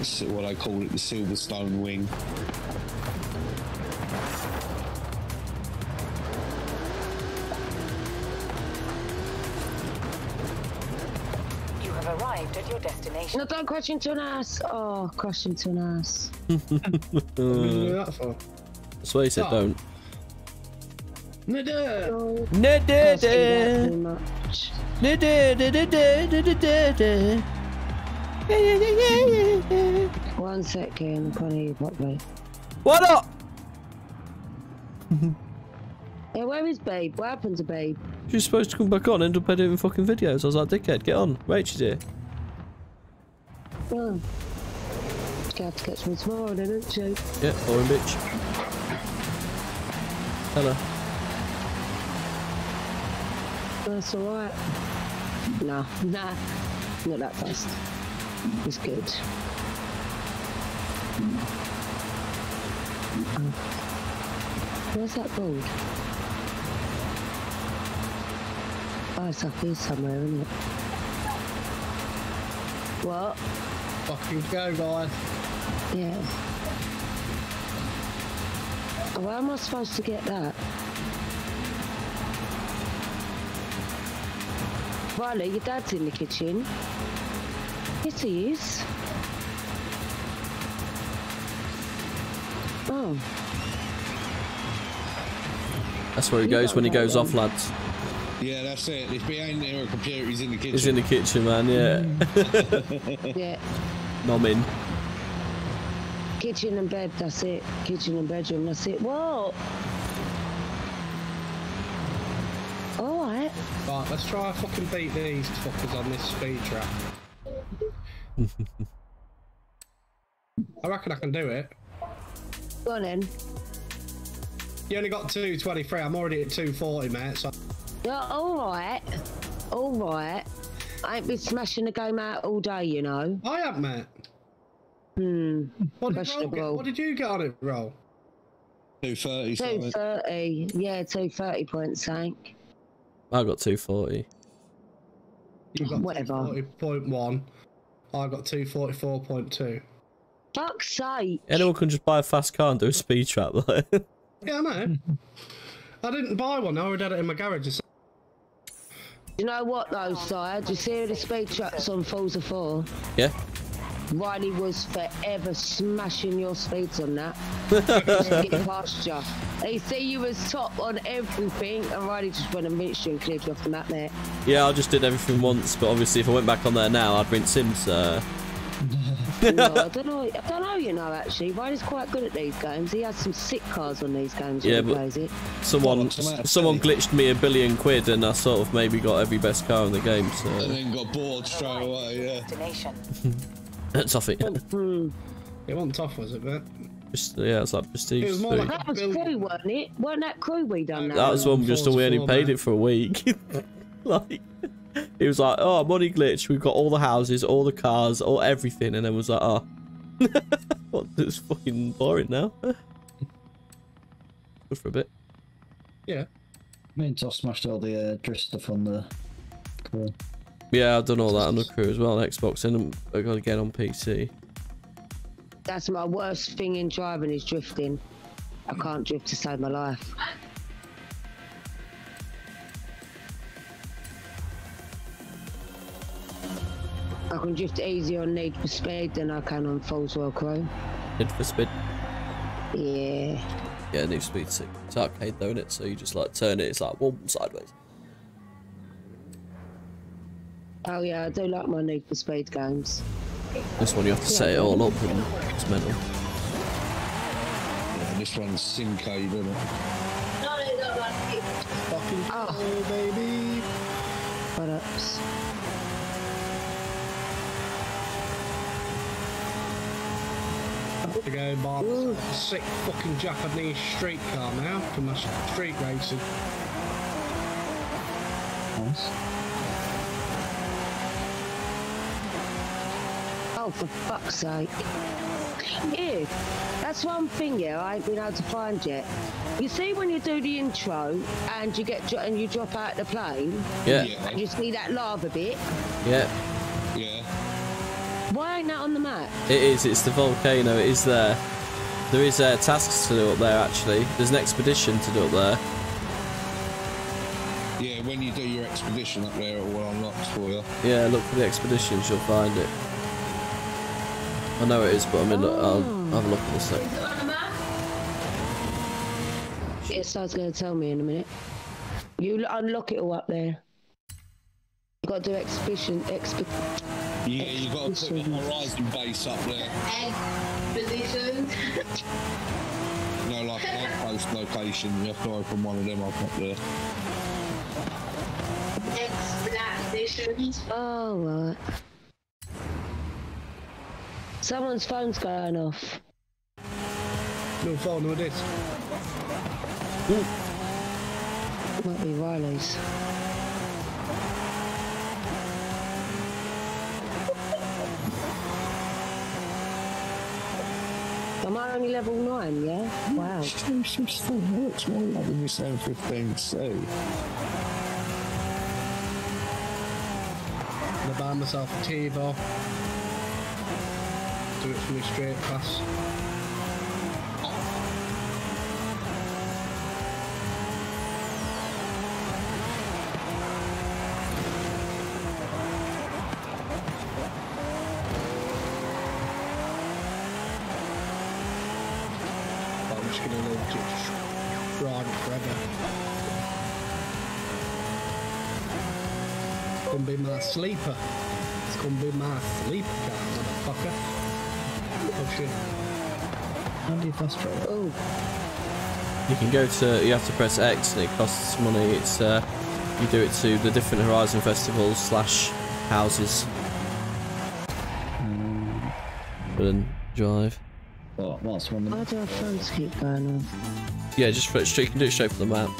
S4: And that's what I call it, the Silverstone wing.
S3: You have arrived at your destination.
S15: No, don't crash into an ass. Oh, crash into an ass. <laughs>
S14: What are you doing that for?
S1: That's why he said
S14: Oh.
S1: don't.
S14: No, no.
S1: No,
S15: Can't One second, can't hear you properly.
S1: What up? <laughs>
S15: Yeah, where is Babe? What happened to Babe?
S1: She's supposed to come back on, and end up editing fucking videos. I was like, dickhead, get on. Rachel's here.
S15: Oh. She have to catch me tomorrow, then, isn't she?
S1: Yeah, boring bitch. Hello.
S15: That's alright. No, nah, not that fast. It's good. Oh. Where's that gold? Oh, it's up here somewhere, isn't it? What?
S14: Fucking go, guys.
S15: Yeah. Where am I supposed to get that? Riley, your dad's in the kitchen. Yes, he is. Oh,
S1: That's where he goes when he goes off, lads.
S4: Yeah, that's it. He's behind ain't near a computer, he's in the kitchen.
S1: He's in the kitchen, man. Yeah. <laughs>
S15: yeah.
S1: Nomin.
S15: Kitchen and bed, that's it. Kitchen and bedroom, that's it. What? Alright.
S14: Right, let's try fucking beat these fuckers on this speed trap. I reckon I can do it.
S15: Go on then.
S14: You only got 223, I'm already at 240, mate, so...
S15: Yeah, alright. Alright. I ain't been smashing the game out all day, you know.
S14: I have, mate.
S15: Hmm.
S14: What did, get? what did you get on it, Roll?
S4: 230
S15: Two thirty, yeah, two thirty points, Hank.
S1: I got 240.
S14: You got
S15: Whatever.
S14: 240.1. I got 244.2.
S15: Fuck's sake!
S1: Anyone can just buy a fast car and do a speed trap. <laughs> Like.
S14: Yeah, mate. I didn't buy one, I already had it in my garage. It's-
S15: You know what though, sire? Do you see the speed traps on Forza 4?
S1: yeah.
S15: Riley was forever smashing your speeds on that. <laughs> Get past you. They say you was top on everything, and Riley just went and rinsed you and cleared you off the map there.
S1: Yeah, I just did everything once, but obviously if I went back on there now, I'd rinse him, so... <laughs>
S15: no, I don't know. I don't know. You know, actually, Riley's quite good at these games. He has some sick cars on these games.
S1: Yeah,
S15: when he
S1: but
S15: plays it.
S1: someone someone glitched me a billion quid and I sort of maybe got every best car in the game, so...
S4: And then got bored straight away, yeah. <laughs>
S3: Destination.
S1: That's off it.
S14: It wasn't tough, was it, mate?
S1: Just, yeah, it's like prestige.
S14: It was more like
S15: That was crew, wasn't it? Weren't that crew we done that?
S1: That was one just we only paid it for a week. <laughs> like, it was like, oh, money glitch. We've got all the houses, all the cars, all everything, and then was like, oh, <laughs> what? It's fucking boring now. <laughs> Good for a bit.
S14: Yeah.
S13: Me and Toss smashed all the uh, drift stuff on the crew.
S1: Yeah, I've done all that on the crew as well on Xbox, and I got to get on PC.
S15: That's my worst thing in driving is drifting. I can't drift to save my life. I can drift easier on Need for Speed than I can on Fallswell Crew.
S1: Need for speed.
S15: Yeah.
S1: Yeah, Need for Speed sick. It's arcade though, isn't it? So you just like turn it, it's like whoa, sideways.
S15: Oh yeah, I don't like my Need for Speed games.
S1: This one you have to set it all up, and it's mental.
S4: Yeah, this one's simcade, isn't it?
S16: No, no, no, no.
S14: Fucking
S15: oh.
S14: baby.
S15: Products.
S14: to go and buy a sick fucking Japanese street car now for my street racing.
S13: Nice.
S15: Oh, for fuck's sake. Yeah, that's one thing, yeah, I ain't been able to find yet. You see when you do the intro and you get dro- and you drop out the plane,
S1: Yeah.
S15: and you see that lava bit,
S1: Yeah,
S4: Yeah.
S15: why ain't that on the map?
S1: it is. It's the volcano. It is there. There is uh, tasks to do up there actually. There's an expedition to do up there.
S4: Yeah, when you do your expedition up there, it will unlock for you.
S1: Yeah, look for the expeditions. You'll find it. I know it is, but I mean, look, I'll have a look at this.
S16: Is it on the?
S15: Yes, I was going to tell me in a minute. You unlock it all up there. You got to do expedition, exp-
S4: Yeah, you got to put the Horizon base up there.
S16: Expedition.
S4: You know, like an outpost location. You have to open one of them up up there.
S16: Expedition.
S15: Oh, right. Someone's phone's going off.
S14: No phone with this.
S15: Might be Riley's. Am I only level 9, yeah? Wow.
S4: What's more than you saying 15 C?
S14: I buy myself a TiVo do it straight pass. I'm just gonna leave it ride it forever. Gonna be my sleeper. It's gonna be my sleeper motherfucker. Oh shit.
S13: How do you fast travel?
S15: Oh,
S1: You can go to, you have to press X and it costs money. It's, uh, you do it to the different Horizon festivals slash houses. But then drive.
S13: What? What's one?
S15: why do our phones keep going off?
S1: Yeah, just put it straight, you can do it straight from the map.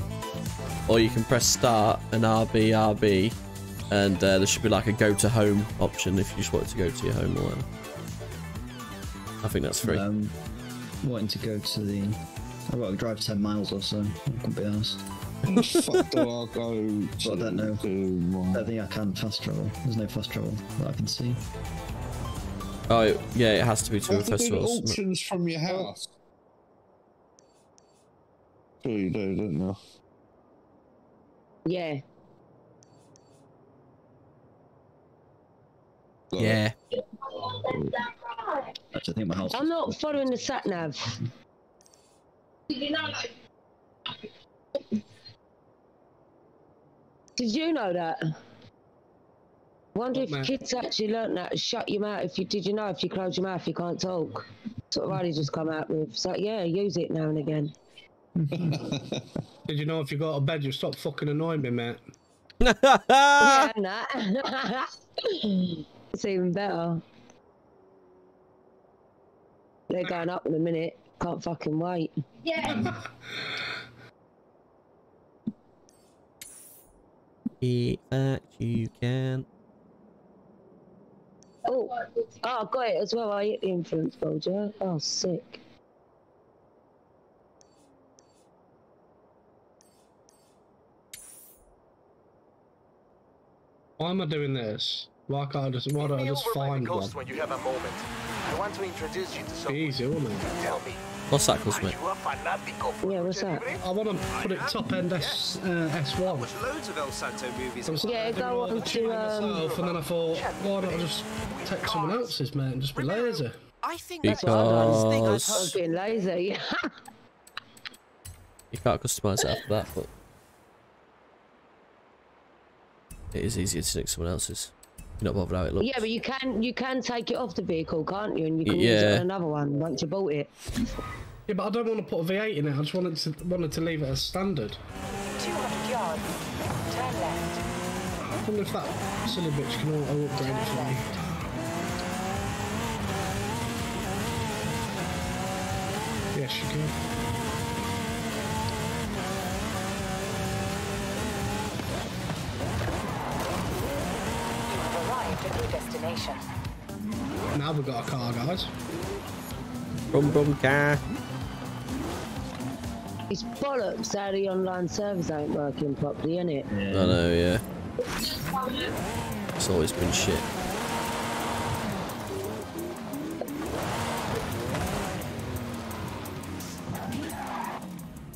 S1: Or you can press start and RB, RB, and uh, there should be like a go to home option if you just want it to go to your home or whatever. I think that's free.
S13: Um, wanting to go to the. I've got to drive 10 miles or so. I couldn't be asked.
S4: fuck do I go
S13: But I don't know. I don't think I can fast travel. There's no fast travel that I can see.
S1: Oh, yeah, it has to be to
S4: You
S1: a
S4: have to do the
S1: festival.
S4: auctions from your house. Sure you do, don't you?
S15: Yeah.
S1: Yeah.
S13: Actually, I think my house.
S15: I'm not following the sat nav. Did you know that? Wonder if
S14: What, mate?
S15: kids actually learnt that. Shut your mouth. If you did, you know, if you close your mouth, you can't talk. Sort of Riley just come out with. So yeah, use it now and again.
S14: Did you know if you go to bed, you stop fucking annoying me, mate? <laughs>
S15: yeah, <laughs> and that. <laughs> it's even better. They're going up in a minute. Can't fucking wait. <laughs>
S16: Yeah.
S1: Eat that you can.
S15: Oh, oh, I got it as well. I hit the influence bulger. Oh, sick.
S14: Why am I doing this? Why can't I just, why don't I just find one?
S12: when you have a moment. I want to introduce you to
S14: Be
S12: someone.
S14: easy, wouldn't?
S12: Tell me,
S1: What's that cost, mate?
S12: you a fanático for
S15: Yeah, what's that?
S14: I want to put it top end S, uh, S1.
S17: Loads of El Santo movies.
S14: I was
S15: Yeah, go
S14: all
S15: on to,
S14: tuning
S15: um,
S14: myself, and then I thought, why don't I just take someone else's, mate, and just be lazy?
S17: I think
S15: That's what I done. I was
S1: Because
S15: being lazy. <laughs>
S1: you can't customize it after that, but it is easier to take someone else's. You're not bothered how it looks.
S15: yeah, but you can you can take it off the vehicle, can't you? And you can use it
S1: Yeah.
S15: on another one once you bought it.
S14: Yeah, but I don't want to put a V8 in it. I just wanted to wanted to leave it as standard.
S3: 200 yards. Turn left.
S14: I wonder if that silly bitch can auto upgrade it for me. Yes, you can. Now we've got a car, guys.
S1: Brum brum car.
S15: It's bollocks how the online servers ain't working properly, innit?
S1: I know, yeah. It's always been shit.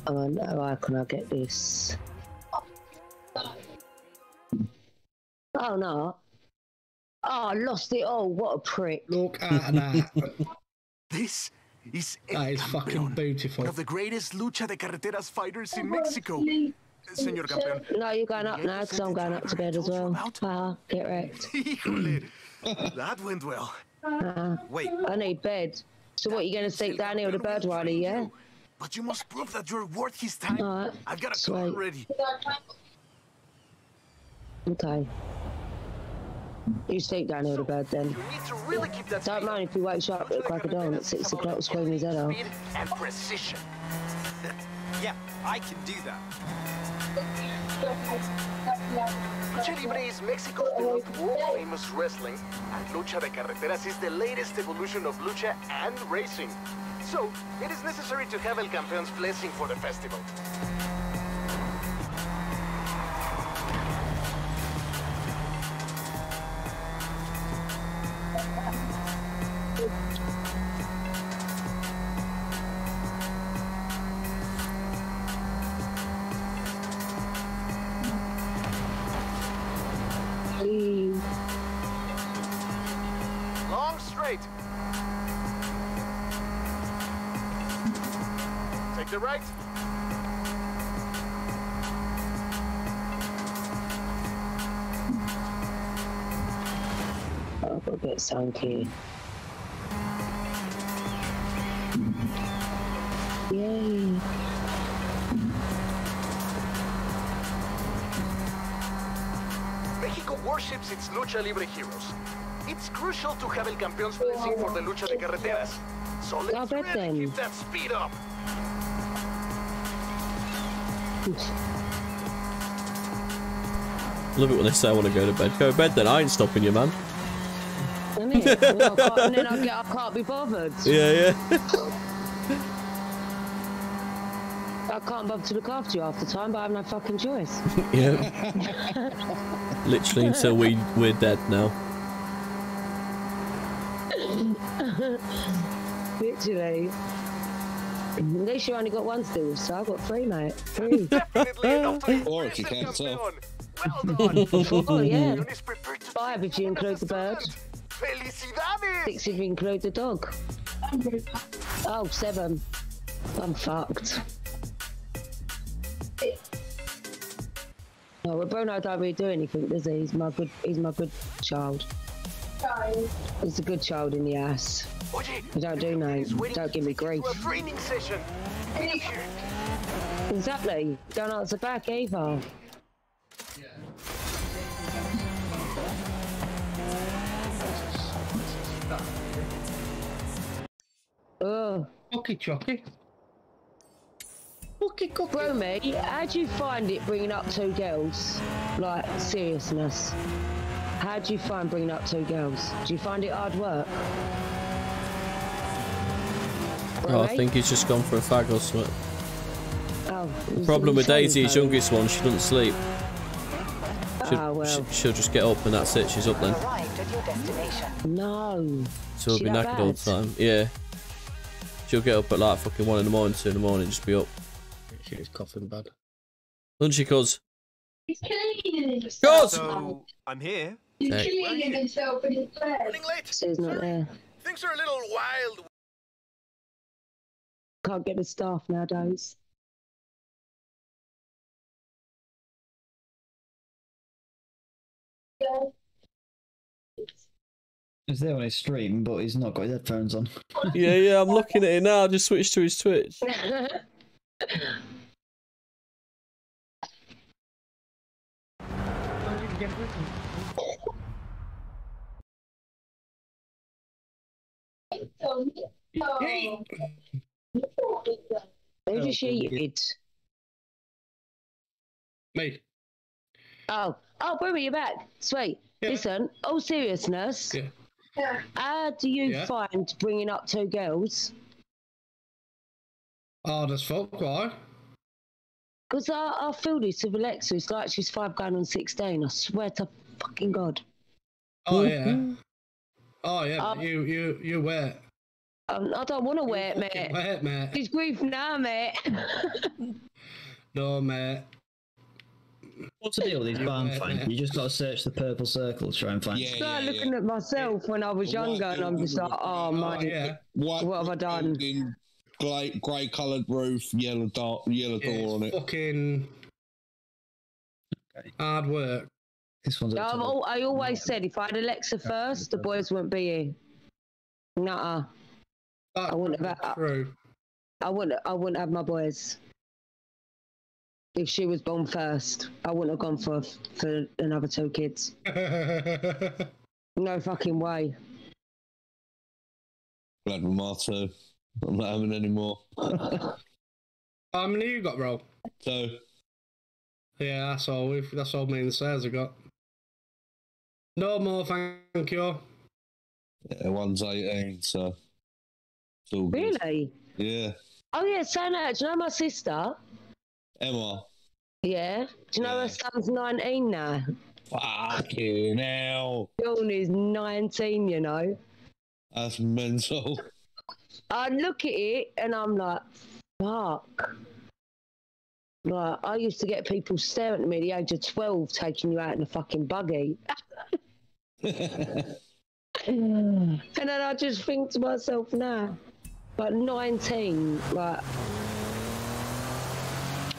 S15: Oh no, how can I get this? Oh no. Oh, I lost it all. What a prick.
S14: Look at that. <laughs>
S12: This is
S14: that is fucking beautiful.
S12: one of the greatest lucha de carreteras fighters in Mexico. Señor campeón.
S15: No, you're going up now because I'm going up to bed as well. Haha, get wrecked. <laughs>
S12: Híjole, that went well.
S15: Uh,
S17: Wait.
S15: I need bed. So what, you going to sleep down here with a bird Riley, yeah?
S12: But you must prove that you're worth his time.
S15: Alright,
S12: I've got a car
S15: sweet.
S12: ready.
S15: Okay. You sleep down here with a bird then.
S12: You need to really keep that
S15: Don't mind if he wakes you up at crack of dawn at 6 o'clock screaming his head off.
S12: and precision.
S17: Yeah, I can do that.
S12: Lucha Libre is Mexico's beloved world-famous wrestling, and Lucha de Carreteras is the latest evolution of lucha and racing. So, it is necessary to have El Campeon's blessing for the festival.
S15: I've got a bit of sound here. Yay.
S12: Mexico worships its lucha libre heroes. It's crucial to have El Campeón's blessing for the lucha de carreteras. So let's
S15: bet
S12: really
S15: then.
S12: keep that speed up.
S1: Love it when they say I want to go to bed. Go to bed then. I ain't stopping you, man.
S15: Isn't and, I can't, then I get I can't be bothered.
S1: Yeah, yeah.
S15: I can't bother to look after you half the time, but I have no fucking choice. <laughs>
S1: yeah. <laughs> Literally until we we're dead now.
S15: Literally. At least you only got one still, so I've got three, mate. Three. <laughs>
S4: Or if you can't tell.
S15: oh, yeah. Five if you include the bird.
S12: Felicidades!
S15: Six if you include the dog. Oh, seven. I'm fucked. No, well, Bruno don't really do anything, does he? He's my good. He's my good child. He's a good child in the ass. I don't do no. Don't give me grief.
S12: Training session.
S15: Exactly. Don't answer back either. Ugh.
S14: Okie chocky.
S15: Bro, mate, how do you find it bringing up two girls? Like, seriousness. How do you find bringing up two girls? Do you find it hard work?
S1: Oh, I think he's just gone for a fag or something.
S15: Oh,
S1: The problem with Daisy, his youngest one, she doesn't sleep. She'll,
S15: Ah, well.
S1: she- she'll just get up and that's it. She's up then.
S3: Arrived at your destination.
S15: No.
S1: So we'll be
S15: that
S1: knackered all the time. Yeah. She'll get up at like fucking one in the morning, two in the morning, just be up.
S14: She's coughing bad.
S1: Doesn't she, cuz?
S16: He's killing
S1: Goes!
S17: So, I'm here.
S16: He's
S1: Okay.
S16: killing himself in his bed.
S15: She's not there.
S12: Things are a little wild.
S15: Can't get the staff nowadays.
S13: He's there on his stream, but he's not got his headphones on. <laughs>
S1: Yeah, yeah, I'm looking at it now. I just switched to his Twitch.
S15: Who just oh, cheated?
S14: Me.
S15: Oh, oh, Boomer, you're back. Sweet. Listen, all seriousness.
S16: Yeah.
S15: How do you
S14: Yeah.
S15: find bringing up two girls?
S14: Hard as fuck, why?
S15: Because I, I feel this with Alexa. It's like she's five going on 16. I swear to fucking God.
S14: Oh yeah. Oh yeah,
S15: Um,
S14: you you you wet.
S15: Um, I don't want to wear it, mate.
S14: Wet, mate.
S15: She's grief now, mate. <laughs>
S14: No, mate.
S13: What's the deal with these barn
S14: Yeah,
S13: finds? You just got to search the purple circle to try and find.
S15: I started looking at myself when I was younger, and I'm just like, oh, my,
S4: White
S15: what have I done?
S4: building, Grey, grey coloured roof, yellow dark, yellow
S14: Yeah,
S4: door on it.
S14: fucking hard work.
S13: This one's
S15: I've al- I always said if I had Alexa first, the boys wouldn't be here. Nuh-uh. I wouldn't have.
S14: True.
S15: I wouldn't. I wouldn't have my boys. If she was born first, I wouldn't have gone for for another two kids. <laughs> No fucking way.
S4: Glad with my two. I'm not having any more. <laughs>
S14: How many you got, bro?
S4: So,
S14: Yeah, that's all. We've, that's all me and Sarah's have got. No more, thank you.
S4: yeah, one's 18, so. It's all good.
S15: Really?
S4: Yeah.
S15: Oh yeah, saying that. Do you know my sister?
S4: Emma.
S15: Yeah. Do you know her son's nineteen now?
S4: Fucking hell.
S15: Dawn is nineteen. You know.
S4: That's mental.
S15: I look at it and I'm like, fuck. Like, I used to get people staring at me at the age of 12 taking you out in a fucking buggy. <laughs> and then I just think to myself now, but 19, like,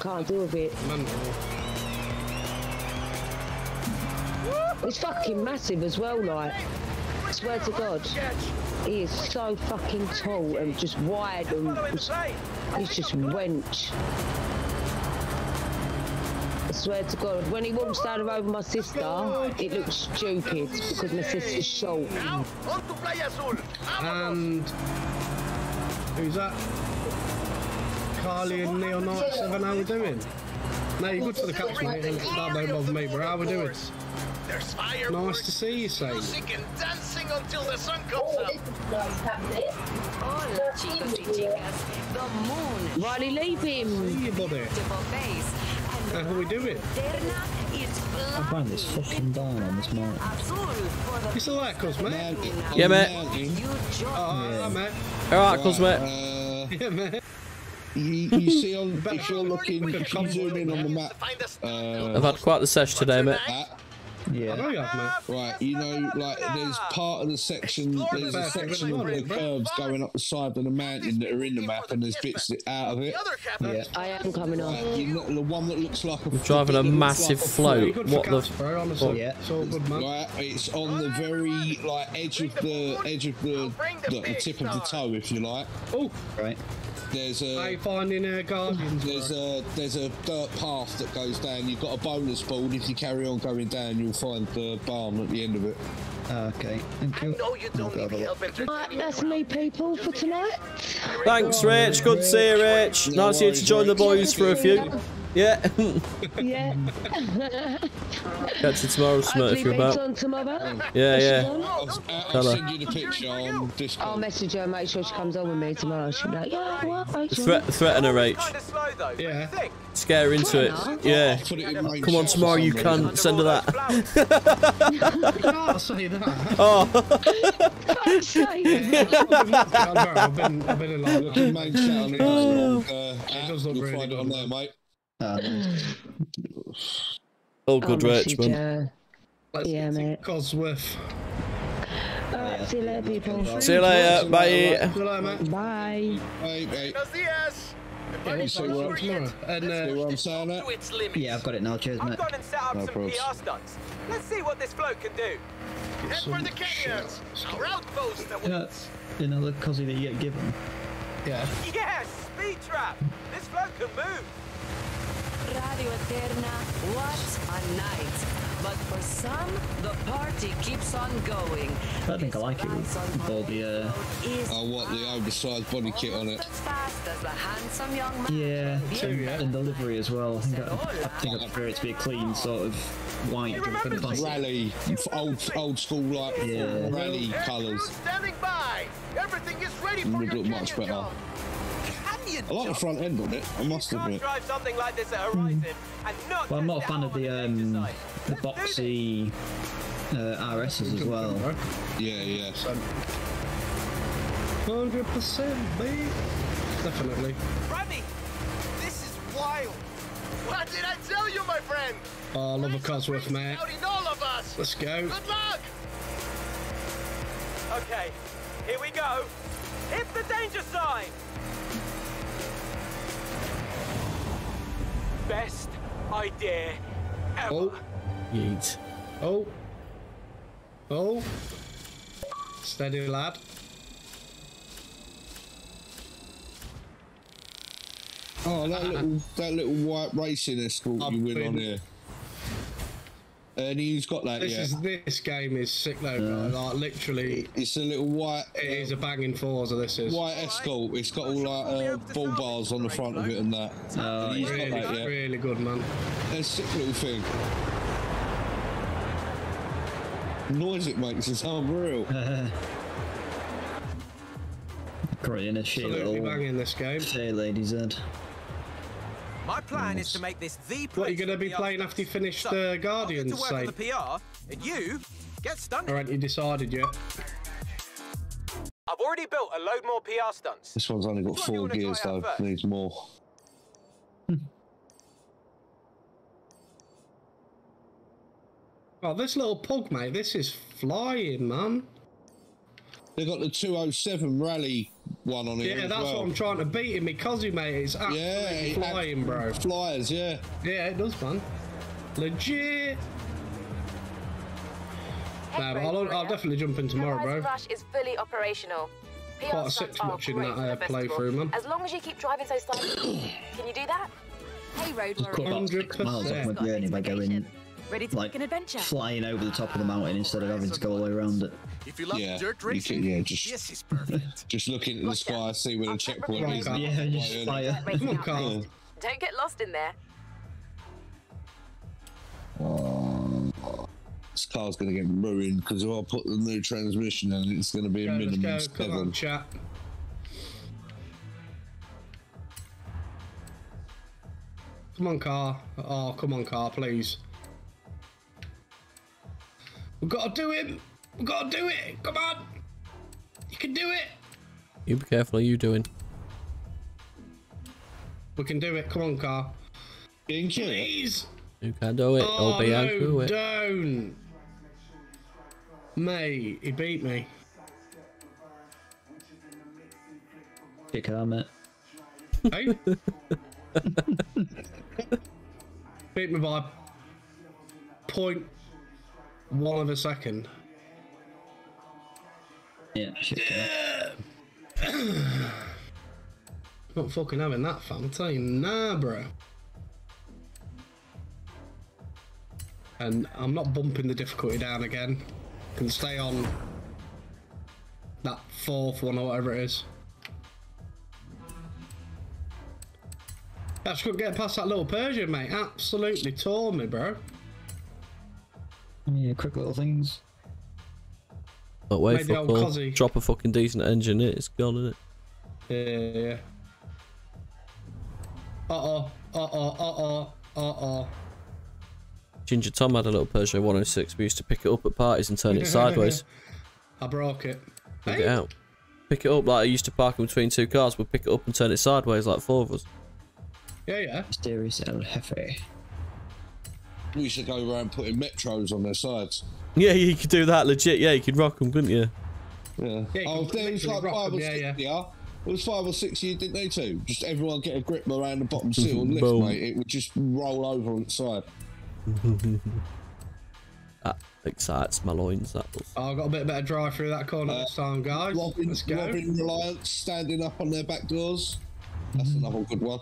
S15: can't deal with it. It's fucking massive as well, like. I swear to God. He is so fucking tall and just wide and just, he's just wench. I swear to God, when he walks down the road with my sister, it looks stupid because my sister's short.
S14: And who's that? Carly and Neil Knight Seven. How we doing? No, you're good for the caps, mate. and That don't bother me. But how we doing?
S12: There's fire.
S14: Nice to see you, Saint.
S12: Music and dancing until the sun comes up.
S3: Hola, chicos y chicas. The moon.
S15: Riley, leave him.
S14: See you, buddy.
S3: Beautiful face.
S14: How are we doing?
S3: Terna, it's
S13: I find this fucking down on this map.
S3: It's for the
S14: You cuz, mate?
S1: Yeah, mate.
S14: Oh, hi, mate.
S1: Alright, cuz, mate.
S4: Uh,
S14: Yeah, mate.
S4: You, you <laughs> see on if you're looking, if you zoom in on the map, uh,
S1: I've had quite the sesh today, mate.
S4: that,
S13: Yeah.
S14: I know you have, mate.
S4: right, you know, like there's part of the section, there's a section of the curves going up the side of the mountain that are in the map, and there's bits that out of it.
S13: Yeah.
S15: I am coming on.
S4: Right, you know, the one that looks like a
S1: I'm driving a
S4: bit that looks
S1: massive
S4: like
S1: float.
S14: Good
S1: What the?
S14: bro, honestly.
S13: Yeah.
S14: It's all good, man.
S4: Right, it's on the very like edge of the edge of the, the, the tip of the toe, if you like.
S14: Oh,
S13: Right.
S4: There's
S14: how
S4: a
S14: you finding uh, Guardians,
S4: there's
S14: bro?
S4: a there's a dirt path that goes down. You've got a bonus board. If you carry on going down, you'll find the barn at the end of it.
S13: Ah, Okay. Thank you.
S12: No, you don't need help
S15: Right, that's me, people, for tonight.
S1: Thanks, Rich. Good to see you, Rich.
S4: No
S1: Nice of you to join the boys for a few. Yeah.
S15: Yeah. <laughs>
S1: Catch you tomorrow, Smurt,
S15: Hopefully
S1: if you're about.
S15: on tomorrow.
S1: Yeah,
S15: Is
S1: yeah.
S15: on?
S4: I'll, I'll send you the picture on
S15: I'll message her, make sure she comes on with me tomorrow. She'll be like, yeah, what, Rachel?
S1: Threat, threaten her, Rach.
S17: Kind of slow though. What do you
S14: Yeah.
S1: Scare her into it. Yeah.
S4: Put it
S1: Come on tomorrow, you
S4: reason.
S1: cunt. Send her that. <laughs> <laughs>
S14: can't say that.
S1: Oh.
S15: Can't say that.
S14: I've been, I've been in like,
S4: Look in main chat on Discord. Uh, app,
S14: does look
S4: you'll find it on there, mate. <sighs>
S13: Nice.
S1: All good,
S15: I'll
S1: Rich, man.
S14: let's
S15: Yeah, mate.
S14: Cosworth.
S15: Alright, see you later, people.
S1: See you later. Bye.
S14: See you later, mate.
S15: Bye.
S4: Hey, hey,
S12: Buenos.
S14: Yeah,
S4: you
S14: what's
S4: see what-
S14: tomorrow? And
S4: see
S14: uh,
S4: what I'm saying? That?
S12: To its limits.
S13: Yeah, I've got it now. Cheers,
S17: I've
S13: mate.
S17: gone and set up
S4: No
S17: some
S4: probs.
S17: PR stunts. Let's see what this float can do.
S12: Head for the canyons. Our outpost
S13: You know,
S12: awaits.
S13: you cosy that you get given.
S14: yeah.
S17: Yes, speed trap. This float can move.
S3: Radio Eterna. What a night. But for some, the party keeps on going.
S13: I think I like it with all the uh,
S3: Is
S4: I want the oversized body kit on it.
S3: as fast as the handsome young man.
S13: yeah,
S14: Too, yeah.
S13: and delivery as well. I think I, I think I prefer it to be a clean sort of white.
S17: remember
S13: plastic.
S4: Rally, old old school like
S13: Yeah.
S4: rally colours.
S12: crew standing by. Everything is ready for
S4: Would look much
S12: canyon
S4: better.
S12: Jump.
S17: Canyon
S4: I like the front end on it. I must
S17: You can't
S4: admit.
S17: drive something like this at Horizon and not
S13: Well, I'm not a fan of the um the
S17: Let's do this.
S13: boxy uh, RSs as well.
S4: Yeah, yeah.
S14: Hundred percent, mate. Definitely.
S17: Remy, this is wild.
S12: What did I tell you, my friend?
S14: Oh, I love a Cosworth, mate.
S12: Out in all of us.
S14: Let's go.
S12: Good luck.
S17: Okay, here we go. Hit the danger sign. Best idea ever.
S14: Oh,
S1: Yeet.
S14: oh, oh. Steady, lad.
S4: Oh, that little that little white racing escort
S14: I've
S4: you win on
S14: been-
S4: here. And he's got that,
S14: This
S4: yeah.
S14: is this game is sick though, bro. Like literally,
S4: It's a little white
S14: it is a banging Forza. This is
S4: white escort. It's got all like uh, ball bars on the front of it and that.
S13: Oh,
S4: and he's got
S14: really,
S4: that, yeah.
S14: really good, man.
S4: It's a sick little thing. Noise it makes is unreal. <laughs>
S13: Great in a shit
S14: Absolutely
S13: little
S14: banging this game.
S13: say lady's head.
S17: My plan is to make this the
S14: What are you going to be playing after you finish
S17: So,
S14: the
S17: I'll get
S14: Guardians,
S17: to work
S14: say?
S17: on the PR, and you get stunted.
S14: Or ain't you decided yet?
S17: I've already built a load more PR stunts.
S4: This one's only got
S17: Which one do you
S4: four gears though.
S17: first?
S4: Needs more. <laughs>
S14: Oh, this little pug, mate. This is flying, man.
S4: They've got the 207 rally one on here.
S14: Yeah,
S4: as
S14: that's
S4: well.
S14: what I'm trying to beat him because he mate. It's absolutely
S4: Yeah, he had
S14: flying, bro.
S4: Flyers, yeah.
S14: Yeah, it does, man. Legit. Nah, but I'll, I'll definitely jump in tomorrow, bro.
S8: Rush is fully operational. PR
S14: Quite a six watching that,
S8: for the
S14: uh, playthrough, man.
S8: As long as you keep driving so slowly. Can you do that? Hey, road
S13: Just cut about six miles off my journey by going
S8: Ready to
S13: like
S8: take an adventure?
S13: flying over the top of the mountain instead of having to go all the way around it.
S12: If you love
S4: Yeah,
S12: dirt
S4: you
S12: racing,
S4: can- yeah, just-
S12: this is perfect. <laughs>
S4: Just look into the sky, see where the checkpoint is. and
S13: Yeah, just fire. <laughs>
S14: Come on,
S4: Yeah.
S8: Don't get lost in there.
S4: Oh, this car's going to get ruined because if I put the new transmission in, it's going to be a
S14: Go, let's
S4: minimum
S14: go. Come on, chat. Come on, car. Oh, come on, car, please. We've got to do it. We've got to do it. Come on. You can do it.
S1: You be careful. Are you doing?
S14: We can do it. Come on, car.
S4: Can
S14: Please.
S1: You can do it.
S14: Oh,
S1: Or be
S14: no,
S1: do it.
S14: don't. Mate, he beat me.
S13: Kick her, mate.
S14: Hey? <laughs> beat me by point one of a second.
S13: Yeah, shit. <clears throat>
S14: Not fucking having that, fam. I'm telling you, nah, bro. And I'm not bumping the difficulty down again. Can stay on that fourth one or whatever it is. I just couldn't get past that little Persian, mate. Absolutely tore me, bro.
S13: Yeah, quick little things.
S1: But wait,
S14: Made the
S1: fuck all. Drop a fucking decent engine in it. It's gone, isn't it?
S14: Yeah, yeah. Uh oh, uh oh, uh oh, uh oh.
S1: Ginger Tom had a little Peugeot 106. We used to pick it up at parties and turn it sideways. <laughs>
S14: I broke it.
S1: Pick it out. Pick it up like I used to park in between two cars. We'd pick it up and turn it sideways like four of us.
S14: Yeah, yeah.
S13: Mysterious El Jefe.
S4: We used to go around putting metros on their sides.
S1: Yeah, you could do that legit. Yeah, you could rock them, couldn't you?
S4: Yeah.
S14: Yeah, you
S4: oh, there was like five
S14: them,
S4: or
S14: yeah,
S4: six.
S14: yeah.
S4: Yeah. It was five or six of you, didn't they too? Just everyone get a grip around the bottom seal and <laughs> lift,
S1: Boom.
S4: mate. It would just roll over on its side. <laughs>
S1: that excites my loins. That does.
S14: Oh, I got a bit better drive through that corner this uh, time, guys.
S4: Robin,
S14: Let's go.
S4: Robin Reliants standing up on their back doors. That's mm-hmm. another good one.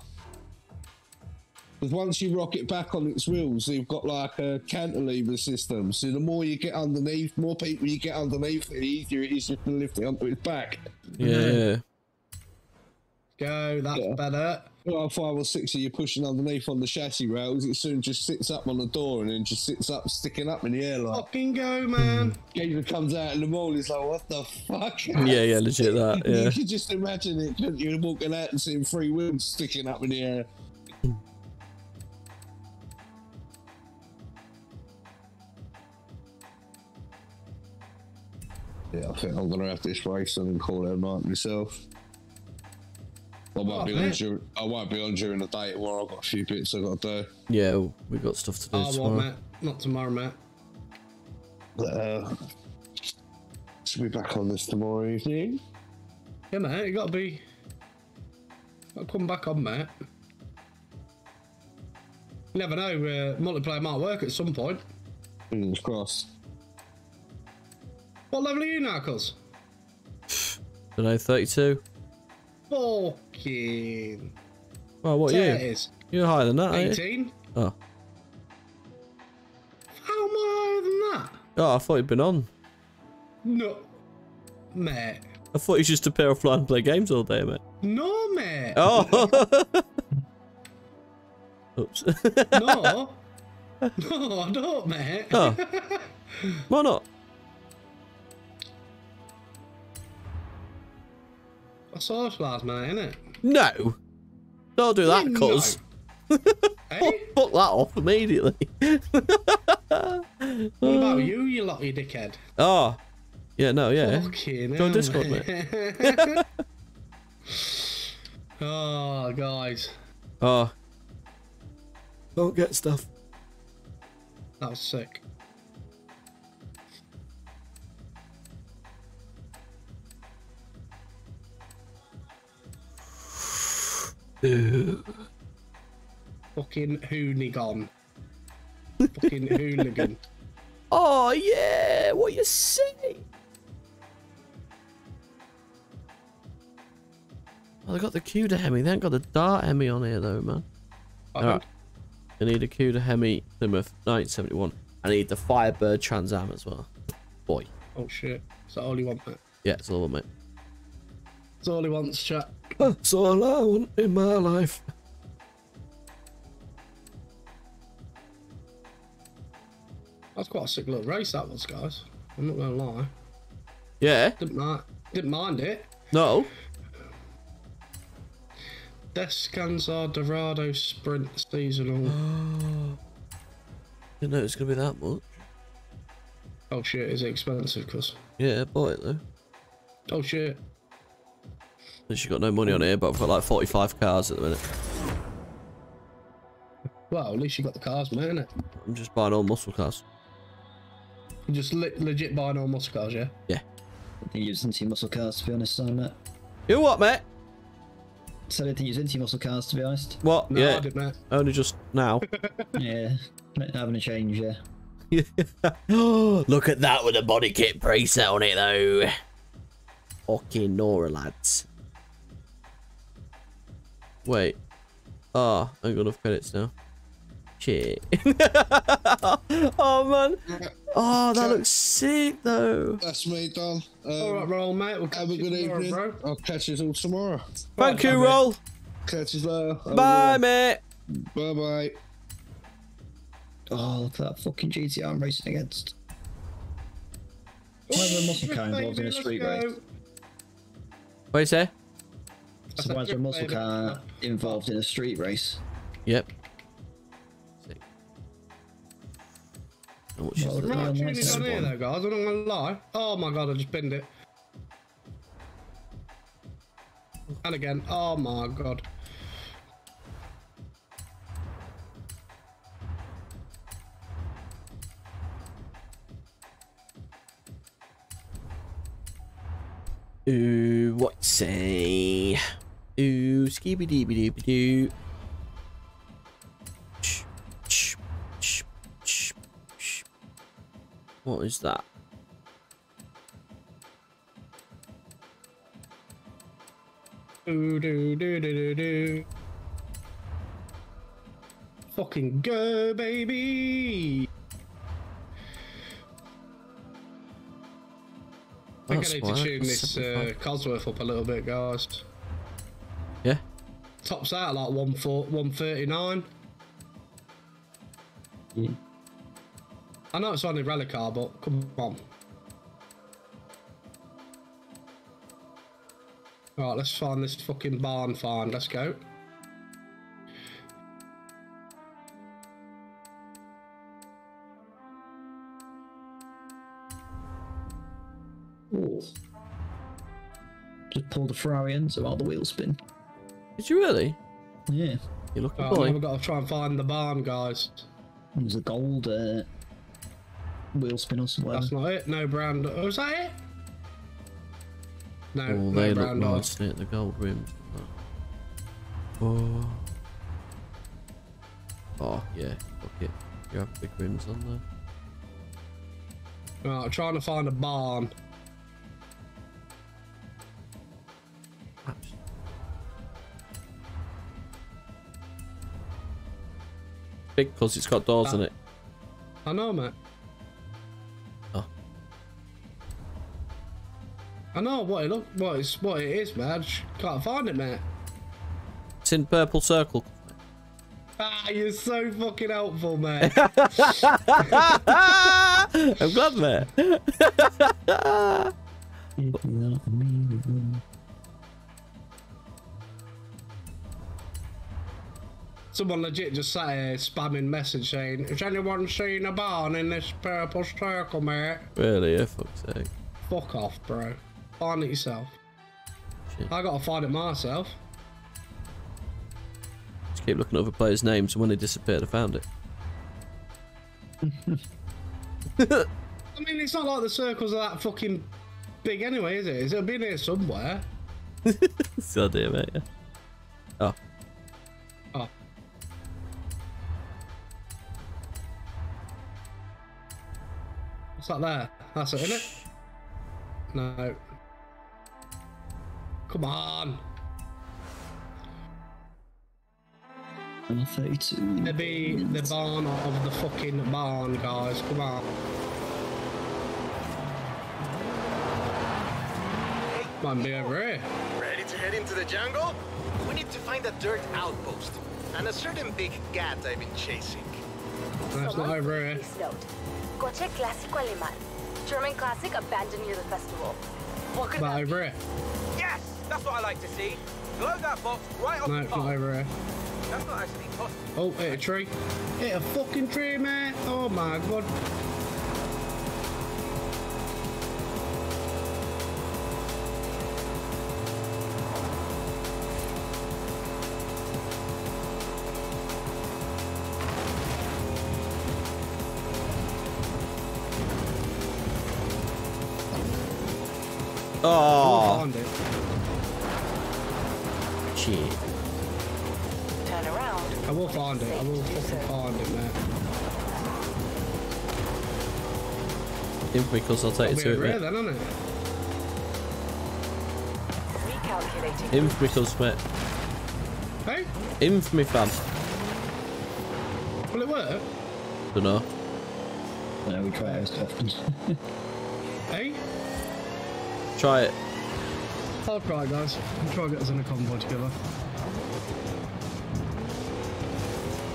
S4: Because once you rock it back on its wheels, you've got like a cantilever system. So the more you get underneath, more people you get underneath, the easier it is just to lift it onto its back.
S1: Yeah.
S14: Go, that's
S4: Yeah.
S14: better.
S4: Well, five or six of you pushing underneath on the chassis rails, it soon just sits up on the door and then just sits up, sticking up in the air like.
S14: Fucking go, man. <laughs>
S4: Gator comes out in the mall, he's like, what the fuck?
S1: Yeah, yeah, legit that. <laughs>
S4: You
S1: Yeah.
S4: could just imagine it, couldn't you? Walking out and seeing three wheels sticking up in the air. Yeah, I think I'm gonna have this race and call it a night myself. I won't
S14: Oh,
S4: be on during, I won't be on during the day tomorrow. I've got a few bits I've got to do.
S1: Yeah, we got stuff to do
S14: I won't,
S1: tomorrow.
S14: mate. Not tomorrow, mate.
S4: But, uh, should be back on this tomorrow evening.
S14: Yeah, mate. You gotta be. Gotta come back on, mate. You never know. Uh, multiplayer might work at some point.
S4: Fingers crossed.
S14: What level are you now, cuz?
S1: Don't know, 32.
S14: Fucking.
S1: Well, what are you?
S14: it is.
S1: You're higher than that, ain't you?
S14: 18.
S1: Oh.
S14: How am I higher than that?
S1: Oh, I thought you'd been on.
S14: No. Mate.
S1: I thought you just appear offline and play games all day, mate.
S14: No, mate.
S1: Oh! <laughs> Oops.
S14: No. <laughs> no, I don't, mate.
S1: Oh. <laughs> Why not?
S14: I socialise, mate, innit?
S1: No. Don't do that,
S14: Yeah,
S1: cuz.
S14: Hey? <laughs>
S1: Fuck that off immediately. <laughs>
S14: What about you, you lot, you dickhead?
S1: Oh. Yeah, no, yeah.
S14: Fucking
S1: Join
S14: hell,
S1: Discord, mate.
S14: mate. <laughs> oh, guys.
S1: Oh. Don't get stuff.
S14: That was sick. <laughs> Fucking hoonigan. Fucking hooligan. <laughs>
S1: Oh yeah, what you say? Oh, they got the Cuda Hemi. They ain't got the Dart Hemi on here though, man. Alright. I need a Cuda Hemi Plymouth 1971. I need the Firebird Trans Am as well. Boy.
S14: Oh shit. Is that all you want, mate?
S1: Yeah, it's all I want, mate.
S14: That's all he wants, chat.
S1: That's all I want in my life.
S14: That's quite a sick little race that was, guys. I'm not gonna lie.
S1: Yeah.
S14: Didn't mind. Didn't mind it.
S1: No.
S14: Descansar Dorado Sprint Seasonal. <gasps>
S1: Didn't know it was gonna be that much.
S14: oh shit, is it expensive? Cause
S1: Yeah, I bought it though.
S14: oh shit.
S1: At least you got no money on here, but I've got like 45 cars at the minute.
S14: Well, at least you got the cars, mate, innit?
S1: I'm just buying all muscle cars.
S14: You just le- legit buying all muscle cars, yeah?
S1: Yeah.
S13: I think you're into muscle cars, to be honest, on it.
S1: You what, mate?
S13: So I didn't think you're into muscle cars, to be honest.
S1: What?
S14: No,
S1: yeah.
S14: I didn't, mate.
S1: Only just now. <laughs>
S13: yeah, having a change, yeah. <laughs>
S1: Look at that with a body kit preset on it, though. Fucking Nora, lads. Wait. Ah, I ain't got enough credits now. Shit. <laughs> oh, man. Oh, that looks sick, though.
S4: That's me done. Um,
S14: all right, roll, mate. We'll
S4: have a good
S14: tomorrow,
S4: evening.
S14: bro.
S4: I'll catch you all tomorrow.
S1: Thank you, Roll.
S4: Catch you later.
S1: Bye, mate.
S4: Bye bye.
S13: Oh, look at that fucking GTR I'm racing against. Why is there a muscle car involved in a street race?
S1: What do you say?
S13: So why is there a muscle car involved in a street race?
S1: Yep. Sick. How much
S13: Well,
S14: Right,
S13: on
S14: tuning on here though, guys. I'm not gonna lie. Oh my god, I just binned it. And again. Oh my god.
S1: Ooh, what say? Ooh, skibby dee doo doo. What is that?
S14: Do do do do do do. Fucking go, baby. I think I need to tune this uh,
S1: 75.
S14: Cosworth up a little bit, guys. Tops out at like one four one thirty nine. I know it's only rally car, but come on. Alright, let's find this fucking barn find. Let's go.
S13: Ooh. Just pull the Ferrari in so while the wheels spin.
S1: Did you really?
S13: Yeah.
S1: You lucky
S14: Oh,
S1: boy.
S14: we've got to try and find the barn, guys.
S13: There's a gold uh, wheel spin or somewhere.
S14: That's not it. No brown. Oh, is that it? No,
S1: Oh,
S14: no
S1: they look
S14: brown dog.
S1: nice, don't? The gold rims. Oh. Oh, yeah. Fuck it. You have big rims on there.
S14: Right, I'm trying to find a barn.
S1: Big because it's got doors in it.
S14: I know, mate.
S1: Oh.
S14: I know what it look, what it's what it is, man. I just can't find it, mate.
S1: It's in purple circle.
S14: Ah, you're so fucking helpful, mate. <laughs> <laughs>
S1: I'm glad, mate.
S14: Someone legit just sat here spamming message saying, "Has anyone seen a barn in this purple circle, mate?"
S1: really, yeah, fuck's sake.
S14: Fuck off, bro. Find it yourself.
S1: Shit.
S14: I gotta find it myself.
S1: Just keep looking at other players' names, and when they disappeared, I found it. <laughs>
S14: I mean, it's not like the circles are that fucking big anyway, is it? It'll be in here somewhere. <laughs>
S1: It's the idea, mate. Yeah. Oh.
S14: What's that there? That's it, isn't it? No. Come on.
S13: And 32.
S14: The be the barn of the fucking barn, guys. Come on. Might be over here.
S12: Ready to head into the jungle? We need to find a dirt outpost and a certain big cat I've been chasing.
S14: That's not over here.
S7: Coche clásico alemán. German classic abandoned near the festival. What could
S14: Not
S7: that
S14: over here.
S17: Yes, that's what I like to see. Blow that box right off
S14: No,
S17: the
S14: it's not over here.
S17: That's not actually possible.
S14: Oh, hit a tree. Hit a fucking tree, man. Oh my god.
S1: Oh,
S14: Found it.
S1: shit.
S3: Turn around.
S14: I will find it. I will fucking find it, man.
S1: Infamy because I'll take you
S14: Be
S1: to
S14: over here
S1: it, mate.
S14: then, isn't it?
S3: Recalculating.
S1: Infamy because, mate.
S14: Hey,
S1: Infamy fan.
S14: will it work?
S1: Don't know.
S13: No, we try it as often.
S14: Hey,
S1: Try it.
S14: I'll try, guys. I'll try and get us in a convoy together.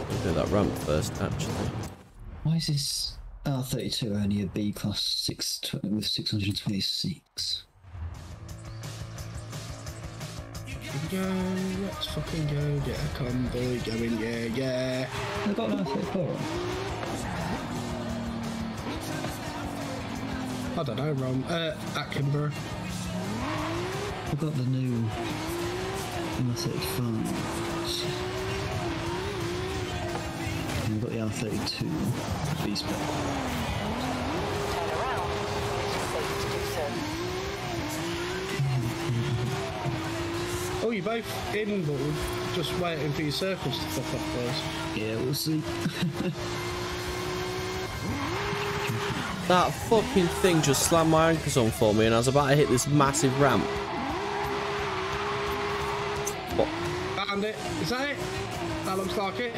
S1: We'll do that ramp first, actually.
S13: Why is this R32 only a B class six with 626?
S14: Go, let's fucking go get a convoy going, yeah, yeah.
S13: I got an R34
S14: I don't know, Rom. Uh, Atkinborough.
S13: I got the new R35. And I've got the R32 B spec.
S3: Turn around when it is safe to do so.
S14: Oh, you're both in, but we're just waiting for your circles to fuck off first.
S13: Yeah, we'll see. <laughs>
S1: That fucking thing just slammed my ankles on for me and I was about to hit this massive ramp.
S14: Found it. Is that it? That looks like it.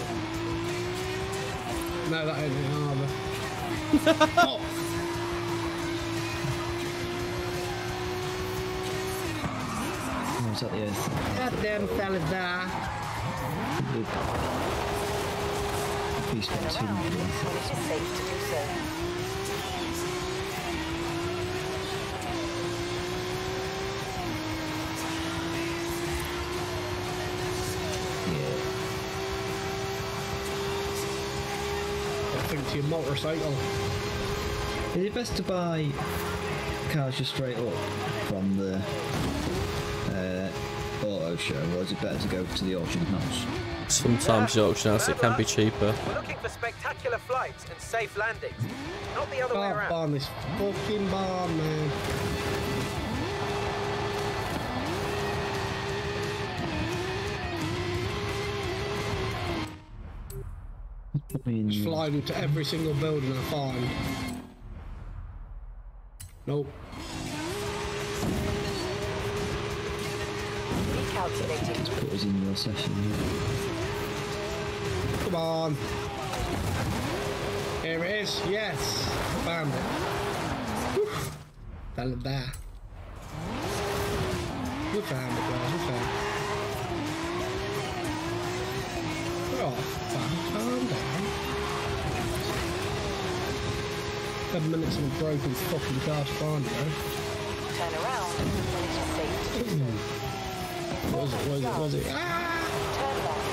S14: No, that ain't it either. <laughs> oh.
S13: Oh, is that the earth?
S14: Goddamn fella there.
S13: B spec 2
S3: When it is safe to do so.
S14: I think to your motorcycle.
S13: Is it best to buy cars just straight up from the uh, auto show, or is it better to go to the auction house?
S1: Sometimes the auction house it can be cheaper.
S17: We're looking for spectacular flights and safe landings, not the other way
S14: Can't
S17: around.
S14: find this fucking barn, man. Just flying into every single building I find. Nope.
S3: Recalculating.
S13: Put us in your session.
S14: Come on. Here it is. Yes. Found it. There. We found it, guys. We found it. Seven minutes of a broken fucking car to find it, though.
S3: Turn around when it is safe to.
S14: What was it? What was it? What was it? Ah!
S3: Turn left.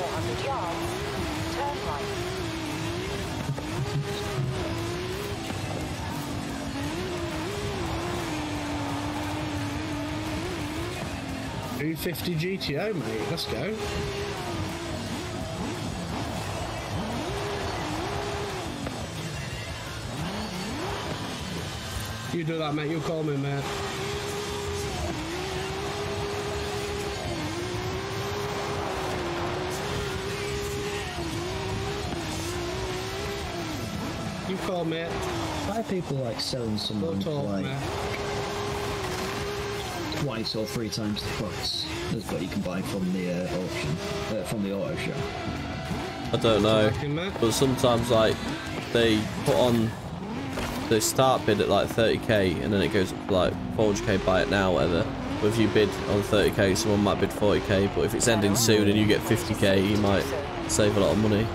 S3: 400 yards, turn right.
S14: Two fifty GTO, mate. Let's go. you do that, mate. You call me, mate. You call me.
S13: Why people like selling someone for like twice or three times the price? That's what you can buy from the uh, auction, uh, from the auto show.
S1: I don't know, but sometimes like they put on they start bid at like 30k and then it goes up like 400k buy it now whatever. But if you bid on 30k, someone might bid 40k. But if it's ending soon and you get 50k, you might save a lot of money.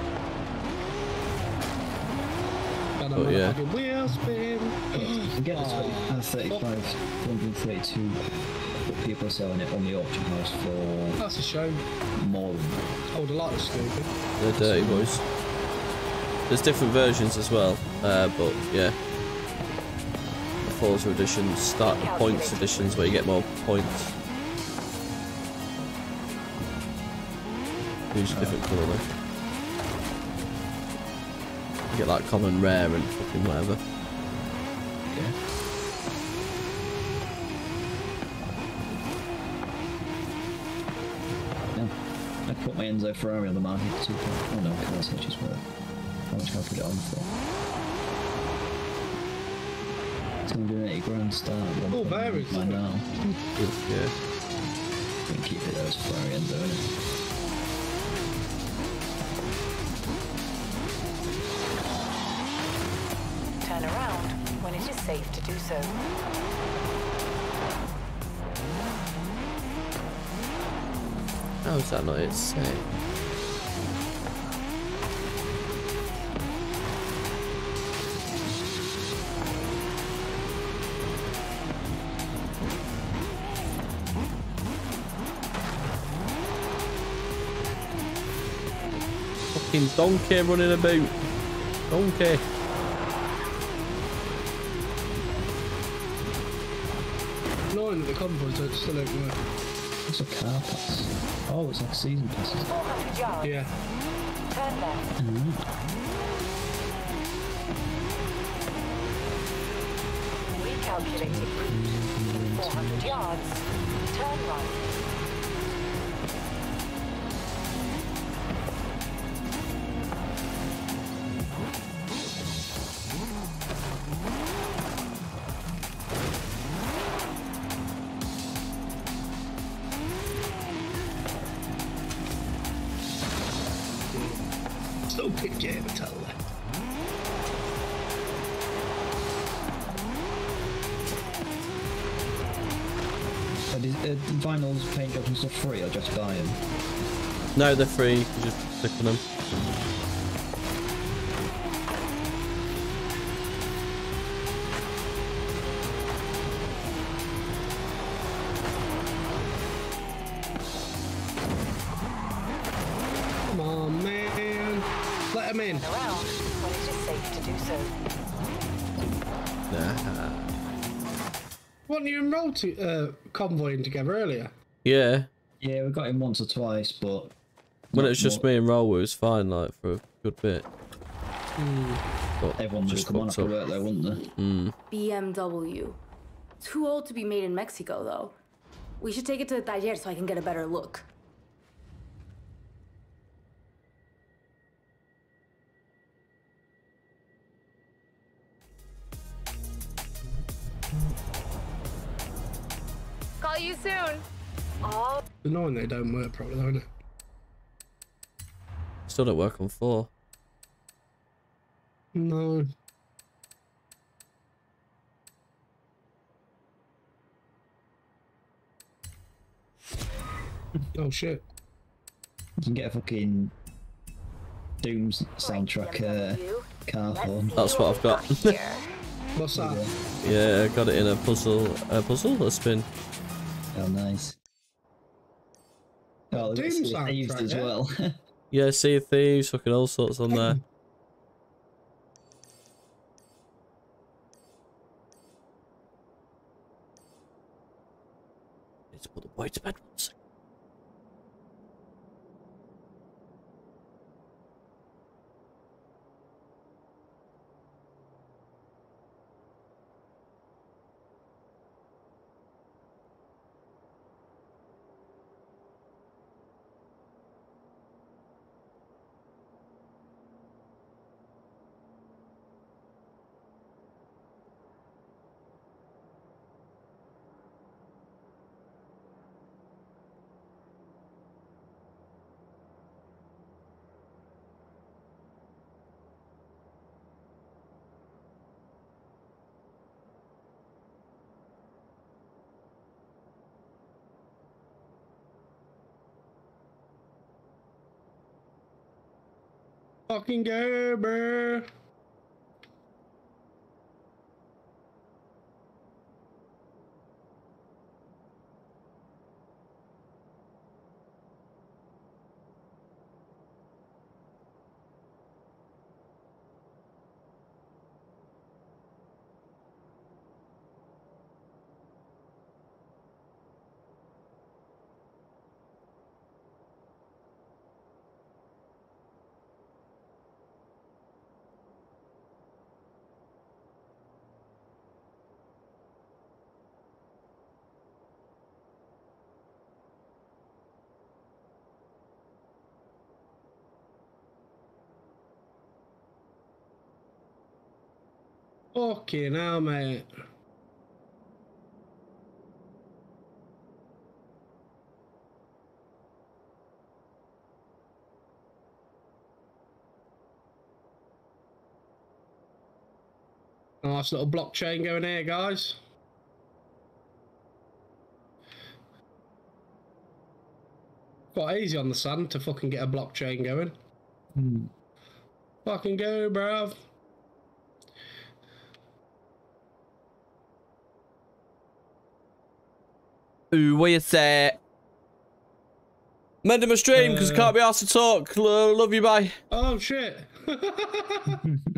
S1: But yeah.
S14: like, wheel spin.
S13: You can get the
S14: Oh.
S13: 20, uh, 35, 432, but people selling it on the auction house for
S14: That's a shame.
S13: more than that.
S14: I would have liked stupid.
S1: They're dirty boys. There's different versions as well, uh, but yeah. Forza editions, start the points editions where you get more points. Use a uh. different colour though. You get like common, rare, and fucking whatever.
S13: Yeah. I put my Enzo Ferrari on the market 2 Oh no, cars which is worth. How much can I put it on for? 280 grand start.
S14: Oh, varies,
S13: I
S14: isn't it?
S13: know.
S1: Yeah.
S13: Can keep it as Ferrari Enzo, innit?
S3: Turn around when it is safe to do so.
S1: How is that not it say? Fucking donkey running about. Donkey.
S14: Annoying that the convoys are still don't work.
S13: Uh, it's a car pass. Oh, it's like a season pass.
S3: 400 yards.
S14: Yeah. Mm-hmm.
S3: Turn left. Recalculating route. 400 yards. Turn right.
S13: Vinyls, paint jobs and free or just buy them?
S1: No, they're free. You just click on them.
S14: Come on, man. Let him in.
S3: Turn around when it is safe to do so.
S1: Nah.
S14: Wasn't you enrolled to uh, convoying together earlier?
S1: Yeah.
S13: Yeah, we got him once or twice, but
S1: When
S13: Not
S1: it was just
S13: more-
S1: me and Roll, it was fine, like, for a good bit. But
S13: everyone
S1: just
S13: come on after
S1: up.
S13: work though, wouldn't they?
S1: Mm.
S7: BMW. Too old to be made in Mexico, though. We should take it to the taller so I can get a better look. Call you soon.
S3: Oh,
S14: Annoying they don't work properly, don't it?
S1: Still don't work on four.
S14: No. <laughs> oh shit.
S13: You can get a fucking Doom's soundtrack uh, car phone.
S1: That's what I've got. <laughs>
S14: What's that?
S1: yeah, I got it in a puzzle. A puzzle? A spin.
S13: Oh, nice. Oh,
S14: Doom
S13: there's Sea of Thieves as
S14: yeah?
S13: well. <laughs>
S1: Yeah, Sea of Thieves, fucking all sorts on there. <clears throat> Need to put the boy to bed one
S14: Fucking bro. Fucking hell, mate. Nice little blockchain going here, guys. Quite easy on the sun to fucking get a blockchain going. Hmm. Fucking go, bruv.
S1: What you say? Mending my stream because
S14: Uh,
S1: can't be asked to talk. Lo- Love you, bye.
S14: Oh shit. <laughs>